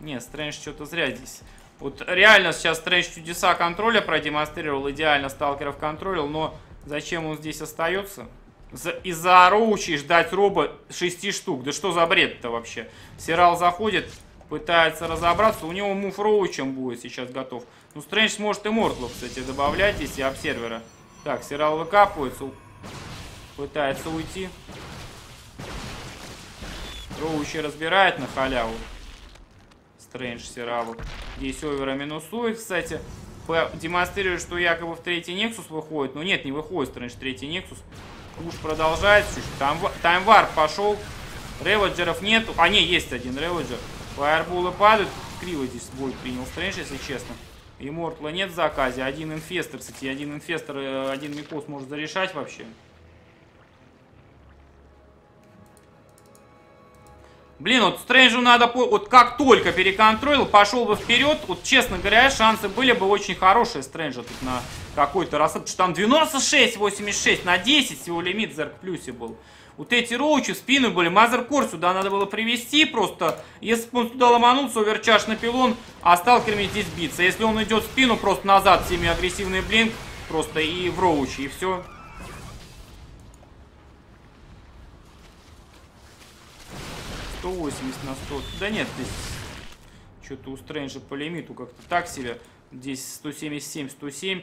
Не, Стрэндж что-то зря здесь. Вот реально сейчас Стрэндж чудеса контроля продемонстрировал, идеально сталкеров контролил, но Зачем он здесь остается? Из-за роучей ждать роба 6 штук. Да что за бред-то вообще? Сирал заходит, пытается разобраться. У него мув роучем будет сейчас готов. Ну, Стрэндж может и Мортлов, кстати, добавлять здесь и обсервера. Так, Сирал выкапывается. Пытается уйти. Роучи разбирает на халяву. Стрэндж Сиралу. Здесь овера минусует, кстати демонстрирует, что якобы в третий Нексус выходит. Но нет, не выходит, Стрэндж, третий Нексус. Уж продолжается. Там, таймвар пошел. Реводжеров нету. А, не, есть один реводжер. Фаерболы падают. Криво здесь бой принял Стрэндж, если честно. И Мортла нет в заказе. Один инфестор, кстати, один инфестор, э, один Микос может зарешать вообще. Блин, вот Стрэнджу надо, вот как только переконтролил, пошел бы вперед, вот честно говоря, шансы были бы очень хорошие Стрэнджа тут на какой-то рассад, что там 96-86 на 10 всего лимит Зерк Плюсе был. Вот эти роучи в спину были, Мазеркор сюда надо было привести просто, если бы он туда ломанулся, оверчаш на пилон, а сталкерами здесь биться. Если он идет в спину, просто назад всеми агрессивный блинк, просто и в роучи, и все. 180 на 100. Да нет, здесь что-то у Стрэнджа по лимиту как-то так себе. Здесь 177, 107.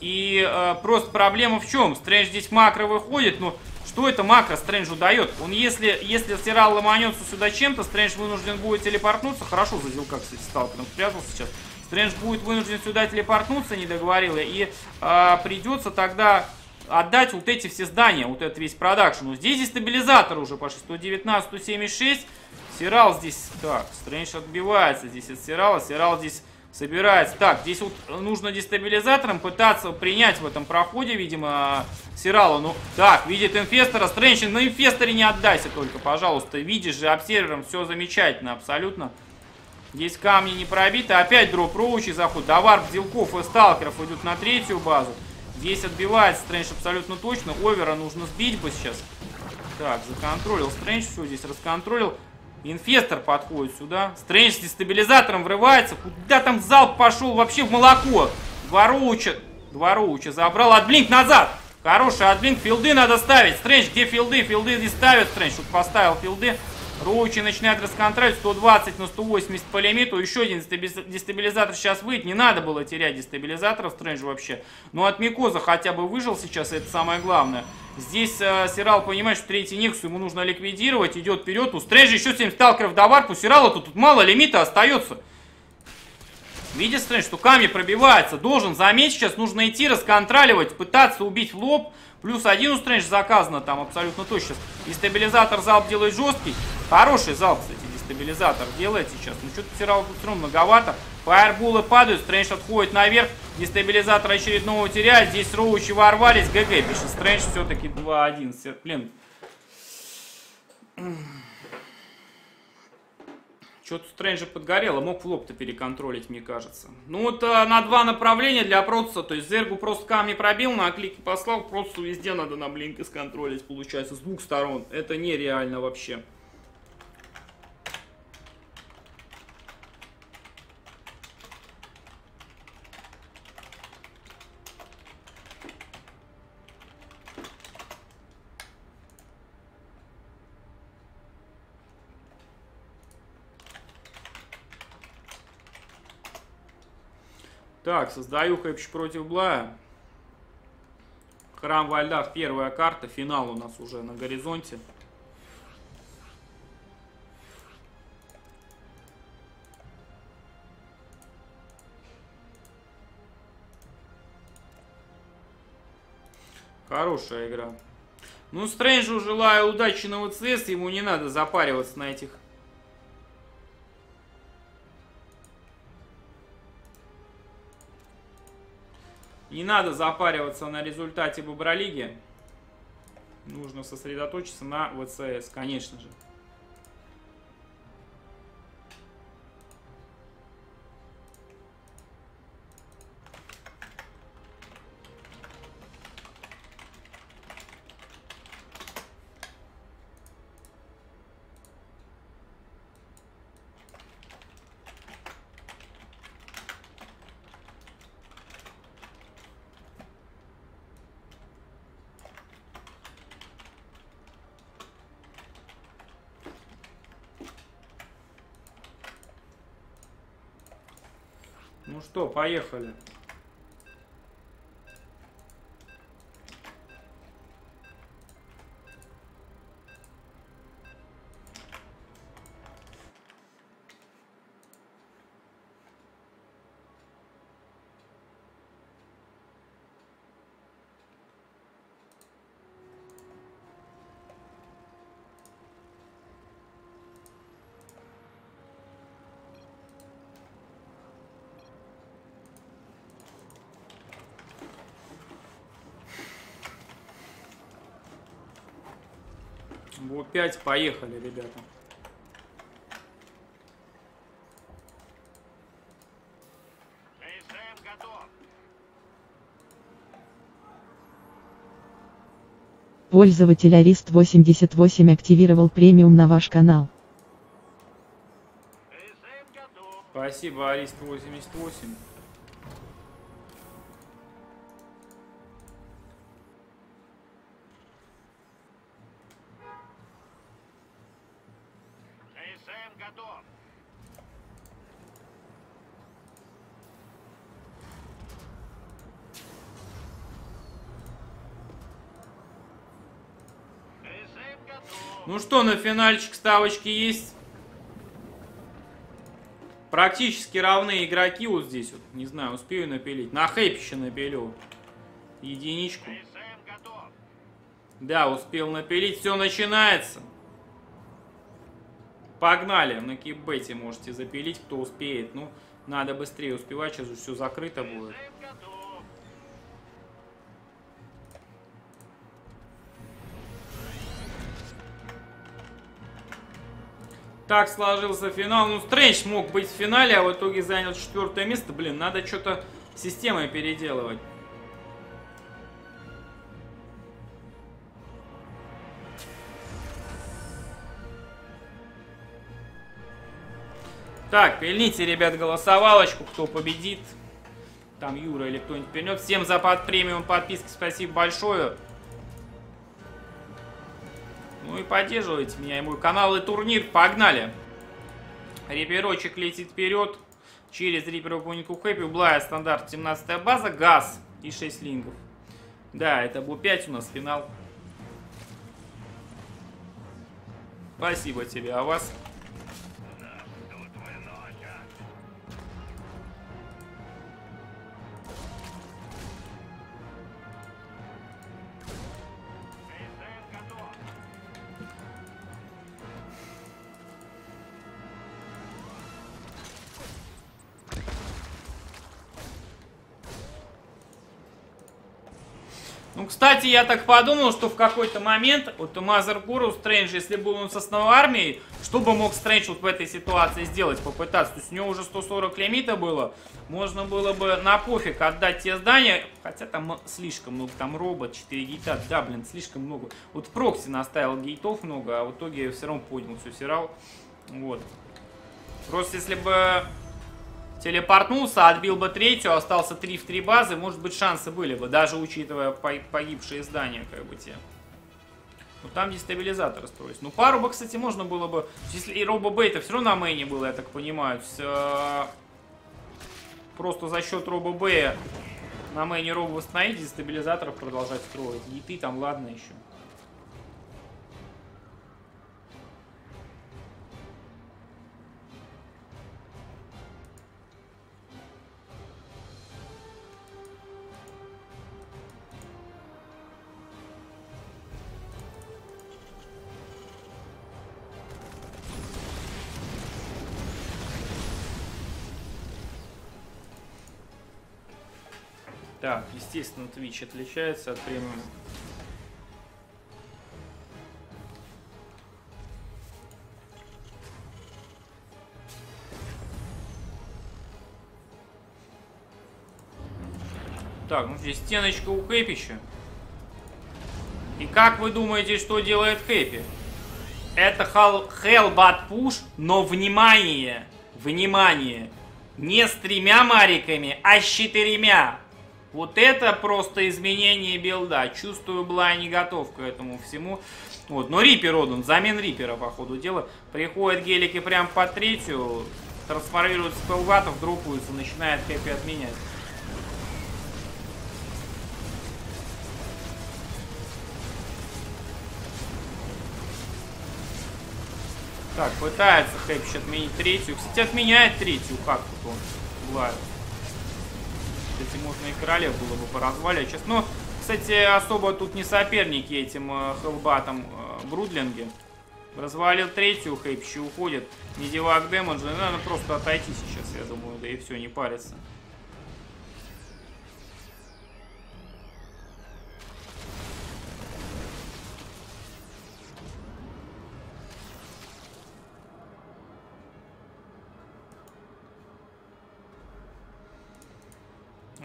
И э, просто проблема в чем? Стрэндж здесь макро выходит, но что это макро Стрэнджу дает? Он если, если Сирал ломанется сюда чем-то, Стрэндж вынужден будет телепортнуться. Хорошо задел, как, кстати, стал, прям спрятался сейчас. Стрэндж будет вынужден сюда телепортнуться, не договорил, и э, придется тогда отдать вот эти все здания, вот этот весь продакшн. Но здесь дестабилизатор уже пошли, 119, 176. Сирал здесь, так, Стрэндж отбивается здесь от Сирала, Сирал здесь собирается. Так, здесь вот нужно дестабилизатором пытаться принять в этом проходе, видимо, Сирала. Ну, так, видит инфестора, Стрэндж, на инфесторе не отдайся только, пожалуйста. Видишь же, обсервером все замечательно, абсолютно. Здесь камни не пробиты. Опять дроп роучи заход. Давар, Зилков и Сталкеров идут на третью базу. Здесь отбивается Стрэндж абсолютно точно. Овера нужно сбить бы сейчас. Так, законтролил Стрэндж. Все здесь расконтролил. Инфестор подходит сюда. Стрэндж с дестабилизатором врывается. Куда там залп пошел? Вообще в молоко. Два роуча забрал. Отблинк назад. Хороший отблинк. Филды надо ставить. Стрэндж, где филды? Филды не ставят Стрэндж. Вот поставил филды. Роучи начинает расконтролить 120 на 180 по лимиту. Еще один дестабилизатор сейчас выйдет. Не надо было терять дестабилизаторов Стрэндж вообще. Но от Микоза хотя бы выжил сейчас, это самое главное. Здесь э, Сирал понимает, что третий Никс ему нужно ликвидировать. Идет вперед. У Стрэнджа еще 7 сталкеров до варпу. Сирала тут, тут мало лимита остается. Видит Стрэндж, что камни пробивается. Должен заметить, сейчас нужно идти, расконтроливать, пытаться убить в лоб. Плюс один у Стрэндж заказано там абсолютно точно. И стабилизатор залп делает жесткий. Хороший залп, кстати, дестабилизатор делает сейчас. Ну, что-то все равно многовато. Фаербулы падают, Стрэндж отходит наверх. Дестабилизатор очередного теряет. Здесь роучи ворвались. ГГ пишет Стрэндж все-таки 2-1. Блин. Что-то Стрэнджа подгорело, мог в лоб-то переконтролить, мне кажется. Ну вот а, на два направления для процесса, то есть Зергу просто камни пробил, на клики послал, просто везде надо на блинк сконтролить, получается, с двух сторон. Это нереально вообще. Так, создаю хэпч против Блая. Храм во первая карта, финал у нас уже на горизонте. Хорошая игра. Ну, Стрэнджу желаю удачи на ВЦС, ему не надо запариваться на этих Не надо запариваться на результате Бобролиги. Нужно сосредоточиться на ВЦС, конечно же. Ну что, поехали. Вот 5, поехали, ребята. Пользователь Арист88 активировал премиум на ваш канал. Спасибо, Арист88. Что, на финальчик ставочки есть? Практически равные игроки вот здесь вот. Не знаю, успею напилить. На хэпище напилю. Единичку. Да, успел напилить. Все начинается. Погнали. На кибете можете запилить, кто успеет. Ну, надо быстрее успевать. Сейчас же все закрыто будет. Так сложился финал. Ну, Стрэндж мог быть в финале, а в итоге занял четвертое место. Блин, надо что-то системой переделывать. Так, пильните, ребят, голосовалочку, кто победит. Там Юра или кто-нибудь пернет. Всем за под премиум подписки спасибо большое. Ну и поддерживайте меня и мой канал и турнир. Погнали! Реперочек летит вперед. Через Риперов Унику Хэппи. Блая стандарт 17 база. Газ и 6 лингов. Да, это был 5 у нас финал. Спасибо тебе. А вас? Кстати, я так подумал, что в какой-то момент, вот у Мазергура, у Стрэнджа, если был он с основной армией, что бы мог Стрэндж вот в этой ситуации сделать, попытаться? То есть у него уже 140 лимита было, можно было бы на пофиг отдать те здания, хотя там слишком много, там робот, 4 гейта, да, блин, слишком много. Вот прокси наставил гейтов много, а в итоге все равно поднял все сирал. Вот. Просто если бы телепортнулся, отбил бы третью, остался 3 в 3 базы, может быть шансы были бы, даже учитывая погибшие здания, как бы те. Ну там дестабилизаторы строить. Ну пару бы, кстати, можно было бы, если и Робо Бейта все равно на мейне было, я так понимаю. С, э, просто за счет Робо Бэя на мейне Робо восстановить, дестабилизаторов продолжать строить. И ты там, ладно еще. Так, естественно, Twitch отличается от премиума. Так, ну здесь стеночка у Хэпича. И как вы думаете, что делает Хэппи? Это Hellbat Push, но внимание, внимание, не с тремя мариками, а с четырьмя. Вот это просто изменение билда. Чувствую, была не готов к этому всему. Вот, но Рипер отдан, замен Рипера, по ходу дела. Приходят гелики прям по третью, трансформируются в пелватов, дропаются, начинает хэппи отменять. Так, пытается Хэппич отменить третью. Кстати, отменяет третью. Как тут он? Бывает. Кстати, можно и королев было бы поразваливать сейчас. Но, кстати, особо тут не соперники этим э, хелбатом э, Брудлинге. Развалил третью, Хейпщи уходит. Медивак Демонджи. Надо просто отойти сейчас, я думаю, да и все, не париться.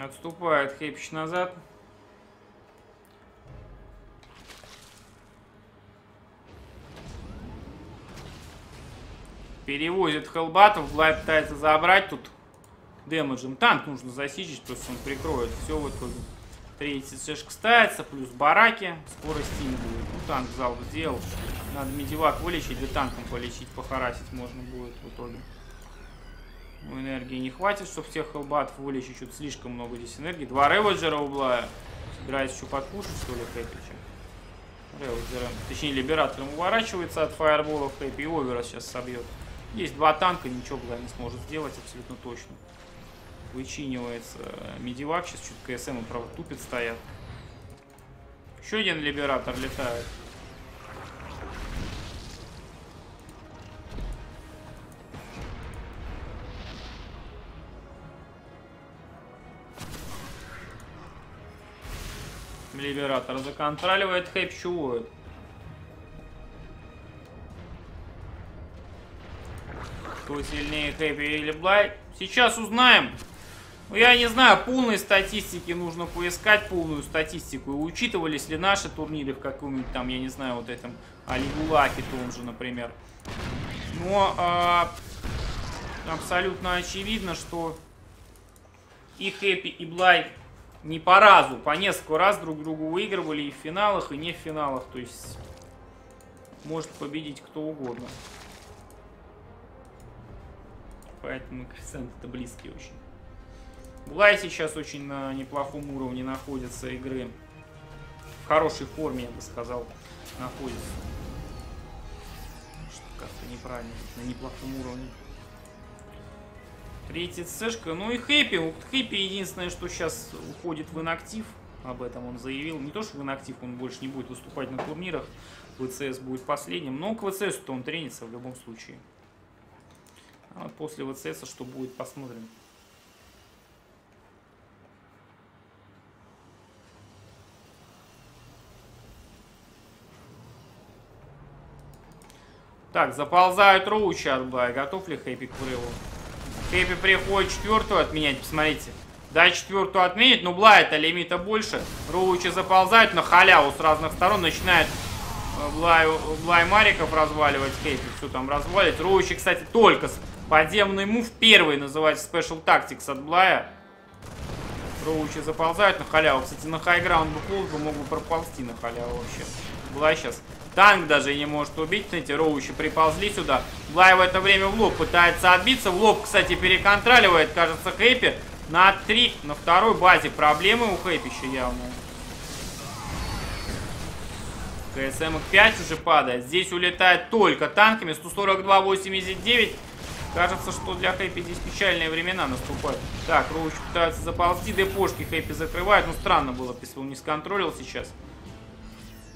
Отступает Хейпич назад. Перевозит Хелбатов, Блай пытается забрать тут дэмэджем. Танк нужно засичить, просто он прикроет. Все в итоге. Третий шишка ставится, плюс бараки. Скорость им будет. Ну, танк залп сделал. Надо медивак вылечить, да танком полечить, похарасить можно будет в итоге. Ну, энергии не хватит, чтобы всех хелбатов вылечить. Что-то слишком много здесь энергии. Два реводжера ублая. Собирается еще подпушить, что ли, Хэпича? Реуджером, точнее Либератором уворачивается от фаерболов Хэппи и Овера сейчас собьет. Есть два танка, ничего Блай не сможет сделать абсолютно точно. Вычинивается Медивак, сейчас чуть КСМ и право тупит стоят. Еще один Либератор летает. Либератор законтроливает, Хэп чувствует. Кто сильнее, Хэппи или Блай? Сейчас узнаем. Ну, я не знаю, полной статистики нужно поискать, полную статистику. И учитывались ли наши турниры в каком-нибудь там, я не знаю, вот этом Алигулаке том же, например. Но э, абсолютно очевидно, что и Хэппи, и Блай не по разу, по несколько раз друг другу выигрывали и в финалах, и не в финалах. То есть может победить кто угодно. Поэтому коэффициенты-то близкие очень. Блай сейчас очень на неплохом уровне находится игры. В хорошей форме, я бы сказал, находится. Что как-то неправильно, на неплохом уровне. Третья цешка. Ну и Хэппи. Хэппи единственное, что сейчас уходит в инактив. Об этом он заявил. Не то, что в инактив он больше не будет выступать на турнирах. ВЦС будет последним. Но к ВЦС-то он тренится в любом случае. А вот после ВЦС что будет, посмотрим. Так, заползают роучи от. Готов ли Хэппи к врыву? Хэппи приходит четвертую отменять, посмотрите. Да, четвертую отменить, но Блая-то лимита больше. Роучи заползают на халяву с разных сторон. Начинает Блай, Блай Мариков разваливать. Хэппи все там развалит. Роучи, кстати, только подземный мув. Первый называется Special Tactics от Блая. Роучи заползают на халяву. Кстати, на хайграунд бы мог бы проползти на халяву вообще. Блай сейчас Танк даже не может убить. Смотрите, роучи приползли сюда. Блай в это время в лоб пытается отбиться. В лоб, кстати, переконтроливает, кажется, Хэппи. На 3, на второй базе проблемы у Хэппи еще явные. КСМ 5 уже падает. Здесь улетает только танками. 142-89. Кажется, что для Хэппи здесь печальные времена наступают. Так, Роуч пытается заползти. Депошки Хэппи закрывает. Ну, странно было, если он не сконтролил сейчас.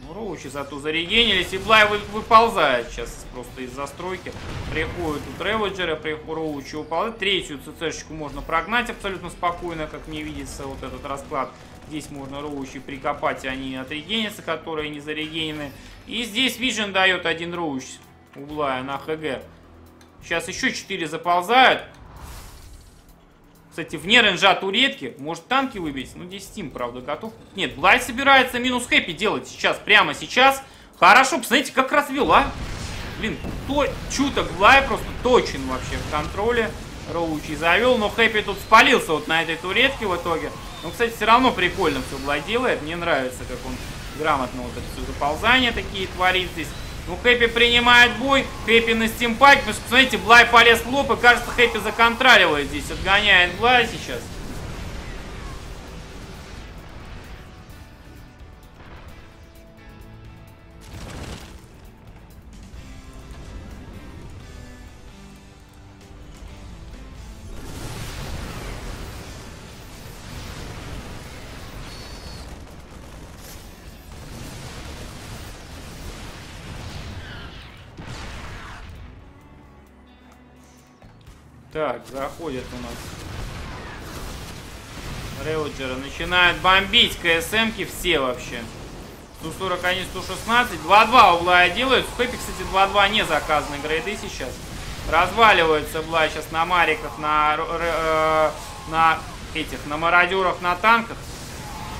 Ну, роучи зато зарегенились. И Блай вы, выползает сейчас просто из застройки. Приходят тут реводжеры, роучи выползают. Третью ЦЦшечку можно прогнать абсолютно спокойно, как мне видится вот этот расклад. Здесь можно роучи прикопать, они отрегенятся, которые не зарегенены. И здесь Вижен дает один роуч у Блая на ХГ. Сейчас еще 4 заползают. Кстати, вне ренжа туретки. Может танки выбить? Ну, здесь Steam, правда, готов. Нет, Блай собирается минус хэппи делать сейчас. Прямо сейчас. Хорошо, посмотрите, как развела. Блин, то, чуток Блай просто точен вообще в контроле. Роучи завел, но Хэппи тут спалился вот на этой туретке в итоге. Ну, кстати, все равно прикольно все Блай делает. Мне нравится, как он грамотно вот это все заползание такие творит здесь. Ну, Хэппи принимает бой. Хэппи на стимпаке. Посмотрите, Блай полез в лоб. И, кажется, Хэппи законтраливает здесь. Отгоняет Блай сейчас. Так, заходят у нас Реуджеры. Начинают бомбить КСМки все вообще. 140 они 116. 2-2 у Блая делают. В Хэппи, кстати, 2-2 не заказаны грейды сейчас. Разваливается Блай сейчас на мариках, на, э, на этих, на мародерах, на танках.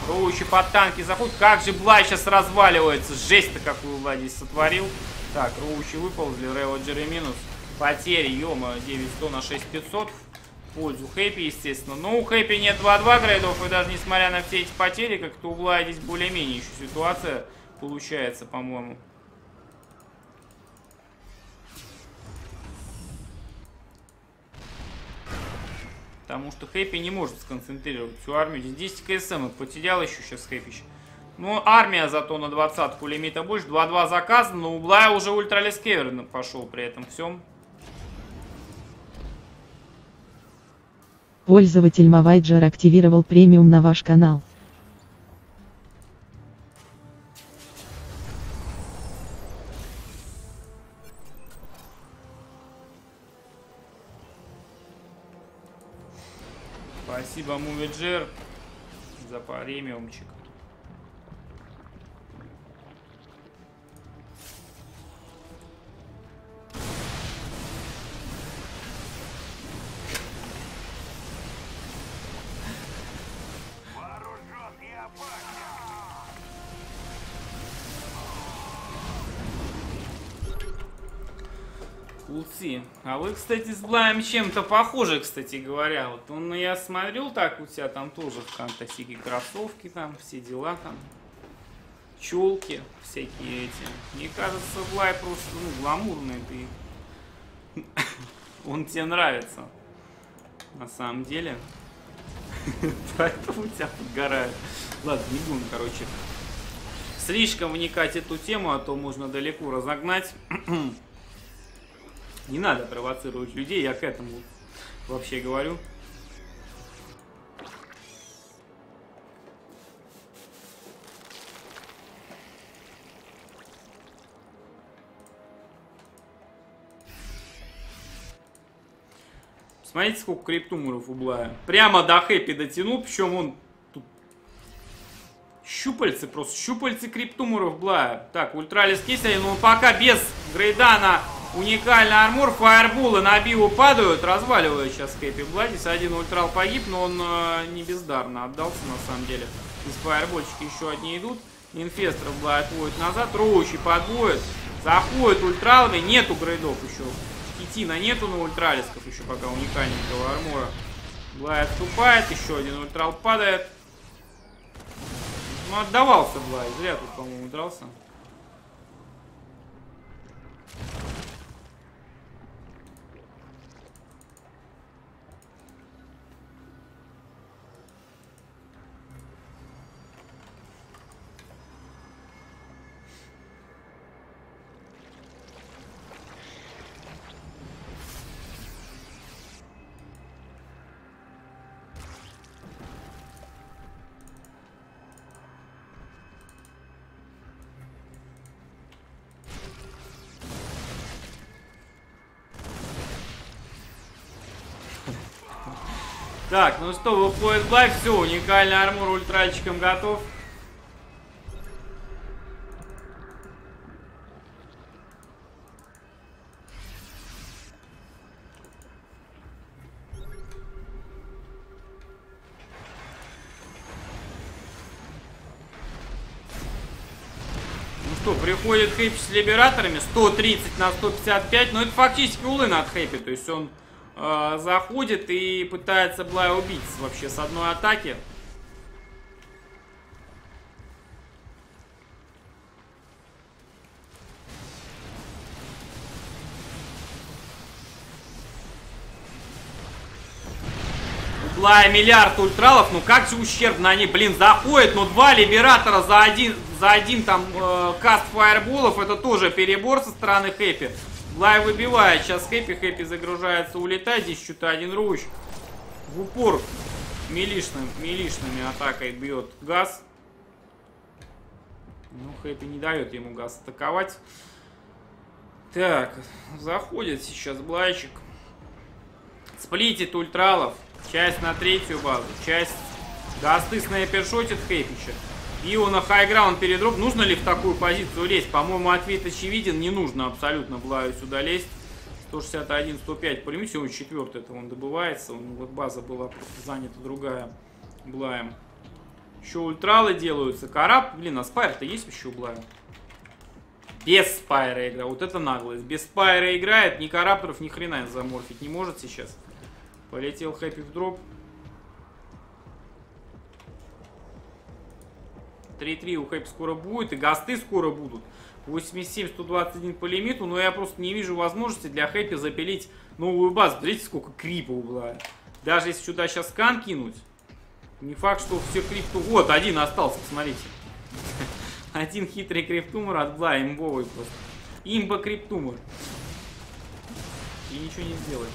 Роучи под танки заходит. Как же Блай сейчас разваливается. Жесть-то какую Блай здесь сотворил. Так, Роучи выползли, Реуджеры минус. Потери, ё 9100 на 6500 в пользу Хэппи, естественно. Но у Хэппи нет 2-2 грейдов, и даже несмотря на все эти потери, как-то у Блая здесь более-менее еще ситуация получается, по-моему. Потому что Хэппи не может сконцентрировать всю армию. Здесь 10 КСМ потерял еще сейчас Хэппи. Ну, армия зато на 20 лимита больше. 2-2 заказано, но у Блая уже ультралискевер пошел при этом всем. Пользователь Мавайджер активировал премиум на ваш канал. Спасибо, Мувиджер, за премиумчик. Кулцы. А вы, кстати, с Блаем чем-то похожи, кстати говоря. Вот он, я смотрел так, у тебя там тоже в фантастике кроссовки, там все дела там. Челки всякие эти. Мне кажется, Блай просто, ну, гламурный ты. Он тебе нравится. На самом деле. (laughs) Поэтому тебя подгорает. Ладно, не будем, короче, слишком вникать эту тему, а то можно далеко разогнать. (clears throat) Не надо провоцировать людей, я к этому вообще говорю. Смотрите, сколько криптумеров у Блая. Прямо до хэппи дотянул, причем он тут щупальцы, просто щупальцы криптумеров Блая. Так, ультралис кисель, но пока без грейдана Уникальный армор, фаерболы на био падают, разваливают сейчас Хэппи Бладис. Один ультрал погиб, но он э, не бездарно отдался на самом деле. Из фаербольчики еще одни идут. Инфесторов Блай отводит назад, Роучи подводит. Заходит ультралами, нету грейдов еще. Китина нету на ультралисков еще пока уникальненького армора. Блай отступает, еще один ультрал падает. Ну, отдавался Блай, зря тут, по-моему, дрался. Так, ну что, выходит Блай, все, уникальный армур ультральчиком готов. Ну что, приходит Хэппи с либераторами, 130 на 155, но это фактически улын от Хэппи, то есть он э, заходит и пытается Блая убить вообще с одной атаки. Блая миллиард ультралов, ну как же ущербно они, блин, заходят, но два либератора за один, за один там э, каст фаерболов, это тоже перебор со стороны Хэппи. Лай выбивает. Сейчас Хэппи. Хэппи загружается, улетает. Здесь что-то один руч. В упор милишным, милишными атакой бьет газ. Ну, Хэппи не дает ему газ атаковать. Так, заходит сейчас Блайчик. Сплитит ультралов. Часть на третью базу. Часть гасты снайпершотит Хэпича. Ио на хайграунд передроп. Нужно ли в такую позицию лезть? По-моему, ответ очевиден. Не нужно абсолютно Блаю сюда лезть. 161, 105 пулемет. Сегодня четвертый это он добывается. У него база была занята другая Блаем. Еще ультралы делаются. Караб. Блин, а спайр-то есть еще у Блая? Без спайра игра. Вот это наглость. Без спайра играет. Ни карапторов, ни хрена заморфить не может сейчас. Полетел хэппи в дроп. 3-3 у Хэппи скоро будет, и гасты скоро будут. 87, 121 по лимиту, но я просто не вижу возможности для Хэппи запилить новую базу. Смотрите, сколько крипов было. Даже если сюда сейчас скан кинуть, не факт, что все крипты... Вот, один остался, посмотрите. (laughs) Один хитрый криптумор от Бла, имбовый просто. Имба криптумор. И ничего не сделает.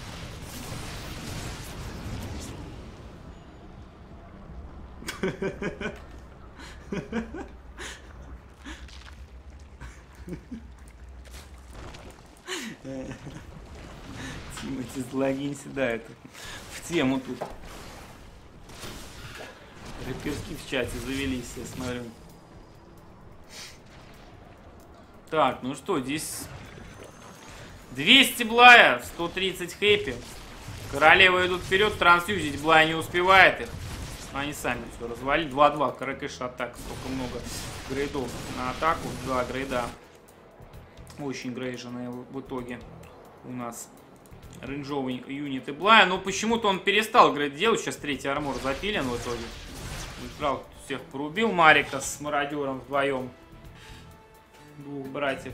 (laughs) Тимати, залогинься, да, это в тему тут. Рэперски в чате завелись, я смотрю. Так, ну что, здесь 200 Блая, 130 Хэппи. Королева идут вперед, трансюзить Блая не успевает их. Они сами все развалили. 2-2, каракэш атак, столько много грейдов на атаку. Два грейда. Очень грейженные в в итоге у нас рейнджовый юнит и Блая. Но почему-то он перестал грейд делать. Сейчас третий армор запилен в итоге. Ультрал всех порубил. Марика с мародером вдвоем. Двух братьев.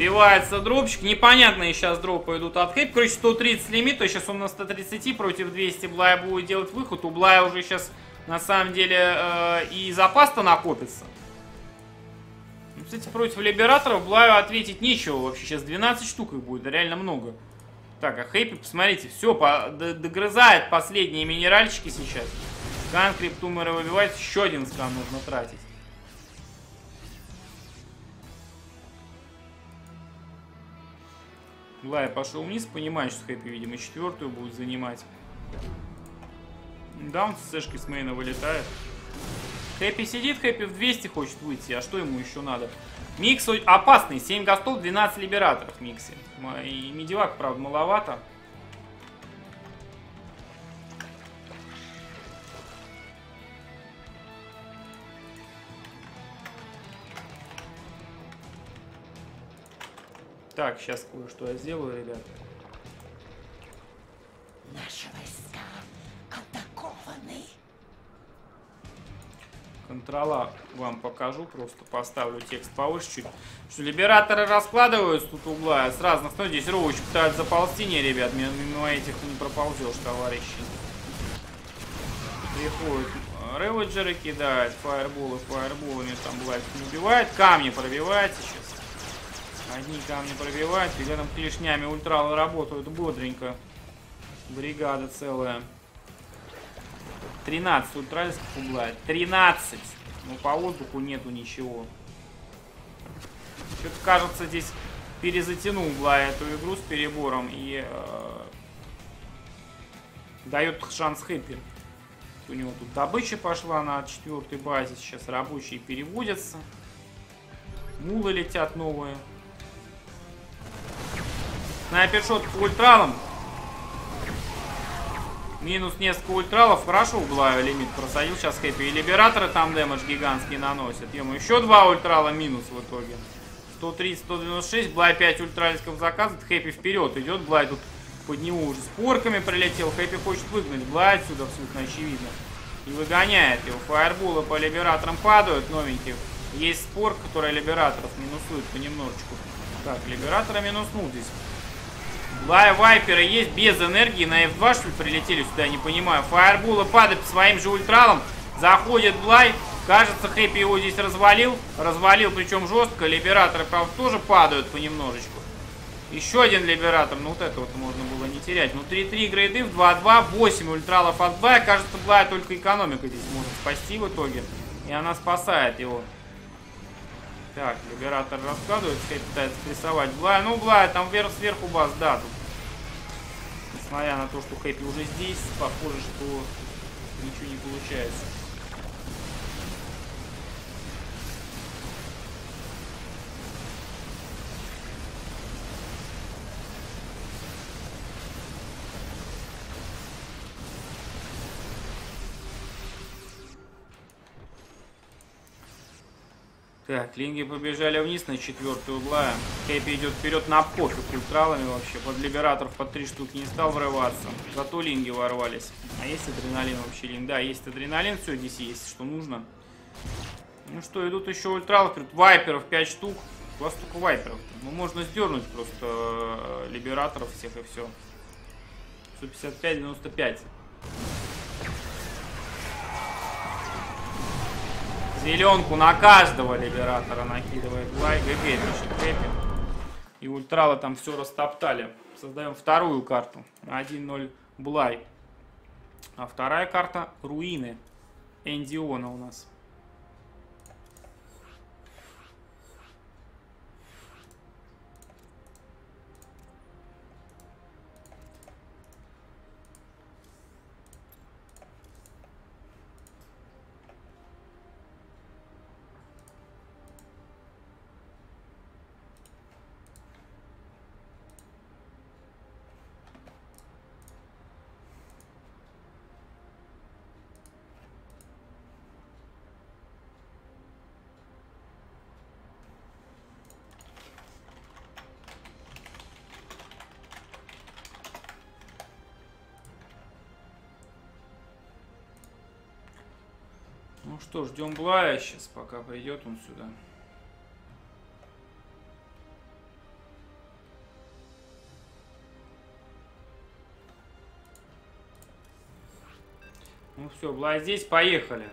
Сбивается дропчик. Непонятные сейчас дропы идут от Хэп. Короче, 130 лимит. То сейчас он на 130 против 200 Блая будет делать выход. У Блая уже сейчас на самом деле э, и запас-то накопится. Ну, Кстати, против Либераторов Блаю ответить нечего вообще. Сейчас 12 штук их будет, реально много. Так, а Хэппи, посмотрите, все, по, догрызает последние минеральчики сейчас. Скан криптумера выбивает, еще один скан нужно тратить. Блай пошел вниз, понимает, что Хэппи, видимо, четвертую будет занимать. Даун с сэшкой с мейна вылетает. Хэппи сидит, Хэппи в 200 хочет выйти, а что ему еще надо? Микс опасный, 7 гастов, 12 либераторов в миксе. И медивак, правда, маловато. Так, сейчас кое-что я сделаю, ребята. Наши войска атакованы. Контрола вам покажу, просто поставлю текст повыше чуть. Что либераторы раскладываются тут угла с разных сторон. Здесь Роуч пытают заползти, не, ребят, мимо, этих не проползешь, товарищи. Приходят э, реводжеры, кидают фаерболы, фаерболами там бывает не убивает, камни пробивает сейчас. Одни камни пробивают, рядом клешнями ультралы работают бодренько. Бригада целая. 13 ультральских угла. 13! Ну, по воздуху нету ничего. Что-то, кажется, здесь перезатянул угла эту игру с перебором и э, дает шанс Хэппи. У него тут добыча пошла на четвертой базе. Сейчас рабочие переводятся. Мулы летят новые. Снайпершот по ультралам. Минус несколько ультралов. Хорошо углаю лимит просадил. Сейчас хэппи. И либераторы там дэмэдж гигантский наносят. Ему еще два ультрала минус в итоге. 130, 196. Блай 5 ультралисков заказывает. Хэппи вперед идет. Блай тут под него уже с порками прилетел. Хэппи хочет выгнать. Блай отсюда абсолютно очевидно. И выгоняет его. Фаерболы по либераторам падают новеньких. Есть спор, который либераторов минусует понемножечку. Так, либератора минуснул здесь. Лай вайперы есть без энергии. На F2 что ли прилетели сюда, не понимаю. Фаербула падает по своим же ультралам. Заходит Блай. Кажется, Хэппи его здесь развалил. Развалил, причем жестко. Либераторы, правда, тоже падают понемножечку. Еще один либератор. Ну, вот это вот можно было не терять. Ну, 3-3 грейды в 2-2. 8 ультралов от Блая. Кажется, Блая только экономика здесь может спасти в итоге. И она спасает его. Так, либератор раскладывается, Хэппи пытается прессовать Блая. Ну, Блая там вверх, сверху баз, да, тут. Несмотря на то, что Хэппи уже здесь, похоже, что ничего не получается. Так, линги побежали вниз на четвертую угла. Хэппи идет вперед на пофиг ультралами вообще. Под либераторов по три штуки не стал врываться. Зато линги ворвались. А есть адреналин вообще линг? Да, есть адреналин, все здесь есть, что нужно. Ну что, идут еще ультралы вперед. Вайперов 5 штук. У вас только вайперов. Ну, можно сдернуть просто э, либераторов всех и все. 155-95. Зеленку на каждого либератора накидывает Глай. ГГ пишет Хэппи. И ультралы там все растоптали. Создаем вторую карту. 1-0 Блай. А вторая карта Руины. Эндиона у нас. Ну что, ждем Блая сейчас, пока придет он сюда. Ну все, Блай здесь, поехали.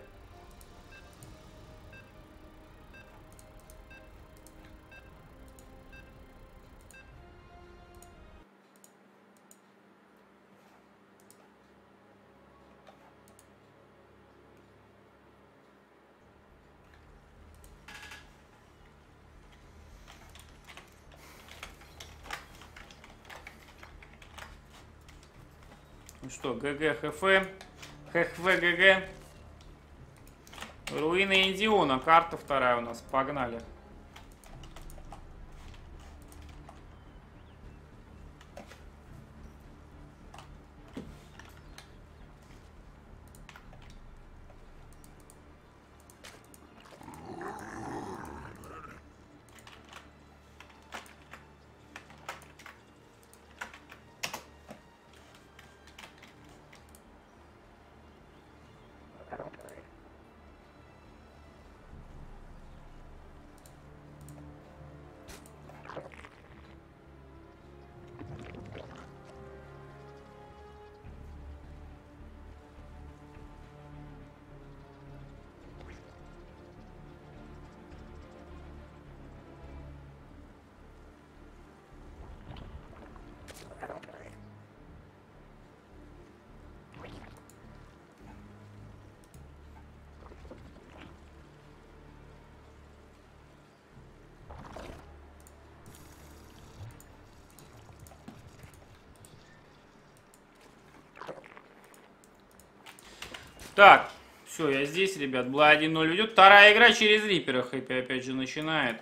Что, ГГ ХФ. ХФ ГГ. Руины Индиона. Карта вторая у нас. Погнали. Так, все, я здесь, ребят. Бла 1-0 ведет. Вторая игра через Рипера. Хэппи опять же начинает.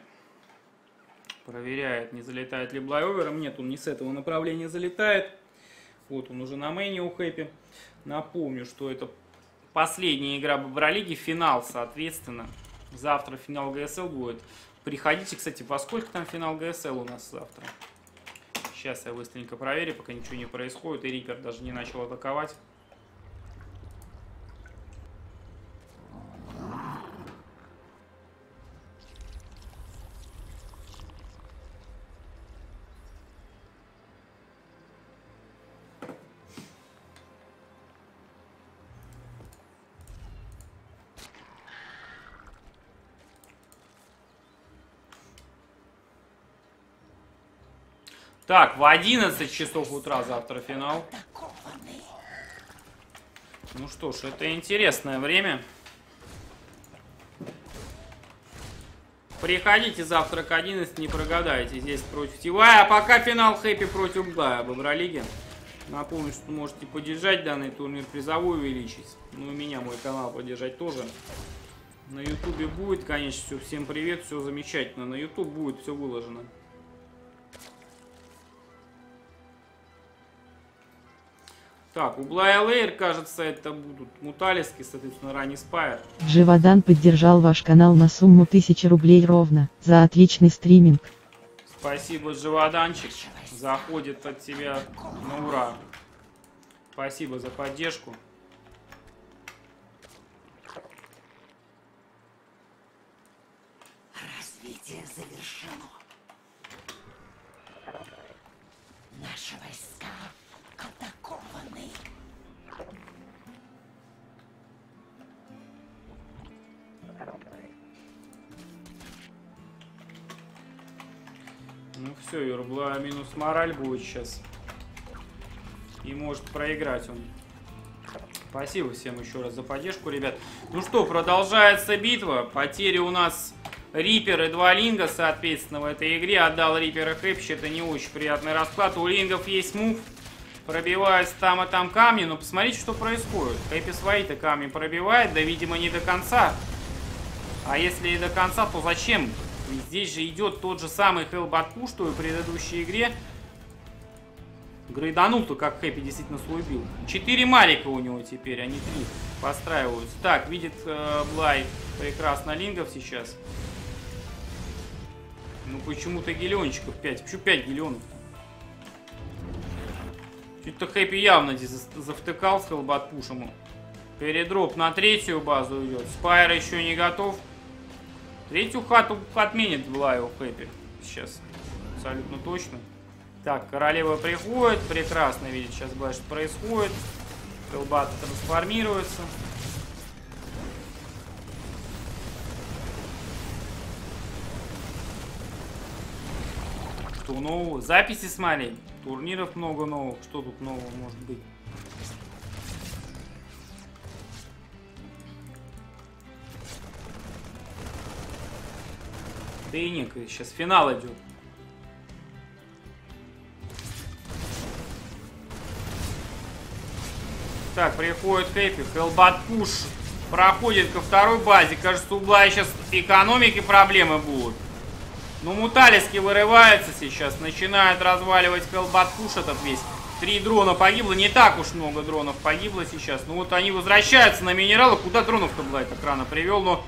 Проверяет, не залетает ли Блай овером. Нет, он не с этого направления залетает. Вот он уже на мейне у Хэппи. Напомню, что это последняя игра Бобролиги, финал, соответственно. Завтра финал ГСЛ будет. Приходите, кстати, во сколько там финал ГСЛ у нас завтра? Сейчас я быстренько проверю, пока ничего не происходит. И Рипер даже не начал атаковать. Так, в 11 часов утра завтра финал. Ну что ж, это интересное время. Приходите завтра к 11, не прогадаете здесь против Тивая. А пока финал Хэппи против Блая в Евролиге. Напомню, что можете поддержать данный турнир, призовой увеличить. Ну и меня, мой канал поддержать тоже. На ютубе будет, конечно, все. Всем привет, все замечательно. На ютуб будет все выложено. Так, у Блая Лейер, кажется, это будут Муталиски, соответственно, Рани Спайр. Дживадан поддержал ваш канал на сумму 1000 рублей ровно, за отличный стриминг. Спасибо, Живоданчик. Заходит от тебя на ура. Спасибо за поддержку. Все, Юрбла минус мораль будет сейчас. И может проиграть он. Спасибо всем еще раз за поддержку, ребят. Ну что, продолжается битва. Потери у нас Риппер и два Линга, соответственно, в этой игре. Отдал Риппера Хэпчи, это не очень приятный расклад. У Лингов есть мув. Пробиваются там и там камни, но посмотрите, что происходит. Хэппи свои-то камни пробивает, да, видимо, не до конца. А если и до конца, то зачем? Ведь здесь же идет тот же самый Push, что и в предыдущей игре. Грейданул-то как Хэппи действительно свой бил. Четыре Марика у него теперь, а не три. Постраиваются. Так, видит э, Блай прекрасно Лингов сейчас. Ну почему-то гелиончиков 5. Почему 5 гелионов? Чуть-то Хэппи явно здесь за- завтыкал с Пушем. Передроп на третью базу идет. Спайр еще не готов. Третью хату отменит Блаю Хэппи. Сейчас. Абсолютно точно. Так, королева приходит. Прекрасно видит сейчас Блай, что происходит. Хелбат трансформируется. Что нового? Записи смотри. Турниров много новых. Что тут нового может быть? Некое. Сейчас финал идет. Так, приходит Хэппи. Хелбат Пуш проходит ко второй базе. Кажется, у Блая сейчас экономики проблемы будут. Ну, Муталиски вырывается сейчас. Начинает разваливать Хелбат Пуш этот весь. Три дрона погибло. Не так уж много дронов погибло сейчас. Ну, вот они возвращаются на минералы. Куда дронов-то Блай так рано привел? Но,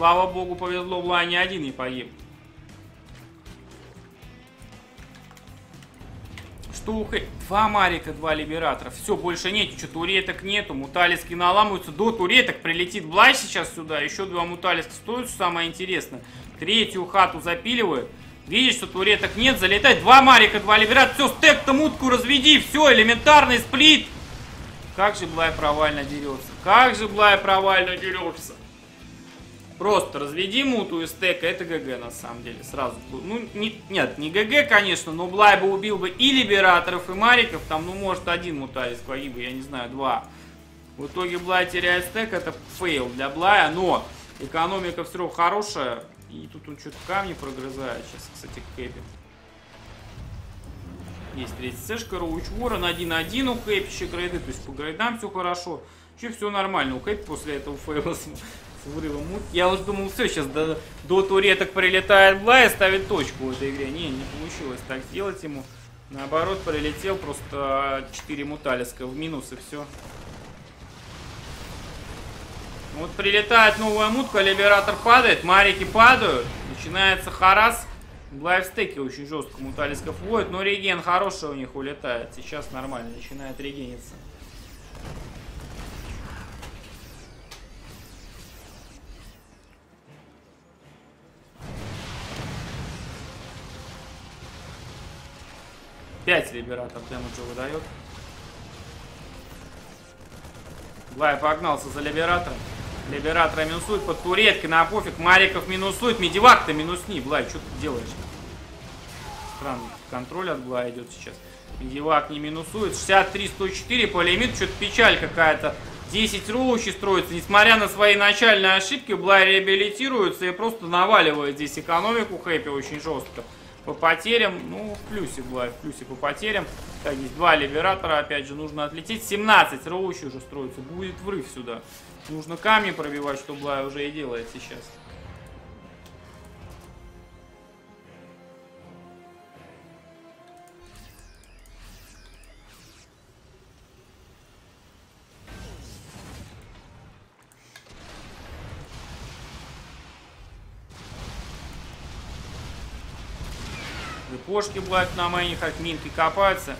слава богу, повезло. Блай ни один не погиб. Что у Хэ- Два Марика, два Либератора. Все, больше нет. Что туреток нету. Муталиски наламываются. До туреток прилетит Блай сейчас сюда. Еще два Муталиска стоят, что самое интересное. Третью хату запиливают. Видишь, что туреток нет. Залетает два Марика, два Либератора. Все, стек-то мутку разведи. Все, элементарный split. Как же Блай провально дерется. Как же Блай провально дерется. Просто разведи муту и стека, это GG на самом деле, сразу. Ну, не, нет, не GG, конечно, но Блай бы убил бы и Либераторов, и Мариков, там, ну, может, один муталис погиб, бы, я не знаю, два. В итоге Блай теряет стек, это фейл для Блая, но экономика все равно хорошая. И тут он что-то камни прогрызает сейчас, кстати, Кэпи. Есть третья сэшка, Роуч Ворон, 1-1 у Кэпи, еще грейды, то есть по грейдам все хорошо. Вообще все нормально, у Кэпи после этого фейла с, с вырывом мут. Я уже думал, все, сейчас до, до туреток прилетает Блай и ставит точку в этой игре. Не, не получилось так сделать ему. Наоборот, прилетел просто 4 муталиска в минус и все. Вот прилетает новая мутка, либератор падает, марики падают, начинается харас. Блай в стеке очень жестко муталисков вводит, но реген хороший у них улетает. Сейчас нормально, начинает регениться. Пять либератор дэмэджа выдает. Блай погнался за Либератором. Либератора минусует под туреткой, на пофиг. Мариков минусует. Медивак-то минусни. Блай, что ты делаешь? Странный контроль от Блая идет сейчас. Медивак не минусует. 63-104 по лимиту. Что-то печаль какая-то. 10 роучи строится. Несмотря на свои начальные ошибки, Блай реабилитируется и просто наваливает здесь экономику Хэппи очень жестко. По потерям, ну, в плюсе Блай, в плюсе по потерям. Так, здесь два либератора, опять же, нужно отлететь. 17 роучи уже строится. Будет врыв сюда. Нужно камни пробивать, что Блай уже и делает сейчас. Кошки бывают на мейне, как минки копаются.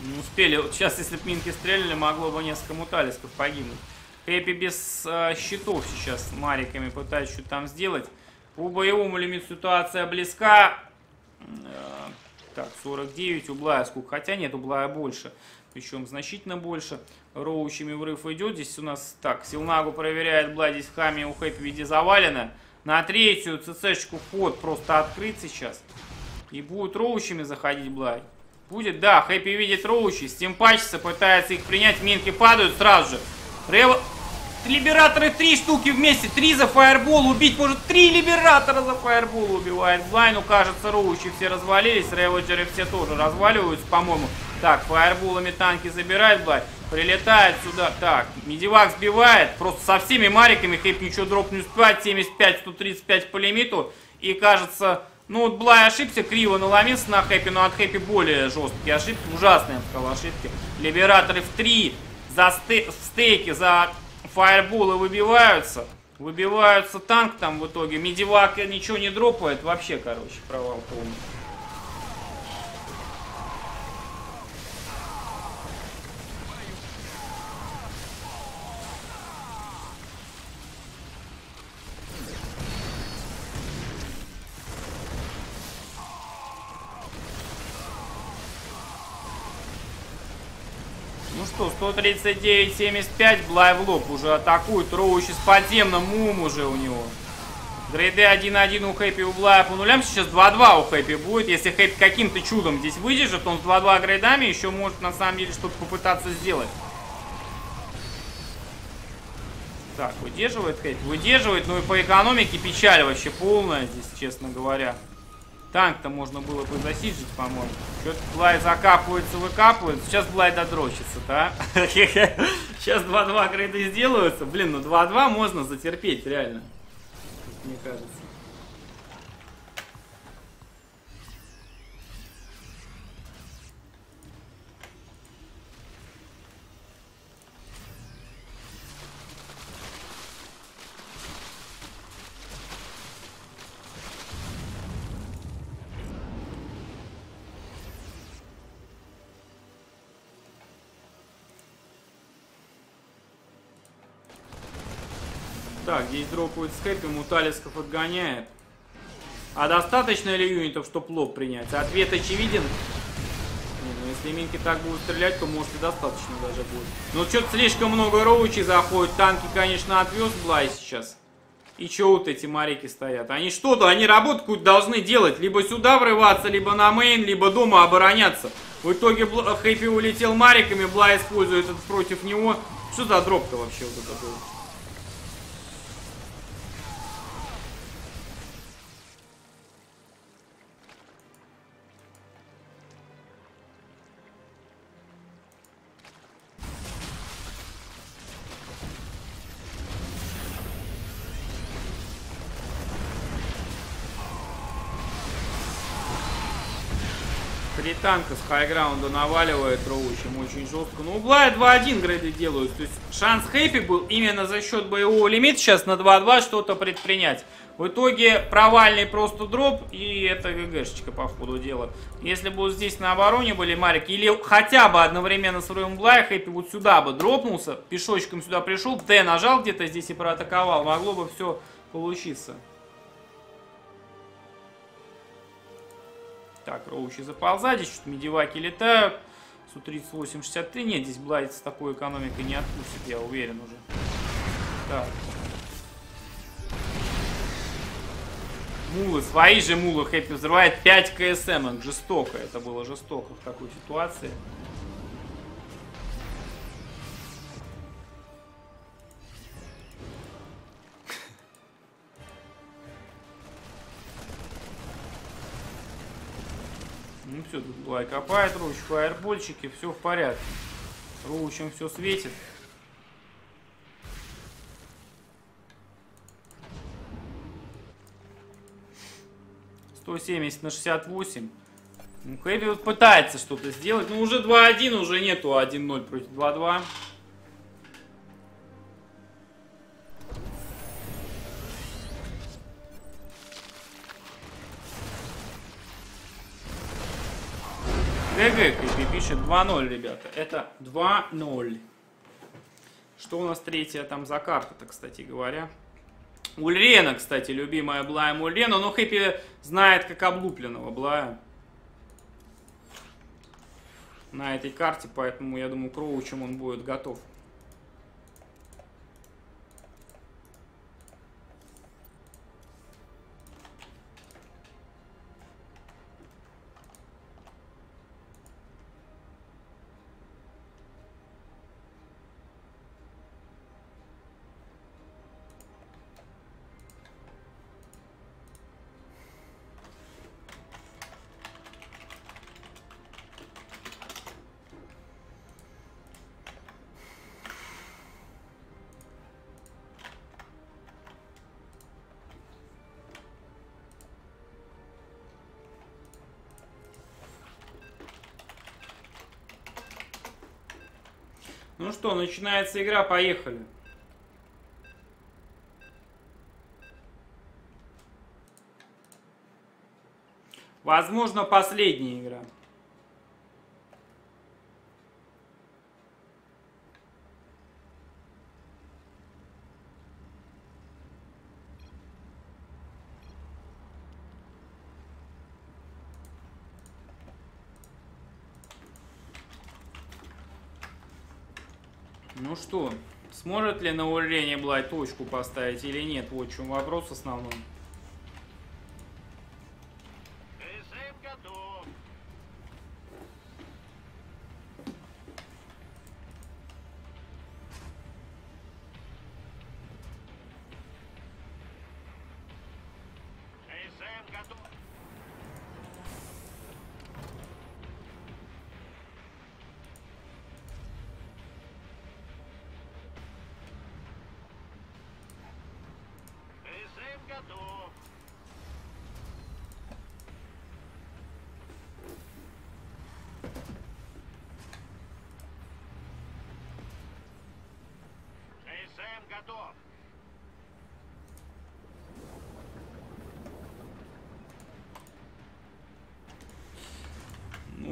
Не успели. Вот сейчас, если бы минки стреляли, могло бы несколько муталисков погибнуть. Хэппи без э, щитов сейчас мариками пытается что-то там сделать. По боевому лимиту ситуация близка. Э, Так, 49 у Блая сколько? Хотя нет, у Блая больше. Причем значительно больше. Роучами врыв идет. Здесь у нас так, Силнагу проверяет Блай. Здесь Хами у Хэппи в виде завалено. На третью ЦЦшку ход просто открыт сейчас. И будет роучами заходить Блай. Будет, да, Хэппи видит роучи. Стимпачится, пытается их принять. Минки падают сразу же. Рево... Либераторы три штуки вместе, три за фаербол убить, может три либератора за фаербол убивает. Блайну кажется, роучи все развалились, реводжеры все тоже разваливаются, по-моему. Так, фаерболами танки забирает Блай, прилетает сюда. Так, медивак сбивает, просто со всеми мариками, Хэп ничего дроп не успевает, 75, 135 по лимиту. И кажется, ну вот Блай ошибся, криво наломился на Хэппи, но от Хэппи более жесткие ошибки, ужасные, я бы сказал, ошибки. Либераторы в три за сте в стейке, за фаерболы выбиваются. Выбиваются танк там в итоге. Медивак ничего не дропает. Вообще, короче, провал полный. Что, 139-75, Блай в лоб уже атакует. Роуч из подземным, Мум уже у него. Грейды 1-1 у Хэппи у Блая по нулям. Сейчас 2-2 у Хэппи будет. Если Хэппи каким-то чудом здесь выдержит, он с 2-2 грейдами еще может на самом деле что-то попытаться сделать. Так, выдерживает Хэппи? Выдерживает, ну и по экономике печаль вообще полная здесь, честно говоря. Танк-то можно было бы засиджить, по-моему. Что-то Блай закапывается, выкапывается. Сейчас Блай додрочится-то, а? (laughs) Сейчас 2-2 грейды сделаются. Блин, ну 2-2 можно затерпеть, реально. Мне кажется. Так, здесь дропают скэпи, муталисков отгоняет. А достаточно ли юнитов, чтобы лоб принять? Ответ очевиден. Не, ну если минки так будут стрелять, то может и достаточно даже будет. Но что-то слишком много роучей заходит. Танки, конечно, отвез Блай сейчас. И что вот эти марики стоят? Они что-то, они работу какую-то должны делать. Либо сюда врываться, либо на мейн, либо дома обороняться. В итоге Бла- Хэппи улетел мариками, Бла использует это против него. Что за дроп-то вообще вот это был? Танка с хайграунда наваливает Роучем очень жестко. Ну, угла 2-1 грейды делают. То есть шанс Хэппи был именно за счет боевого лимита сейчас на 2-2 что-то предпринять. В итоге провальный просто дроп, и это ГГшечка по ходу дела. Если бы вот здесь на обороне были Марик, или хотя бы одновременно с взрывом Блая, Хэппи вот сюда бы дропнулся, пешочком сюда пришел, Т нажал где-то здесь и проатаковал, могло бы все получиться. Так, роучи заползать, здесь что-то медиваки летают. Су-38, 63. Нет, здесь Блайт с такой экономикой не отпустит, я уверен уже. Так. Мулы, свои же мулы Хэппи взрывает 5 КСМ. Жестоко, это было жестоко в такой ситуации. Ну все, тут Блай копает, Роуч, фаербольчики, все в порядке. Роучем все светит. Сто семьдесят на шестьдесят восемь. Ну, вот пытается что-то сделать. Ну, уже 2-1, уже нету 1-0 против 2-2. ГГ пишет 2-0, ребята. Это 2-0. Что у нас третья там за карта-то, кстати говоря? Ульрена, кстати, любимая Блаем Ульрена, но Хэппи знает как облупленного Блая. На этой карте, поэтому я думаю, Кроучем он будет готов. Что, начинается игра, поехали. Возможно, последняя игра. Ну что, сможет ли на Урене Блай точку поставить или нет? Вот в чем вопрос основной.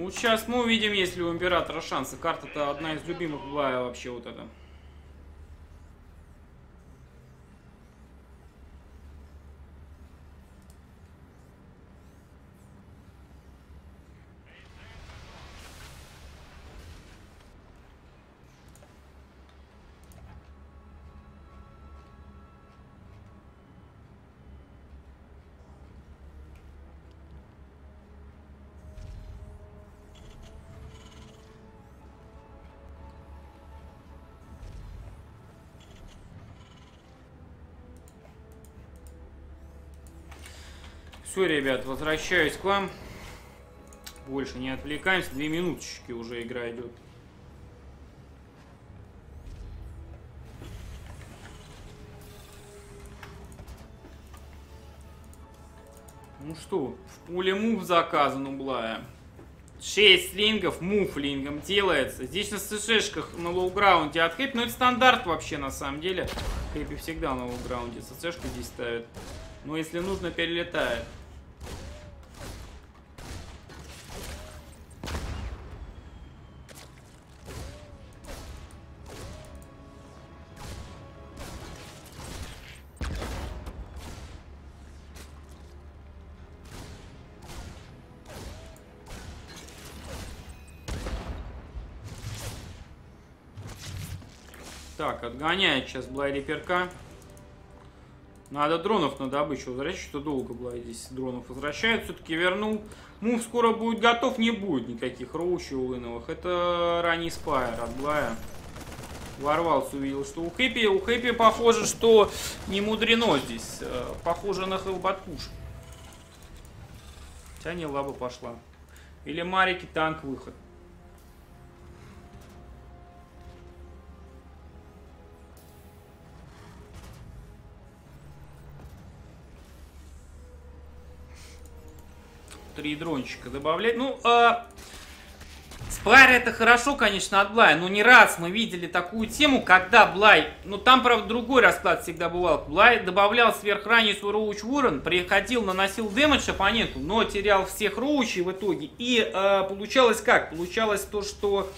Ну, сейчас мы увидим, есть ли у Императора шансы. Карта-то одна из любимых Блая вообще вот эта. Все, ребят, возвращаюсь к вам. Больше не отвлекаемся. Две минуточки уже игра идет. Ну что, в пуле move заказан у Блая. 6 лингов, move лингом делается. Здесь на СЦшках на лоу-граунде от Хэппи, но это стандарт вообще на самом деле. Хэппи всегда на лоу-граунде СЦшку здесь ставит. Но если нужно, перелетает. Отгоняет сейчас Блайри перка. Надо дронов на добычу возвращать, что долго Блай здесь дронов возвращает. Все-таки вернул. Мув скоро будет готов, не будет никаких роучей улыновых. Это ранний спайер от Блая. Ворвался, увидел, что у Хэппи, у Хэппи похоже, что не мудрено здесь. Э, Похоже на хелбат-пуш. Хотя не лаба пошла. Или Марики танк выход. Три дрончика добавлять. Ну, э, Спайр это хорошо, конечно, от Блая, но не раз мы видели такую тему, когда Блай, ну там, правда, другой расклад всегда бывал. Блай добавлял сверхранний свой Роуч Ворон, приходил, наносил дэмэдж оппоненту, но терял всех Роучей в итоге. И э, получалось как? Получалось то, что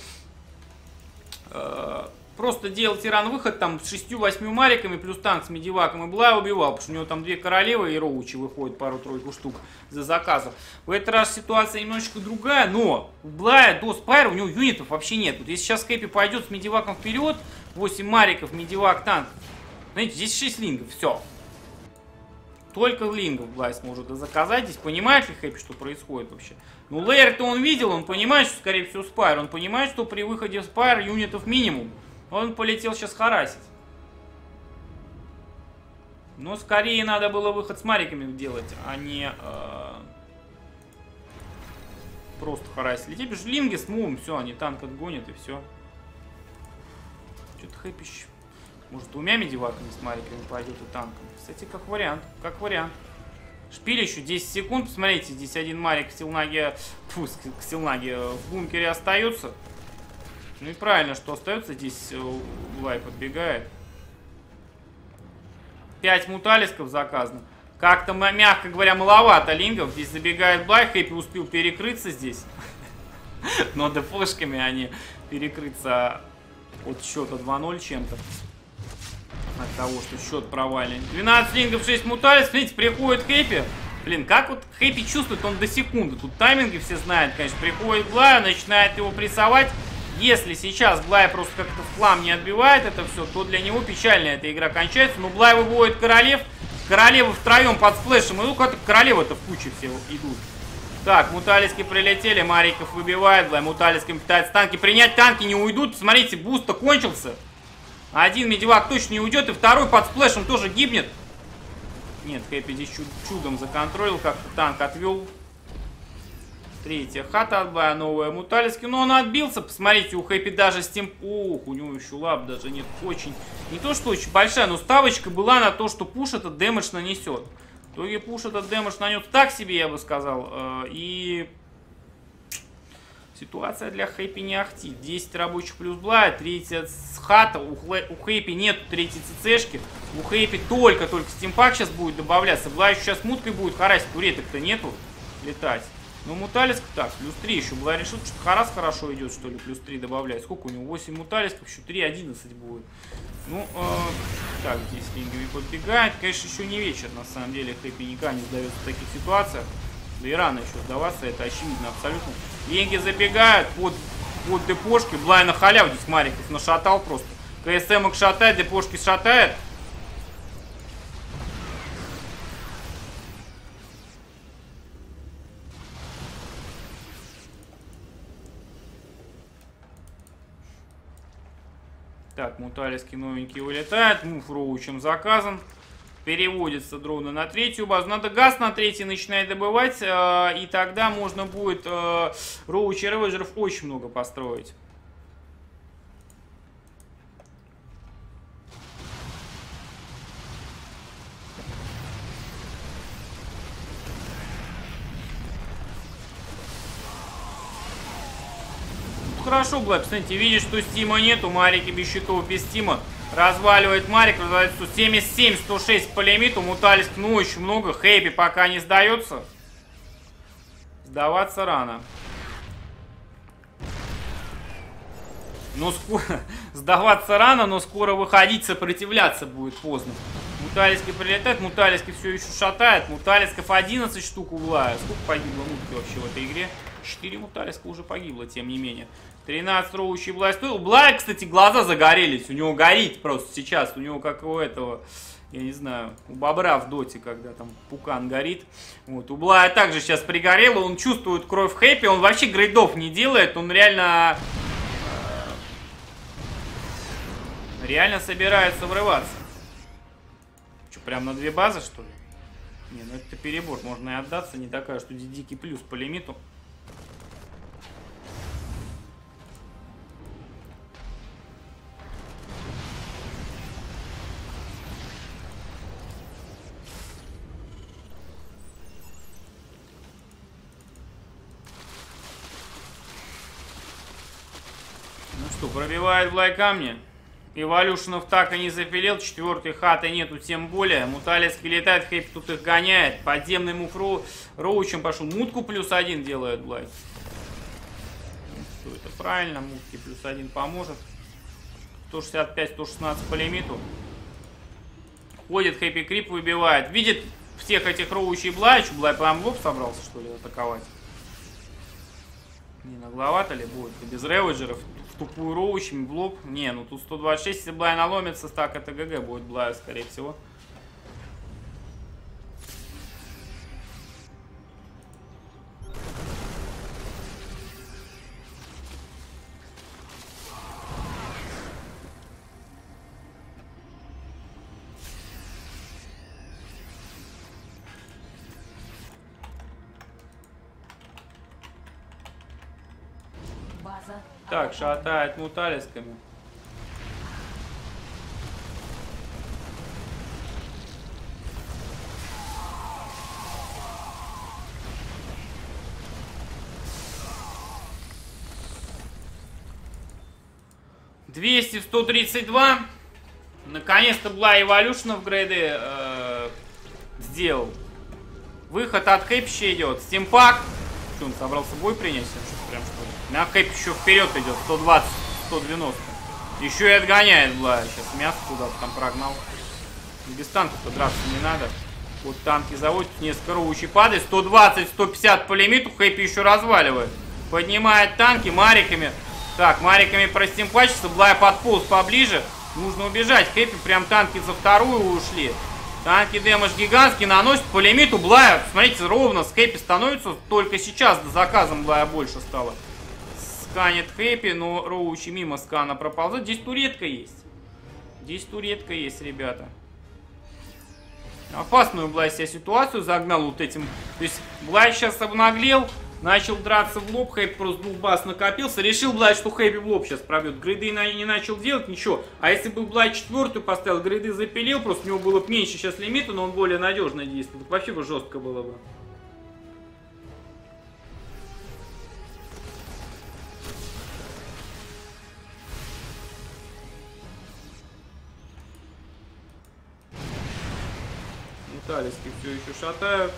э, просто делал тиран выход там с 6-8 мариками, плюс танк с и Блай убивал, потому что у него там две королевы и роучи выходят пару-тройку штук за заказов. В этот раз ситуация немножечко другая, но у Блая до Спайра у него юнитов вообще нет. Вот если сейчас Хэппи пойдет с медиваком вперед, 8 мариков, медивак, танк, знаете, здесь 6 лингов, все. Только лингов Блай сможет заказать. Здесь понимает ли Хэппи, что происходит вообще? Ну, lair-то он видел, он понимает, что, скорее всего, Spire. Он понимает, что при выходе в Spire юнитов минимум. Он полетел сейчас харасить. Но скорее надо было выход с мариками делать, а не э, просто харасить. Что линги с мувом, все, они танк отгонят и все. Что-то хэпищ. Может двумя медиваками с мариками пойдет и танком. Кстати, как вариант, как вариант. Шпиль еще 10 секунд. Посмотрите, здесь один марик в Силнаге, фу, к Силнаге в бункере остается. Ну и правильно, что остается. Здесь Лай подбегает. 5 муталисков заказано. Как-то, мягко говоря, маловато лингов. Здесь забегает Блай. Хэппи успел перекрыться здесь. (laughs) Но дефошками они перекрыться от счета 2-0 чем-то. От того, что счет провален. 12 лингов, 6 муталис. Смотрите, приходит Хэппи. Блин, как вот Хэппи чувствует, он до секунды. Тут тайминги все знают, конечно. Приходит Глая, начинает его прессовать. Если сейчас Глая просто как-то в хлам не отбивает это все, то для него печально эта игра кончается. Но Глай выводит королев. Королевы втроем под сплэшем. И ну как королевы-то в куче все идут. Так, муталиски прилетели, Мариков выбивает, Глай муталисками пытается танки принять, танки не уйдут. Смотрите, буст-то кончился. Один медивак точно не уйдет, и второй под сплэшем тоже гибнет. Нет, Хэппи здесь чуд чудом законтролил, как-то танк отвел. Третья хата отбая, новая муталиски. Но он отбился, посмотрите, у Хэппи даже стим... Ох, у него еще лап даже нет. Очень, не то что очень большая, но ставочка была на то, что пуш этот дэмэдж нанесет. В итоге пуш этот дэмэдж нанес так себе, я бы сказал. Э, и Ситуация для Хэппи не ахтит. 10 рабочих плюс Блая, третья с хата. У, Хлэ, у Хэппи нет третьей ЦЦшки. У Хэппи только-только стимпак сейчас будет добавляться. Блай сейчас муткой будет харасить. Туреток-то нету летать. Ну, муталиск так, плюс 3 еще. Блай решил, что Харас хорошо идет, что ли, плюс 3 добавляет. Сколько у него? 8 муталисков, еще 3, 11 будет. Ну, э, так, здесь лингами подбегает. Конечно, еще не вечер, на самом деле. Хэппи никогда не сдается в таких ситуациях. Да и рано еще сдаваться, это очевидно абсолютно. Деньги забегают под, под депошки. Блай на халяву здесь Мариков нашатал просто. КСМ их шатает, депошки шатает. Так, муталиски новенькие вылетают. Мув роучем заказан. Переводится дроны на третью базу. Надо газ на третий начинать добывать. Э, и тогда можно будет э, роучи реведжеров очень много построить. Хорошо, Блэк, смотрите, видишь, что стима нету, Марики без щитов, без стима. Разваливает Марик, разваливает 77, 106 по лимиту. Муталиск, ну, очень много. Хэппи пока не сдается. Сдаваться рано. Но скоро... (laughs) Сдаваться рано, но скоро выходить, сопротивляться будет поздно. Муталиски прилетает, Муталиски все еще шатает. Муталисков 11 штук угла. Сколько погибло мутки вообще в этой игре? 4 Муталиска уже погибло, тем не менее. 13 роущий Блай стоил. У Блая, кстати, глаза загорелись. У него горит просто сейчас. У него как у этого, я не знаю, у бобра в доте, когда там пукан горит. Вот. У Блая также сейчас пригорело. Он чувствует кровь Хэппи. Он вообще грейдов не делает. Он реально... Реально собирается врываться. Что, прям на две базы, что ли? Не, ну это перебор. Можно и отдаться. Не такая, что дикий плюс по лимиту. Что, пробивает Блай камни. Эволюшенов так и не запилил. Четвертой хаты нету, тем более. Муталецкий летает, Хэппи тут их гоняет. Подземный муфру Роучем пошел. Мутку плюс один делает. Ну, что это правильно, мутки плюс один поможет. 165-116 по лимиту. Ходит Хэппи Крип, выбивает. Видит всех этих роучей Блай. Что, Блай прям в лоб собрался, что ли, атаковать? Не нагловато ли будет? Без реводжеров в тупую роучами в лоб. Не, ну тут 126, если Блай наломится, так это ГГ будет Блая, скорее всего. Так, шатает муталисками. Двести в сто тридцать два. Наконец-то была эволюшн в грейды э, сделал. Выход от Хэпища идет. Стимпак. Что, он собрался бой принять? На Хэп еще вперед идет. 120, 190. Еще и отгоняет Блая. Сейчас мясо куда-то там прогнал. Без танков-то драться не надо. Вот танки заводят, несколько роучей падает. 120, 150 по лимиту. Хэппи еще разваливает. Поднимает танки мариками. Так, мариками простимпачится. Блая подполз поближе. Нужно убежать. Хэппи прям танки за вторую ушли. Танки дэмэдж гигантский наносит по лимиту Блая. Смотрите, ровно с Хэппи становится. Только сейчас до заказом Блая больше стало. Сканет Хэппи, но Роучи мимо скана проползет. Здесь туретка есть. Здесь туретка есть, ребята. Опасную Блай себя ситуацию загнал вот этим. То есть Блай сейчас обнаглел. Начал драться в лоб, Хэппи просто дубас накопился. Решил Блай, что Хэппи в лоб сейчас пробьет. Грейды не начал делать, ничего. А если бы Блай четвертую поставил, грейды запилил, просто у него было бы меньше сейчас лимита, но он более надежно действует. Вообще бы жестко было бы. Металлиски все еще шатают.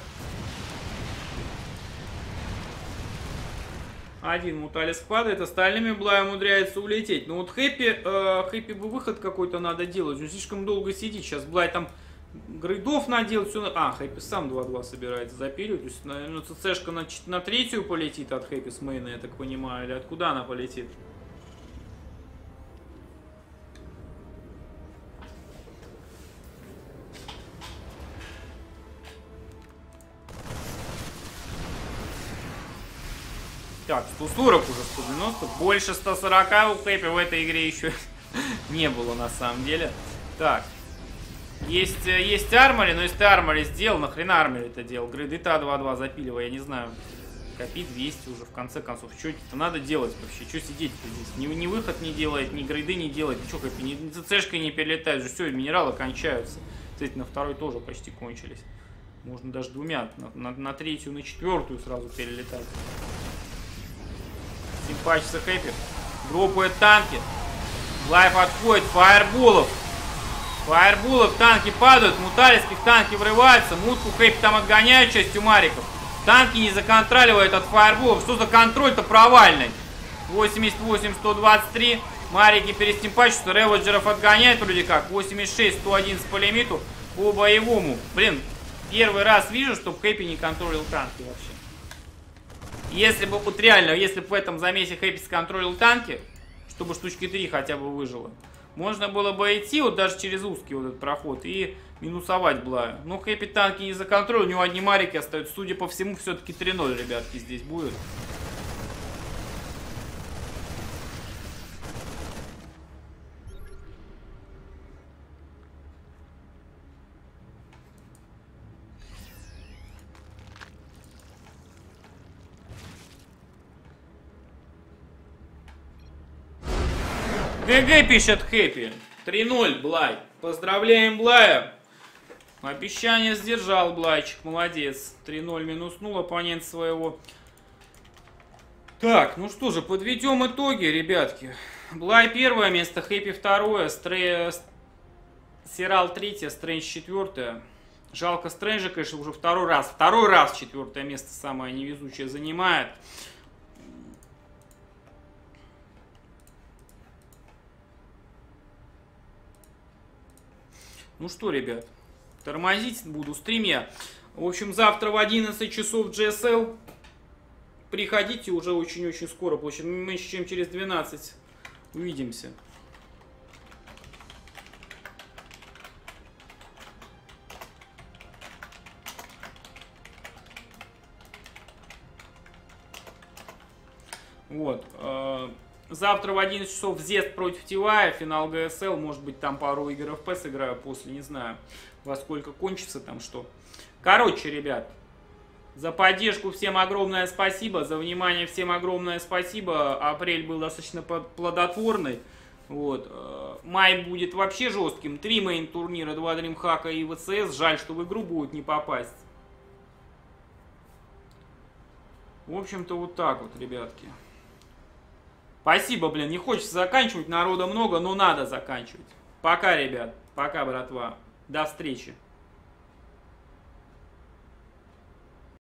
Один муталиск падает, остальными Блай умудряется улететь. Но вот Хэппи, э, Хэппи бы выход какой-то надо делать. Он слишком долго сидит. Сейчас Блай там грейдов наделать. Все... А, Хэппи сам 2-2 собирается запиливать. То есть, наверное, ЦЦшка на, на третью полетит от Хэппи с мейна, я так понимаю. Или откуда она полетит? Так, 140 уже 190. Больше 140 у Хэппи в этой игре еще (laughs) не было на самом деле. Так. Есть, э, есть армори, но если ты армори сделал, нахрена армори это делал? Грейды-то 2-2 запиливай, я не знаю. Копи 200 уже в конце концов. Что это надо делать вообще? Что сидеть-то здесь? Ни, ни выход не делает, ни грейды не делает. Что Хэппи, ни, ЦЦшкой не перелетает. Уже все, минералы кончаются. Кстати, на второй тоже почти кончились. Можно даже двумя. На, на, на третью, на четвертую сразу перелетать. Симпачится Хэппи. Дропает танки. Лайф отходит. Фаерболов. Фаерболов. Танки падают. Муталиских танки врываются. Мутку Хэппи там отгоняют частью мариков. Танки не законтроливают от фаерболов. Что за контроль-то провальный? 88-123. Марики перестимпачатся. Реводжеров отгоняют вроде как. 86-111 по лимиту. По боевому. Блин, первый раз вижу, чтобы Хэппи не контролил танки вообще. Если бы вот реально, если бы в этом замесе Хэппи сконтролил танки, чтобы штучки 3 хотя бы выжило, можно было бы идти вот даже через узкий вот этот проход и минусовать Блаю. Но Хэппи танки не законтролил, у него одни марики остаются. Судя по всему, все-таки 3-0, ребятки, здесь будет. ГГ пишет Хэппи. 3-0, Блай. Поздравляем Блая. Обещание сдержал Блайчик, молодец. 3-0 минуснул оппонент своего. Так, ну что же, подведем итоги, ребятки. Блай первое место, Хэппи второе, Стре... Сирал третье, Стрэндж четвертое. Жалко Стрэнджа, конечно, уже второй раз. Второй раз четвертое место самое невезучее занимает. Ну что, ребят, тормозить буду стрим я. В общем, завтра в 11 часов GSL. Приходите уже очень-очень скоро. В общем, меньше чем через 12 увидимся. Вот. Завтра в 11 часов Зест против Тивая, финал ГСЛ, может быть там пару игр ФП сыграю после, не знаю, во сколько кончится там что. Короче, ребят, за поддержку всем огромное спасибо, за внимание всем огромное спасибо. Апрель был достаточно плодотворный. Вот. э, Май будет вообще жестким. Три мейн турнира, два Дримхака и ВЦС. Жаль, что в игру будет не попасть. В общем-то, вот так вот, ребятки. Спасибо, блин. Не хочется заканчивать, народа много, но надо заканчивать. Пока, ребят. Пока, братва. До встречи.